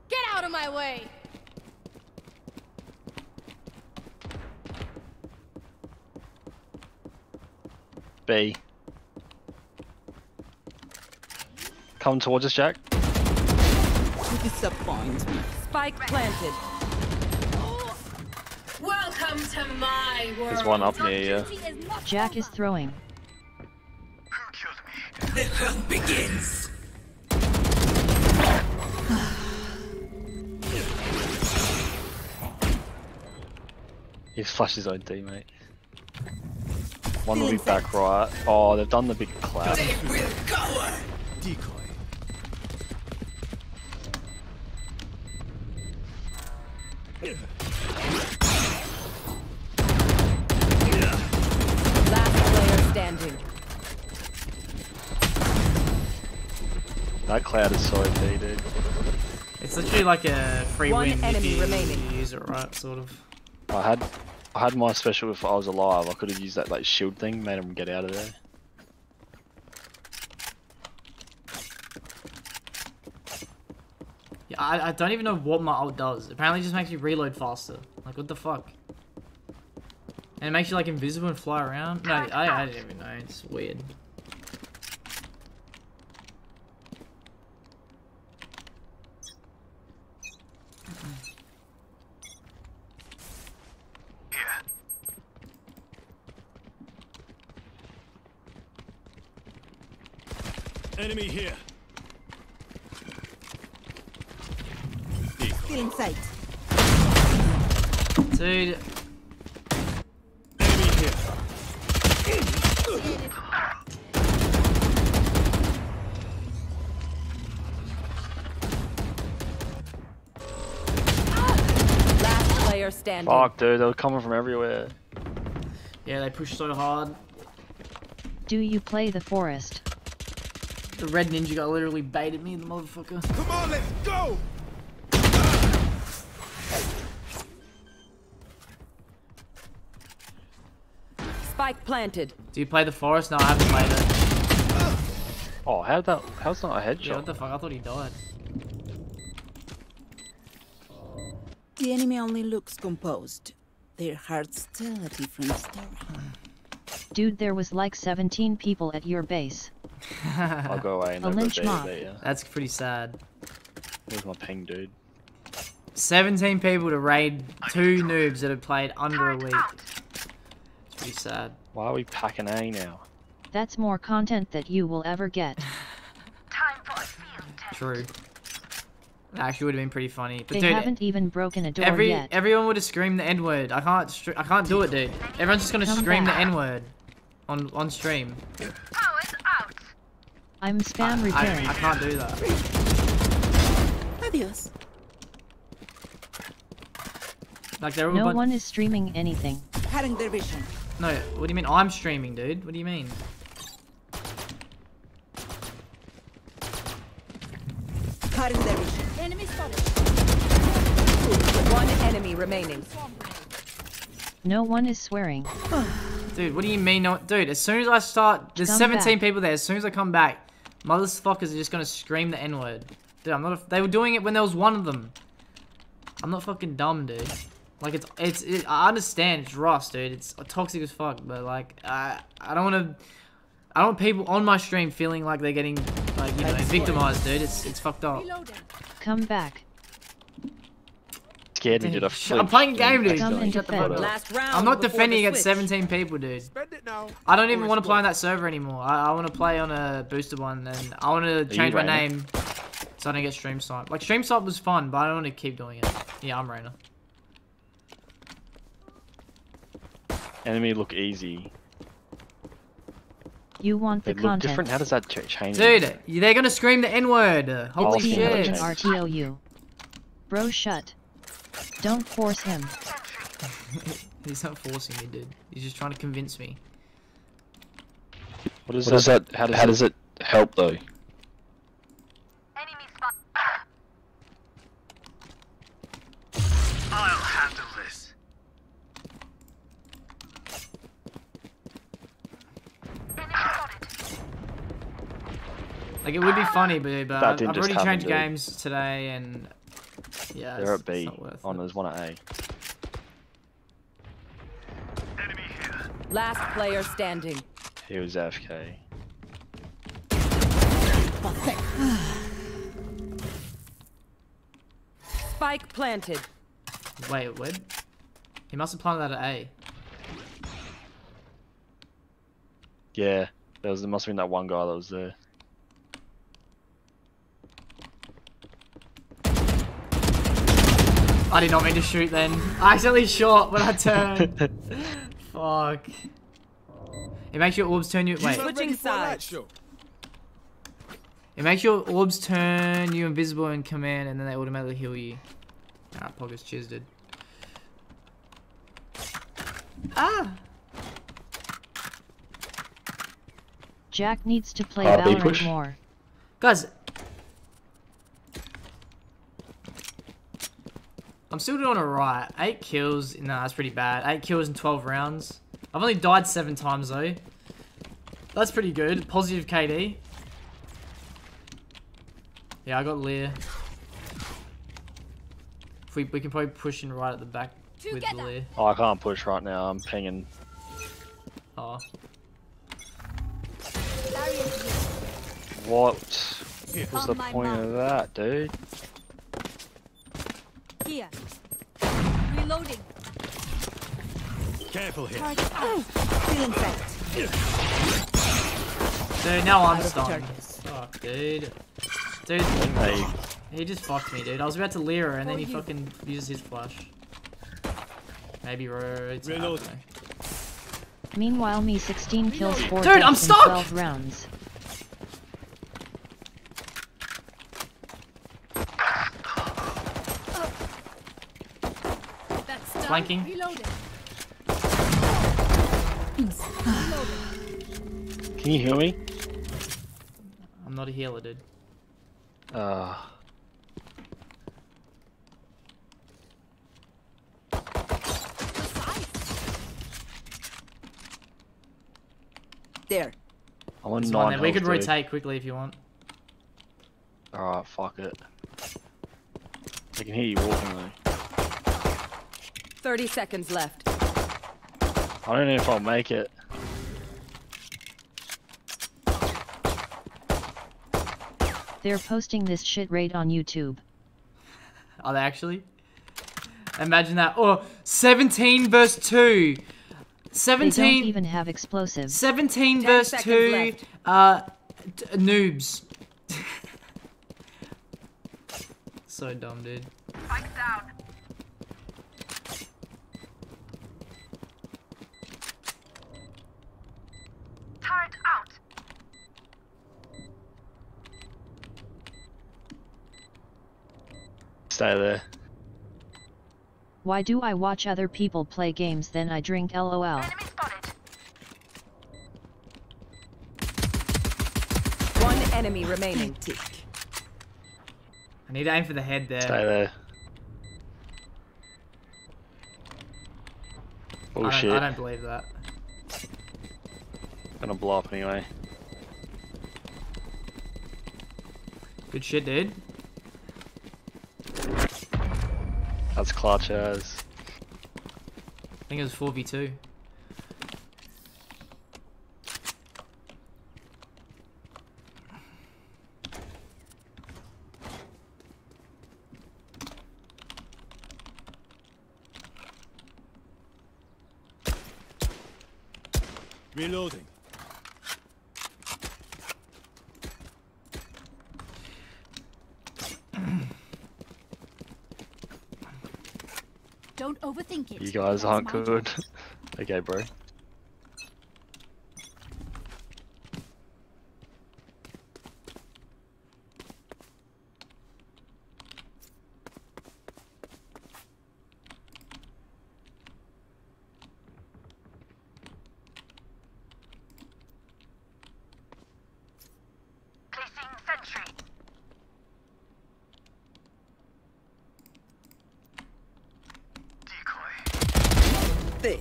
Get out of my way. B. Come towards us, Jack. You disappoint me. Spike planted. Welcome to my world. There's one up near you. Jack is throwing. Who killed me? The hunt begins! He's flashed his own teammate. One will be back right. Oh, they've done the big cloud. will cover! Decoy. Last player standing. That cloud is so OP, dude. It's literally like a free One win enemy if you remaining. use it right, sort of. I had, I had my special if I was alive. I could have used that like shield thing, made him get out of there. Yeah, I, I don't even know what my ult does. Apparently it just makes you reload faster. Like, what the fuck? And it makes you like invisible and fly around? No, I, I don't even know. It's weird. Enemy here. Still in sight. Dude, Enemy here. Last player standing. Fuck, dude, they were coming from everywhere. yeah, they push so hard. Do you play the forest? The red ninja guy literally baited me, the motherfucker. Come on, let's go! Spike planted. Do you play the forest? No, I haven't played it. Oh, how that? How's not a headshot? Yeah, what the fuck? I thought he died. The enemy only looks composed. Their hearts tell a different story. Dude, there was like 17 people at your base. I'll go away and A never lynch be mob. there. That's pretty sad. Where's my ping, dude? 17 people to raid two noobs that have played under a week. It's pretty sad. Why are we packing A now? That's more content that you will ever get. Time for a field. True. That actually would have been pretty funny. But they dude, haven't even broken a door every yet. everyone would have screamed the N word. I can't I can't do it, dude. Everyone's just gonna Come scream back. the N word on on stream. I'm spam I, returned. I can't do that. Adios. Like they're No bun- one is streaming anything. Cutting their vision. No, what do you mean? I'm streaming, dude. What do you mean? Cutting their vision. Enemy spotted. One enemy remaining. No one is swearing. Dude, what do you mean? No, dude, as soon as I start, there's Come 17 back. people there. As soon as I come back, motherfuckers are just gonna scream the N word. Dude, I'm not. A, they were doing it when there was one of them. I'm not fucking dumb, dude. Like it's it's. It, I understand it's Ross, dude. It's toxic as fuck, but like I I don't want to. I don't want people on my stream feeling like they're getting like you know victimized, dude. It's it's fucked up. Come back. Scared me, Dude, dude. I sh- I'm playing a game, dude. Come and Shut the defend. fuck up. Last round I'm not defending against 17 people, dude. Spend it now. I don't even want to play on that server anymore. I, I want to play on a boosted one, and I want to change my Reyna? name so I don't get stream snipe. Like stream snipe was fun, but I don't want to keep doing it. Yeah, I'm Reyna. Enemy look easy. You want They the look different. How does that ch- change? Dude, they're gonna scream the N word. Holy I'll shit. Agent RTOU. Bro, shut. Don't force him. He's not forcing me, dude. He's just trying to convince me. What is What does that? that? How does, How does it help though? I'll handle this. Like it would be funny, but, but I've, didn't I've just already changed dude. games today, and yeah, They're it's, at B. it's Oh, no, there's one at A. Last player standing. He was FK. Spike planted. Wait, what? He must have planted that at A. Yeah, there was. There must have been that one guy that was there. I did not mean to shoot then. I accidentally shot when I turned. Fuck. It makes your orbs turn you. Wait. Switching sides. It makes your orbs turn you invisible in command and then they automatically heal you. Ah, Poggers cheers, dude. Ah! Jack needs to play Uh, B Valorant more. Guys. I'm still doing alright. 8 kills. Nah, that's pretty bad. 8 kills in 12 rounds. I've only died 7 times though. That's pretty good. Positive KD. Yeah, I got Leer. If we, we can probably push in right at the back with the Leer. Oh, I can't push right now. I'm pinging. Oh. What was the point of that, dude? Here. Reloading. Careful here. Target out. Feeling fact. Dude, now I'm Out stunned. targets. Fuck, dude. Dude, Hey. he just fucked me, dude. I was about to Lyra and then he oh, fucking uses his flash. Maybe roads. I don't Reload. Meanwhile, me 16 kills, 4 Dude, I'm deaths stuck! 12 rounds. Flanking. Can you hear me? I'm not a healer, dude. Uh, There. I'm on nine fine. We health, could dude. rotate quickly if you want. Alright, fuck it. I can hear you walking though. 30 seconds left. I don't know if I'll make it. They're posting this shit right on YouTube. Are they actually? Imagine that. Oh, 17 verse 2. They 17. don't even have explosives. 17 Ten verse 2. left. Uh, noobs. so dumb, dude. Spike down. Turret out. Stay there. Why do I watch other people play games then I drink lol? One enemy remaining. I need to aim for the head there. Stay there. Oh, I Oh don't, shit. I don't believe that. Gonna blow up anyway. Good shit, dude. That's clutch as. I think it was 4v2. Reloading. Don't overthink it. You guys aren't good. okay, bro. Placing sentry. There.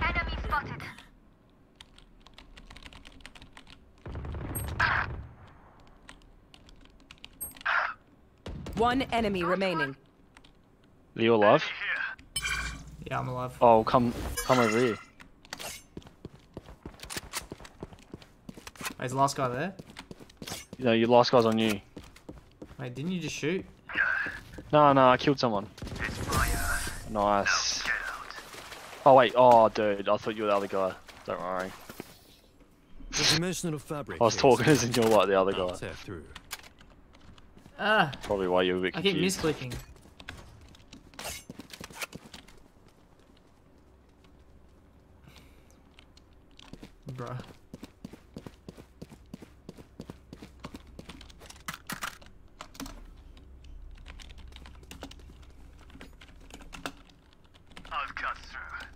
Enemy spotted. One enemy remaining. Are you alive? Yeah, I'm alive. Oh, come, come over here. Wait, is the last guy there? No, your last guy's on you. Wait, didn't you just shoot? No, no, I killed someone. Nice. Oh wait, oh dude, I thought you were the other guy. Don't worry. The dimensional fabric. I was talking as in you're like the other guy. Tear through. Ah, Probably why you're a bit I keep confused. misclicking. Bruh. I've cut through.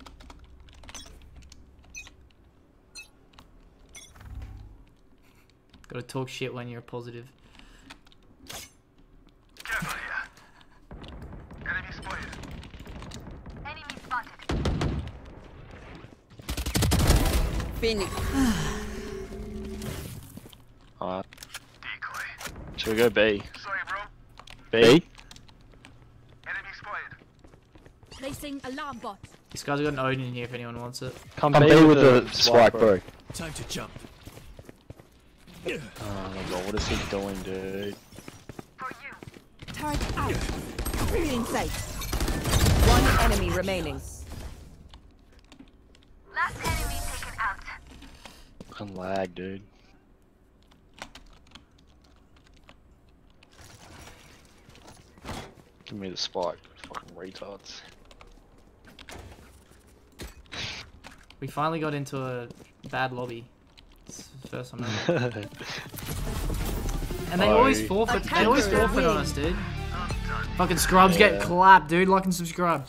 Gotta talk shit when you're positive. Careful here. Enemy spotted. Enemy spotted. Phoenix. Alright. Should we go B? Sorry, bro. B? Enemy. Placing alarm bot. This guy's got an Odin in here if anyone wants it. Come B with the spike, bro. Time to jump. Oh my god, what is he doing, dude? Turret out. In sight. One enemy remaining. Lag, dude. Give me the spike, fucking retards. We finally got into a bad lobby. It's the first time ever. And they always Oi. forfeit. They always Attacker forfeit on us, dude. Fucking scrubs get clapped, dude. Like and subscribe.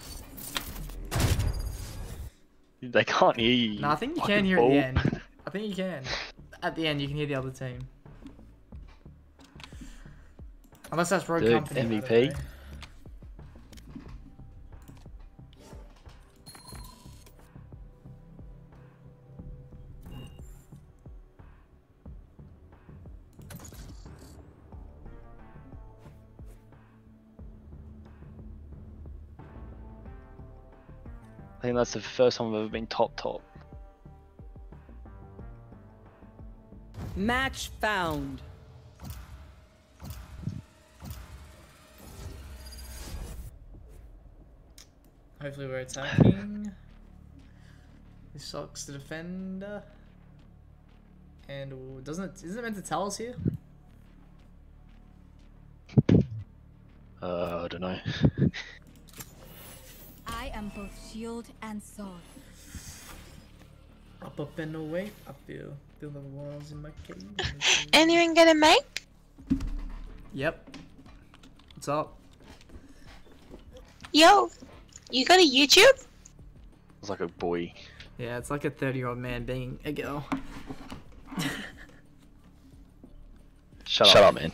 They can't hear you. No, I think you fucking can hear at the end. I think you can. At the end, you can hear the other team. Unless that's Rogue Dude, Company. MVP. I think that's the first time I've ever been top top. Match found. Hopefully we're attacking. This sucks the defender. And ooh, doesn't it isn't it meant to tell us here? Uh, I don't know. I am both shield and sword. Up up and away, I feel feel the walls in my cave. Anyone gonna make? Yep. What's up? Yo, you got a YouTube? It's like a boy. Yeah, it's like a 30 year old man being a girl. Shut, up, man.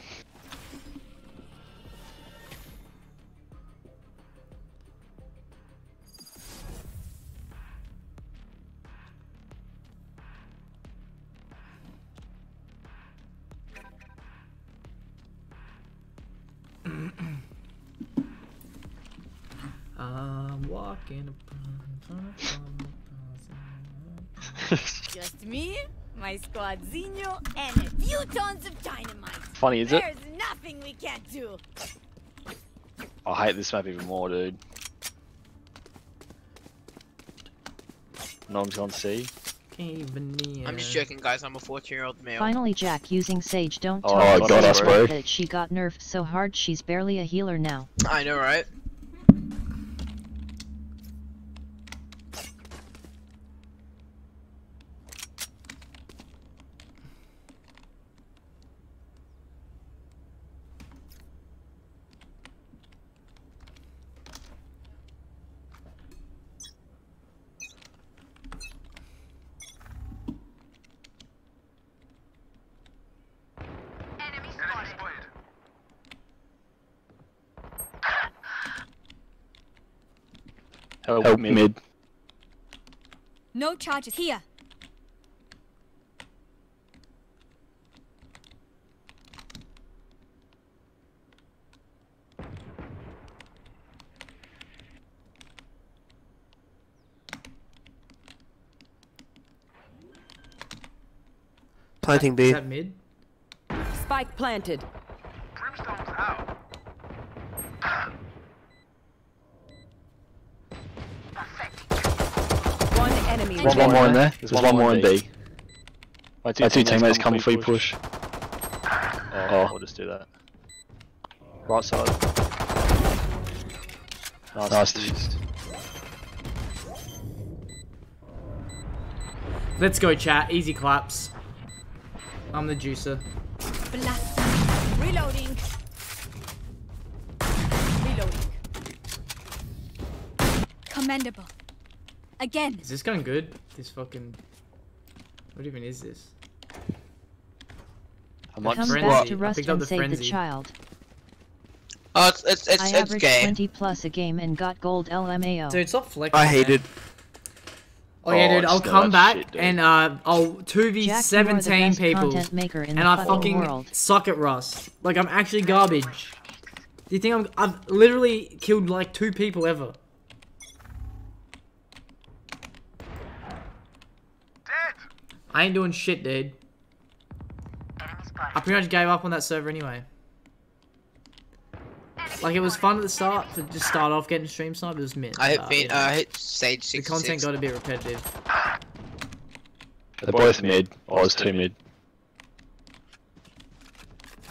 Just me, my squadzinho, and a few tons of dynamite. Funny, is it? There's nothing we can't do. I hate this map even more, dude. No one's gonna see. I'm just joking, guys. I'm a 14 year old male. Finally, Jack using Sage. Don't Oh, talk got to us, that she got nerfed so hard she's barely a healer now. I know, right? Help, Help mid. mid. No charges here. Planting B. Is that mid? Spike planted. Brimstone's out. One enemy There's one remaining. more in there. There's one more in B. My two, teammates come free push. Oh, oh, we'll just do that. Right side. Nice. nice. defused. Let's go, chat. Easy claps. I'm the juicer. Blast. Reloading. Reloading. Commendable. Again. Is this going good? This fucking. What even is this? I'm Come frenzy. back to I Rust picked up and the save the child. Oh, it's it's it's, I it's averaged gay. 20 plus a game and got gold LMAO. Dude, stop flexing. I hated. Oh yeah, Oh, dude. I'll come back shit, and uh, I'll two v Jack, you are the seventeen people, maker in and I fucking fucking world. suck at Rust. Like I'm actually garbage. Do you think I'm? I've literally killed like two people ever. I ain't doing shit, dude. I pretty much gave up on that server anyway. Like it was fun at the start to just start off getting stream snipe. It was mid. I hit but, fin- you know, uh, I hit stage the content got a bit repetitive. They're both mid. Oh, it's two mid.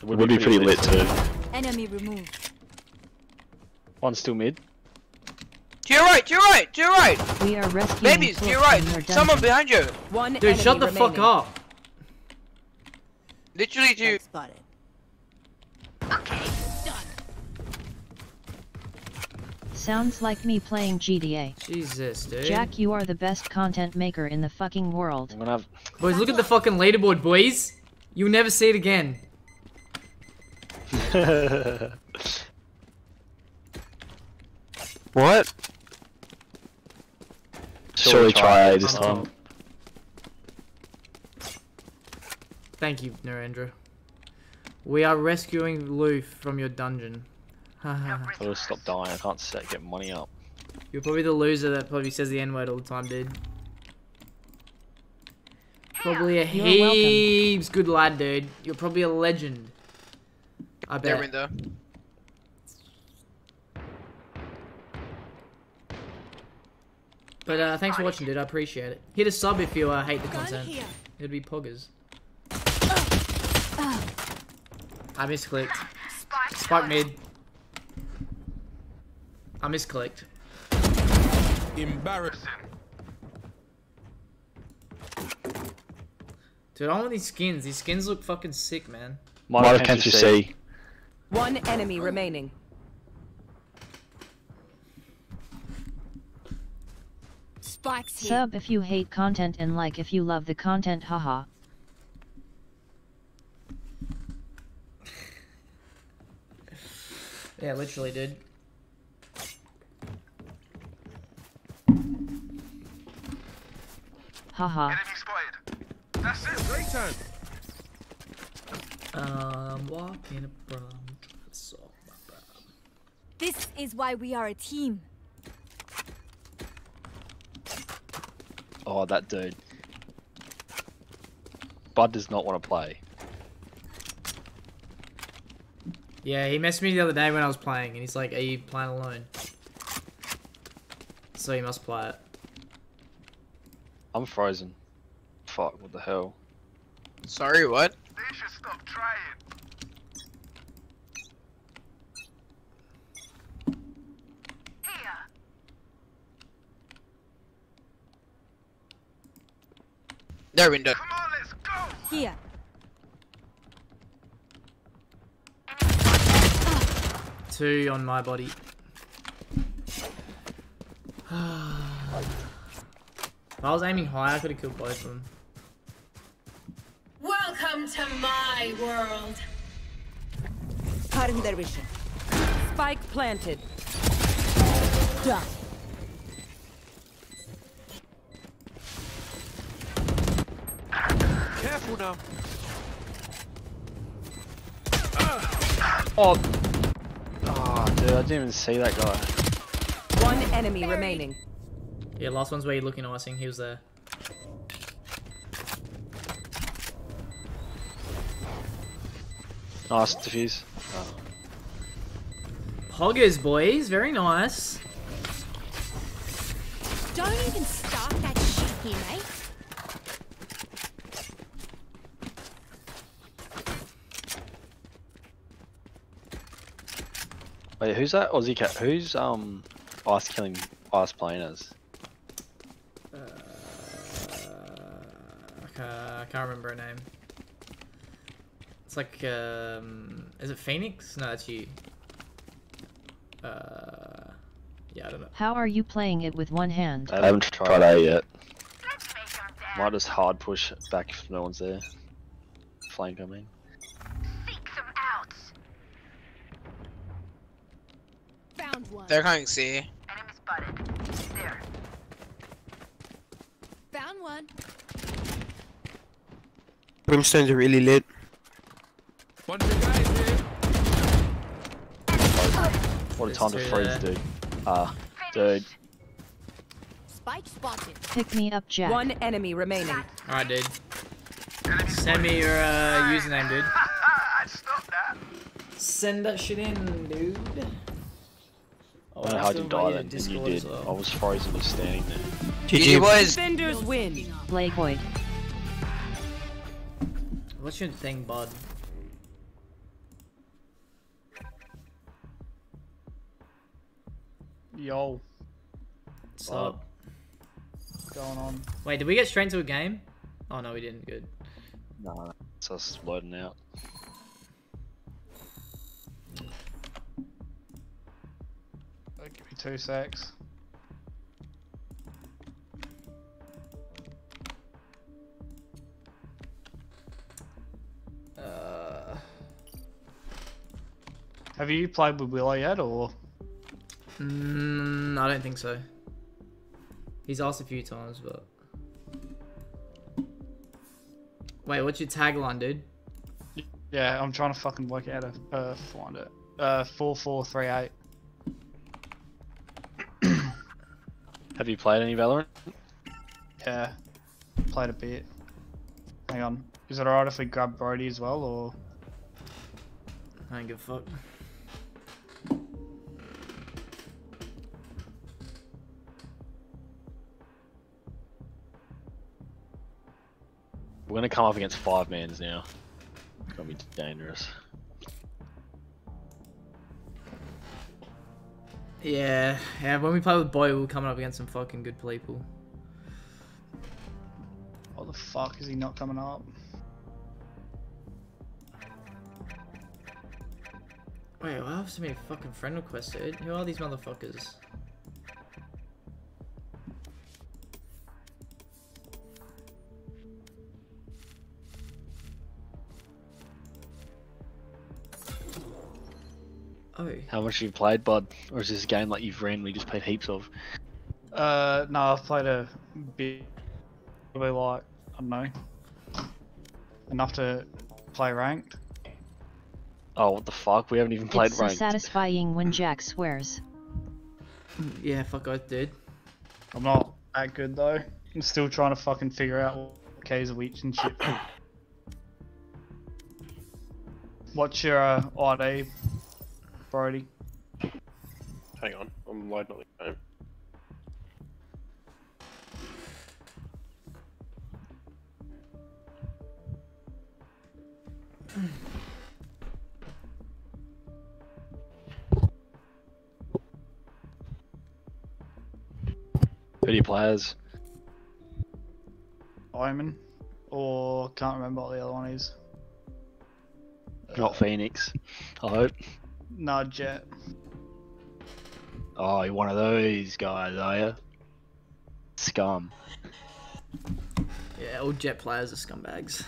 It would be pretty lit too. Enemy removed. One's still mid. To your right, to your right, to your right. We are rescuing Babies, to your right. Someone behind you. One Dude, shut the fuck remaining. up. Literally to Spotted. Sounds like me playing GTA. Jesus, dude. Jack, you are the best content maker in the fucking world. I'm gonna have. Boys, look at the fucking leaderboard, boys. You'll never see it again. what? Surely try A this time. Thank you, Narendra. We are rescuing Loof from your dungeon. I'll just stop dying. I can't set, get money up. You're probably the loser that probably says the N word all the time, dude. Probably a You're welcome. heaps good lad, dude. You're probably a legend. I Their bet. window. But uh, thanks for watching, dude. I appreciate it. Hit a sub if you uh, hate the content. It'd be poggers. I misclicked. Spike mid. I misclicked. Embarrassing. Dude, I want these skins. These skins look fucking sick, man. Might have can't you see? One enemy remaining. Spikes here. Sub if you hate content and like if you love the content haha. Yeah, literally, dude. Haha. That's it. Great turn. Um, walking from. So, This is why we are a team. Oh, that dude. Bud does not want to play. Yeah, he messaged me the other day when I was playing, and he's like, "Are you playing alone?" So you must play it. I'm frozen. Fuck, what the hell? Sorry, what? They should stop trying. Their window. Here. Two on my body. if I was aiming high, I could have killed both of them. Welcome to my world. Cutting their vision. Spike planted. Done. Careful now. Oh. Oh, dude, I didn't even see that guy. One enemy remaining. Yeah, last one's where you're looking icing. He was there. Nice defuse. Oh. Poggers, boys. Very nice. Don't even start that shit here, mate. Wait, who's that Aussie cat? Who's um ice killing ice planers? Uh, I ca- I can't remember her name. It's like, um, is it Phoenix? No, that's you. Uh, yeah, I don't know. How are you playing it with one hand? I haven't tried A yet. Might just hard push back if no one's there. Flank, I mean. Found one. They're coming C. Found one. Brimstone's are really lit. One of the guys here. What a time to freeze, there. dude. Ah, dude. Spike spotted. Pick me up, Jack. One enemy remaining. Alright, dude. Send me your uh, username, dude. Send that shit in, dude. Oh, I don't know how have you to die then, and you did. as well. I was frozen just standing there. GG, boys. Defenders win. Play Playboy. What's your thing, bud? Yo, What's up? what's going on? Wait, did we get straight into a game? Oh no, we didn't. Good. Nah, it's just loading out. Two secs. Uh, Have you played with Willow yet, or? mm, I don't think so. He's asked a few times, but. Wait, what's your tagline, dude? Yeah, I'm trying to fucking work out to uh, find it. Uh, four four three eight. Have you played any Valorant? Yeah. Played a bit. Hang on. Is it alright if we grab Brody as well, or? I don't give a fuck. We're gonna come up against five mans now. It's gonna be dangerous. Yeah, yeah. When we play with Boy, we're coming up against some fucking good people. What the fuck is he not coming up? Wait, why have so many fucking friend requests, dude? Who are these motherfuckers? Oh. How much have you played, bud? Or is this a game like you've randomly just played heaps of? Uh, no, I've played a bit. Probably like, I don't know. Enough to play ranked. Oh, what the fuck? We haven't even played It's so ranked. satisfying when Jack swears. Yeah, fuck oath, dude. I'm not that good though. I'm still trying to fucking figure out what keys are which and shit. What's your uh, ID, Brody? Hang on, I'm loading on the game. Who do you play as? Omen, or can't remember what the other one is. Not Phoenix. I hope. No, Jett. Oh, you're one of those guys, are you? Scum. Yeah, all Jett players are scumbags.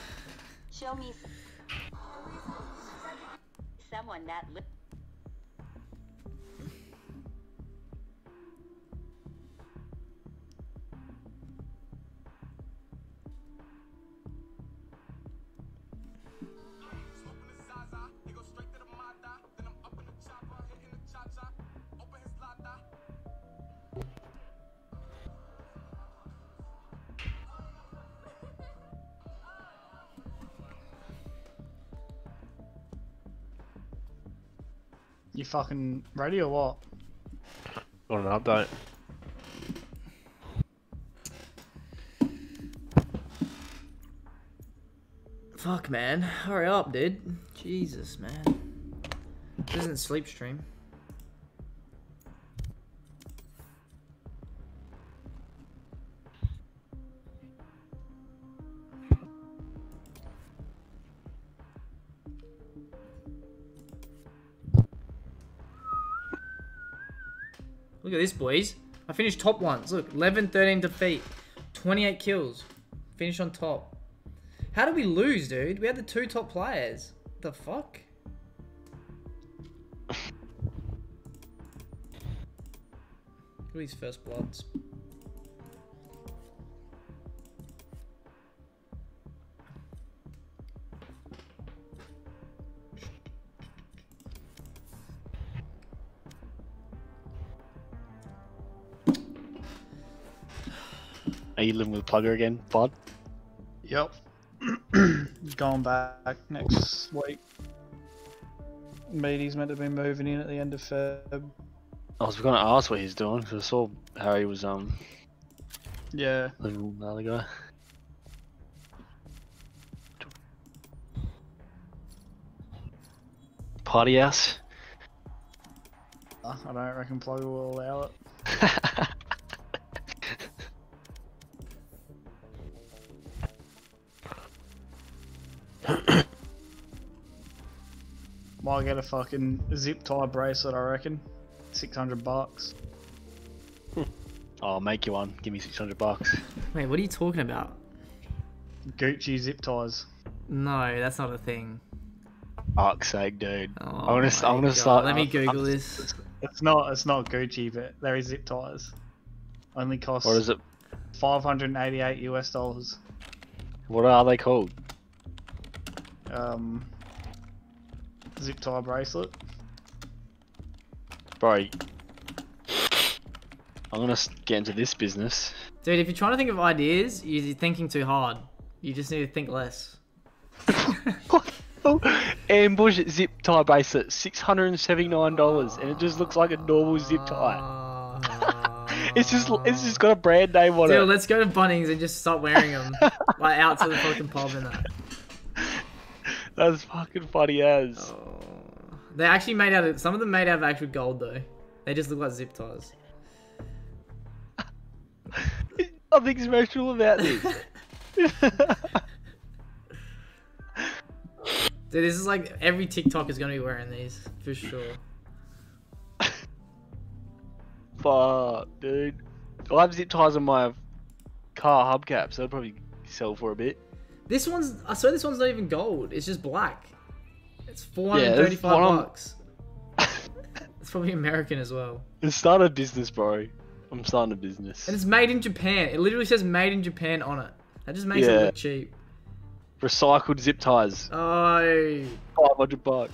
Show me someone that You fucking ready or what? Want an update? Fuck, man. Hurry up, dude. Jesus, man. This isn't sleep stream. Look at this, boys. I finished top ones. Look, 11, 13 defeat. 28 kills. Finish on top. How did we lose, dude? We had the two top players. The fuck? Look at these first bloods. Are you living with Plugger again, bud? Yep. Going back next week. Meaty's meant to be moving in at the end of Feb. I was gonna ask what he's doing because I saw Harry was um Yeah. living with the other guy. Party house. I don't reckon Plugger will allow it. Might get a fucking zip tie bracelet, I reckon. 600 bucks. Oh, I'll make you one. Give me six hundred bucks. Wait, what are you talking about? Gucci zip ties. No, that's not a thing. Fuck's sake, dude. Oh I'm gonna, I'm gonna start. Let me Google I'm- this. It's not it's not Gucci, but there is zip ties. Only cost What is it? 588 US dollars. What are they called? Um zip tie bracelet. Bro, I'm gonna get into this business. Dude, if you're trying to think of ideas, you're thinking too hard. You just need to think less. Ambush zip tie bracelet, six hundred and seventy nine dollars, and it just looks like a normal zip tie. it's just it's just got a brand name on Dude, it. let's go to Bunnings and just stop wearing them. like out to the fucking pub and that. That's fucking funny as. Oh. They're actually made out of some of them made out of actual gold though. They just look like zip ties. Nothing special about this. Dude, this is like every TikTok is gonna be wearing these for sure. Fuck, dude. I have zip ties on my car hubcaps. They'll probably sell for a bit. This one's I swear this one's not even gold. It's just black. It's four hundred and thirty five Yeah, hundred this thirty-five one I'm- bucks. it's probably American as well. Let's start a business, bro. I'm starting a business. And it's made in Japan. It literally says made in Japan on it. That just makes it Yeah. look cheap. Recycled zip ties. Oh, Five hundred bucks.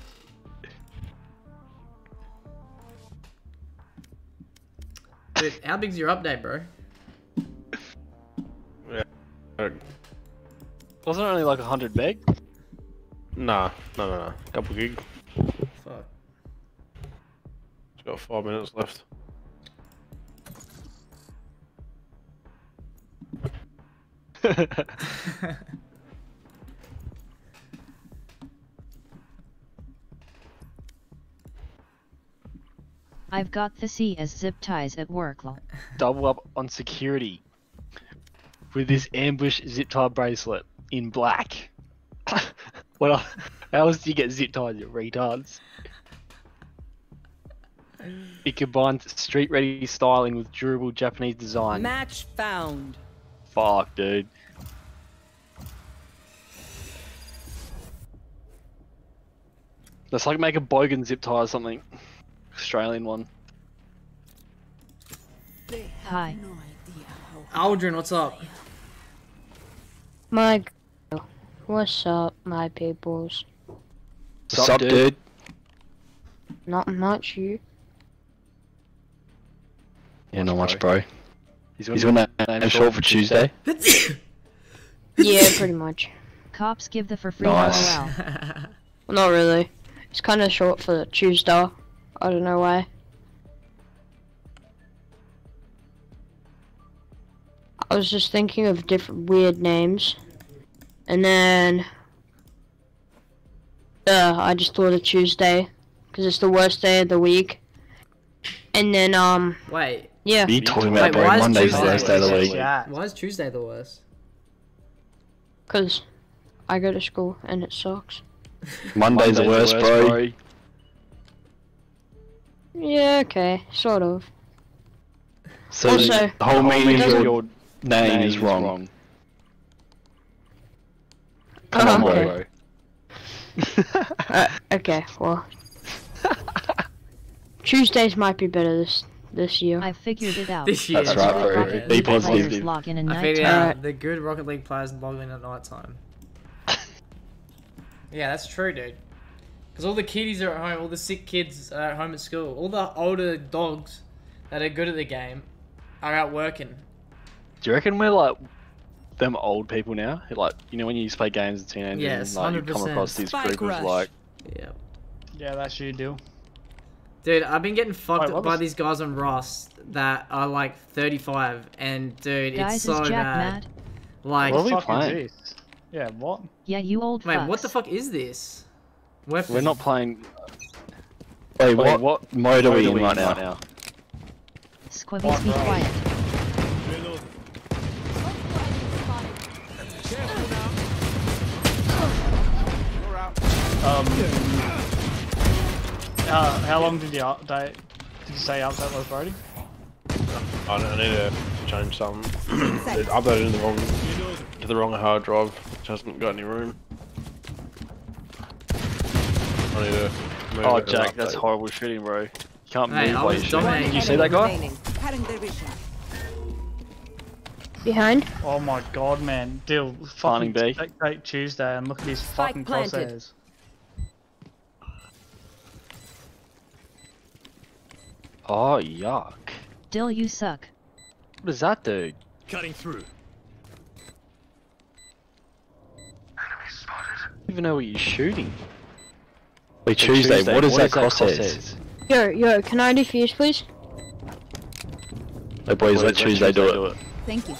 dude, how big's your update, bro? Yeah. Wasn't it only like hundred meg? Nah, no, no, no. Couple gig. Fuck. It's got five minutes left. I've got the C as zip ties at work. lol. Double up on security with this ambush zip tie bracelet in black. what? How else do you get zip ties, you retards? It combines street ready styling with durable Japanese design. Match found. Fuck, dude. Let's like make a bogan zip tie or something. Australian one. Hi. Aldrin, what's up? My girl. What's up, my peoples? What's up, dude? Not much, you. Yeah, not much, bro. He's got that name short for Tuesday. Yeah, pretty much. Cops give the for free Nice. LOL. Well, not really. It's kind of short for Tuesday. I don't know why. I was just thinking of different weird names, and then uh, I just thought of Tuesday because it's the worst day of the week. And then um, Wait. yeah. What are you talking about, Wait, bro? why Monday's the Tuesday- worst day of the week. Why is Tuesday the worst? Cause I go to school and it sucks. Monday's the worst, bro. Yeah, okay, sort of. So Also- the whole meaning of doesn't- your name is wrong. Come Oh, on, okay. Uh, okay, well. Tuesdays might be better this this year. I figured it out. This year. That's right, bro. Be positive. Log in at I figured it nighttime. out. The good Rocket League players log in at night time. yeah, that's true, dude. Because all the kiddies are at home, all the sick kids are at home at school. All the older dogs that are good at the game are out working. Do you reckon we're like them old people now? Like, you know, when you used to play games as a teenager, Yes, and, like, you come 100%. across this Spike group rush. of like, Yeah. Yeah, that's you do. Dude, I've been getting fucked Wait, what by was- these guys on Rust that are like 35, and dude, Guys, it's so bad. mad? Like, What are we Fuck is playing? this? Yeah, what? Yeah, you old wait, fucks. what the fuck is this? Weapon. we're not playing. Wait, what, what mode are we in right now? Squibbies, be oh, quiet. Um. Uh, how long did you update? Did you say update was Brody? I don't- I need to change something. It uploaded in the wrong to the wrong hard drive, which hasn't got any room. I need to move Oh, it Jack, that's horrible shooting, bro. You can't Hey, move while you're shooting. Did you see that guy? Remaining. Cutting their vision. Behind? Oh my god, man. Deal. Farming Fucking B. Take Tuesday and look at these Spike fucking planted. crosshairs. Oh, yuck. Dill, you suck. What does that do? Cutting through. I don't even know what you're shooting. Wait, Tuesday, what is that crosshairs? Yo, yo, can I defuse, please? Hey boys, let Tuesday do it. Thank you.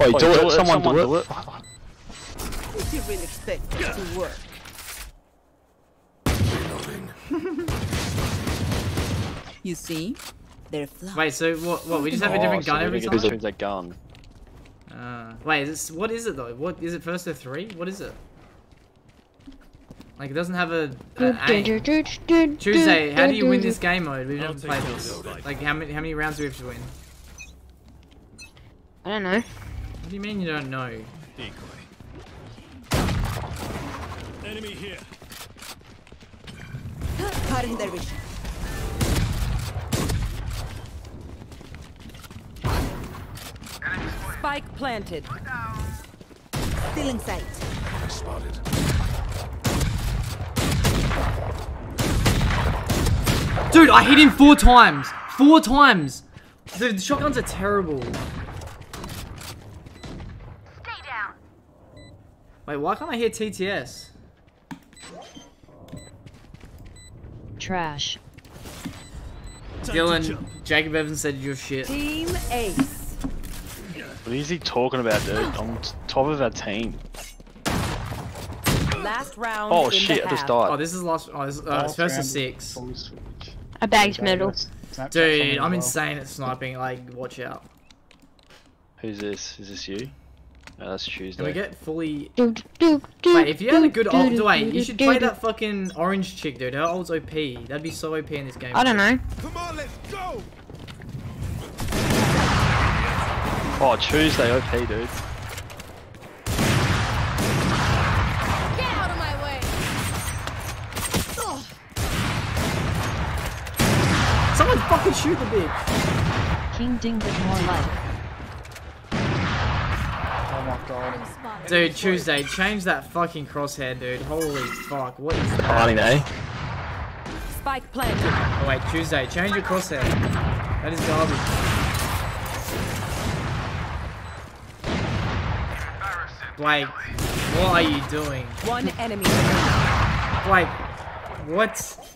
Wait, do it, someone do do it. Did you really expect to work? you see? They're flying. Wait, so what? What? We just have a different Oh, so gun we're every gonna time. choose that gun. Uh, wait, is this, what is it though? What is it? First to three? What is it? Like it doesn't have a, a aim. Tuesday, how do you win this game mode? We've never played this. Like how many how many rounds do we have to win? I don't know. What do you mean you don't know? Enemy here. Cutting their vision. Spike planted. Still in sight. Spotted. Dude, I hit him four times. Four times. Dude, the shotguns are terrible. Stay down. Wait, why can't I hear TTS? Trash. Dylan, Jacob Evans said you're shit. Team Ace. What is he talking about, dude? On top of our team. Last round. Oh in shit, the I just died. Oh, this is last. Oh, this, uh, it's first to six. I bagged middle. Dude, I'm insane at sniping. Like, watch out. Who's this? Is this you? No, that's Tuesday. Can we get fully? Doop, doop, doop, Wait, if you had a good doop, ult, doop, wait, you should play that fucking orange chick, dude. Her ult's OP. That'd be so OP in this game. I don't know. Come on, let's go. Oh, Tuesday, OP, dude. Get out of my way. Someone fucking shoot the bitch. King Ding but more like. Oh my god. Dude, Tuesday, change that fucking crosshair, dude. Holy fuck, what is that? Harding, eh? Spike planted. Oh wait, Tuesday, change your crosshair. That is garbage. Blake, what are you doing? One enemy remaining. Blake, what?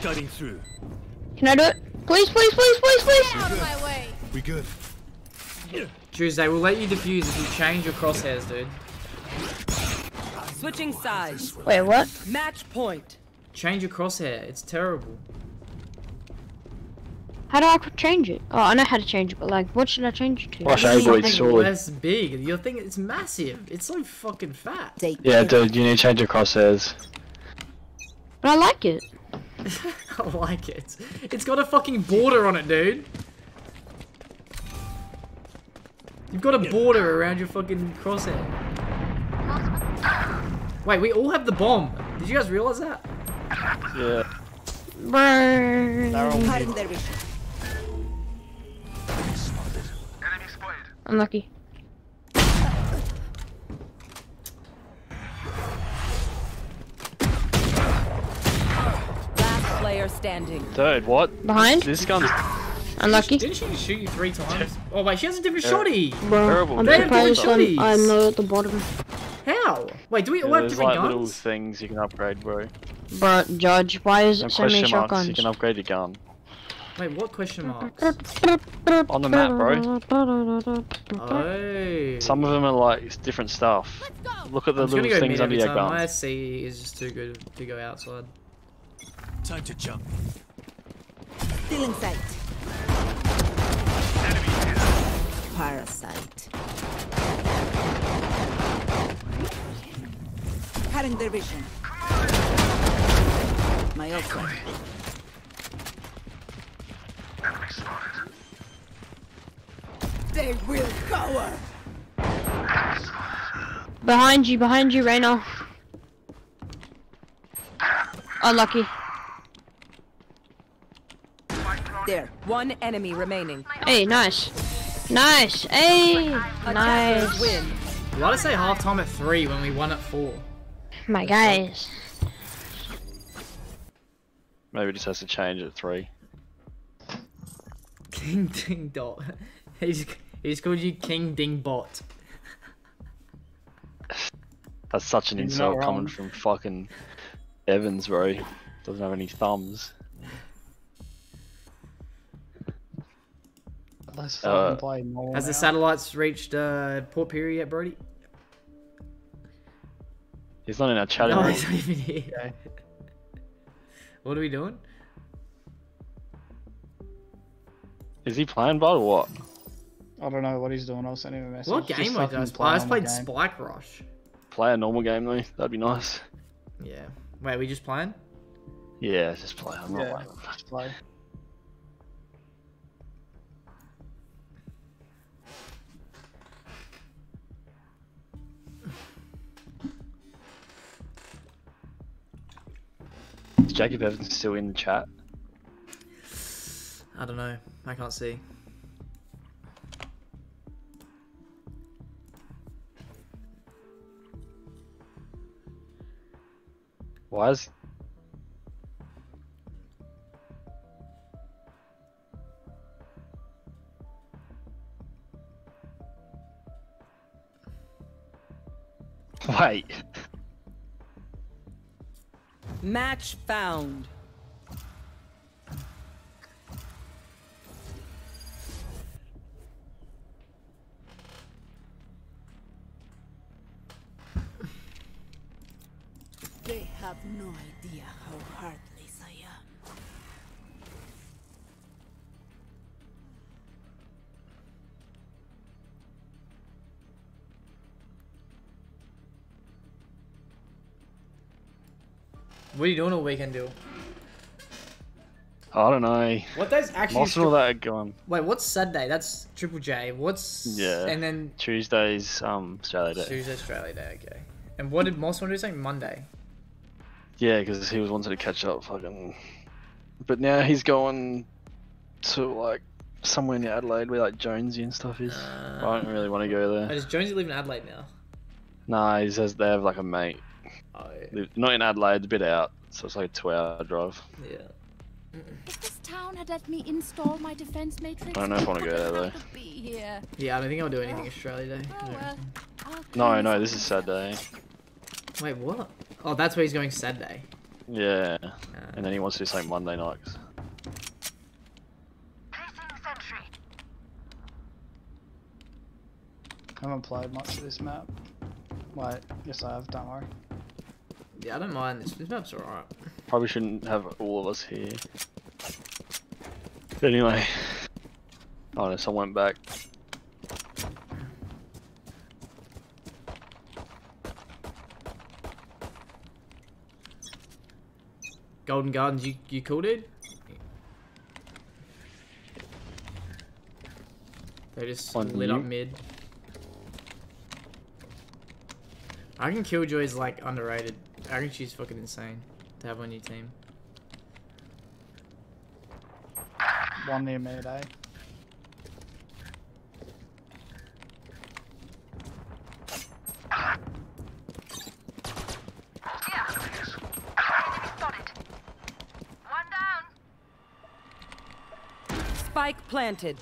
Cutting through. Can I do it? Please, please, please, please, please. Get out of my way. We good. Tuesday, we'll let you defuse if you change your crosshairs, dude. Switching sides. Wait, what? Match point. Change your crosshair, it's terrible. How do I change it? Oh, I know how to change it, but like, what should I change it to? Wash It's Avoid, something surely. less big. Your thing, it's massive. It's so fucking fat. Yeah, dude, you need to change your crosshairs. But I like it. I like it. It's got a fucking border on it, dude. You've got a border around your fucking crosshair. Wait, we all have the bomb. Did you guys realize that? Yeah. Burn. Unlucky. Last player standing. Dude, what? Behind? This gun's Unlucky. Didn't she just shoot you three times? Oh wait, she has a different Yeah. shotty. Bro, Terrible. I'm They have different surprised I'm. I'm not at the bottom. How? Wait, do we all Yeah, have there's different like little things you can upgrade, bro. But Judge, why is No it so many question marks, you can upgrade your gun. Wait, what question marks? On the map, bro. Oh. Some of them are like different stuff. Look at the I'm just little go things mid under every your time. gun. My SC is just too good to go outside. Time to jump. Still in sight. Parasite. Cutting their vision. My ultimate. They will cower. Behind you, behind you, Reyna. Unlucky. There. One enemy remaining. Hey, nice. Nice. Hey, nice. win. Why did I say halftime at three when we won at four? My guys. Maybe it just has to change at three. King Ding Dot. He's he's called you King Ding Bot. That's such an You're insult coming from fucking Evans, bro. Doesn't have any thumbs. Let's Uh, fucking play more Has the satellites reached uh, Port Pirie yet, Brody? He's not in our chat No, anymore. he's not even here. What are we doing? Is he playing bot or what? I don't know what he's doing. I'll send him a message. What Just game I fucking just play I just played. Spike Rush. Play a normal game though. That'd be nice. Yeah. Wait, we just playing? Yeah, just play. I'm not Yeah, just play. Is Jacob Evans still in the chat? I don't know. I can't see. Was? Wait. Match found. What are you doing all weekend, Dill? I don't know. What day's actually Most of all that are gone. Wait, what's Saturday? That's Triple J. What's Yeah. And then Tuesday's um Australia Day. Tuesday Australia Day. Okay. And what did Moss want to do? Say Monday. Yeah, because he was wanting to catch up, fucking. But now he's going to like somewhere near Adelaide where like Jonesy and stuff is. I don't really want to go Oh, there. does Jonesy live in Adelaide now? Nah, he says they have like a mate. Oh, Live- Not in Adelaide, a bit out, so it's like a two-hour drive. Yeah. If this town had let me install my defense matrix, I don't know if I wanna go there, though. have to Be. Yeah, I don't think I'll do anything oh. Australia Day. Oh well. No, no, this this is Saturday. Wait, what? Oh, that's where he's going Saturday. Yeah, uh, and then he wants to do something Monday night. 'cause- I haven't played much of this map. Wait, yes I have, don't worry. Yeah, I don't mind. This, this map's alright. Probably shouldn't have all of us here. But anyway. Oh no, someone went back. Golden Gardens, you you cool, dude? They just On lit up mid. I reckon Killjoy's like underrated. I reckon she's fucking insane to have on your team. One near mid, eh? One down! Spike planted.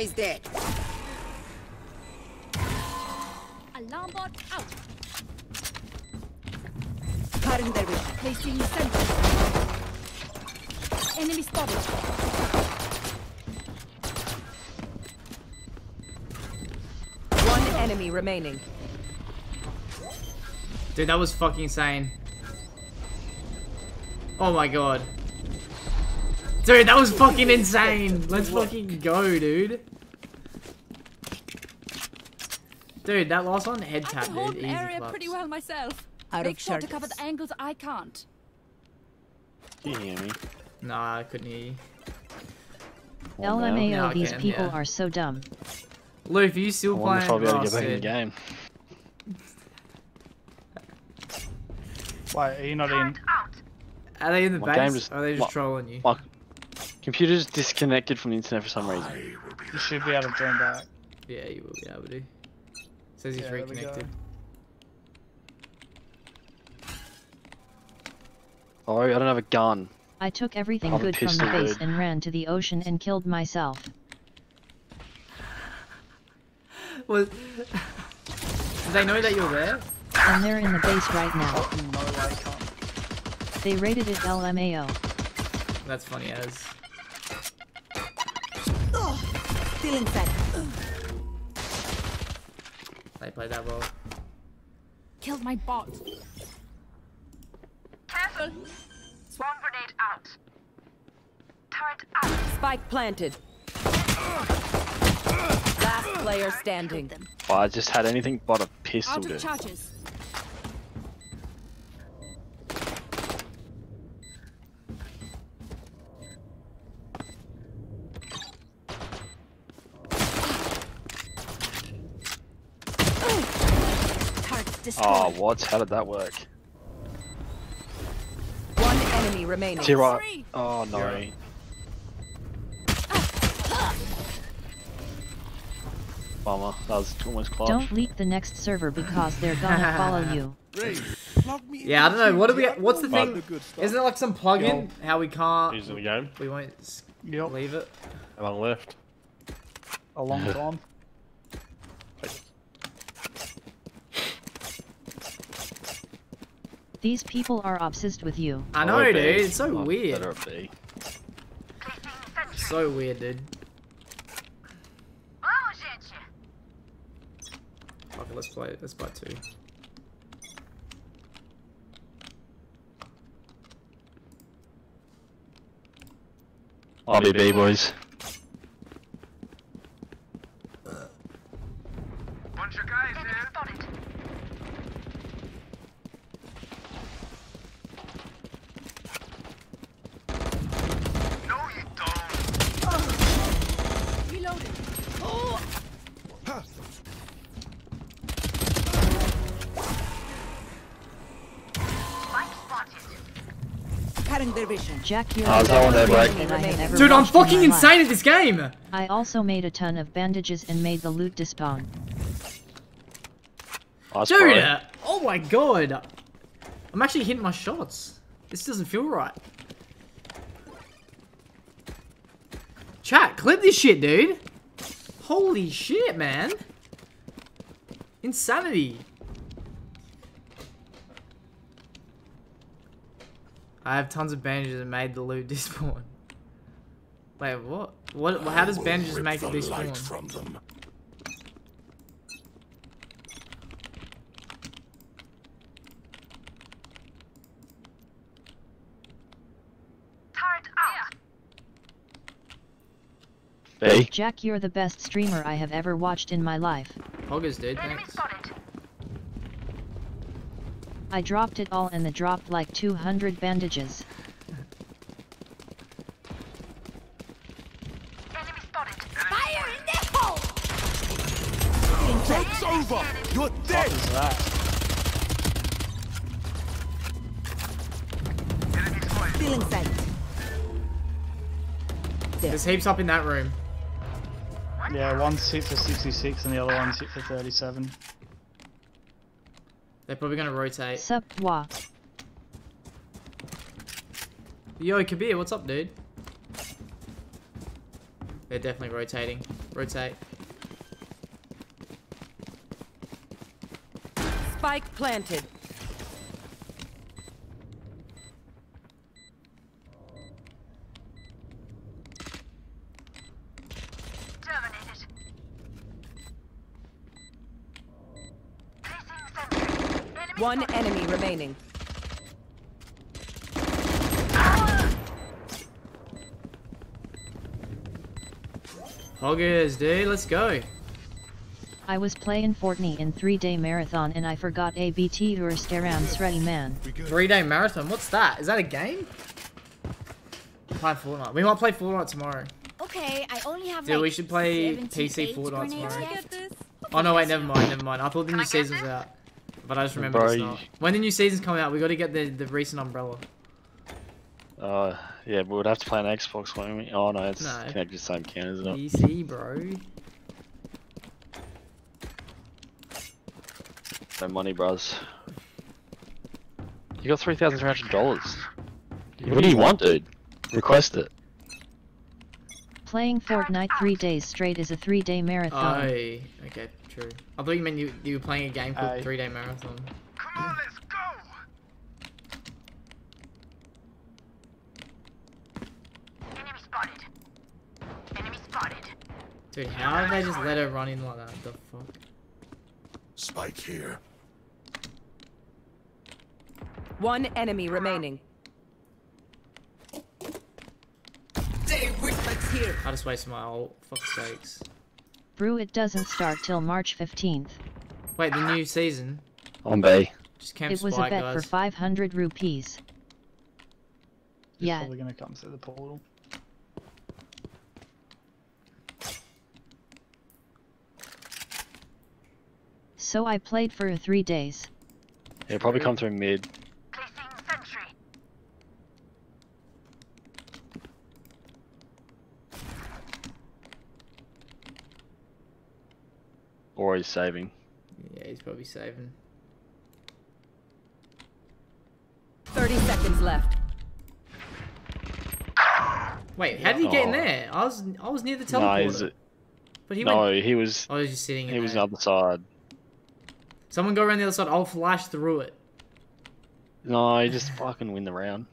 Raise dead. Alarm bot out. Cutting their vision. Placing sentry. Enemy spotted. One enemy remaining. Dude, that was fucking insane. Oh my god. Dude, that was fucking insane. Let's fucking go, dude. Dude, that last one, head I tap, can hold dude. Easy area claps. pretty well myself. Out Make of sure to cover the angles I can't. Can you hear me? Nah, I couldn't hear you. LMAO, Now I these can, people yeah. are so dumb. Luke, are you still wonder if I'll playing be able to get back in the game. Wait, are you not in? Are they in the My base? just- or are they just my- trolling you? My, Computer's disconnected from the internet for some reason. You should be able to join back. Yeah, you will be able to. Says he's Yeah, there we go. reconnected. Oh, I don't have a gun. I took everything I'm good from the base and ran to the ocean and killed myself. Well, did they know that you're there? And they're in the base right now. Oh, no way, can't. They rated it LMAO. That's funny as. Still inside. They played that well. Killed my bot. Careful. Swarm grenade out. Turret out. Spike planted. Last player standing. Well, I just had anything but a pistol, Out of dude. Ah, charges. Oh, what? How did that work? One enemy remaining. Zero. Oh no. Bummer. That was almost clutch. Don't leak the next server because they're gonna follow you. Yeah, I don't know. What do we? What's the Right. thing? Isn't it like some plugin? How we can't? He's in the game. We won't Yep. leave it. How long left? A long gone. These people are obsessed with you. I know, dude. It's so weird. Better be. So weird, dude. Oh, gente. Okay, let's play. Let's buy two. RBB boys. Jack, you're How's the that one there, best Blake? streamer I have ever Dude, I'm watched in fucking my life. insane at this game. I also made a ton of bandages and made the loot despawn. Nice, Dude, bro. uh, oh my god. I'm actually hitting my shots. This doesn't feel right. Chat, clip this shit, dude. Holy shit, man. Insanity. I have tons of bandages and made the loot despawn. Wait, what? What? How does bandages make it despawn? from them. Turret out. B. Jack, you're the best streamer I have ever watched in my life. Poggers, dude. Enemy Thanks. Spotted. I dropped it all and the dropped like 200 bandages. Enemy spotted. Fire in the hole! Joke's over! You're dead! What is that? Enemy spotted. There's heaps up in that room. Yeah, one's hit for 66 and the other one's hit for 37. They're probably gonna rotate. Sup, wa. Yo, Kabir, what's up, dude? They're definitely rotating. Rotate. Spike planted. One enemy remaining. Poggers, dude, let's go. I was playing Fortnite in 3 day marathon and I forgot ABT or Starams ready man. Three day marathon. What's that? Is that a game? Play Fortnite. We might play Fortnite tomorrow. Okay, I only have Dude, like we should play PC Fortnite tomorrow. Oh no, wait, never mind, never mind. I thought the new season's out. But I just remembered Bro, it's not. When the new season's coming out, we gotta get the, the recent umbrella. Uh, yeah, we would have to play on Xbox, won't we? Oh no, it's No. connected to the same account, isn't it? PC, bro. No money, bros. You got three thousand three hundred dollars. What do you want, dude? Request it. Playing Fortnite three days straight is a three-day Oh, marathon. okay, true. I thought you meant you, you were playing a game called Aye. Three Day Marathon. Come on, let's go! Enemy spotted. Enemy spotted. Dude, how did they just let her run in like that? The fuck? Spike here. One enemy remaining. Let's hear. I just wasted my ult. Fuck sakes. Brew it doesn't start till March 15th. Wait, the new season? On B. Just camp it was Spike, a bet guys. for 500 rupees. He's Yeah. probably gonna come through the portal. So I played for three days. Yeah, probably come through mid. Placing sentry. Or he's saving. Yeah, he's probably saving. 30 seconds left. Wait, how did he get in Oh. there? I was I was near the No, teleporter. he's, but he no, went. he was. I was just sitting in He was on the other side. Someone go around the other side. I'll flash through it. No, he just fucking win the round.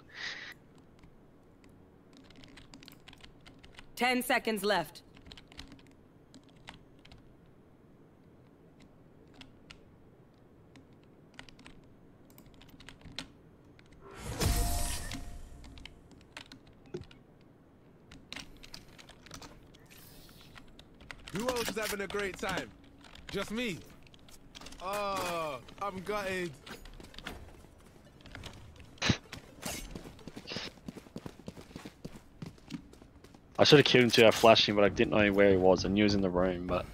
10 seconds left. Who else is having a great time? Just me. Oh, I'm gutted. I should have killed him too. I flashed him, but I didn't know where he was. I knew he was in the room, but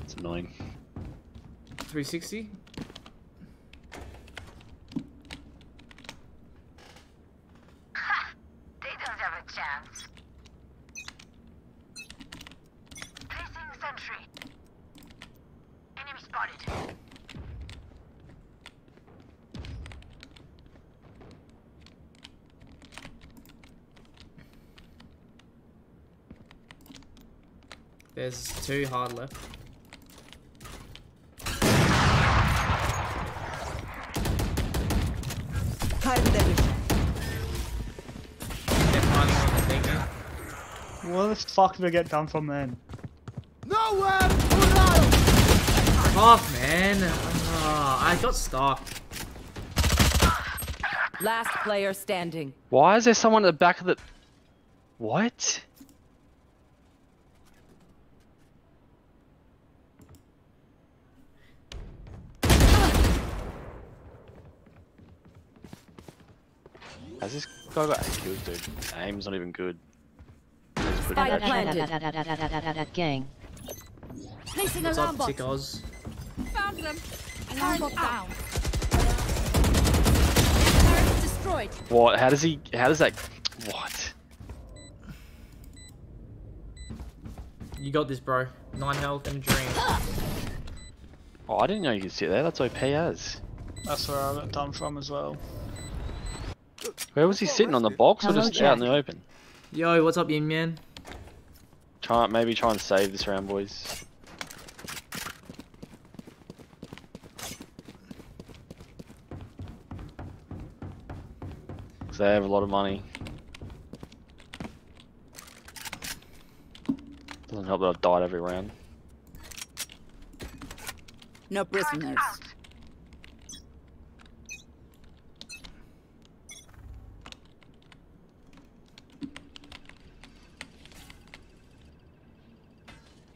it's annoying. 360. They don't have a chance. Placing sentry. Enemy spotted. There's two hard left. They're finding on the thing now. What the fuck did I get done from then? Nowhere! Fuck, man. Oh, I got stuck. Last player standing. Why is there someone at the back of the? What? Has this guy got eight kills, dude? Aim's not even good. He's Spike planted. Gang. Placing What's alarm up, bot. sickos? Found them. Alarm Alarm bot bot down. down. Turret destroyed. What? How does he? How does that? What? You got this, bro. Nine health and dream. Oh, I didn't know you could sit there. That's OP as. That's where I got done from as well. Where was he sitting on the box or Hello, just out in the open? Yo, what's up, Yin Man? Try maybe try and save this round, boys. Cause they have a lot of money. Doesn't help that I've died every round. No prisoners.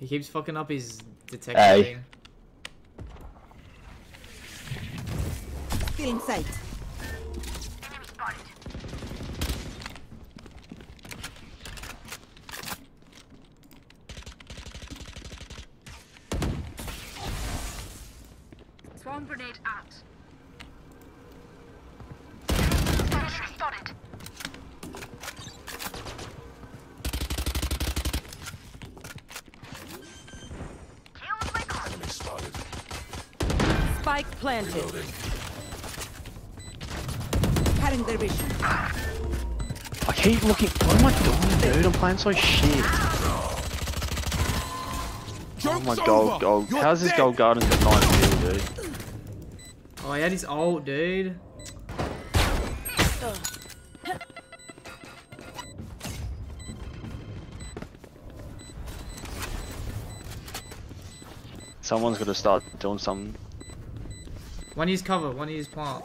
He keeps fucking up his detection Hey. thing. Still playing so shit. Oh my gold, gold. How's this gold garden got 9 kill, dude? Oh, he had his ult, dude. Someone's gonna start doing something. One use cover, one use plant.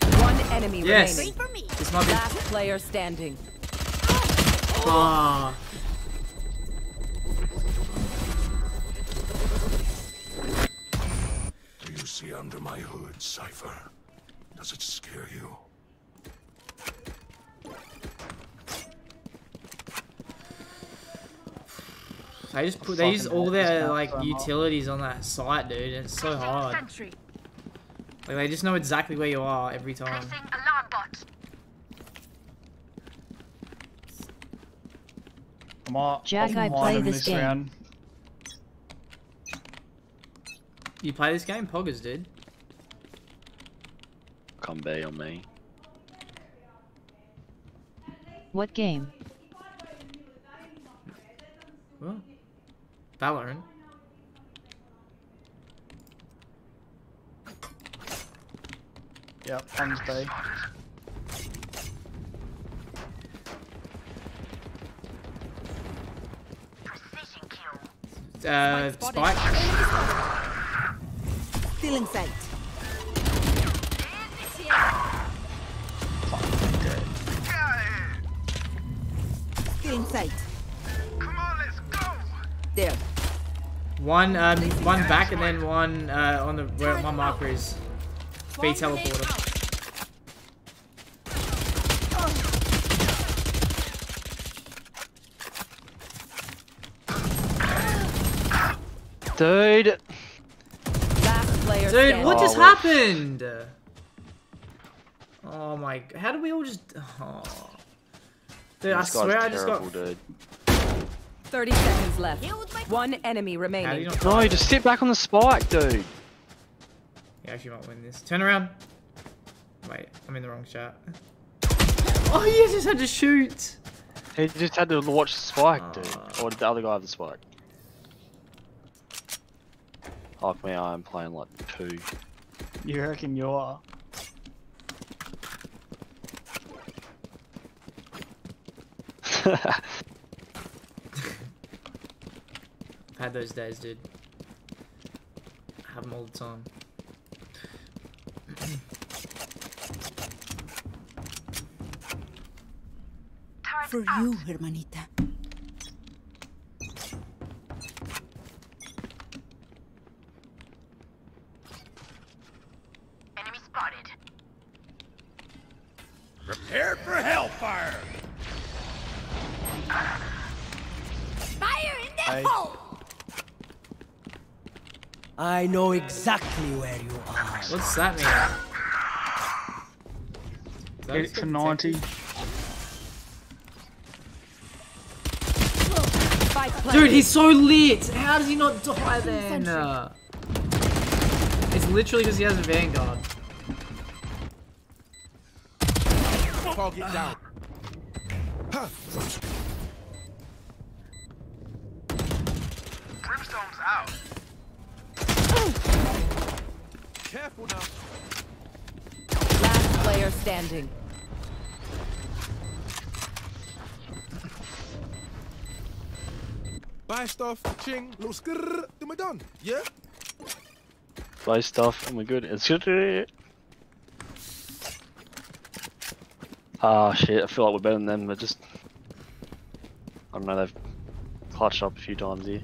One enemy Yes. remaining. This might be. Last player standing. Ah. Do you see under my hood, Cypher? Does it scare you? They just put they use all their like utilities on that site, dude. and It's so hard. Like they just know exactly where you are every time. Placing alarm bot. I'm off, Jack, off I play him this game. round. You play this game, Poggers, dude. Come bay on me. What game? Well, Valorant. Yep, Fun's Uh, Spike. Still in sight. Still in sight. There. One, um, one back and then one uh, on the where my marker is. Be teleporter. Dude! Last player Dude, standing. what just Oh, well. happened? Oh my! g- How did we all just? Oh. Dude, I This guy's swear I just got. dude. 30 seconds left. One enemy How do you remaining. No, just sit back on the spike, dude. You actually might win this. Turn around. Wait, I'm in the wrong shot. Oh, you just had to shoot. He just had to watch the spike, dude. Ah. Or did the other guy have the spike? Like me, I'm playing like two. You reckon you are? Had those days, dude. I have them all the time. For you, hermanita. I know exactly where you are. What's that mean? Is that Hit it for 90. Dude, he's so lit. How does he not die then? Uh, it's literally because he has a vanguard. Target down. Player. Buy stuff, ching, little skrrr, then we're done. Yeah? Buy stuff, and we're good. It's good. Ah, shit, I feel like we're better than them, but just... I don't know, they've clutched up a few times here.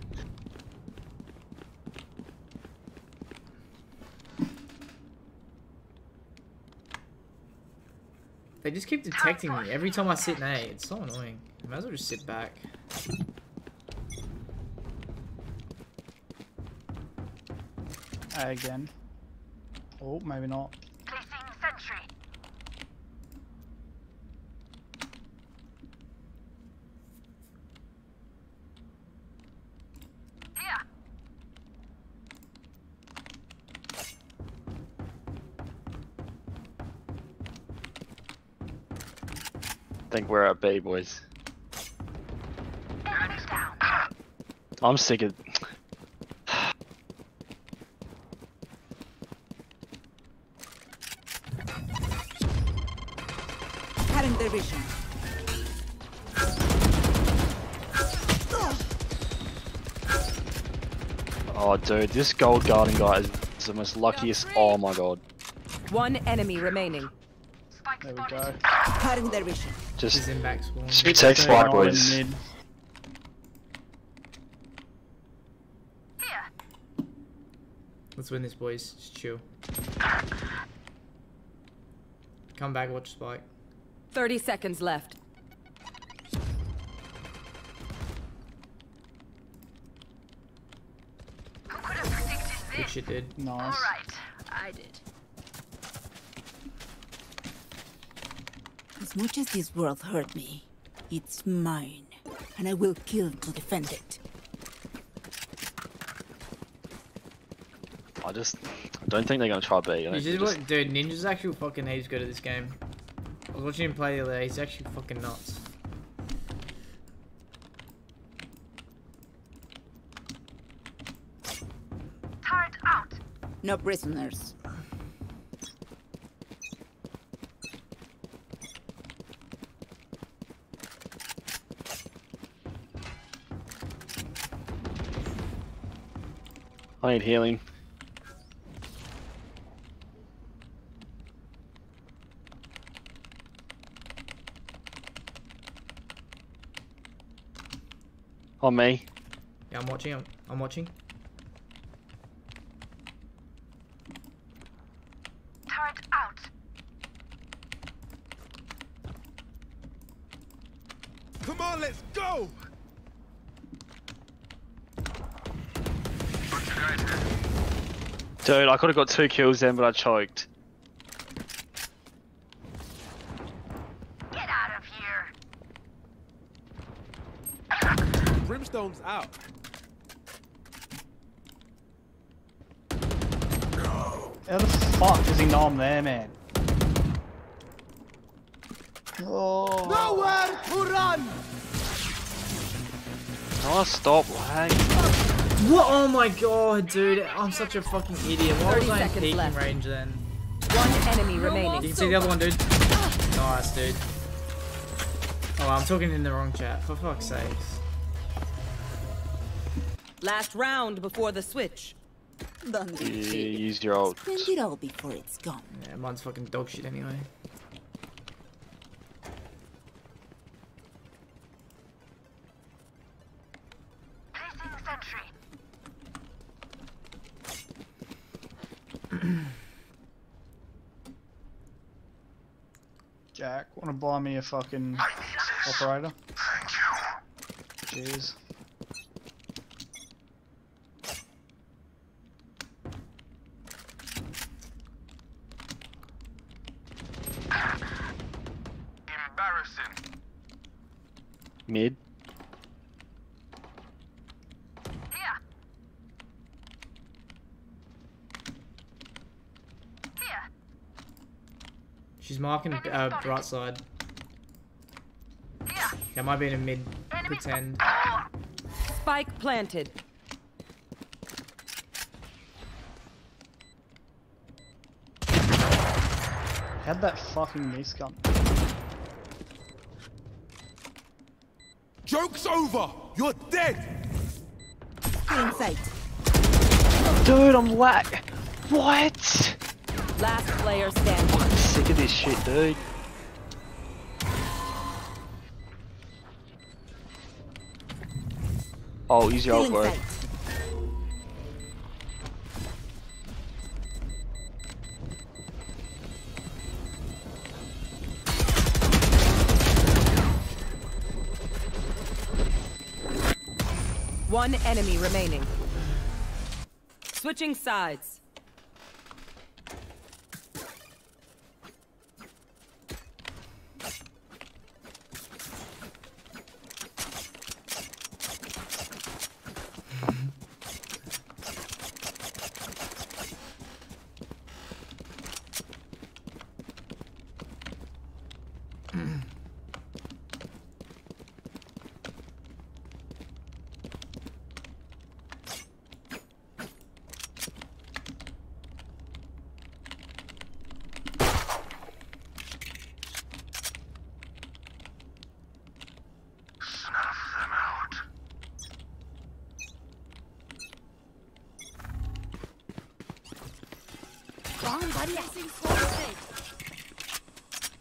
They just keep detecting me every time I sit in A. It's so annoying. I might as well just sit back. A again. Oh, maybe not. Think we're at B, boys. I'm sick of. Cutting their vision. Oh, dude, this gold garden guy is the most luckiest. Oh my god. One enemy remaining. There we go. Cutting their vision. Just, He's in back just take spike, boys. Let's win this, boys. Just chill. Come back, watch Spike. 30 seconds left. Good shit, dude. Nice. Alright, I did. Much as this world hurt me, it's mine, and I will kill to defend it. I just I don't think they're gonna try B. I You think just, just- look- dude, Ninja's actually fucking he's good at this game. I was watching him play the other day. He's actually fucking nuts. Turret out. No prisoners. I need healing. On me. Yeah, I'm watching. I'm, I'm watching. Turret out. Come on, let's go! Dude, I could have got two kills then, but I choked. Get out of here. Brimstone's out. How the fuck does he know I'm there, man? Oh. Nowhere to run! Oh, stop lag. What? Oh my god, dude! I'm such a fucking idiot. Why 30 was I in seconds peeking left. range then? One enemy remaining. You can see the other one, dude. Nice, dude. Oh, I'm talking in the wrong chat. For fuck's sakes. Last round before the switch. Don't You be silly. use your ult. Spend it all before it's gone. Yeah, mine's fucking dog shit anyway. Placing sentry. Jack, wanna buy me a fucking operator? Cheers. Embarrassing. Mid. Marking uh, right side. Here. That might be in a mid pretend. Spike planted. How'd that fucking miss come? Joke's over! You're dead! In sight. Dude, I'm lag. What? Last player standing. Sick of this shit, dude. Oh, ult, In bro. One enemy remaining. Switching sides.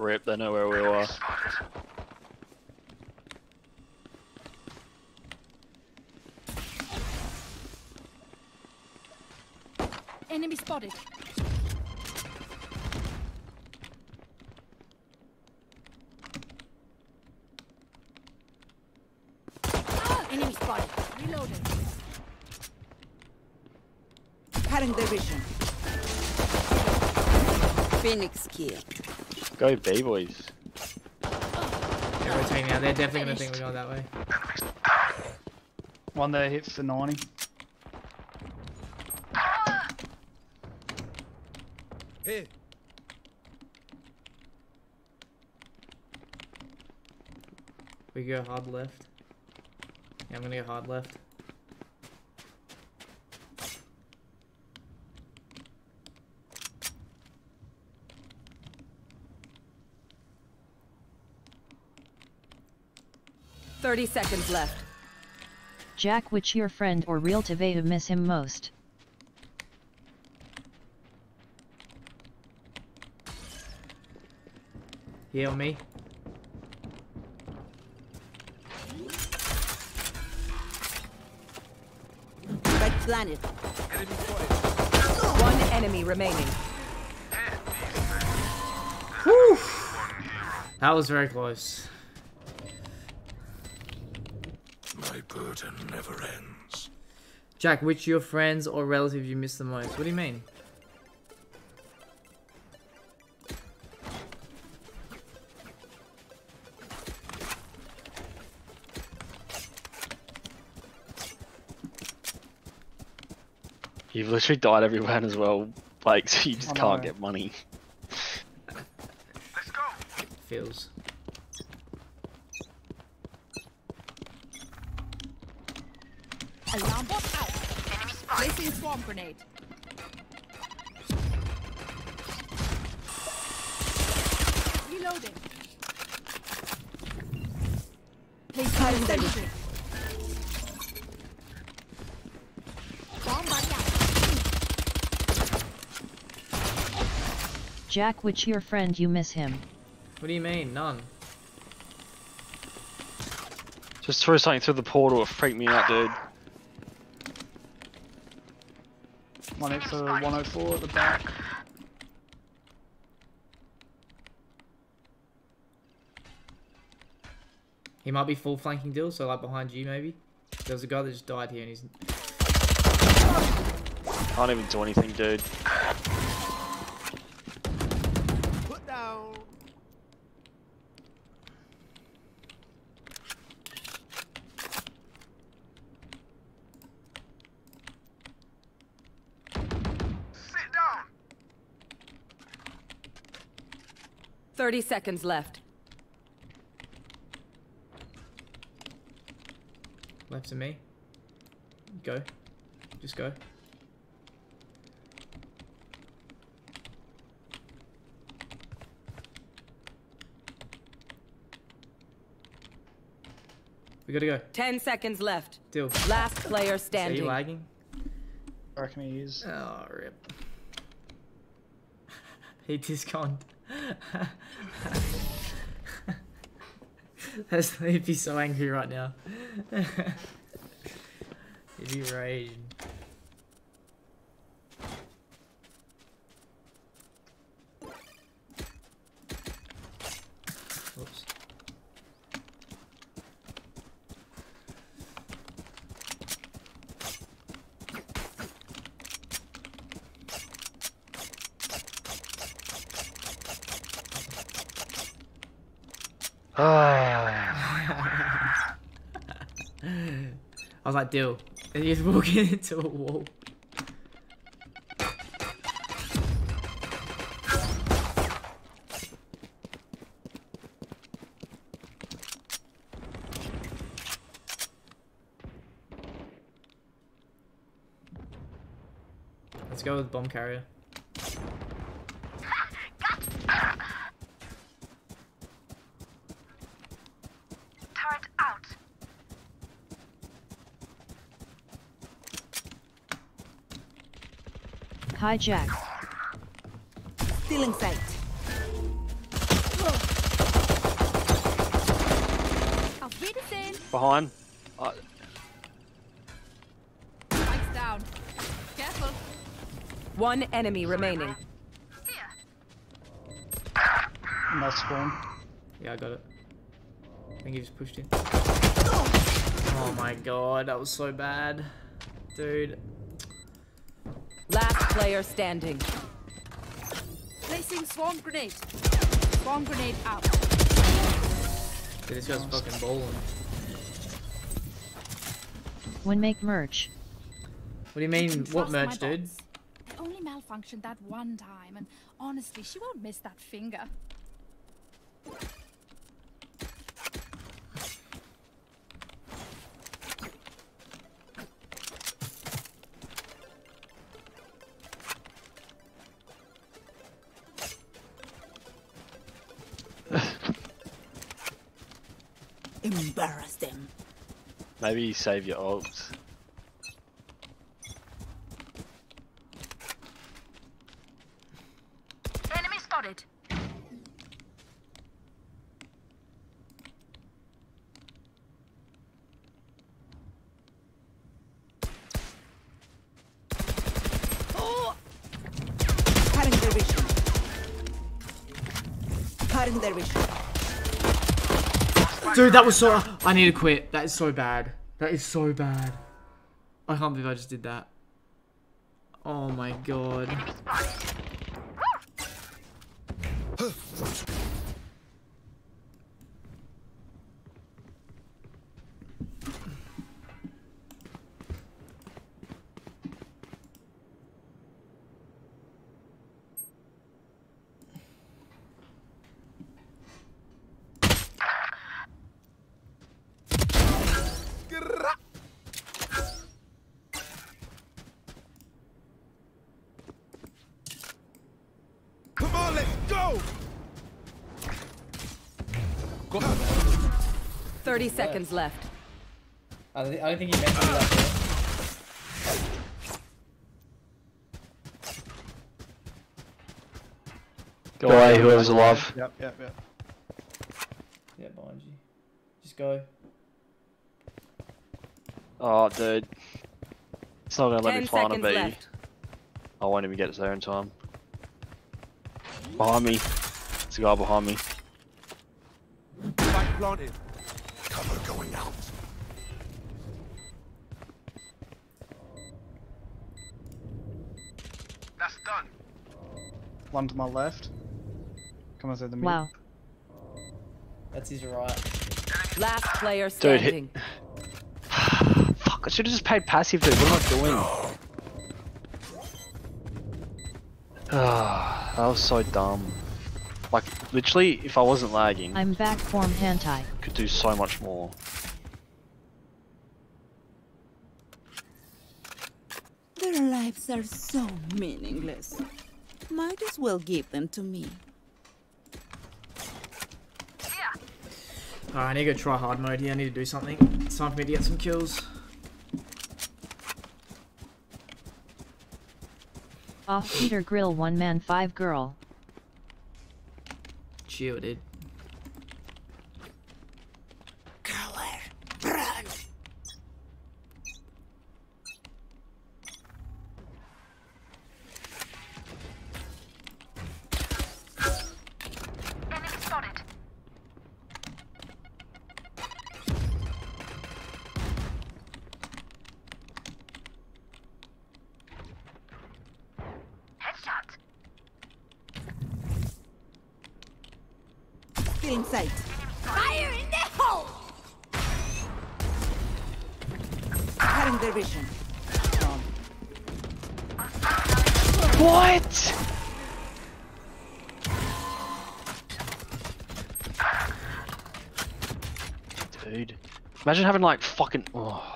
Rip, they know where we are. Enemy spotted. Ah, enemy spotted. Reloading. Cutting their vision. Phoenix kill. Go B boys. They're rotating now. They're definitely gonna think we're going that way. One there hits for 90. Hey, We go hard left. Yeah, I'm gonna go hard left. Thirty seconds left. Jack which your friend or real TV miss him most? Heal me. Red planet. One enemy remaining. That was very close. My burden never ends. Jack, which your friends or relatives you miss the most? What do you mean? You've literally died every round as well, like so you just I can't know. get money. Let's go. Feels. Alarm bot out. Placing swarm grenade. Reloading. Placing sentry. Bomb buddy out. Jack which your friend you miss him? What do you mean? None. Just throw something through the portal, it freaked me out, dude. One hit for 104 at the back. He might be full flanking deal, so like behind you maybe. There was a guy that just died here and he's Can't even do anything, dude. 30 seconds left. Left to me. Go. Just go. We gotta go. Ten seconds left. Deal. Last player standing. Are you lagging? I reckon he is. Oh, rip. he disconned. That's, he'd be so angry right now. he'd be raging. Oops. Ah. I like, deal. And he's walking into a wall. Let's go with bomb carrier. Hi Jack. Stealing sight. Behind. Uh, Spikes down. Careful. One enemy remaining. No spawn. Yeah, I got it. I think he just pushed in. Oh my god, that was so bad. Dude. Last player standing. Placing swarm grenade. Swarm grenade out. Dude, this guy's fucking bowling. When make merch. What do you mean, what Trust merch, dude? bots. I only malfunctioned that one time, and honestly, she won't miss that finger. Maybe save your ults. That was so. I need to quit. That is so bad. That is so bad. I can't believe I just did that. Oh my god. 30 seconds left. I don't, think he meant to do that. Go away, whoever's alive. Yep, yep, yep. Yeah, behind you. Just go. Oh, dude. It's not gonna let me Ten find a seconds left. I won't even get there in time. Behind me. There's a guy behind me. Spike planted. Cover going out. That's done. One to my left. Coming through the middle. Wow. That's his right. Last player Dude, hit- standing. Fuck, I should have just paid passive, dude. What am I doing? Ah, that was so dumb. Like, literally, if I wasn't lagging, I I'm back form hentai. could do so much more. Their lives are so meaningless. Might as well give them to me. Alright, I need to go try hard mode here. I need to do something. It's time for me to get some kills. Off Peter Grill one man five girl. Chill, dude. What? Dude. Imagine having like fucking. Oh.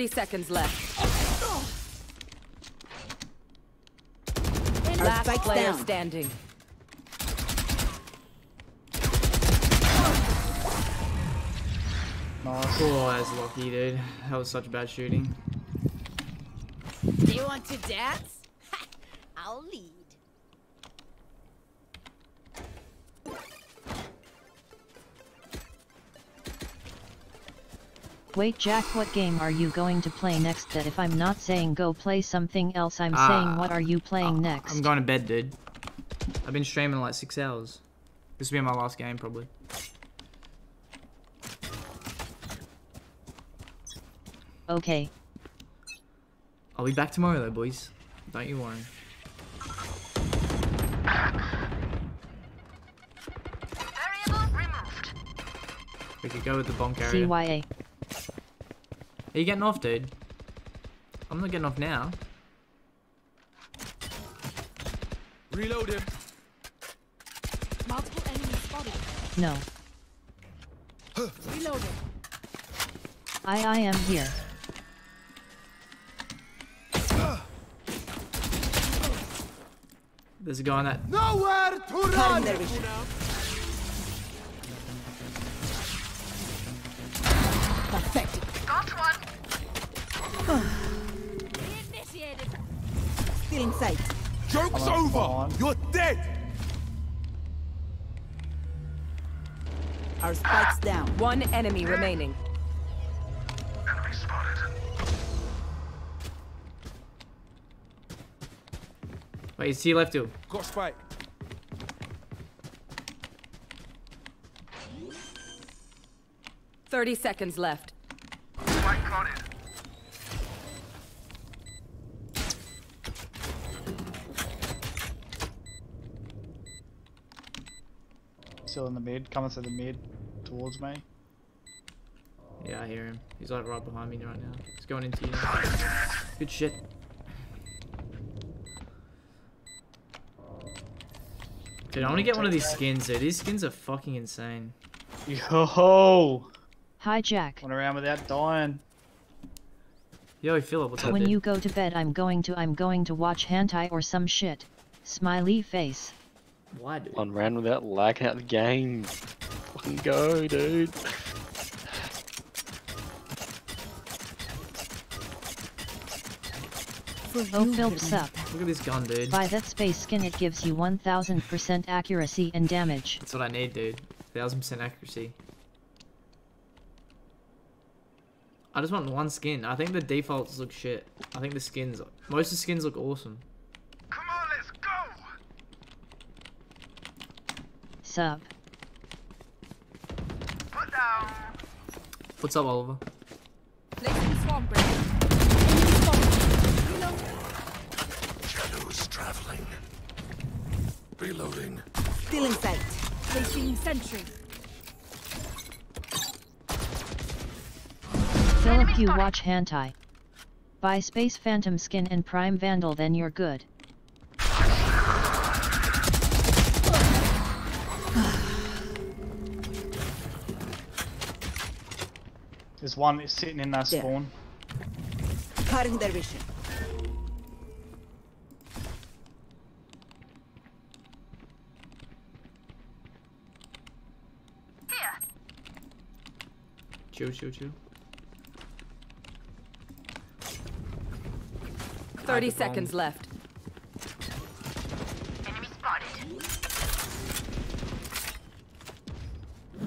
30 seconds left. Our Last player down. standing. Nice. Oh, that's lucky, dude. That was such bad shooting. Do you want to dance? Wait Jack what game are you going to play next that if I'm not saying go play something else I'm Ah, saying what are you playing next? I'm going to bed, dude. I've been streaming like six hours. This will be my last game, probably. Okay. I'll be back tomorrow, though, boys. Don't you worry. Variable removed. We could go with the bonk area. CYA. Are you getting off, dude? I'm not getting off now. Reload him. Multiple enemies spotted. No. Reloaded. I I am here. There's a guy on that. Nowhere to run. Perfect. Got one. Initiated. Still in sight. Joke's on, over. You're dead. Our spike's down. One enemy remaining. Enemy spotted. Wait, he's to your left, too. Got spike. Thirty seconds left. Spike planted. Still in the mid, coming to the mid, towards me. Yeah, I hear him. He's like right behind me right now. He's going into you now. Good shit. Dude, I want to get one of these skins, dude. These skins are fucking insane. Yo! Hi Jack. Went around without dying. Yo, Philip, what's up, When dude? you go to bed I'm going to I'm going to watch hentai or some shit. Smiley face. Why, dude? One round without lagging out the game. Fucking go, dude. Oh Philps up. Look at this gun, dude. Buy that space skin it gives you 1000% accuracy and damage. That's what I need, dude. Thousand percent accuracy. I just want one skin. I think the defaults look shit. I think the skins, most of the skins look awesome. Come on, let's go. Sub. Put down. What's up, Oliver? Placing swamp break. Enemy spotted. Reloaded. Shadows traveling. Reloading. Still in sight. Placing sentry. Philip you watch hentai. Buy Space Phantom skin and Prime Vandal then you're good. There's one that's sitting in that Yeah. spawn. Cutting their vision. Here. Chill, chill, chill. Thirty the bomb. seconds left. Enemy spotted.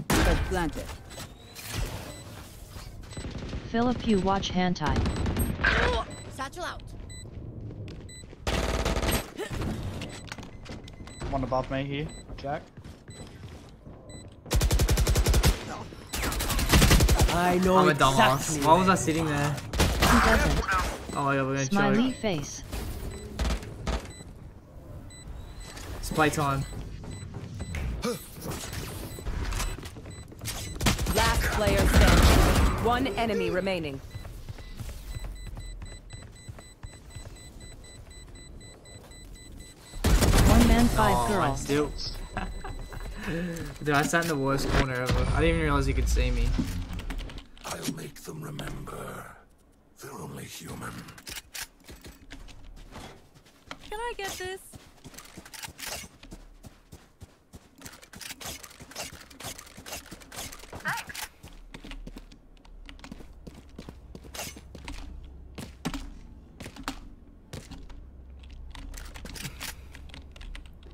Spike planted. Philip you watch hentai. Satchel out. One above me here, Jack. I know I'm a exactly dumbass. Why was I sitting there? Who doesn't? Oh my god, we're gonna Smiley choke. face. It's playtime. One enemy remaining. One man, five oh, girls. still. Dude, I sat in the worst corner ever. I didn't even realize you could see me. I'll make them remember. They're only human. Can I get this?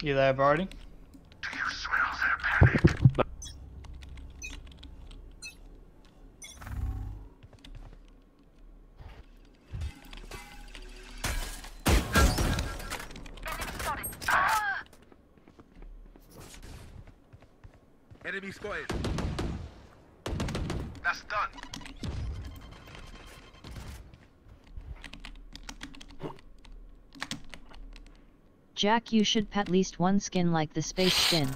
You there, Brody? Jack you should pet least one skin like the space skin.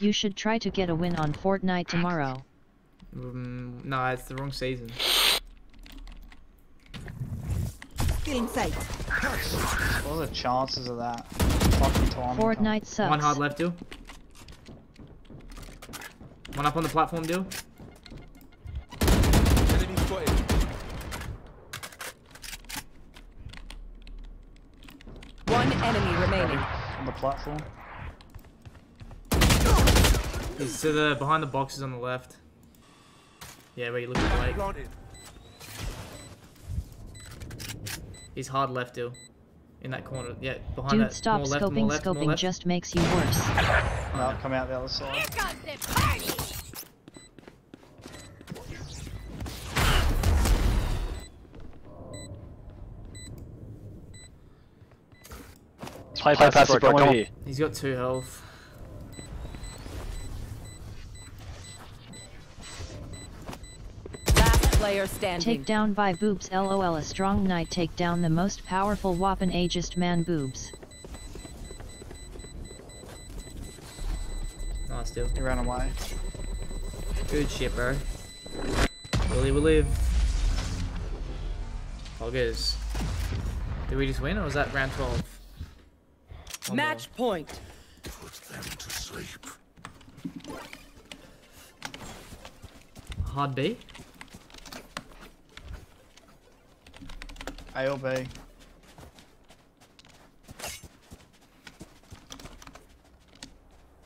You should try to get a win on Fortnite tomorrow. Um, no, it's the wrong season. Feeling sight. What are the chances of that? Fucking time. Fortnite sucks. One hard left, deal. One up on the platform, deal. Enemy spotted. One enemy remaining. On the platform. He's to the behind the boxes on the left. Yeah, where you look at Blake. Planted. He's hard left, deal. In that corner. Yeah, behind Dude that. stop more left, more scoping, left, more scoping left. just makes you worse. No, come out the other side. Here comes the party! Play, play, passive, bro. Come here. He's got two health. Last player standing. Take down by boobs lol a strong knight take down the most powerful weapon ageist man boobs. Nice, deal. He ran away. Good shit, bro. Willie will live. Poggers. Did we just win, or was that round 12? One Match point. Put them to sleep. more. Hard B? A or B.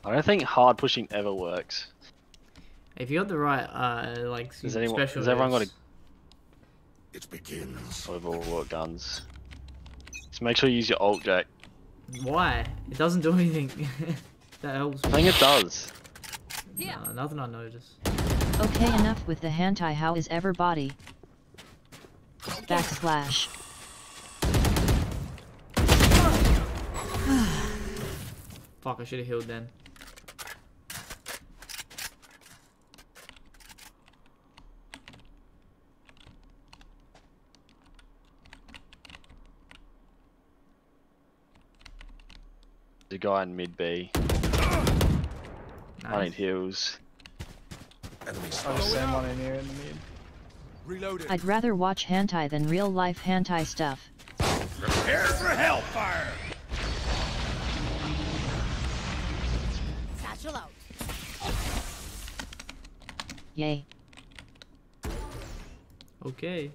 I don't think hard pushing ever works. If you got the right, uh, like, Does anyone? special Has everyone got a? It begins. We've all got guns. Just make sure you use your alt, Jack. Why? It doesn't do anything. that helps. I think it does. Nah, nothing I noticed. Okay enough with the hentai how is everybody? Backslash. Fuck, I should have healed then. The guy in mid B. I Nice. need heals. Enemies. I've just seen one in here in the mid. Reloaded. I'd rather watch hentai than real life hentai stuff. Prepare for hellfire. Satchel out. Yay. Okay.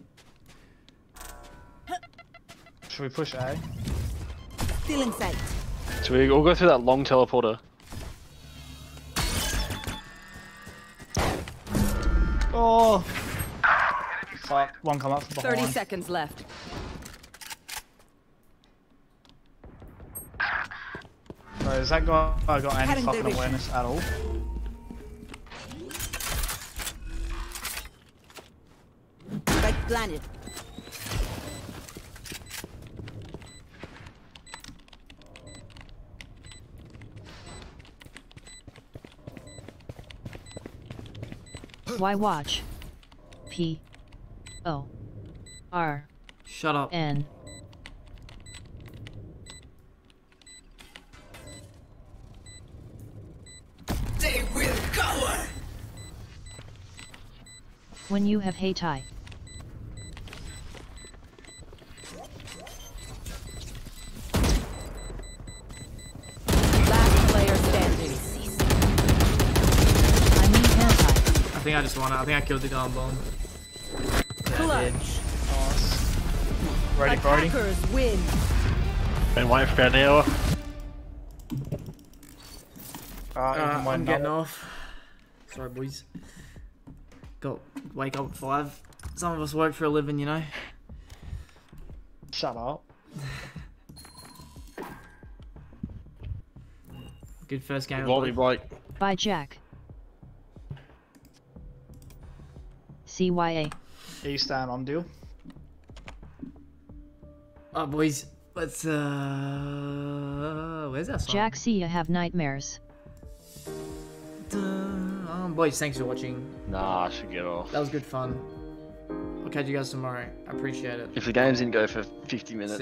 Should we push A? Feeling sight. So we all go through that long teleporter. Oh! Fuck, one come up from behind. 30 seconds left. Bro, has that guy got any Cutting fucking awareness at all? Right planet. Why watch? P. O. R. Shut up. N. They will cower. When you have hentai. Think I just won it. I think I killed the guy on bomb. Clutch. Ready, Brody? Attackers win. Been waiting for about an hour. Alright, Uh, I'm wind getting up. off. Sorry, boys. Got wake up at five. Some of us work for a living, you know. Shut up. Good first game. of Lobby, Blake. Blake. By Jack. CYA. Are you staying on deal? Oh, boys. Let's, uh. Where's that song? Jack see ya have nightmares. Um, boys, thanks for watching. Nah, I should get off. That was good fun. I'll catch you guys tomorrow. I appreciate it. If the games didn't go for 50 minutes.